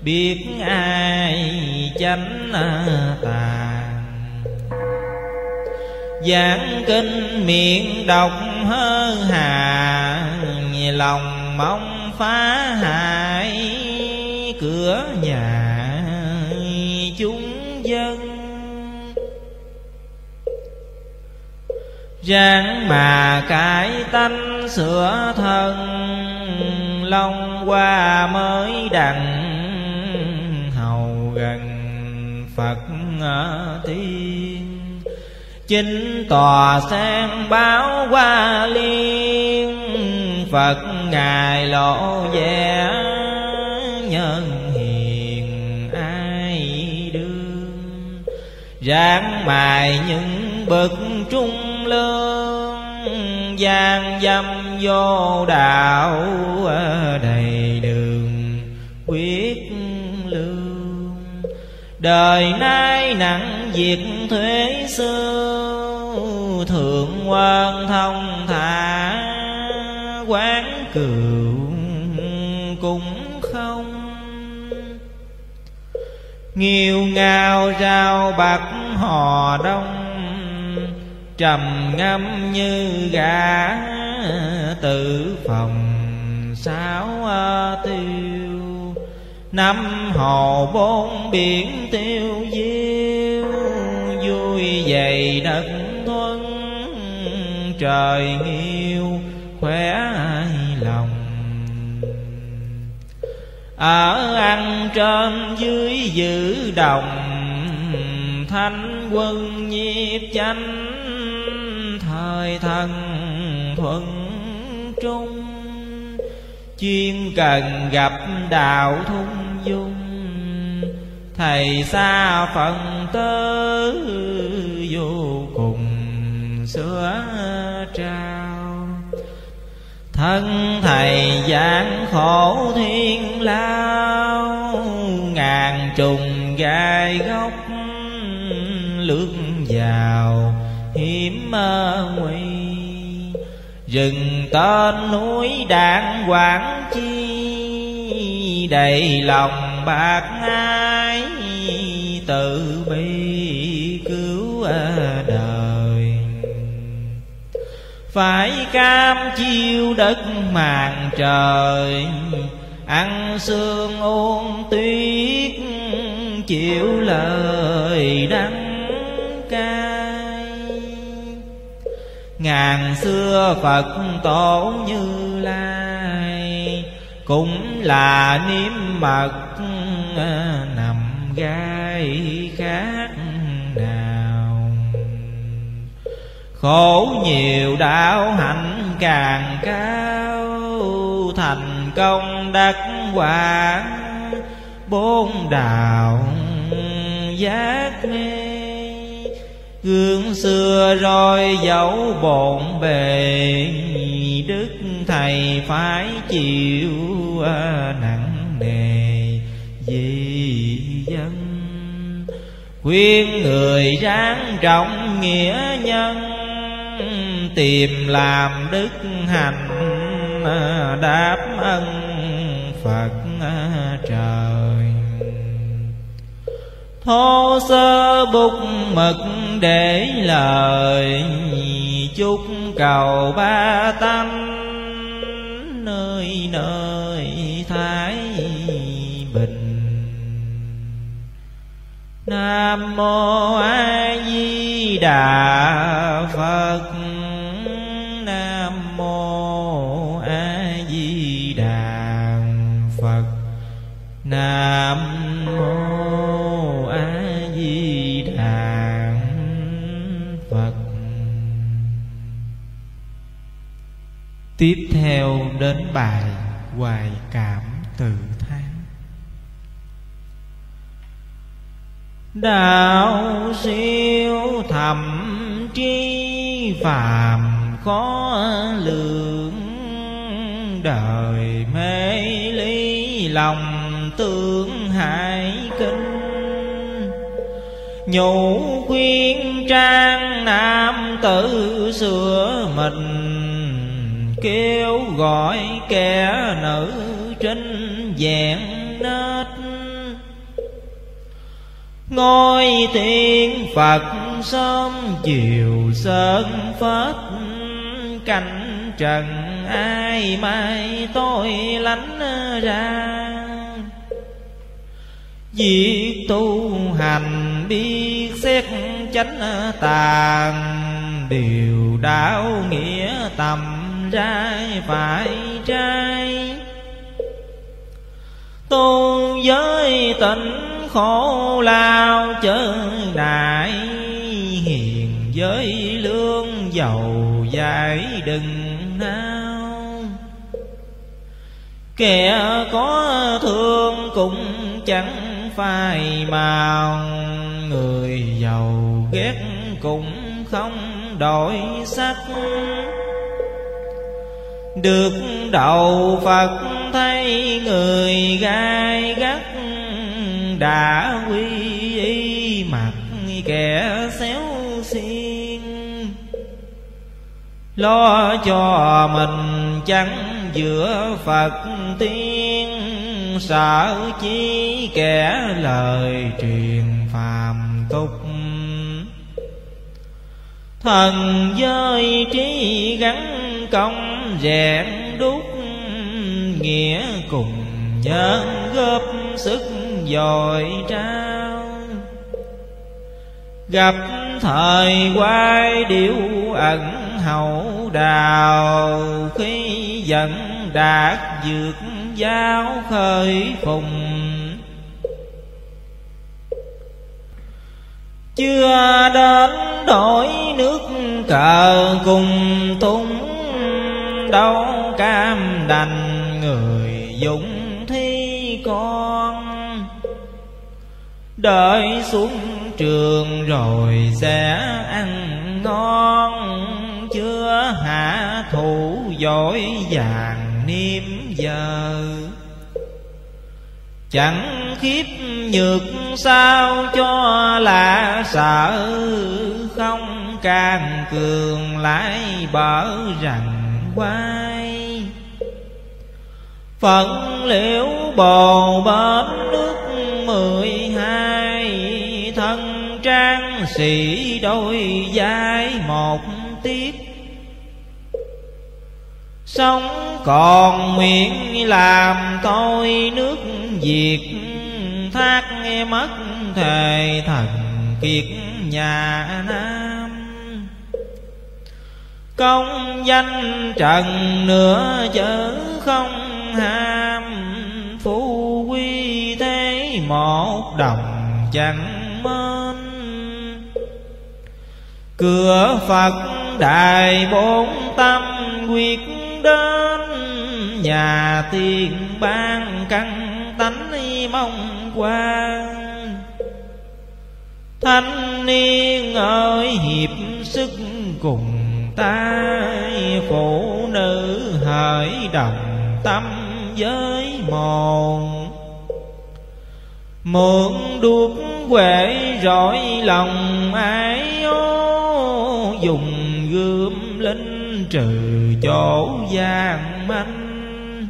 biết ai chánh tàn giảng kinh miệng độc hơ hà, lòng mong phá hại cửa nhà chúng dân. Ráng mà cải tánh sửa thân long qua mới đặng phật tiên chính tòa sen báo qua liên, phật ngài lộ vẻ nhân hiền ai đương. Ráng mài những bậc trung lương, gian dâm vô đạo đầy đời nay nặng việc thuế xưa thượng quan thông thả quán cừu cũng không. Nghiêu ngao rau bạc hò đông, Trầm ngâm như gã tự phòng, sáo tiêu. Năm hồ bốn biển tiêu diêu, Vui dày đất thuần Trời hiu, khỏe ai lòng. Ở ăn trên dưới giữ đồng thanh quân nhiếp chánh, thời thần thuận trung chuyên cần gặp đạo thung dung. Thầy xa phần tớ vô cùng sửa trao. Thân thầy giảng khổ thiên lao, ngàn trùng gai góc lướt vào hiểm nguy dừng tên núi đàng quảng chi, đầy lòng bạc ai tự bi cứu đời. Phải cam chiêu đất màn trời, ăn xương ôn tuyết, chịu lời đắng cay ngàn xưa phật tổ như lai, cũng là niêm mật ờ, nằm gai khác nào. Khổ nhiều đạo hạnh càng cao, thành công đắc quả. Bốn đạo giác nghe gương xưa rồi dấu bộn bề đức thầy phải chịu à, nặng nề vì dân. Khuyên người ráng trọng nghĩa nhân, tìm làm đức hạnh à, đáp ân phật à, trời thô sơ bút mực để lời chúc cầu ba tâm nơi nơi thái bình. Nam mô a di đà phật. Nam mô a di đà phật. Nam tiếp theo đến bài hoài cảm tự than đạo siêu thầm tri phàm khó lượng đời mê lý lòng tương hại kinh nhủ khuyên trang nam tử sửa mình kêu gọi kẻ nữ trinh vẹn nết. Ngôi thiên phật sớm chiều sơn phết cảnh trần ai mai tôi lánh ra. Việc tu hành biết xét chánh tàn Điều đạo nghĩa tầm trai phải trai Tu giới tịnh khổ lao chớ đại Hiền giới lương giàu dài đừng nao Kẻ có thương cũng chẳng phai màu, Người giàu ghét cũng không đổi sắc. Được đầu Phật thấy người gai gắt, Đã quy y mặt kẻ xéo xiên. Lo cho mình chẳng giữa Phật tiên, Sợ chi kẻ lời truyền phàm tục. Thần giới trí gắn công rèn đúc, Nghĩa cùng nhân góp sức dồi trao. Gặp thời quay điệu ẩn hậu đào, Khi dẫn đạt dược giáo khơi phùng chưa đến đổi nước cờ cùng tung đâu cam đành người dũng thi con. Đợi xuống trường rồi sẽ ăn ngon, chưa hạ thủ giỏi vàng niêm giờ chẳng khiếp nhược sao cho là sợ, không càng cường lại bở rằng quay. Phận liễu bồ bến nước mười hai, thân trang sĩ đôi vai một tiếp sống còn nguyện làm tôi nước việt. Thác mất thề thần kiệt nhà nam. Công danh trần nữa chớ không ham. Phú quy thế một đồng chẳng mến. Cửa phật đại bốn tâm quyết đến nhà tiên ban căn tánh mong quan thanh niên ơi, hiệp sức cùng tay phụ nữ hỡi đồng tâm với mòn mượn đuốc quệ rọi lòng ai ô, dùng gươm linh trừ chỗ gian manh.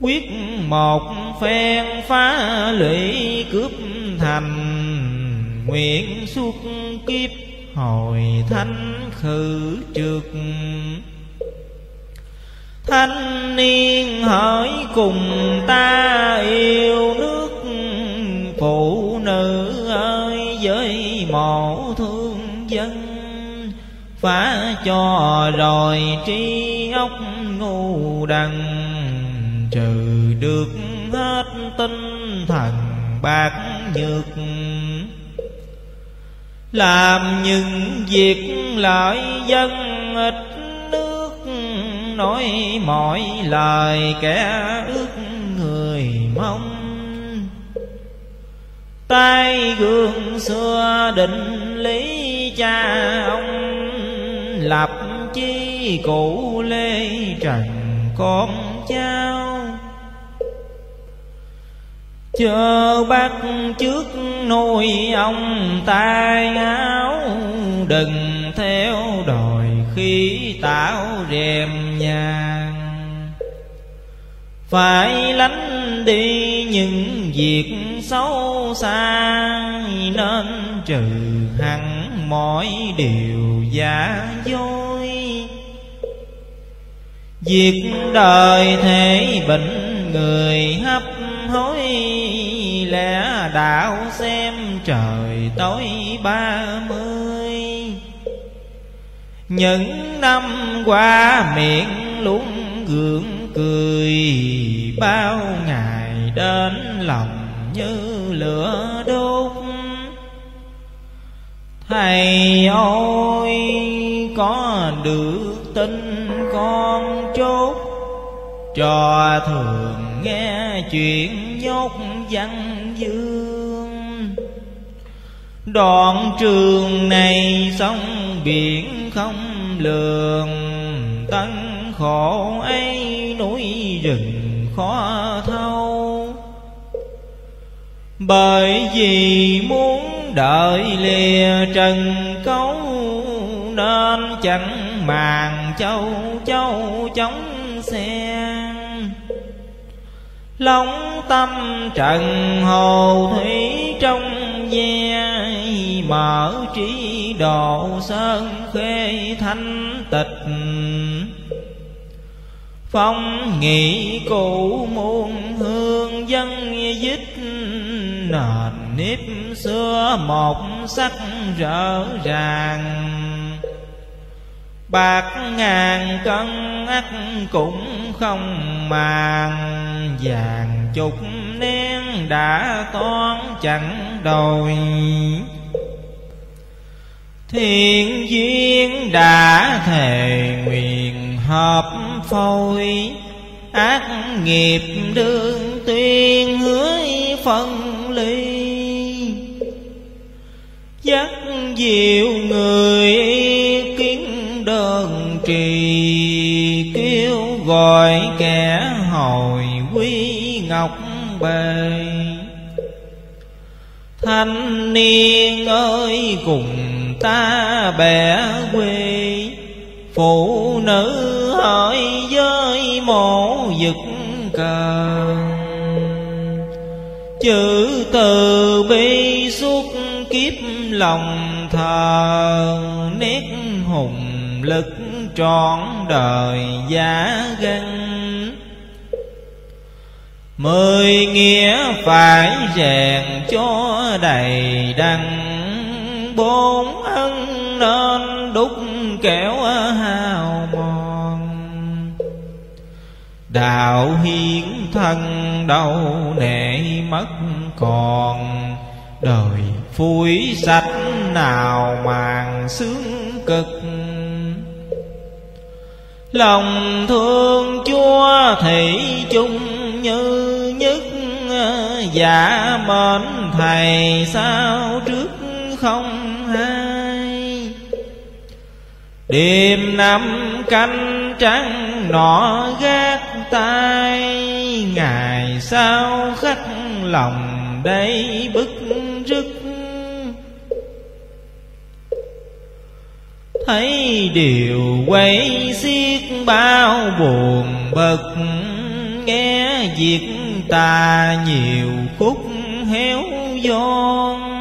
Quyết một phen phá lũy cướp thành, nguyện suốt kiếp hồi thanh khử trực thanh niên hỏi cùng ta yêu nước phụ nữ ơi, với mộ thương dân phá cho rồi trí óc ngu đằng trừ được hết tinh thần bạc nhược. Làm những việc lợi dân ít nước, nói mọi lời kẻ ước người mong. Tay gương xưa định lý cha ông lập chi cụ lê trần con cháu chờ bắt trước nuôi ông tai áo đừng theo đòi khi tạo rèm nhà phải lánh đi những việc xấu xa, nên trừ hẳn mọi điều giả dối. Việc đời thế bệnh người hấp hối, lẽ đạo xem trời tối ba mươi. Những năm qua miệng luôn gượng cười, bao ngày đến lòng như lửa đốt. Thầy ơi, có được tin con chốt? Cho thường nghe chuyện nhốt văn dương. Đoạn trường này sông biển không lường, tân khổ ấy núi rừng khó thâu. Bởi vì muốn đợi lìa trần cấu, nên chẳng màng châu châu chống sen lóng tâm trần hồ thủy trong ve, Mở trí độ sơn khê thanh tịch Phong nghị cụ muôn hương dân dích Nền nếp xưa một sắc rỡ ràng. Bạc ngàn cân ắt cũng không màng. Vàng chục nén đã toán chẳng đòi Thiên duyên đã thề nguyện hợp phôi. Ác nghiệp đương tuyên hứa phân ly. Dắt diệu người kiến đơn trì, Kêu gọi kẻ hồi quy ngọc bề. Thanh niên ơi, cùng ta bẻ quê. Phụ nữ hỏi với mộ giật cờ. Chữ từ bi suốt kiếp lòng thờ Nét hùng lực trọn đời giá gân Mười nghĩa phải rèn cho đầy đặn Bốn ân nên đúc kẻo hao mòn. Đạo hiến thân đâu nể mất còn, Đời phủi sạch nào màng sướng cực. Lòng thương Chúa thị chung như nhất Dạ mến Thầy sao trước không Đêm năm canh trắng nọ gác tay Ngày sau khắc lòng đây bức rứt. Thấy điều quay xiết bao buồn bực, nghe việc ta nhiều khúc héo giòn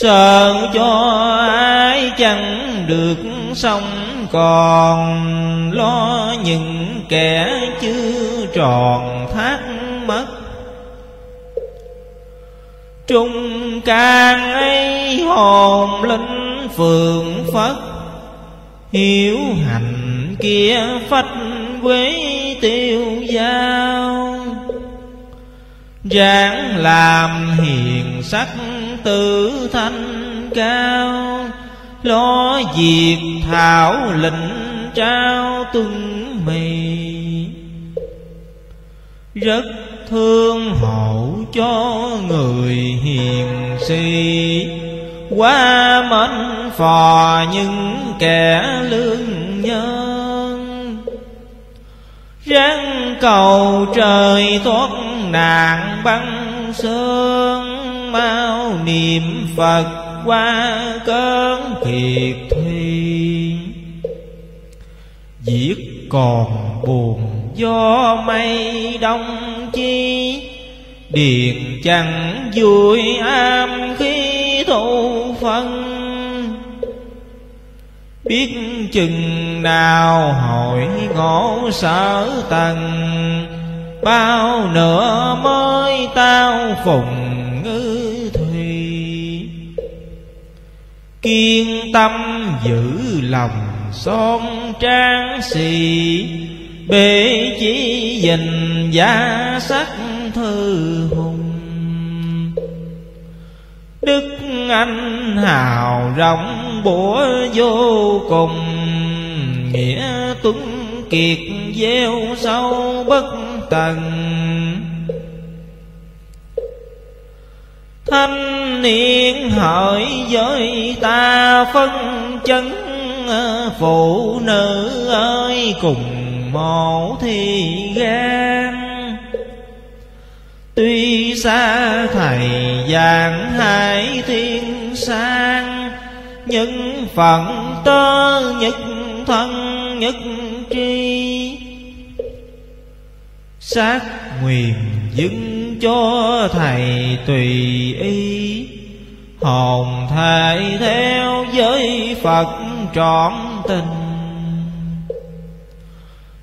sợ cho ai chẳng được sống còn lo những kẻ chưa tròn thác mất. Trung can ấy hồn linh phượng phất hiếu hành kia phách quế tiêu giao ráng làm hiền sắc tự thanh cao, lo diệt thảo lĩnh trao tuân mì. Rất thương hộ cho người hiền si quá mến phò những kẻ lương nhân ráng cầu trời thoát nạn băng sơn mau niệm phật qua cơn kiệt thi. Giết còn buồn, do mây đông chi. Điền chẳng vui am khi thụ phân biết chừng nào hội ngộ sở tầng. Bao nữa mới tao phùng ngư thùy. Kiên tâm giữ lòng son trang xì bể chỉ dình giá sắc thư hùng đức anh hào rộng bủa vô cùng, nghĩa tuấn kiệt gieo sâu bất tận. Thanh niên hỡi với ta phân chấn, phụ nữ ơi cùng một thì gan tuy xa thầy giảng hai thiên sang, những phận tơ nhất thân nhất tri. Sát nguyện dưng cho thầy tùy ý, hồn thầy theo giới phật trọn tình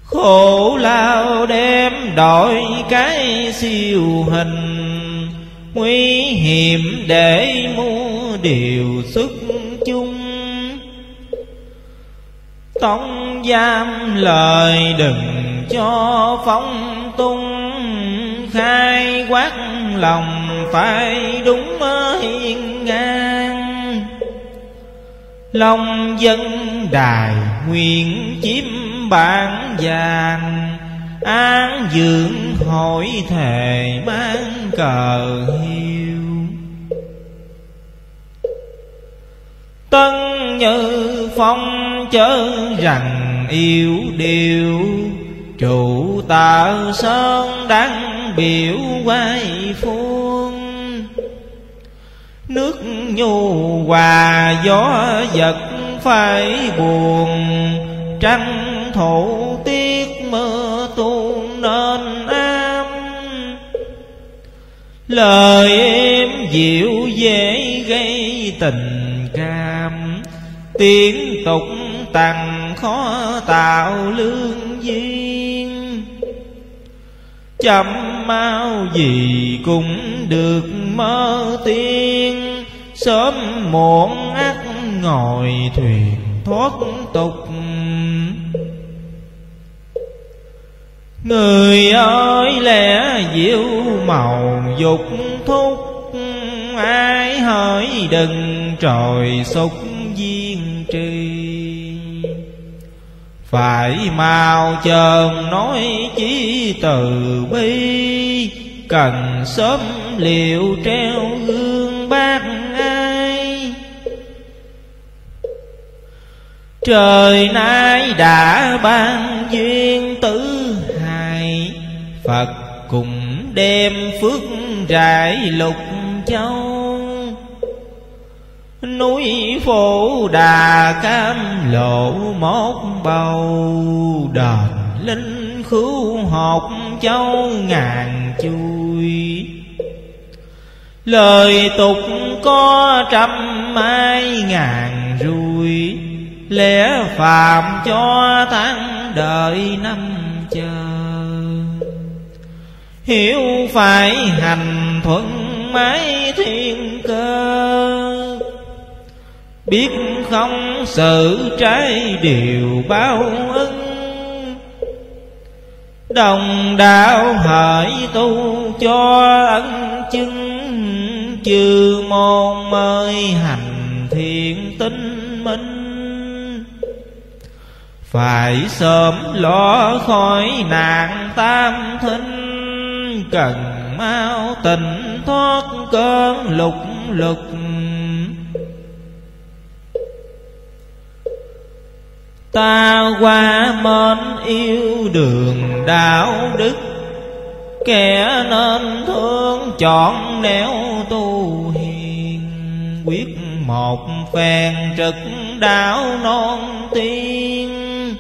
khổ lao đem đổi cái siêu hình. Nguy hiểm để mua điều xuất chung. Tông giam lời đừng cho phóng tung. Khai quát lòng phải đúng hiền ngang long dân đài nguyện chiếm bản vàng. Án dưỡng hội thề mang cờ hiu tân như phong chớ rằng yêu điều. Chủ tạo sơn đáng biểu quay phương nước nhu hòa, gió giật phải buồn. Trăng thổ tiết mưa tuôn nên am lời em dịu dễ gây tình cam tiếng tục tằng khó tạo lương duyên chậm mau gì cũng được mơ tiên. Sớm muộn ắt ngồi thuyền thoát tục. Người ơi, lẽ diệu màu dục thúc. Ai hỡi đừng trồi xúc duyên trì. Phải mau chờn nói chí từ bi, Cần sớm liệu treo gương bác ai. Trời nay đã ban duyên tử Phật cùng đem phước rải lục châu. Núi phổ đà cam lộ một bầu Đền linh khứu học châu ngàn chui. Lời tục có trăm mai ngàn rui Lẽ phạm cho tháng đợi năm chờ. Hiểu phải hành thuận mái thiên cơ Biết không sự trái điều bao ân. Đồng đạo hỡi tu cho ân chứng, Chư môn mới hành thiện tinh minh. Phải sớm lo khỏi nạn tam thinh cần mau tình thoát cơn lục lục. Ta qua mến yêu đường đạo đức. Kẻ nên thương chọn nẻo tu hiền, quyết một phen trực đạo non tiên.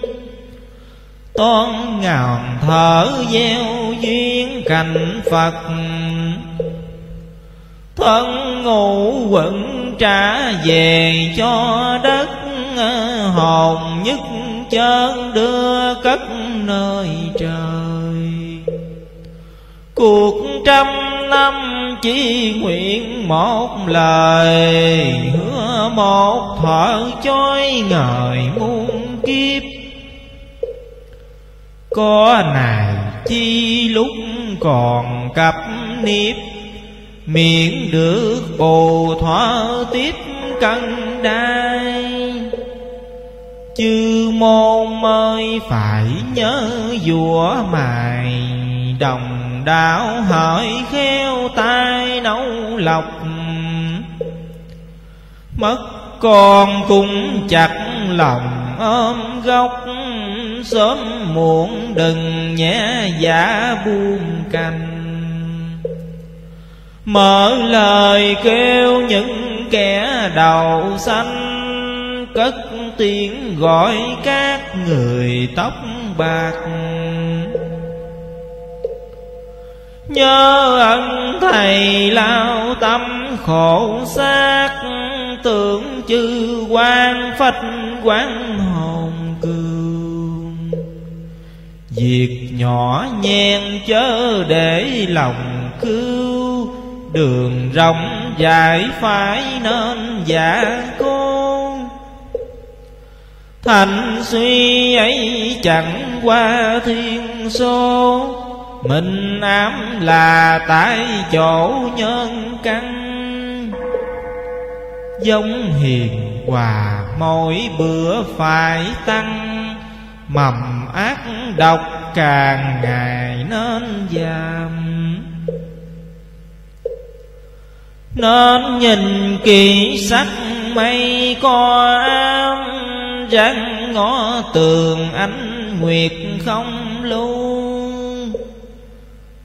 Toan ngàn thở gieo duyên cành Phật, Thân ngủ quẩn trả về cho đất. Hồn nhất chân đưa cất nơi trời. Cuộc trăm năm chỉ nguyện một lời, Hứa một thở chói ngời muôn kiếp. Có này chi lúc còn cặp niếp miệng được bồ thỏa tiếp cân đai chư môn mới phải nhớ vua mài đồng đạo hỏi khéo tai nấu lọc mất con cũng chặt lòng ôm gốc, sớm muộn đừng nhẹ giả buông canh mở lời kêu những kẻ đầu xanh cất tiếng gọi các người tóc bạc. Nhớ ân thầy lao tâm khổ xác, tưởng chư quan phách quán hồn cương việc nhỏ nhen chớ để lòng cứu đường rộng dài phải nên dạ cố thành suy ấy chẳng qua thiên số. Mình ám là tại chỗ nhân căn. Giống hiền hòa mỗi bữa phải tăng. Mầm ác độc càng ngày nên giảm. Nên nhìn kỳ sắc mây co ám răng ngõ tường ánh nguyệt không lưu.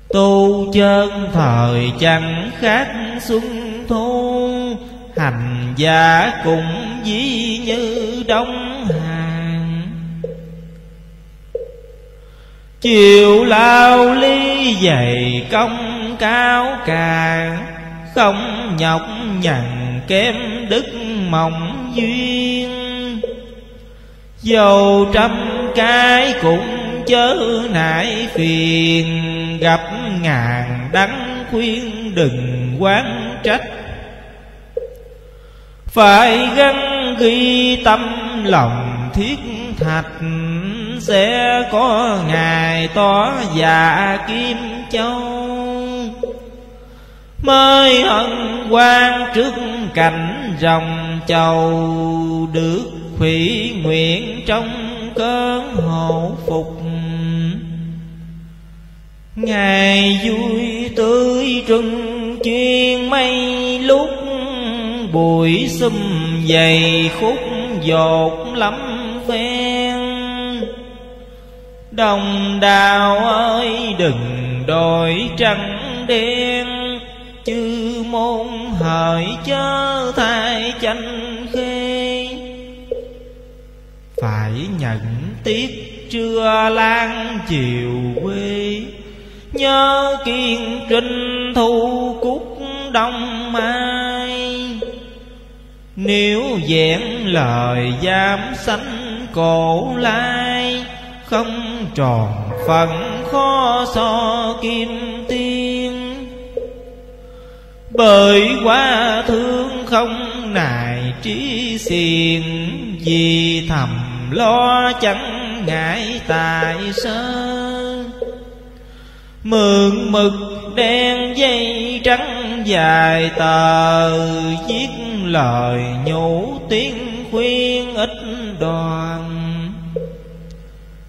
Tu chân thời chẳng khác xuân thu hành giả cũng dĩ như đông hàng. Chiều lao ly dày công cao càng, không nhọc nhằn kém đức mộng duyên. Dầu trăm cái cũng chớ nại phiền. Gặp ngàn đắng khuyên đừng quán trách. Phải gắn ghi tâm lòng thiết thạch, Sẽ có ngày tỏ già kim châu. Mới hân quan trước cảnh rồng châu, được hủy nguyện trong cơn hộ phục. Ngày vui tươi trưng chuyên mây lúc bụi xum dày khúc dột lắm ven. Đồng đào ơi, đừng đổi trắng đen, chư môn hỡi chớ thay chanh khê phải nhận tiếc trưa lan chiều quê. Nhớ kiên trinh thu cúc đông mai. Nếu vẹn lời giam sánh cổ lai, không tròn phận khó so kim tiên. Bởi quá thương không nài trí xiền vì thầm lo chẳng ngại tài sơ mượn mực đen dây trắng dài tờ viết lời nhủ tiếng khuyên ít đoàn.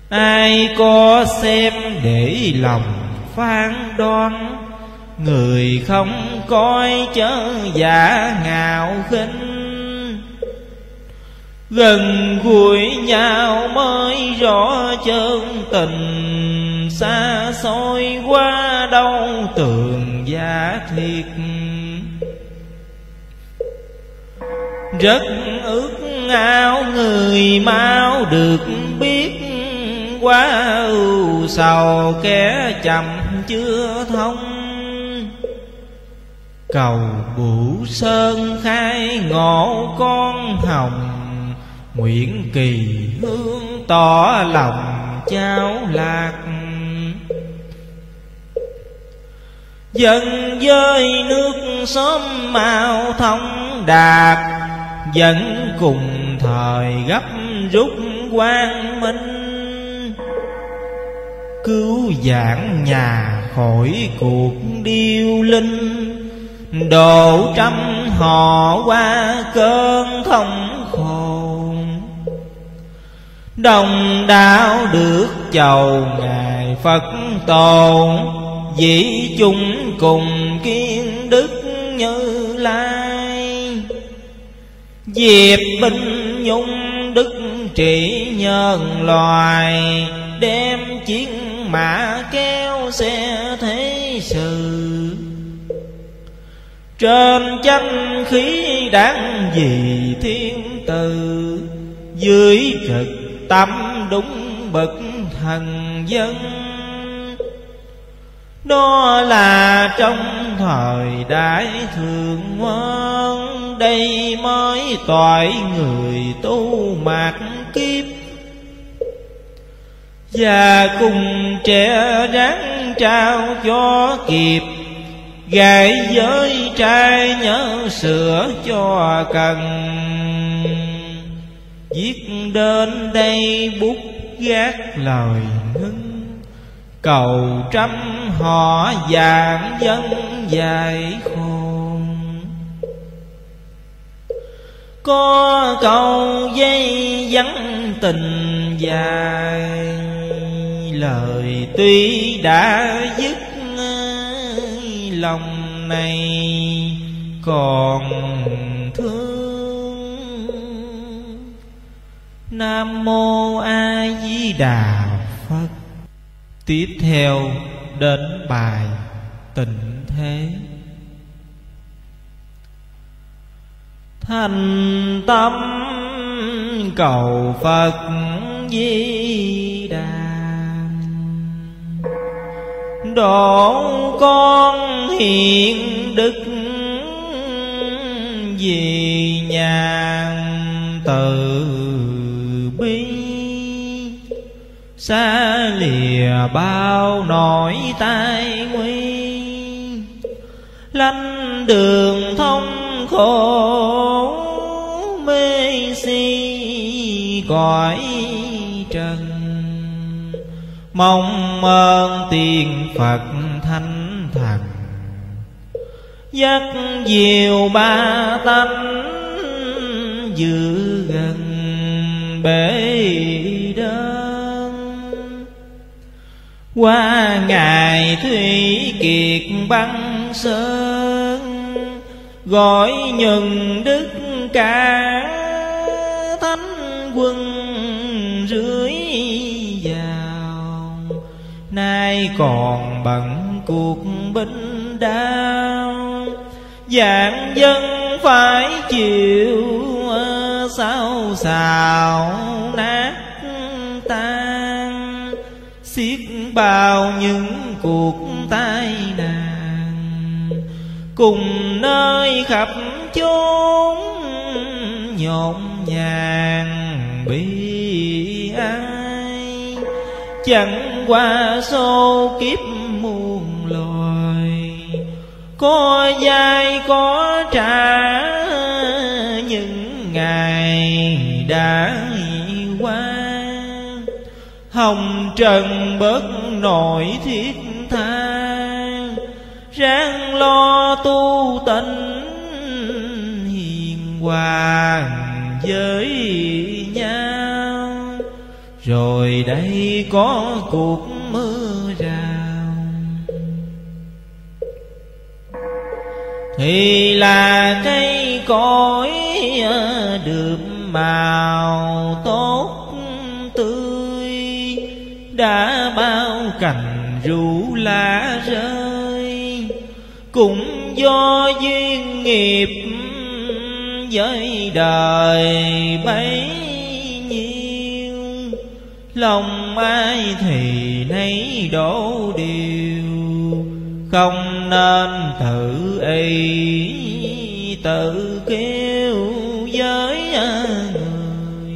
Ai có xem để lòng phán đoán, Người không coi chớ giả ngạo khinh. Gần gũi nhau mới rõ chân tình, Xa xôi qua đâu tường giả thiệt Rất ước ao người mau được biết, Quá ưu sầu kẻ chậm chưa thông. Cầu bửu sơn khai ngộ con hồng nguyện kỳ hương tỏ lòng cháu lạc. Dân với nước xóm màu thông đạt, Vẫn cùng thời gấp rút quang minh. Cứu giảng nhà khỏi cuộc điêu linh, Độ trăm họ qua cơn không khôn Đồng đạo được chầu Ngài Phật tồn Dĩ chúng cùng kiên đức như lai. Diệp binh nhung đức trị nhân loài, Đem chiến mã kéo xe thế sự. Trên chân khí đáng vì thiên từ dưới trực tâm đúng bậc thần dân. Đó là trong thời đại thường ngoan đây mới tội người tu mạt kiếp. Và cùng trẻ ráng trao cho kịp, gãy với trai nhớ sửa cho cần. Viết đến đây bút gác lời ngưng. Cầu trăm họ dạng dân dài khôn Có câu dây vắng tình dài. Lời tuy đã dứt lòng này còn thương. Nam mô a di đà phật. Tiếp theo đến bài tịnh thế. Thành tâm cầu phật di đà. Độ con hiện đức vì nhàn từ bi xa lìa bao nỗi tai nguy. Lanh đường thông khổ mê si cõi trần. Mong ơn tiền phật thanh thần. Dắt diệu ba tánh giữ gần bể đơn qua ngày thủy kiệt băng sơn, gọi nhân đức cả thánh quân rưới vào. Nay còn bận cuộc binh đao dạng dân phải chịu sao xào nát tan? Xiết bao những cuộc tai nạn cùng nơi khắp chốn nhộn nhàng bi ai. Chẳng qua số kiếp muôn loài, có dai có trả, nhưng ngày đã qua. Hồng trần bớt nổi thiết tha. Ráng lo tu tịnh hiền hoàng với nhau. Rồi đây có cuộc mưa rào. Thì là cây cối được màu tốt tươi. Đã bao cành rủ lá rơi, cũng do duyên nghiệp với đời bấy nhiêu. Lòng ai thì nấy đổ điều không nên tự ý tự kêu với người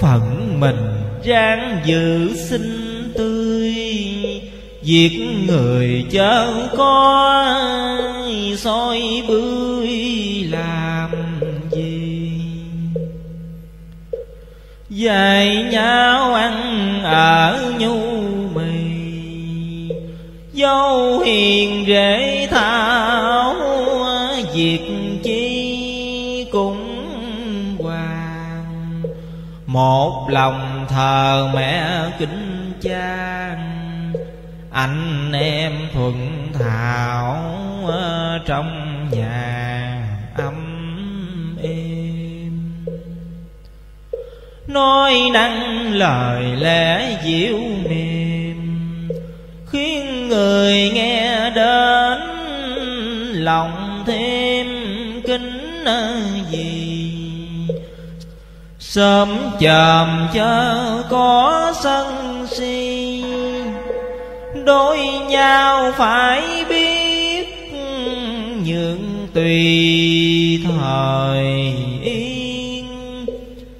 phận mình ráng giữ sinh tươi, Việc người chớ có soi bươi làm gì. Dạy nhau ăn ở nhu mì, Dâu hiền rễ thảo Việc Một lòng thờ mẹ kính cha anh em thuận thảo trong nhà ấm êm. Nói năng lời lẽ dịu mềm, khiến người nghe đến lòng thêm kính gì sớm chậm chớ có sân si. Đối nhau phải biết những tùy thời yên.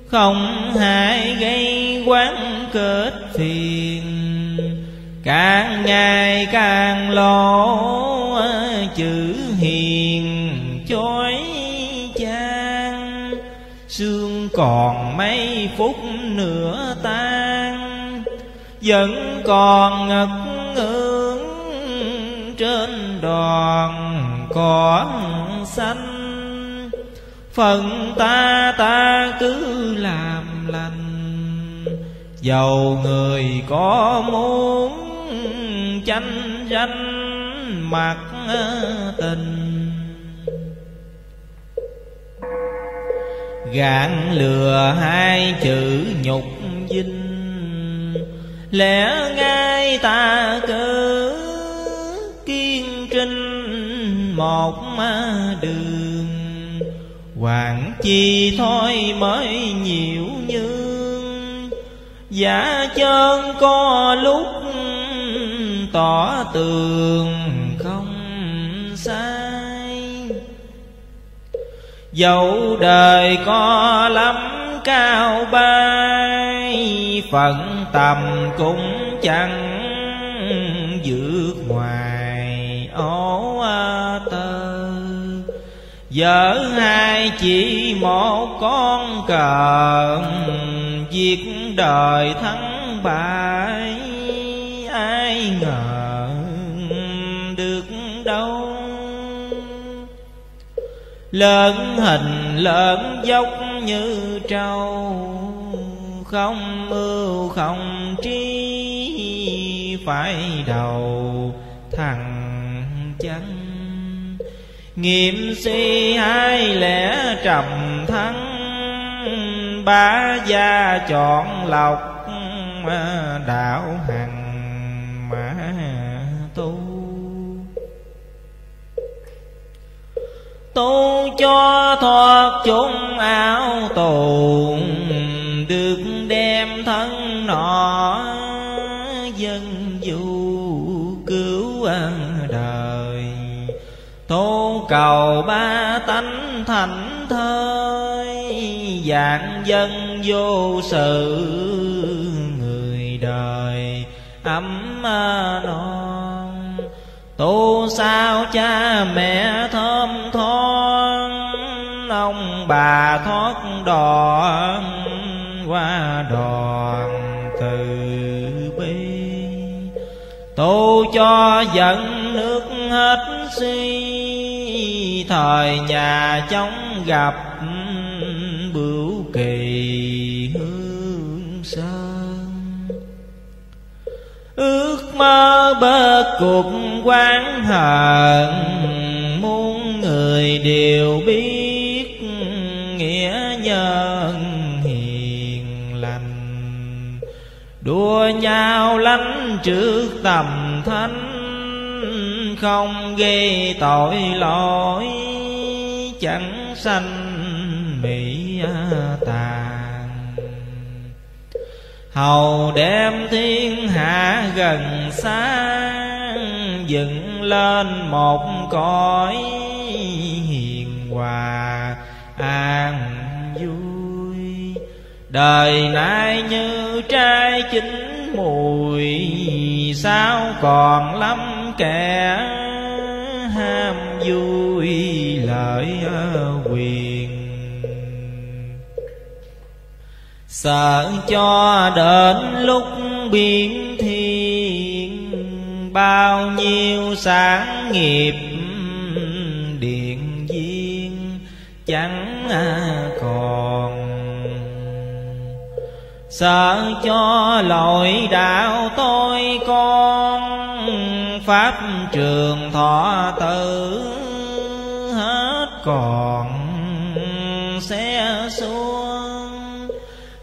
Không hại gây quán kết phiền. Càng ngày càng lỗ chữ hiền chói chang. Xưa còn mấy phút nữa tan, vẫn còn ngất ngưỡng trên đoàn cỏ xanh. Phần ta ta cứ làm lành dầu người có muốn tranh tranh mặt tình. Gạn lừa hai chữ nhục dinh. Lẽ ngay ta cứ kiên trinh một đường. Hoàng chi thôi mới nhiều nhương giả chân có lúc tỏ tường không sai dẫu đời có lắm cao bay, phận tầm cũng chẳng vượt ngoài ổ tơ. Vợ hai chỉ một con cờ Việc đời thắng bại, ai ngờ được đâu? Lớn hình lớn dốc như trâu, Không mưu không trí Phải đầu thằng chân. Nghiệm si hai lẽ trầm thắng Ba gia chọn lọc à, đạo hằng mã tu cho thoát chúng áo tù được đem thân nọ dân du cứu đời. Tu cầu ba tánh thành thơi, dạng dân vô sự người đời, ấm nói tu sao cha mẹ thơm thoáng, ông bà thoát đòn qua đòn từ bi. Tu cho dẫn nước hết suy, thời nhà chống gặp mơ bớt cuộc quán hận muôn người đều biết nghĩa nhân hiền lành. Đua nhau lánh trước tầm thánh, không gây tội lỗi, chẳng sanh mỹ tà hầu đem thiên hạ gần xa dựng lên một cõi hiền hòa, an vui. Đời nay như trai chín mùi, sao còn lắm kẻ ham vui lợi ờ, quyền. Sợ cho đến lúc biến thiên, bao nhiêu sáng nghiệp điện viên chẳng còn. Sợ cho lội đạo tôi con, pháp trường thọ tử hết còn. Sẽ xuống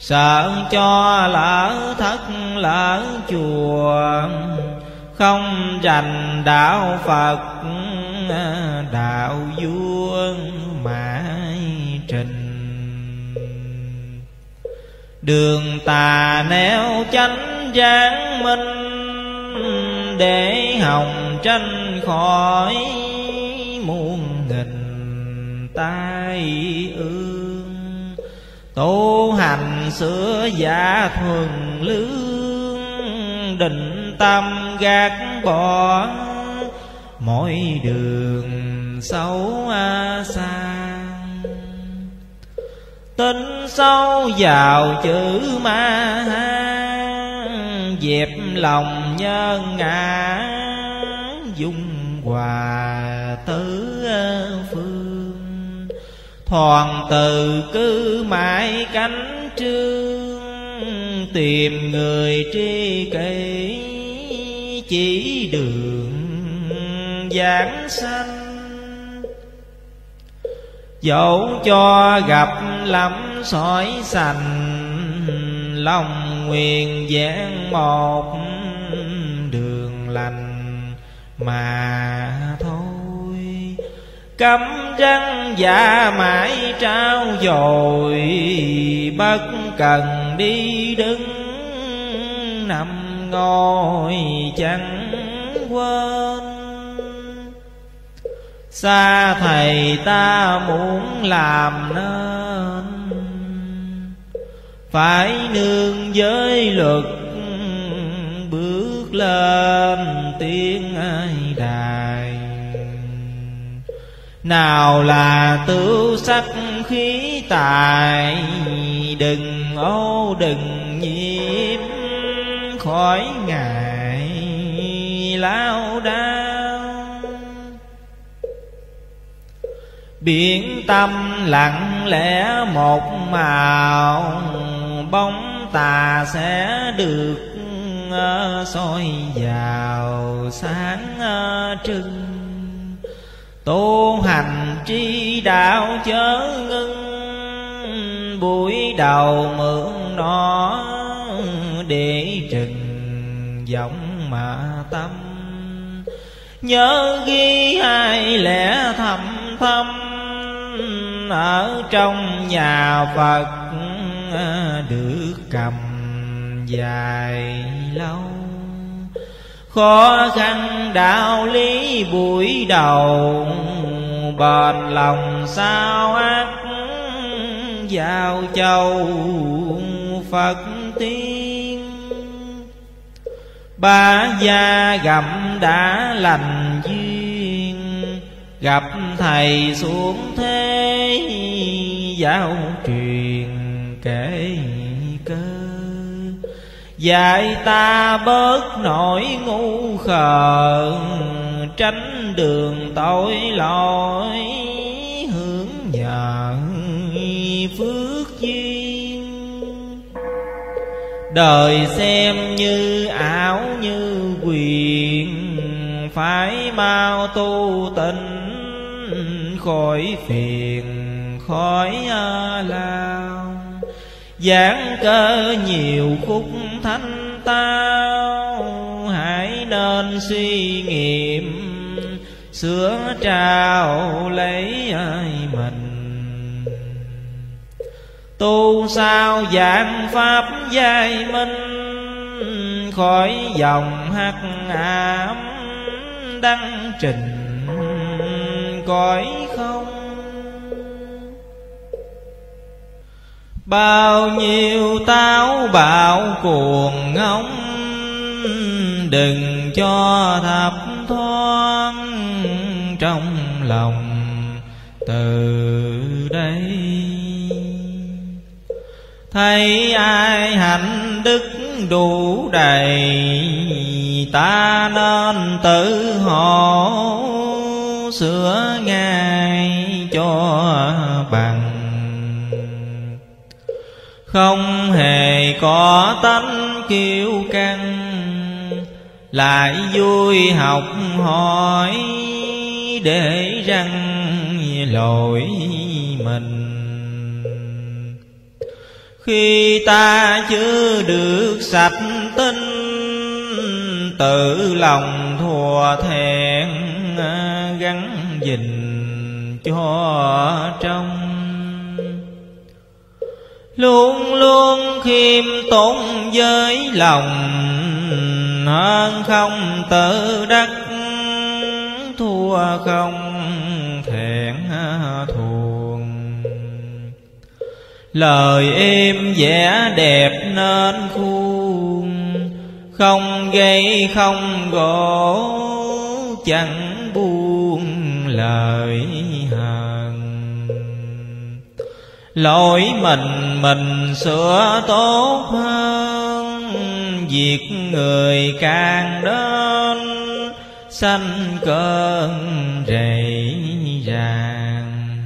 sợ cho lỡ thất lỡ chùa không rành đạo phật, đạo vua mãi trình. Đường tà neo chánh giáng minh, để hồng tranh khỏi muôn nghìn tai ương tu hành sửa giả thuần lương, định tâm gạt bỏ mỗi đường xấu xa Tin sâu vào chữ ma Dẹp lòng nhân ngã, Dung hòa hoàng từ cư mãi cánh trương, Tìm người tri kỷ Chỉ đường giảng sanh. Dẫu cho gặp lắm sỏi sành, Lòng nguyện giảng một đường lành Mà Cấm răng dạ mãi trao dồi, Bất cần đi đứng Nằm ngồi chẳng quên. Xa thầy ta muốn làm nên, phải nương với luật bước lên tiếng ai đài nào là tứ sắc khí tài, đừng ô đừng nhiễm khỏi ngại lao đao. Biển tâm lặng lẽ một màu, bóng tà sẽ được ờ, soi vào sáng ờ, trưng tu hành chi đạo chớ ngưng, buổi đầu mượn nó để trừng giọng mà tâm. Nhớ ghi hai lẽ thầm thâm, ở trong nhà phật, được cầm dài lâu khó khăn đạo lý buổi đầu, bền lòng sao ác vào châu phật tiên. Ba gia gặm đã lành duyên, gặp thầy xuống thế, giáo truyền kể Dạy ta bớt nỗi ngu khờ Tránh đường tội lỗi, Hướng nhờ phước duyên. Đời xem như ảo như quyền, Phải mau tu tịnh, khỏi phiền, khỏi lao giảng cơ nhiều khúc thanh tao, hãy nên suy nghiệm, sửa trao lấy ai mình. Tu sao dạng pháp giai minh khỏi dòng hắc ám đăng trình, cõi không Bao nhiêu táo bạo cuồng ngóng, Đừng cho thập thoáng trong lòng từ đây. Thấy ai hạnh đức đủ đầy, Ta nên tự hộ sửa ngay cho bằng không hề có tánh kiêu căng. Lại vui học hỏi để răng lỗi mình. Khi ta chưa được sạch tinh tự lòng thua thẹn gắn gìn cho trong Luôn luôn khiêm tốn với lòng Hơn không tự đắc, Thua không thẹn thuồng. Lời êm vẻ đẹp nên khuôn, Không gây không gỗ, Chẳng buông lời hờn lỗi mình mình sửa tốt hơn. Việc người càng đến, sanh cơn rầy ràng.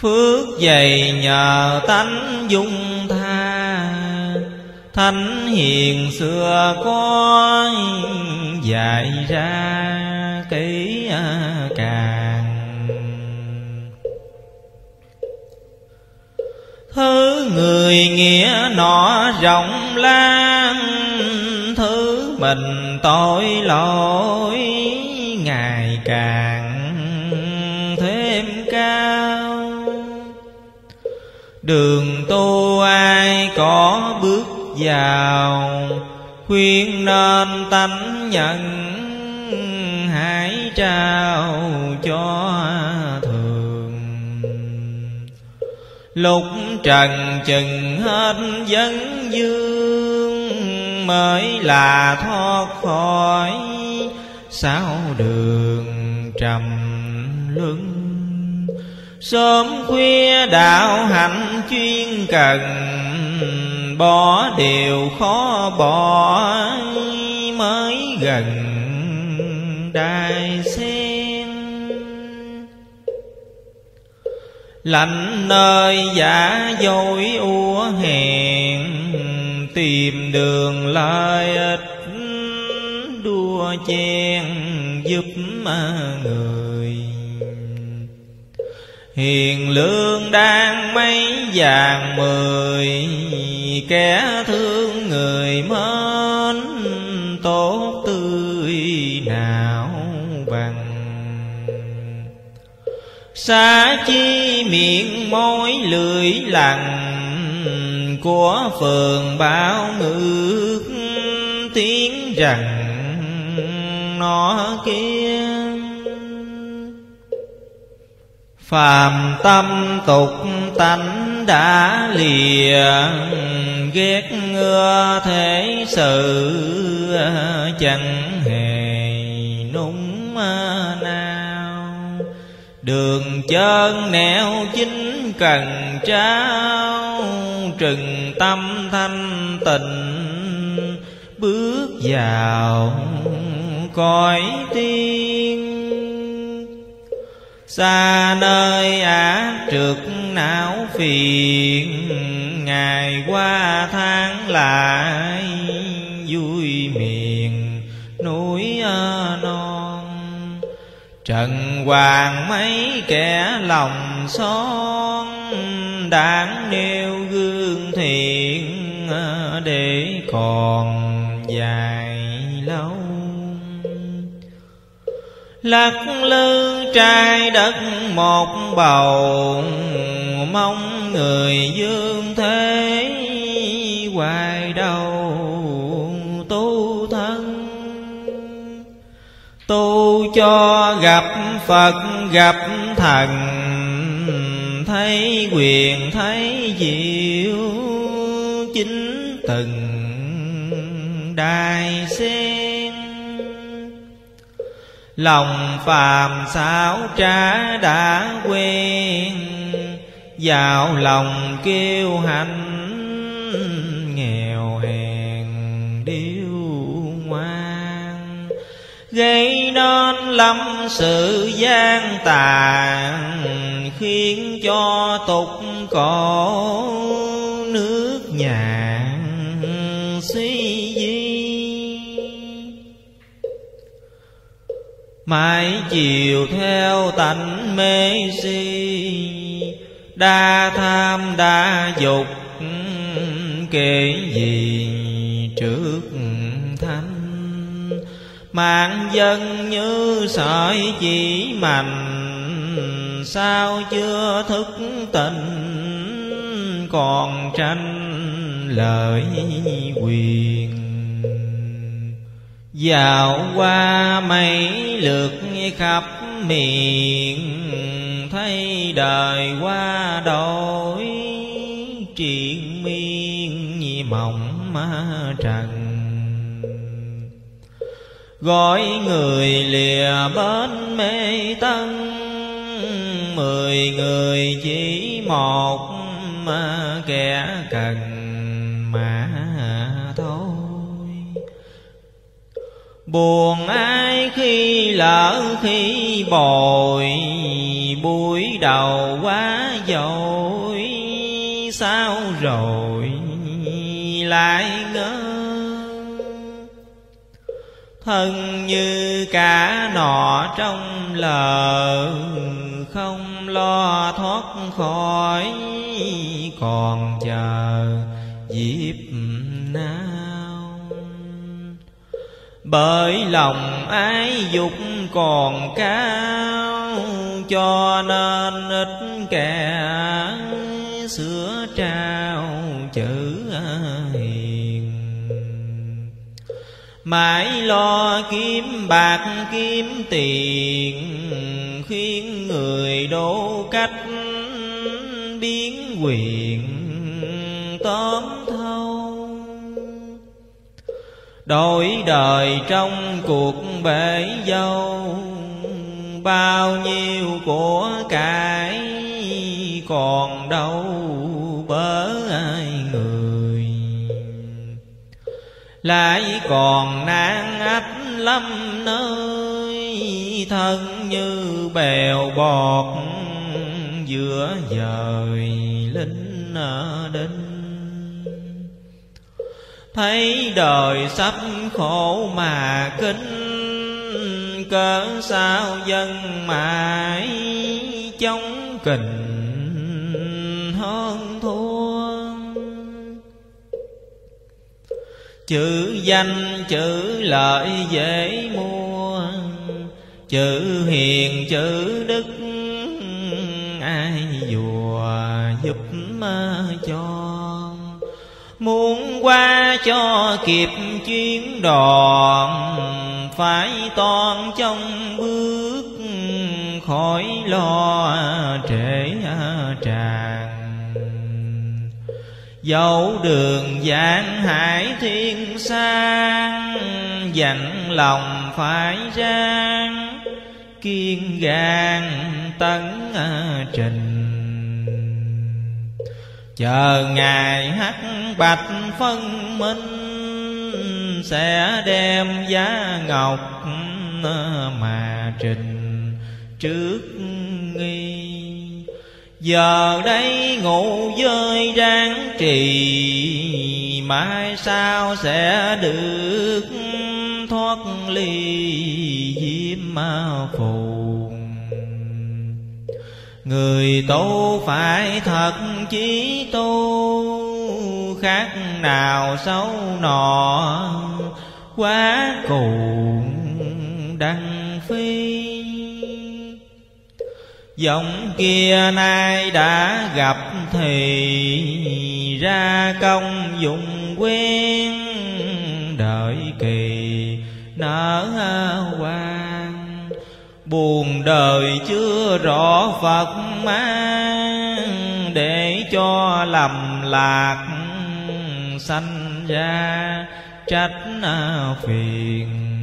Phước dày nhờ tánh dung tha. Thánh hiền xưa có dạy ra kỹ à, càng Thứ người nghĩa nọ rộng lan Thứ mình tội lỗi Ngày càng thêm cao. Đường tu ai có bước vào, Khuyên nên tánh nhận, Hãy trao cho Lúc trần chừng hết dân dương Mới là thoát khỏi Sáu đường trầm luân. Sớm khuya đạo hạnh chuyên cần, Bỏ điều khó bỏ Mới gần đài sen lạnh nơi giả dối úa hẹn, tìm đường lợi ích đua chen giúp người. Hiền lương đang mấy vàng mười, kẻ thương người mến tốt tươi nào. Xa chi miệng môi lưỡi lặng, của phường bao ngữ tiếng rằng nó kia. Phàm tâm tục tánh đã lìa, ghét ngưa thế sự chẳng hề núng nào đường chân nẻo chính cần trao, trừng tâm thanh tịnh. Bước vào cõi tiên, xa nơi ác trực não phiền. Ngày qua tháng lại, vui miền trần hoàng mấy kẻ lòng son đáng nêu gương thiện ờ, để còn dài lâu. Lắc lư trai đất một bầu, mong người dương thế hoài đầu. Tu cho gặp phật, gặp thần. Thấy quyền, thấy diệu, chính từng đài sen. Lòng phàm xảo trá đã quen, vào lòng kêu hạnh gây nên lâm sự gian tàn, khiến cho tục cổ nước nhà suy di. Mãi chiều theo tánh mê si, đa tham đa dục, kể gì trước mạng dân như sợi chỉ mạnh sao chưa thức tình còn tranh lợi quyền. Dạo qua mấy lượt khắp miền, Thấy đời qua đổi, Triền miên mộng ma trần. Gọi người lìa bên mê tân, Mười người chỉ một mà kẻ cần mà thôi Buồn ai khi lỡ khi bồi, Buổi đầu quá dội Sao rồi lại ngỡ Thân như cả nọ trong lờ, Không lo thoát khỏi Còn chờ dịp nào. Bởi lòng ái dục còn cao, cho nên ít kẻ sửa trao chữ mãi lo kiếm bạc, kiếm tiền khiến người đổ cách biến quyền. Tóm thâu đổi đời trong cuộc bể dâu. Bao nhiêu của cải còn đâu bớ ai người lại còn nan ách lắm nơi, thân như bèo bọt giữa dời linh đinh thấy đời sắp khổ mà kính, cớ sao dân mãi chống kình? Chữ danh, chữ lợi dễ mua. Chữ hiền, chữ đức, ai dùa giúp cho. Muốn qua cho kịp chuyến đòn, phải toàn trong bước khỏi lo trễ tràn dẫu đường giảng hải thiên sang, dặn lòng phải ráng, kiên gan tấn à, trình. Chờ ngày hắc bạch phân minh, sẽ đem giá ngọc à, mà trình trước giờ đây ngủ dơi ráng trì, mai sao sẽ được thoát ly diêm ma phù người tu phải thật chí tu, khác nào sâu nọ quá cùng đăng phi. Giọng kia nay đã gặp thì ra công dụng quen đợi kỳ nở hoa buồn đời chưa rõ phật mang để cho lầm lạc sanh ra trách phiền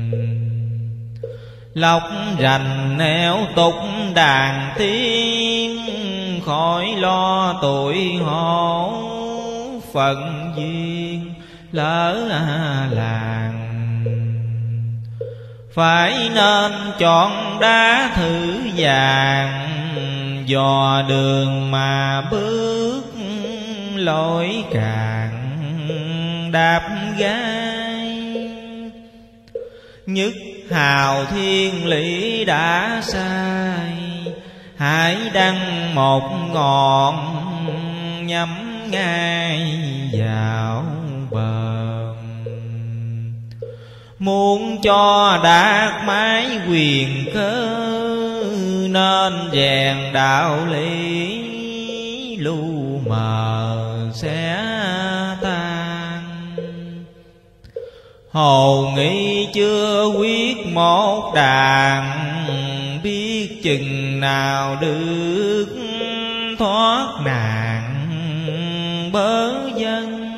lọc rành nẻo tục đàn tiên, khỏi lo tuổi hổ phận duyên, lỡ làng. Phải nên chọn đá thử vàng, dò đường mà bước, lối càng đạp gan nhất hào thiên lý đã sai, hãy đăng một ngọn nhắm ngay vào bờ Muốn cho đạt mái quyền cơ, Nên rèn đạo lý lưu mờ sẽ Hồ nghĩ chưa quyết một đàn, Biết chừng nào được thoát nạn bớ dân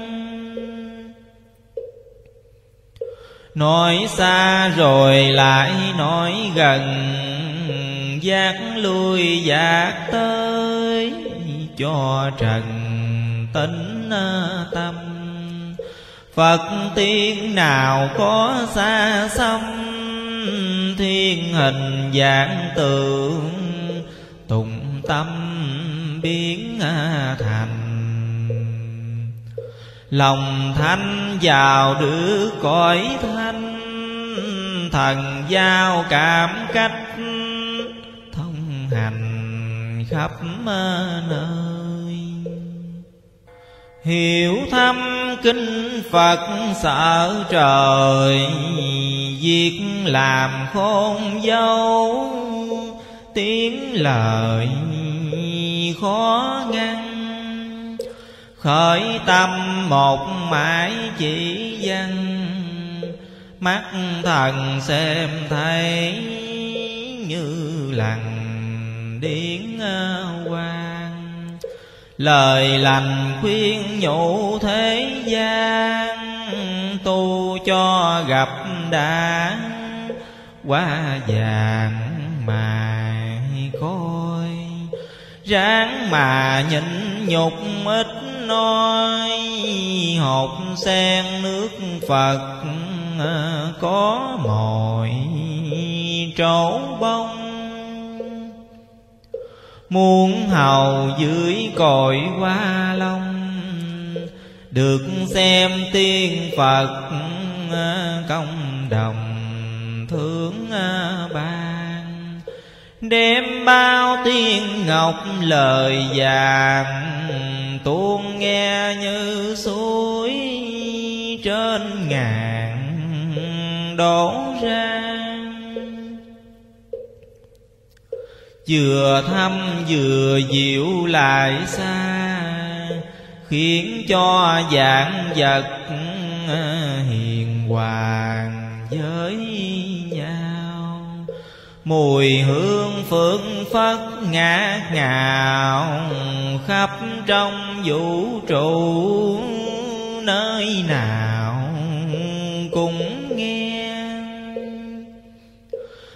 Nói xa rồi lại nói gần, Giác lui giác tới, Cho trần tính tâm. Phật tiên nào có xa xăm, Thiên hình dạng tượng, Tụng tâm biến thành. Lòng thanh vào được cõi thanh, thần giao cảm cách thông hành khắp nơi hiểu thâm kinh phật sợ trời, việc làm khôn dấu tiếng lời khó ngăn. Khởi tâm một mãi chỉ danh mắt thần xem thấy như lằn điển qua lời lành khuyên nhủ thế gian, tu cho gặp đã quá vàng mà coi ráng mà nhịn nhục ít nói hột sen nước phật ờ, có mồi trổ bông. Muôn hầu dưới cội hoa long, Được xem tiên Phật à, công đồng thương à, ban. Đêm bao tiên ngọc lời vàng, Tuôn nghe như suối trên ngàn đổ ra. Vừa thăm vừa dịu lại xa, Khiến cho dạng vật ờ, hiền hoàng với nhau. Mùi hương phượng phất ngát ngào Khắp trong vũ trụ, nơi nào cũng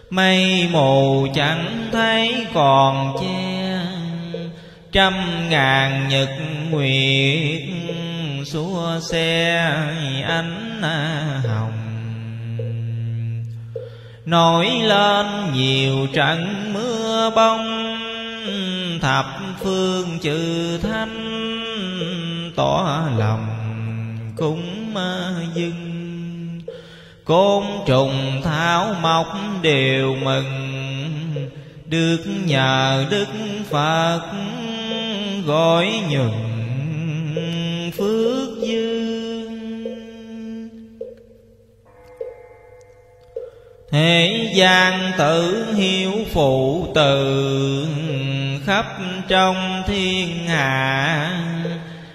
Mây mù chẳng thấy còn che, Trăm ngàn nhật nguyệt Xua xe ánh hồng. Nổi lên nhiều trận mưa bông, Thập phương trừ thanh Tỏ lòng cúng dưng. Côn trùng thảo mộc đều mừng. Được nhờ Đức Phật gọi nhường phước dư Thế gian tử hiếu phụ từ Khắp trong thiên hạ,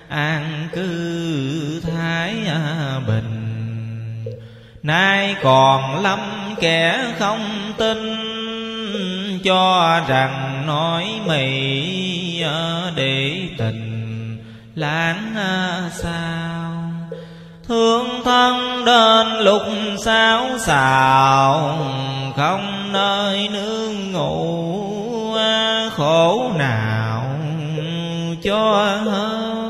An cư thái bình. Nay còn lắm kẻ không tin Cho rằng nói mị để tình lãng sao. Thương thân đến lục sao xào Không nơi nương ngủ, khổ nào cho hơn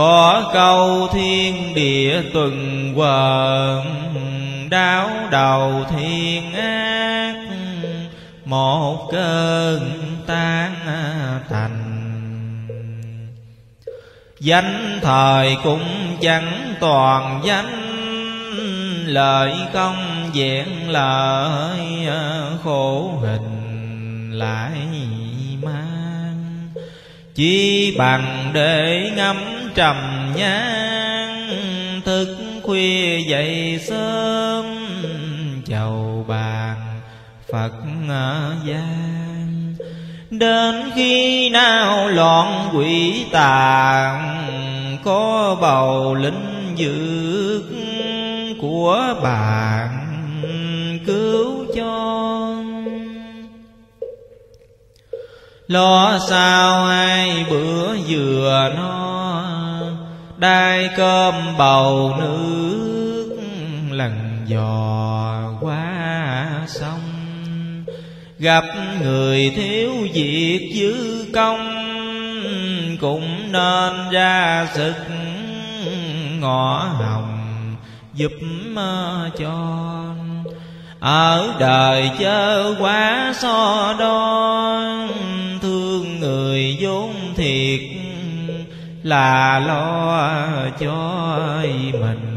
có câu thiên địa tuần quần, Đáo đầu thiên ác, Một cơn tan thành Danh thời cũng chẳng toàn danh, Lợi công vẹn lợi, khổ hình lại mai. Chỉ bằng để ngắm trầm nhang, thức khuya dậy sớm, chầu bàn phật gian đến khi nào loạn quỷ tàn, có bầu lính dược của bạn? Cứu lo sao hai bữa vừa no đai cơm bầu nước, lần dò qua sông. Gặp người thiếu việc dư công, cũng nên ra sức ngõ hồng giúp cho. Ở đời chớ quá so đo người vốn thiệt là lo cho mình.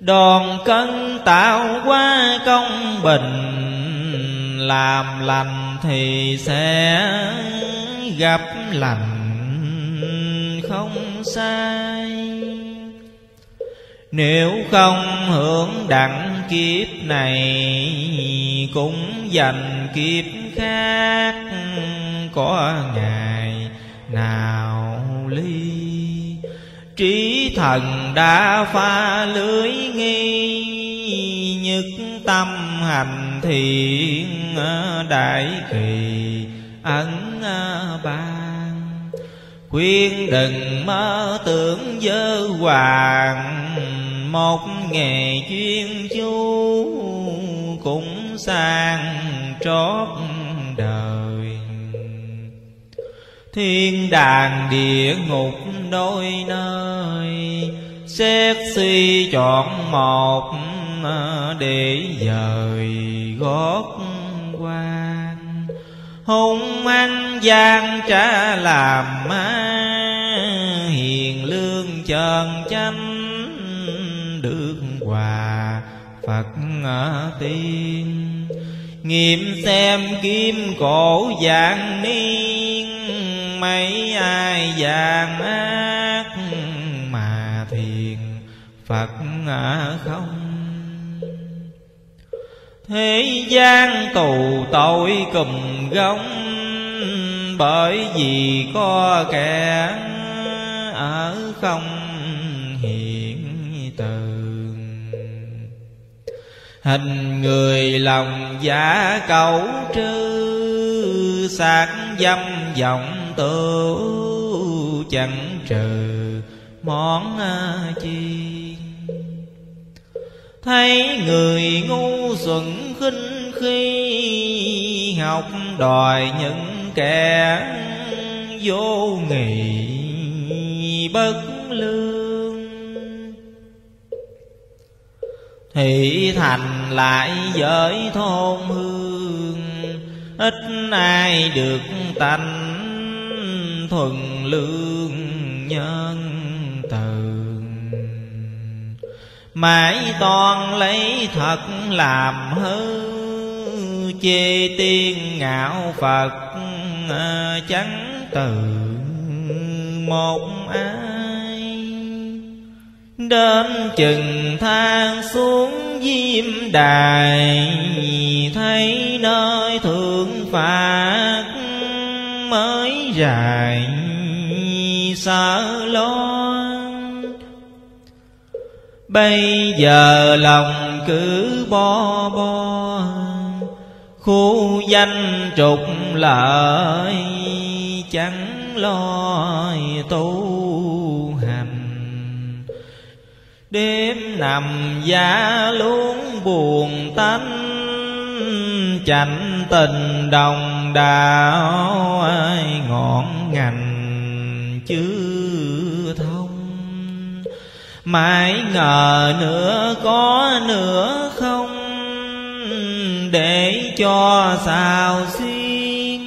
Đòn cân tạo qua công bình, Làm lành thì sẽ gặp lành không sai. Nếu không hưởng đặng kiếp này, Cũng dành kiếp khác có ngày nào ly. Trí thần đã pha lưới nghi nhất tâm hành thiện, đại kỳ ẩn ba khuyên đừng mơ tưởng dơ hoàng. Một nghề chuyên chú cũng sang trót đời. Thiên đàng địa ngục đôi nơi, xét suy chọn một ờ, để dời gót quan. Hung ăn gian trả làm ma hiền lương trần chánh được hòa phật tiên. Nghiệm xem kim cổ dạng niên, mấy ai vàng ác mà thiền, phật không. Thế gian tù tội cùm gông, bởi vì có kẻ ở không hiện từ hình người lòng giả cẩu trư sát dâm vọng tu chẳng trừ món à, chi. Thấy người ngu xuẩn khinh khi học đòi những kẻ vô nghị bất lương. Thị thành lại giới thôn hương, ít ai được tánh thuần lương nhân từ mãi toàn lấy thật làm hư, chê tiên ngạo phật ờ, chẳng từ một ai. Đến chừng thang xuống diêm đài, thấy nơi thượng phạt mới dài, sợ lo bây giờ lòng cứ bo bo, khu danh trục lợi chẳng lo tu hành. Đêm nằm giá luôn buồn tánh chạnh tình đồng đạo ai ngọn ngành chưa thông. Mãi ngờ nữa có nữa không, để cho sao xuyên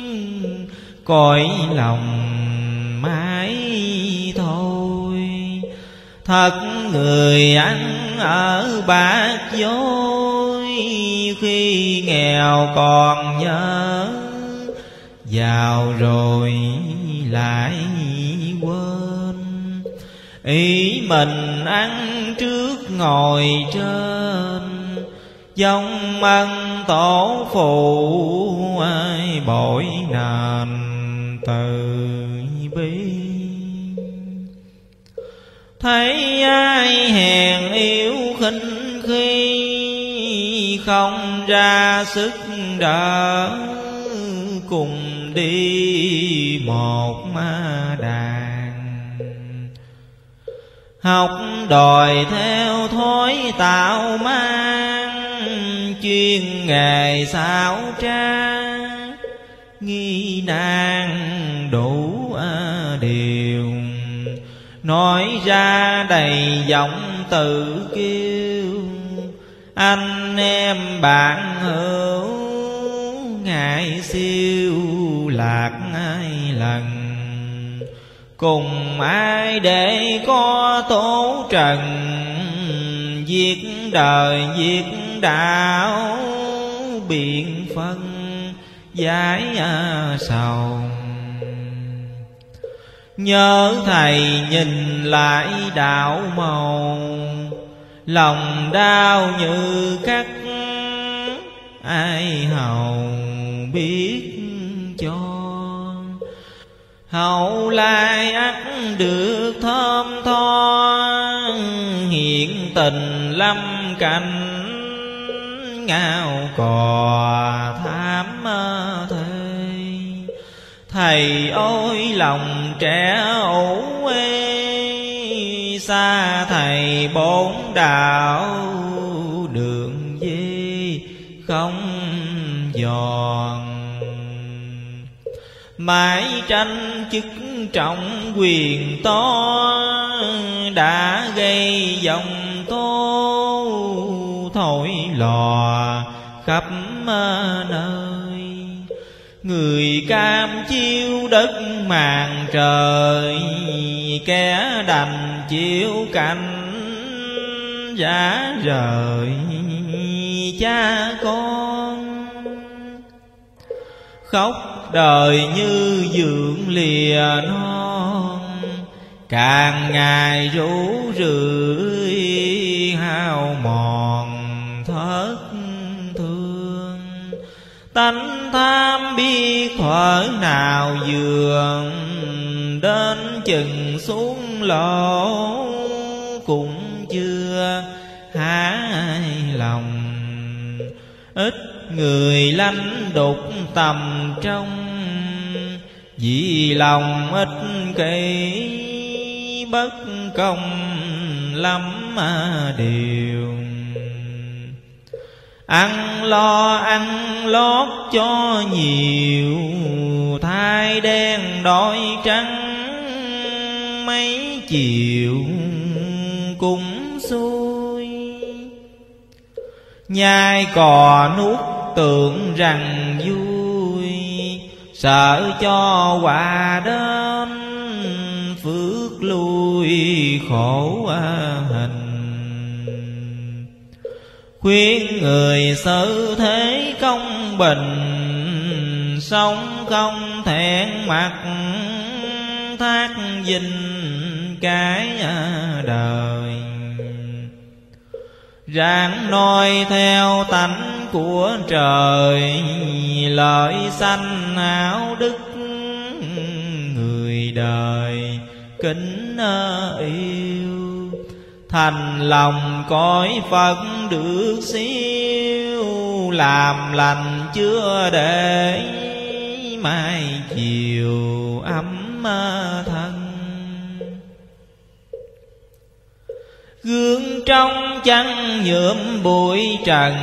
cõi lòng mãi thôi. Thật người ăn ở bạc dối, khi nghèo còn nhớ giàu rồi lại quên. Ý mình ăn trước ngồi trên, dòng ân tổ phụ ai bội nền từ bi thấy ai hèn yếu khinh khi không ra sức đỡ, cùng đi một ma đàn. Học đòi theo thói tạo mang, chuyên nghề xảo trá, nghi nan đủ điều. Nói ra đầy giọng tự kêu anh em bạn hữu ngại siêu lạc ai lần. Cùng ai để có tố trần, Giết đời, giết đạo, biện phân giải à, sầu. Nhớ thầy nhìn lại đạo màu, Lòng đau như cắt Ai hầu biết cho. Hậu lai ắt được thơm tho, Hiện tình lâm cảnh, ngao cò thám thế thầy ôi, lòng trẻ ủ ê xa thầy bốn đạo đường di không giòn. Mãi tranh chức trọng quyền to đã gây dòng tố thổi lò khắp nơi người cam chiếu đất màn trời, kẻ đành chịu cảnh giả rời. Cha con khóc đời như dưỡng lìa non, càng ngày rũ rượi hao mòn thất tánh tham bi thuở nào dường, đến chừng xuống lỗ cũng chưa hái lòng. Ít người lánh đục tầm trong, vì lòng ích kỷ bất công lắm điều ăn lo, ăn lót cho nhiều, thai đen đói trắng mấy chiều cũng xuôi nhai cò nuốt tưởng rằng vui, sợ cho quà đến phước lui khổ à. Khuyên người xử thế công bình, sống không thẹn mặt, thác dinh cái à, đời. Ráng noi theo tánh của trời, lợi sanh áo đức người đời kính à, yêu thành lòng cõi phật được siêu, làm lành chưa để mai chiều ấm thân. Gương trong chăn nhuộm bụi trần,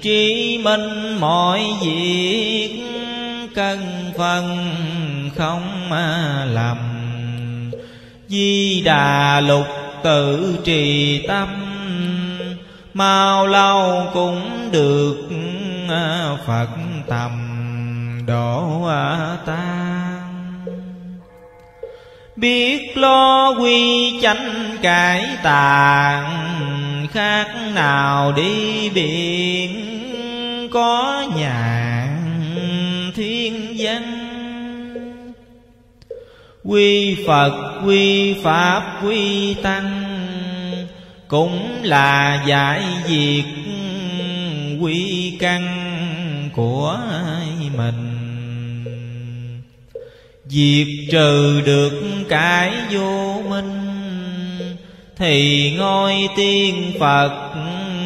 trí minh mọi việc cân phần không lầm di đà lục tự trì tâm. Mau lâu cũng được à, phật tầm độ à, tan biết lo quy chánh cải tàn khác nào đi biển. Có nhàn thiên danh quy phật, quy pháp, quy tăng, cũng là giải diệt quy căn của mình. Diệt trừ được cái vô minh, thì ngôi tiên phật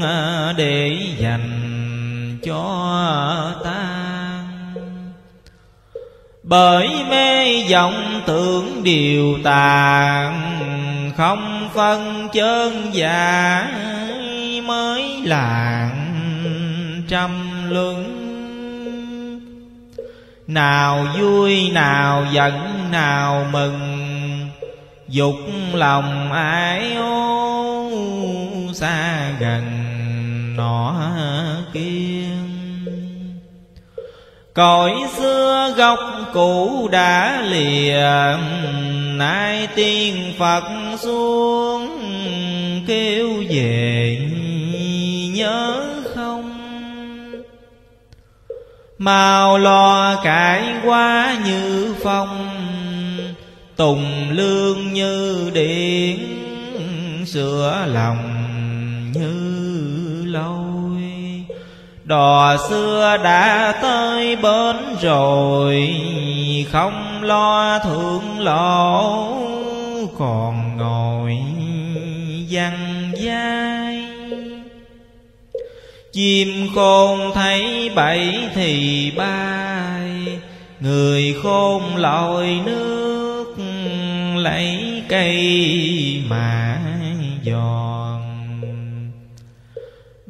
ờ, để dành cho ta bởi mê vọng tưởng điều tàn, không phân chân giả mới làng trăm luân. Nào vui, nào giận, nào mừng, dục lòng ái ô xa gần nọ kia cõi xưa gốc cũ đã lìa nay tiên phật xuống kêu về, nhớ không? Mau lo cải quá như phong, tùng lương như điện sửa lòng như đò xưa đã tới bến rồi, không lo thượng lộ còn ngồi văn vai chim khôn thấy bẫy thì bay, người khôn lội nước, lấy cây mà giòn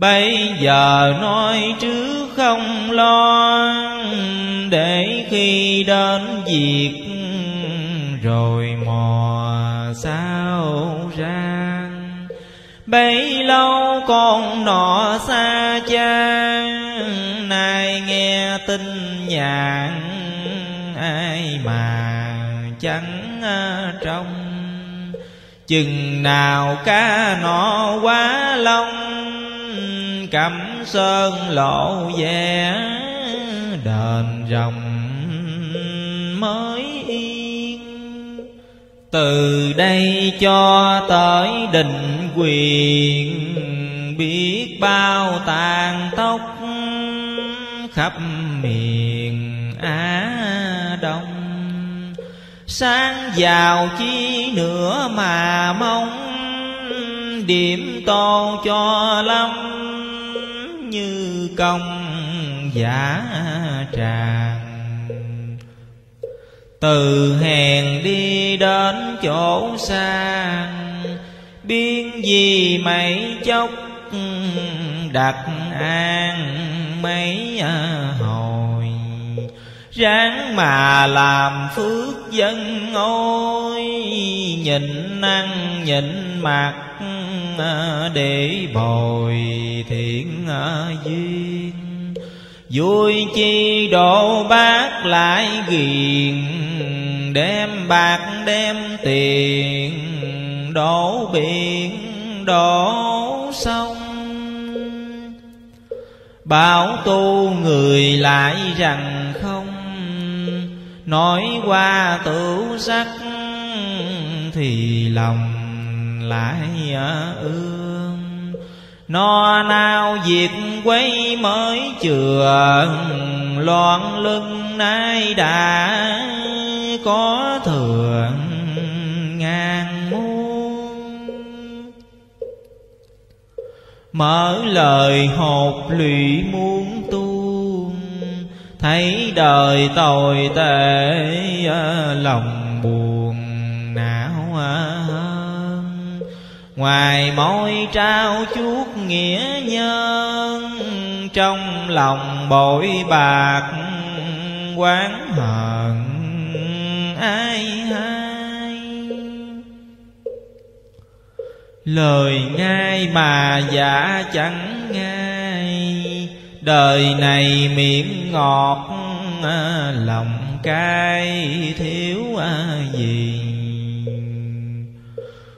bây giờ nói trước không lo, để khi đến việc rồi mò sao ra. Bấy lâu con nọ xa cha nay nghe tin nhạn ai mà chẳng trong. Chừng nào ca nọ quá long cẩm sơn lộ vẻ đền rồng mới yên. Từ đây cho tới định quyền, biết bao tàn tóc khắp miền á đông. Sáng vào chi nữa mà mong, điểm tô cho lắm như công giả tràng. Từ hèn đi đến chỗ xa biên gì mấy chốc đặt an mấy hồi ráng mà làm phước dân ôi. Nhìn ăn nhìn mặt à, để bồi thiện à, duyên. Vui chi độ bác lại ghiền, đem bạc, đem tiền, đổ biển, đổ sông. Bảo tu người lại rằng không nói qua tửu sắc thì lòng lại ương. No nao việc quấy mới chừa, loạn lưng nay đã có thừa ngàn muôn. Mở lời hột lụy muôn thấy đời tồi tệ à, lòng buồn, não à, hơn ngoài môi trao chuốt nghĩa nhân, trong lòng bội bạc quán hận, ai hay. Lời ngay mà giả chẳng ngay đời này miệng ngọt, lòng cay thiếu gì?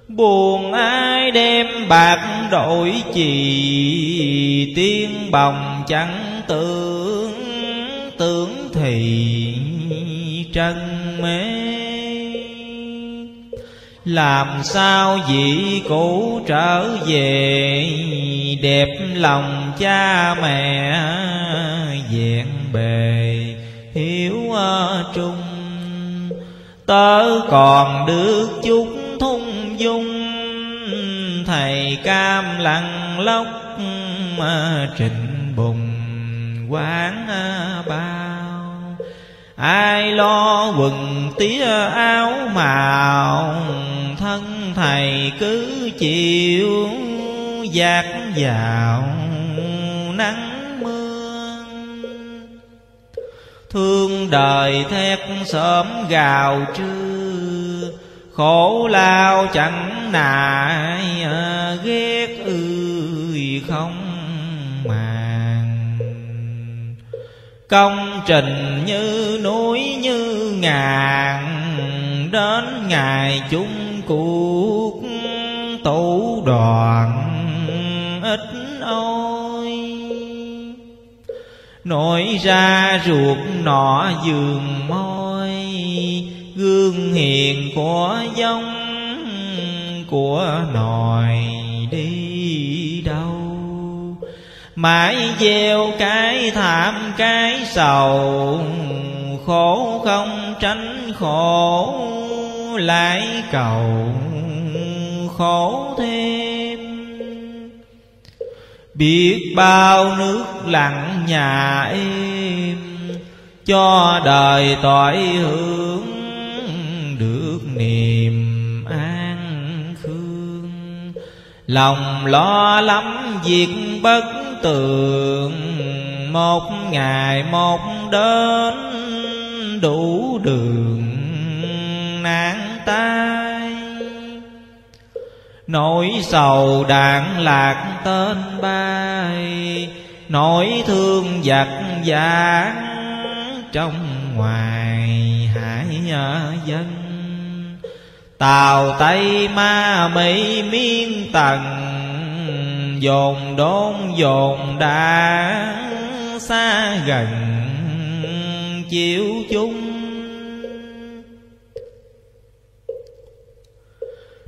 Buồn ai đem bạc đổi chì tiên bồng chẳng tưởng tưởng thì trân mến làm sao vị cũ trở về, đẹp lòng cha mẹ vẹn bề, hiếu ờ, trung. Tớ còn được chút thung dung, thầy cam lặng lóc ờ, trình bùng quán ờ, bao ai lo quần tía áo màu thân thầy cứ chịu dạt vào nắng mưa. Thương đời thét sớm gào trưa khổ lao chẳng nại à, ghét ư, không màng công trình như núi như ngàn, đến ngày chung cuộc tụ đoàn. Ít ôi, nổi ra ruột nọ giường môi, gương hiền của giống của nòi đi mãi gieo cái thảm cái sầu, khổ không tránh khổ, lại cầu khổ thêm. Biết bao nước lặng nhà êm, cho đời tội hưởng được niềm lòng lo lắm việc bất tường. Một ngày một đến đủ đường nạn tai. Nỗi sầu đạn lạc tên bay. Nỗi thương giặc giả trong ngoài hải dân tàu tây ma mỹ miên tầng dồn đốn dồn đã xa gần chịu chung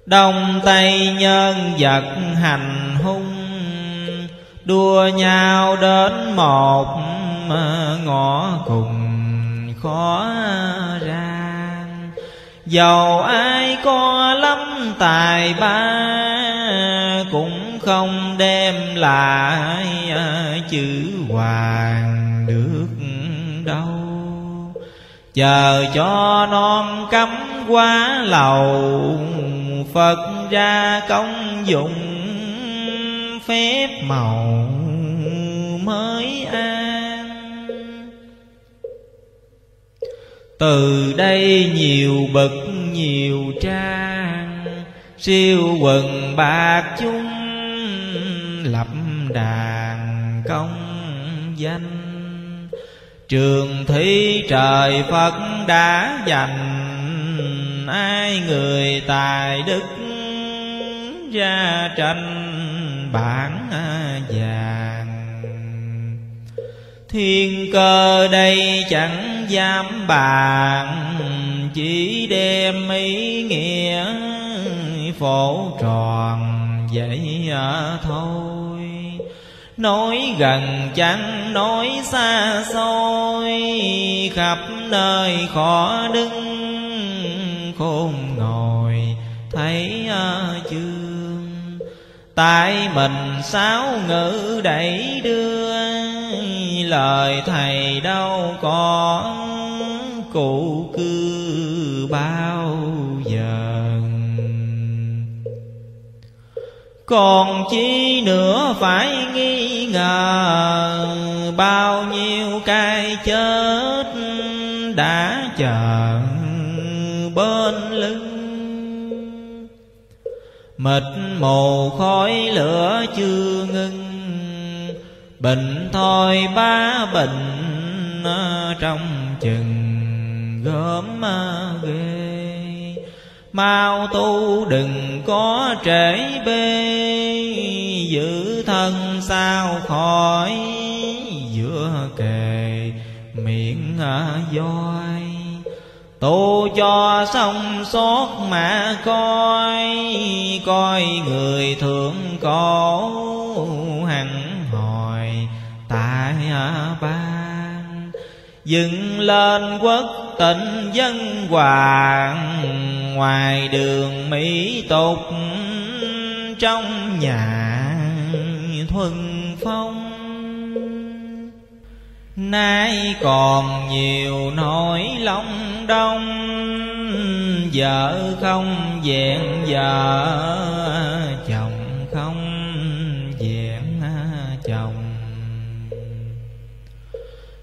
đông tây nhân vật hành hung, đua nhau đến một ờ, ngõ cùng khó ra. Dầu ai có lắm tài ba Cũng không đem lại à, chữ hoàng được đâu. Chờ cho non cấm quá lầu, Phật ra công dụng phép màu mới an từ đây nhiều bậc nhiều trang, siêu quần bạc chúng lập đàn công danh. Trường thi trời phật đã dành ai người tài đức ra tranh bản vàng thiên cơ đây chẳng dám bàn, chỉ đem ý nghĩa phổ tròn vậy thôi. Nói gần chẳng nói xa xôi, khắp nơi khó đứng, khôn ngồi, thấy chưa? Tại mình sáu ngữ đẩy đưa, lời thầy đâu có cụ cư bao giờ. Còn chi nữa phải nghi ngờ, bao nhiêu cái chết đã chờ bên lưng mịt mù khói lửa chưa ngưng, Bệnh thôi ba bệnh ờ, trong chừng gớm ờ, ghê. Mau tu đừng có trễ bê, Giữ thân sao khỏi, giữa kề miệng ờ, voi. Tu cho xong xót mà coi Coi người thượng cổ hằng tại ban. Dựng lên quốc tịnh dân hoàng, ngoài đường mỹ tục trong nhà thuần nay còn nhiều nỗi lòng đông, vợ không vẹn vợ chồng không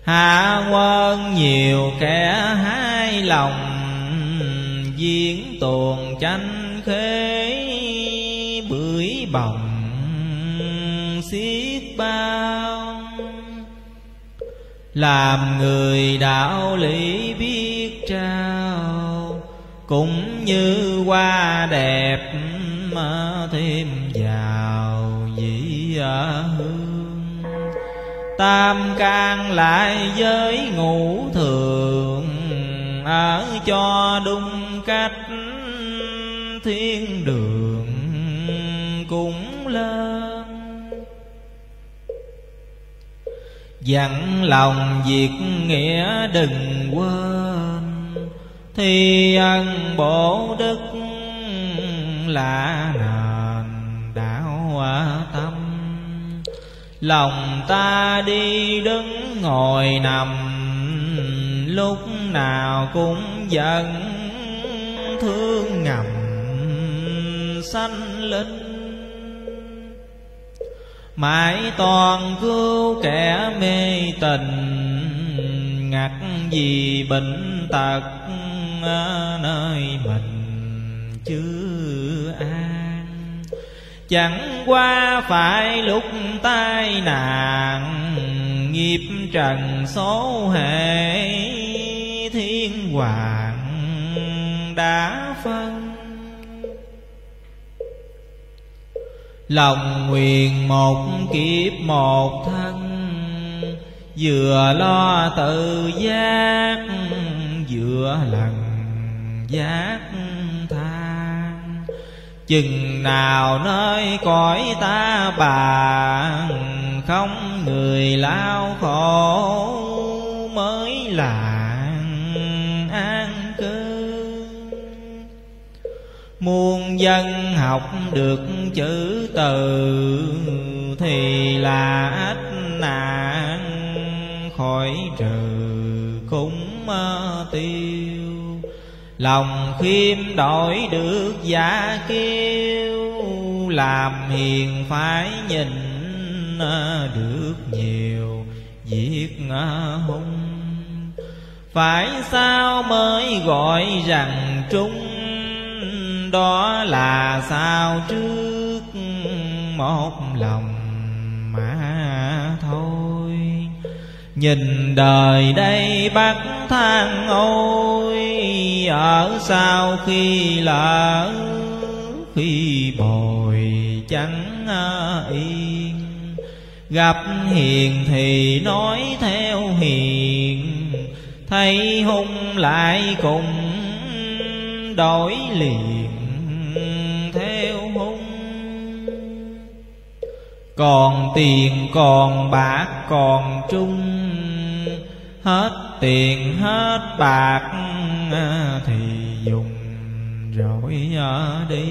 hạ quân nhiều kẻ hai lòng, diễn tuồng tranh khế bưởi bồng xiết bao làm người đạo lý biết trao, cũng như hoa đẹp mà thêm vào dĩ hương. Tam can lại với ngũ thường ở cho đúng cách thiên đường cũng lên. Dặn lòng việc nghĩa đừng quên thi ân bổ đức là nền đạo tâm. Lòng ta đi đứng ngồi nằm, lúc nào cũng giận thương ngầm sanh linh mãi toàn cứu kẻ mê tình ngặt vì bệnh tật nơi mình chưa an. Chẳng qua phải lúc tai nạn, nghiệp trần số hệ thiên hoàng đã phân. Lòng nguyện một kiếp một thân, vừa lo tự giác, vừa lần giác than. Chừng nào nơi cõi ta bà không người lao khổ mới là an muôn dân học được chữ từ thì là ít nạn khỏi trừ cũng tiêu. Lòng khiêm đổi được giả kêu làm hiền phải nhìn được nhiều việc hung. Phải sao mới gọi rằng trung đó là sao trước một lòng mà thôi? Nhìn đời đây bắt than ôi, ở sau khi lỡ, khi bồi chẳng yên? Gặp hiền thì nói theo hiền, thấy hung lại cùng đổi liền theo hung còn tiền, còn bạc, còn trung, hết tiền, hết bạc à, thì dùng rồi đi.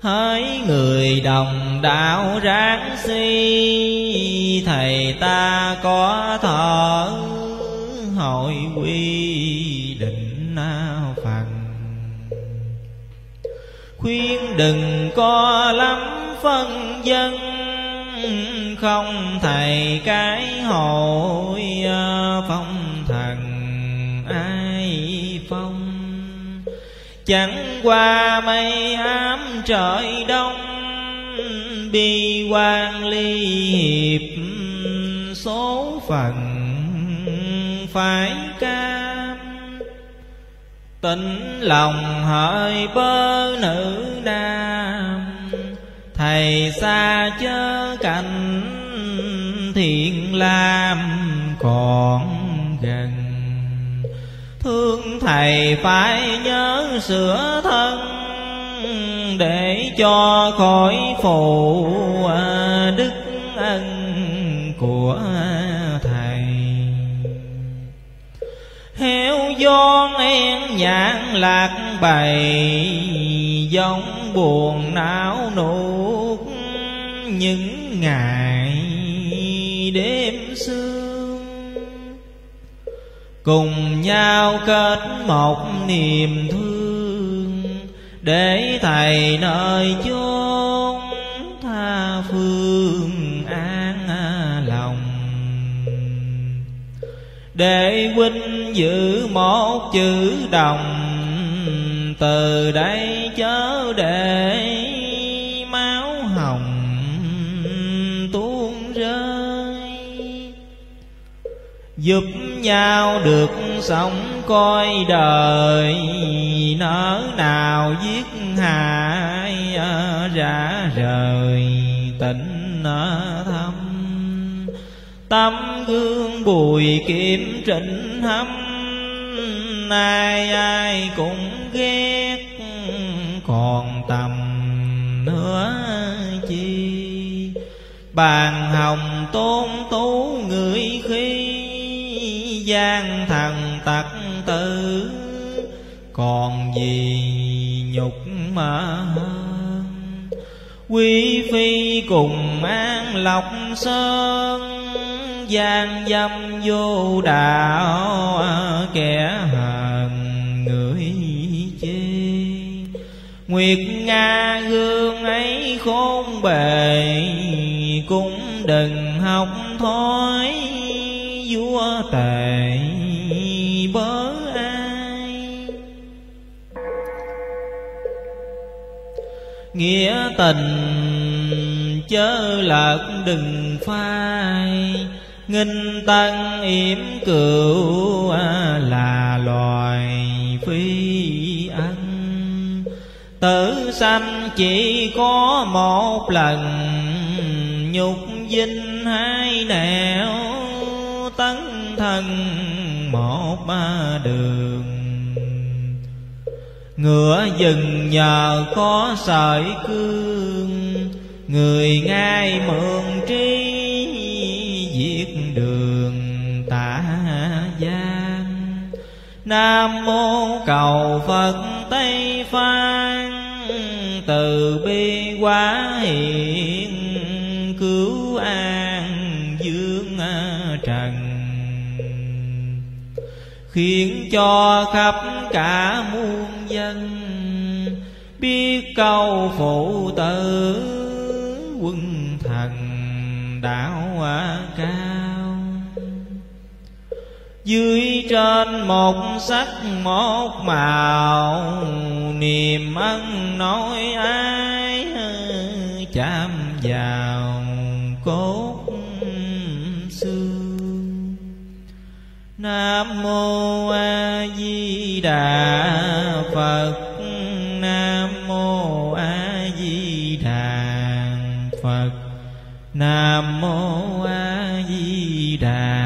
Hỡi người đồng đạo ráng si thầy ta có thở, hội quy định nào khuyên đừng có lắm phân dân. Không thầy cái hội à, phong thần ai phong. Chẳng qua mây ám trời đông, bi quan ly hiệp số phận phải cao Tính lòng hỡi bơ nữ nam thầy xa chớ cảnh thiện lam còn gần. Thương thầy phải nhớ sửa thân để cho khỏi phụ à, đức ân của heo giòn en nhãn lạc bày, giống buồn não nuốt. Những ngày đêm sương cùng nhau kết một niềm thương, để thầy nơi chốn tha phương. Để huynh giữ một chữ đồng, từ đây chớ để máu hồng tuôn rơi. Giúp nhau được sống coi đời, nỡ nào giết hại ờ, ra rời, tỉnh nơi tấm gương bùi kiểm trịnh hâm ai ai cũng ghét, còn tầm nữa chi? Bàn hồng tôn tú người khi gian thần tặc tử, còn gì nhục mà hơn? Quý phi cùng an lộc sơn gian dâm vô đạo, kẻ hờn người chê. Nguyệt nga gương ấy khôn bề, cũng đừng học thói vua tề bớ ai. Nghĩa tình chớ lạc đừng phai nghinh tân yểm cựu à, là loài phi ăn. Tử sanh chỉ có một lần, nhục dinh hai nẻo. Tấn thân một ba đường. Ngựa dừng nhờ có sợi cương, người ngay mượn trí nam mô cầu phật tây phan. Từ bi quá hiện cứu an dương à, trần. Khiến cho khắp cả muôn dân biết câu phụ tử quân thần đạo à, cao dưới trên một sắc một màu, niềm ân nói ai chạm vào cốt xương. Nam mô a di đà phật. Nam mô a di đà phật. Nam mô a di đà phật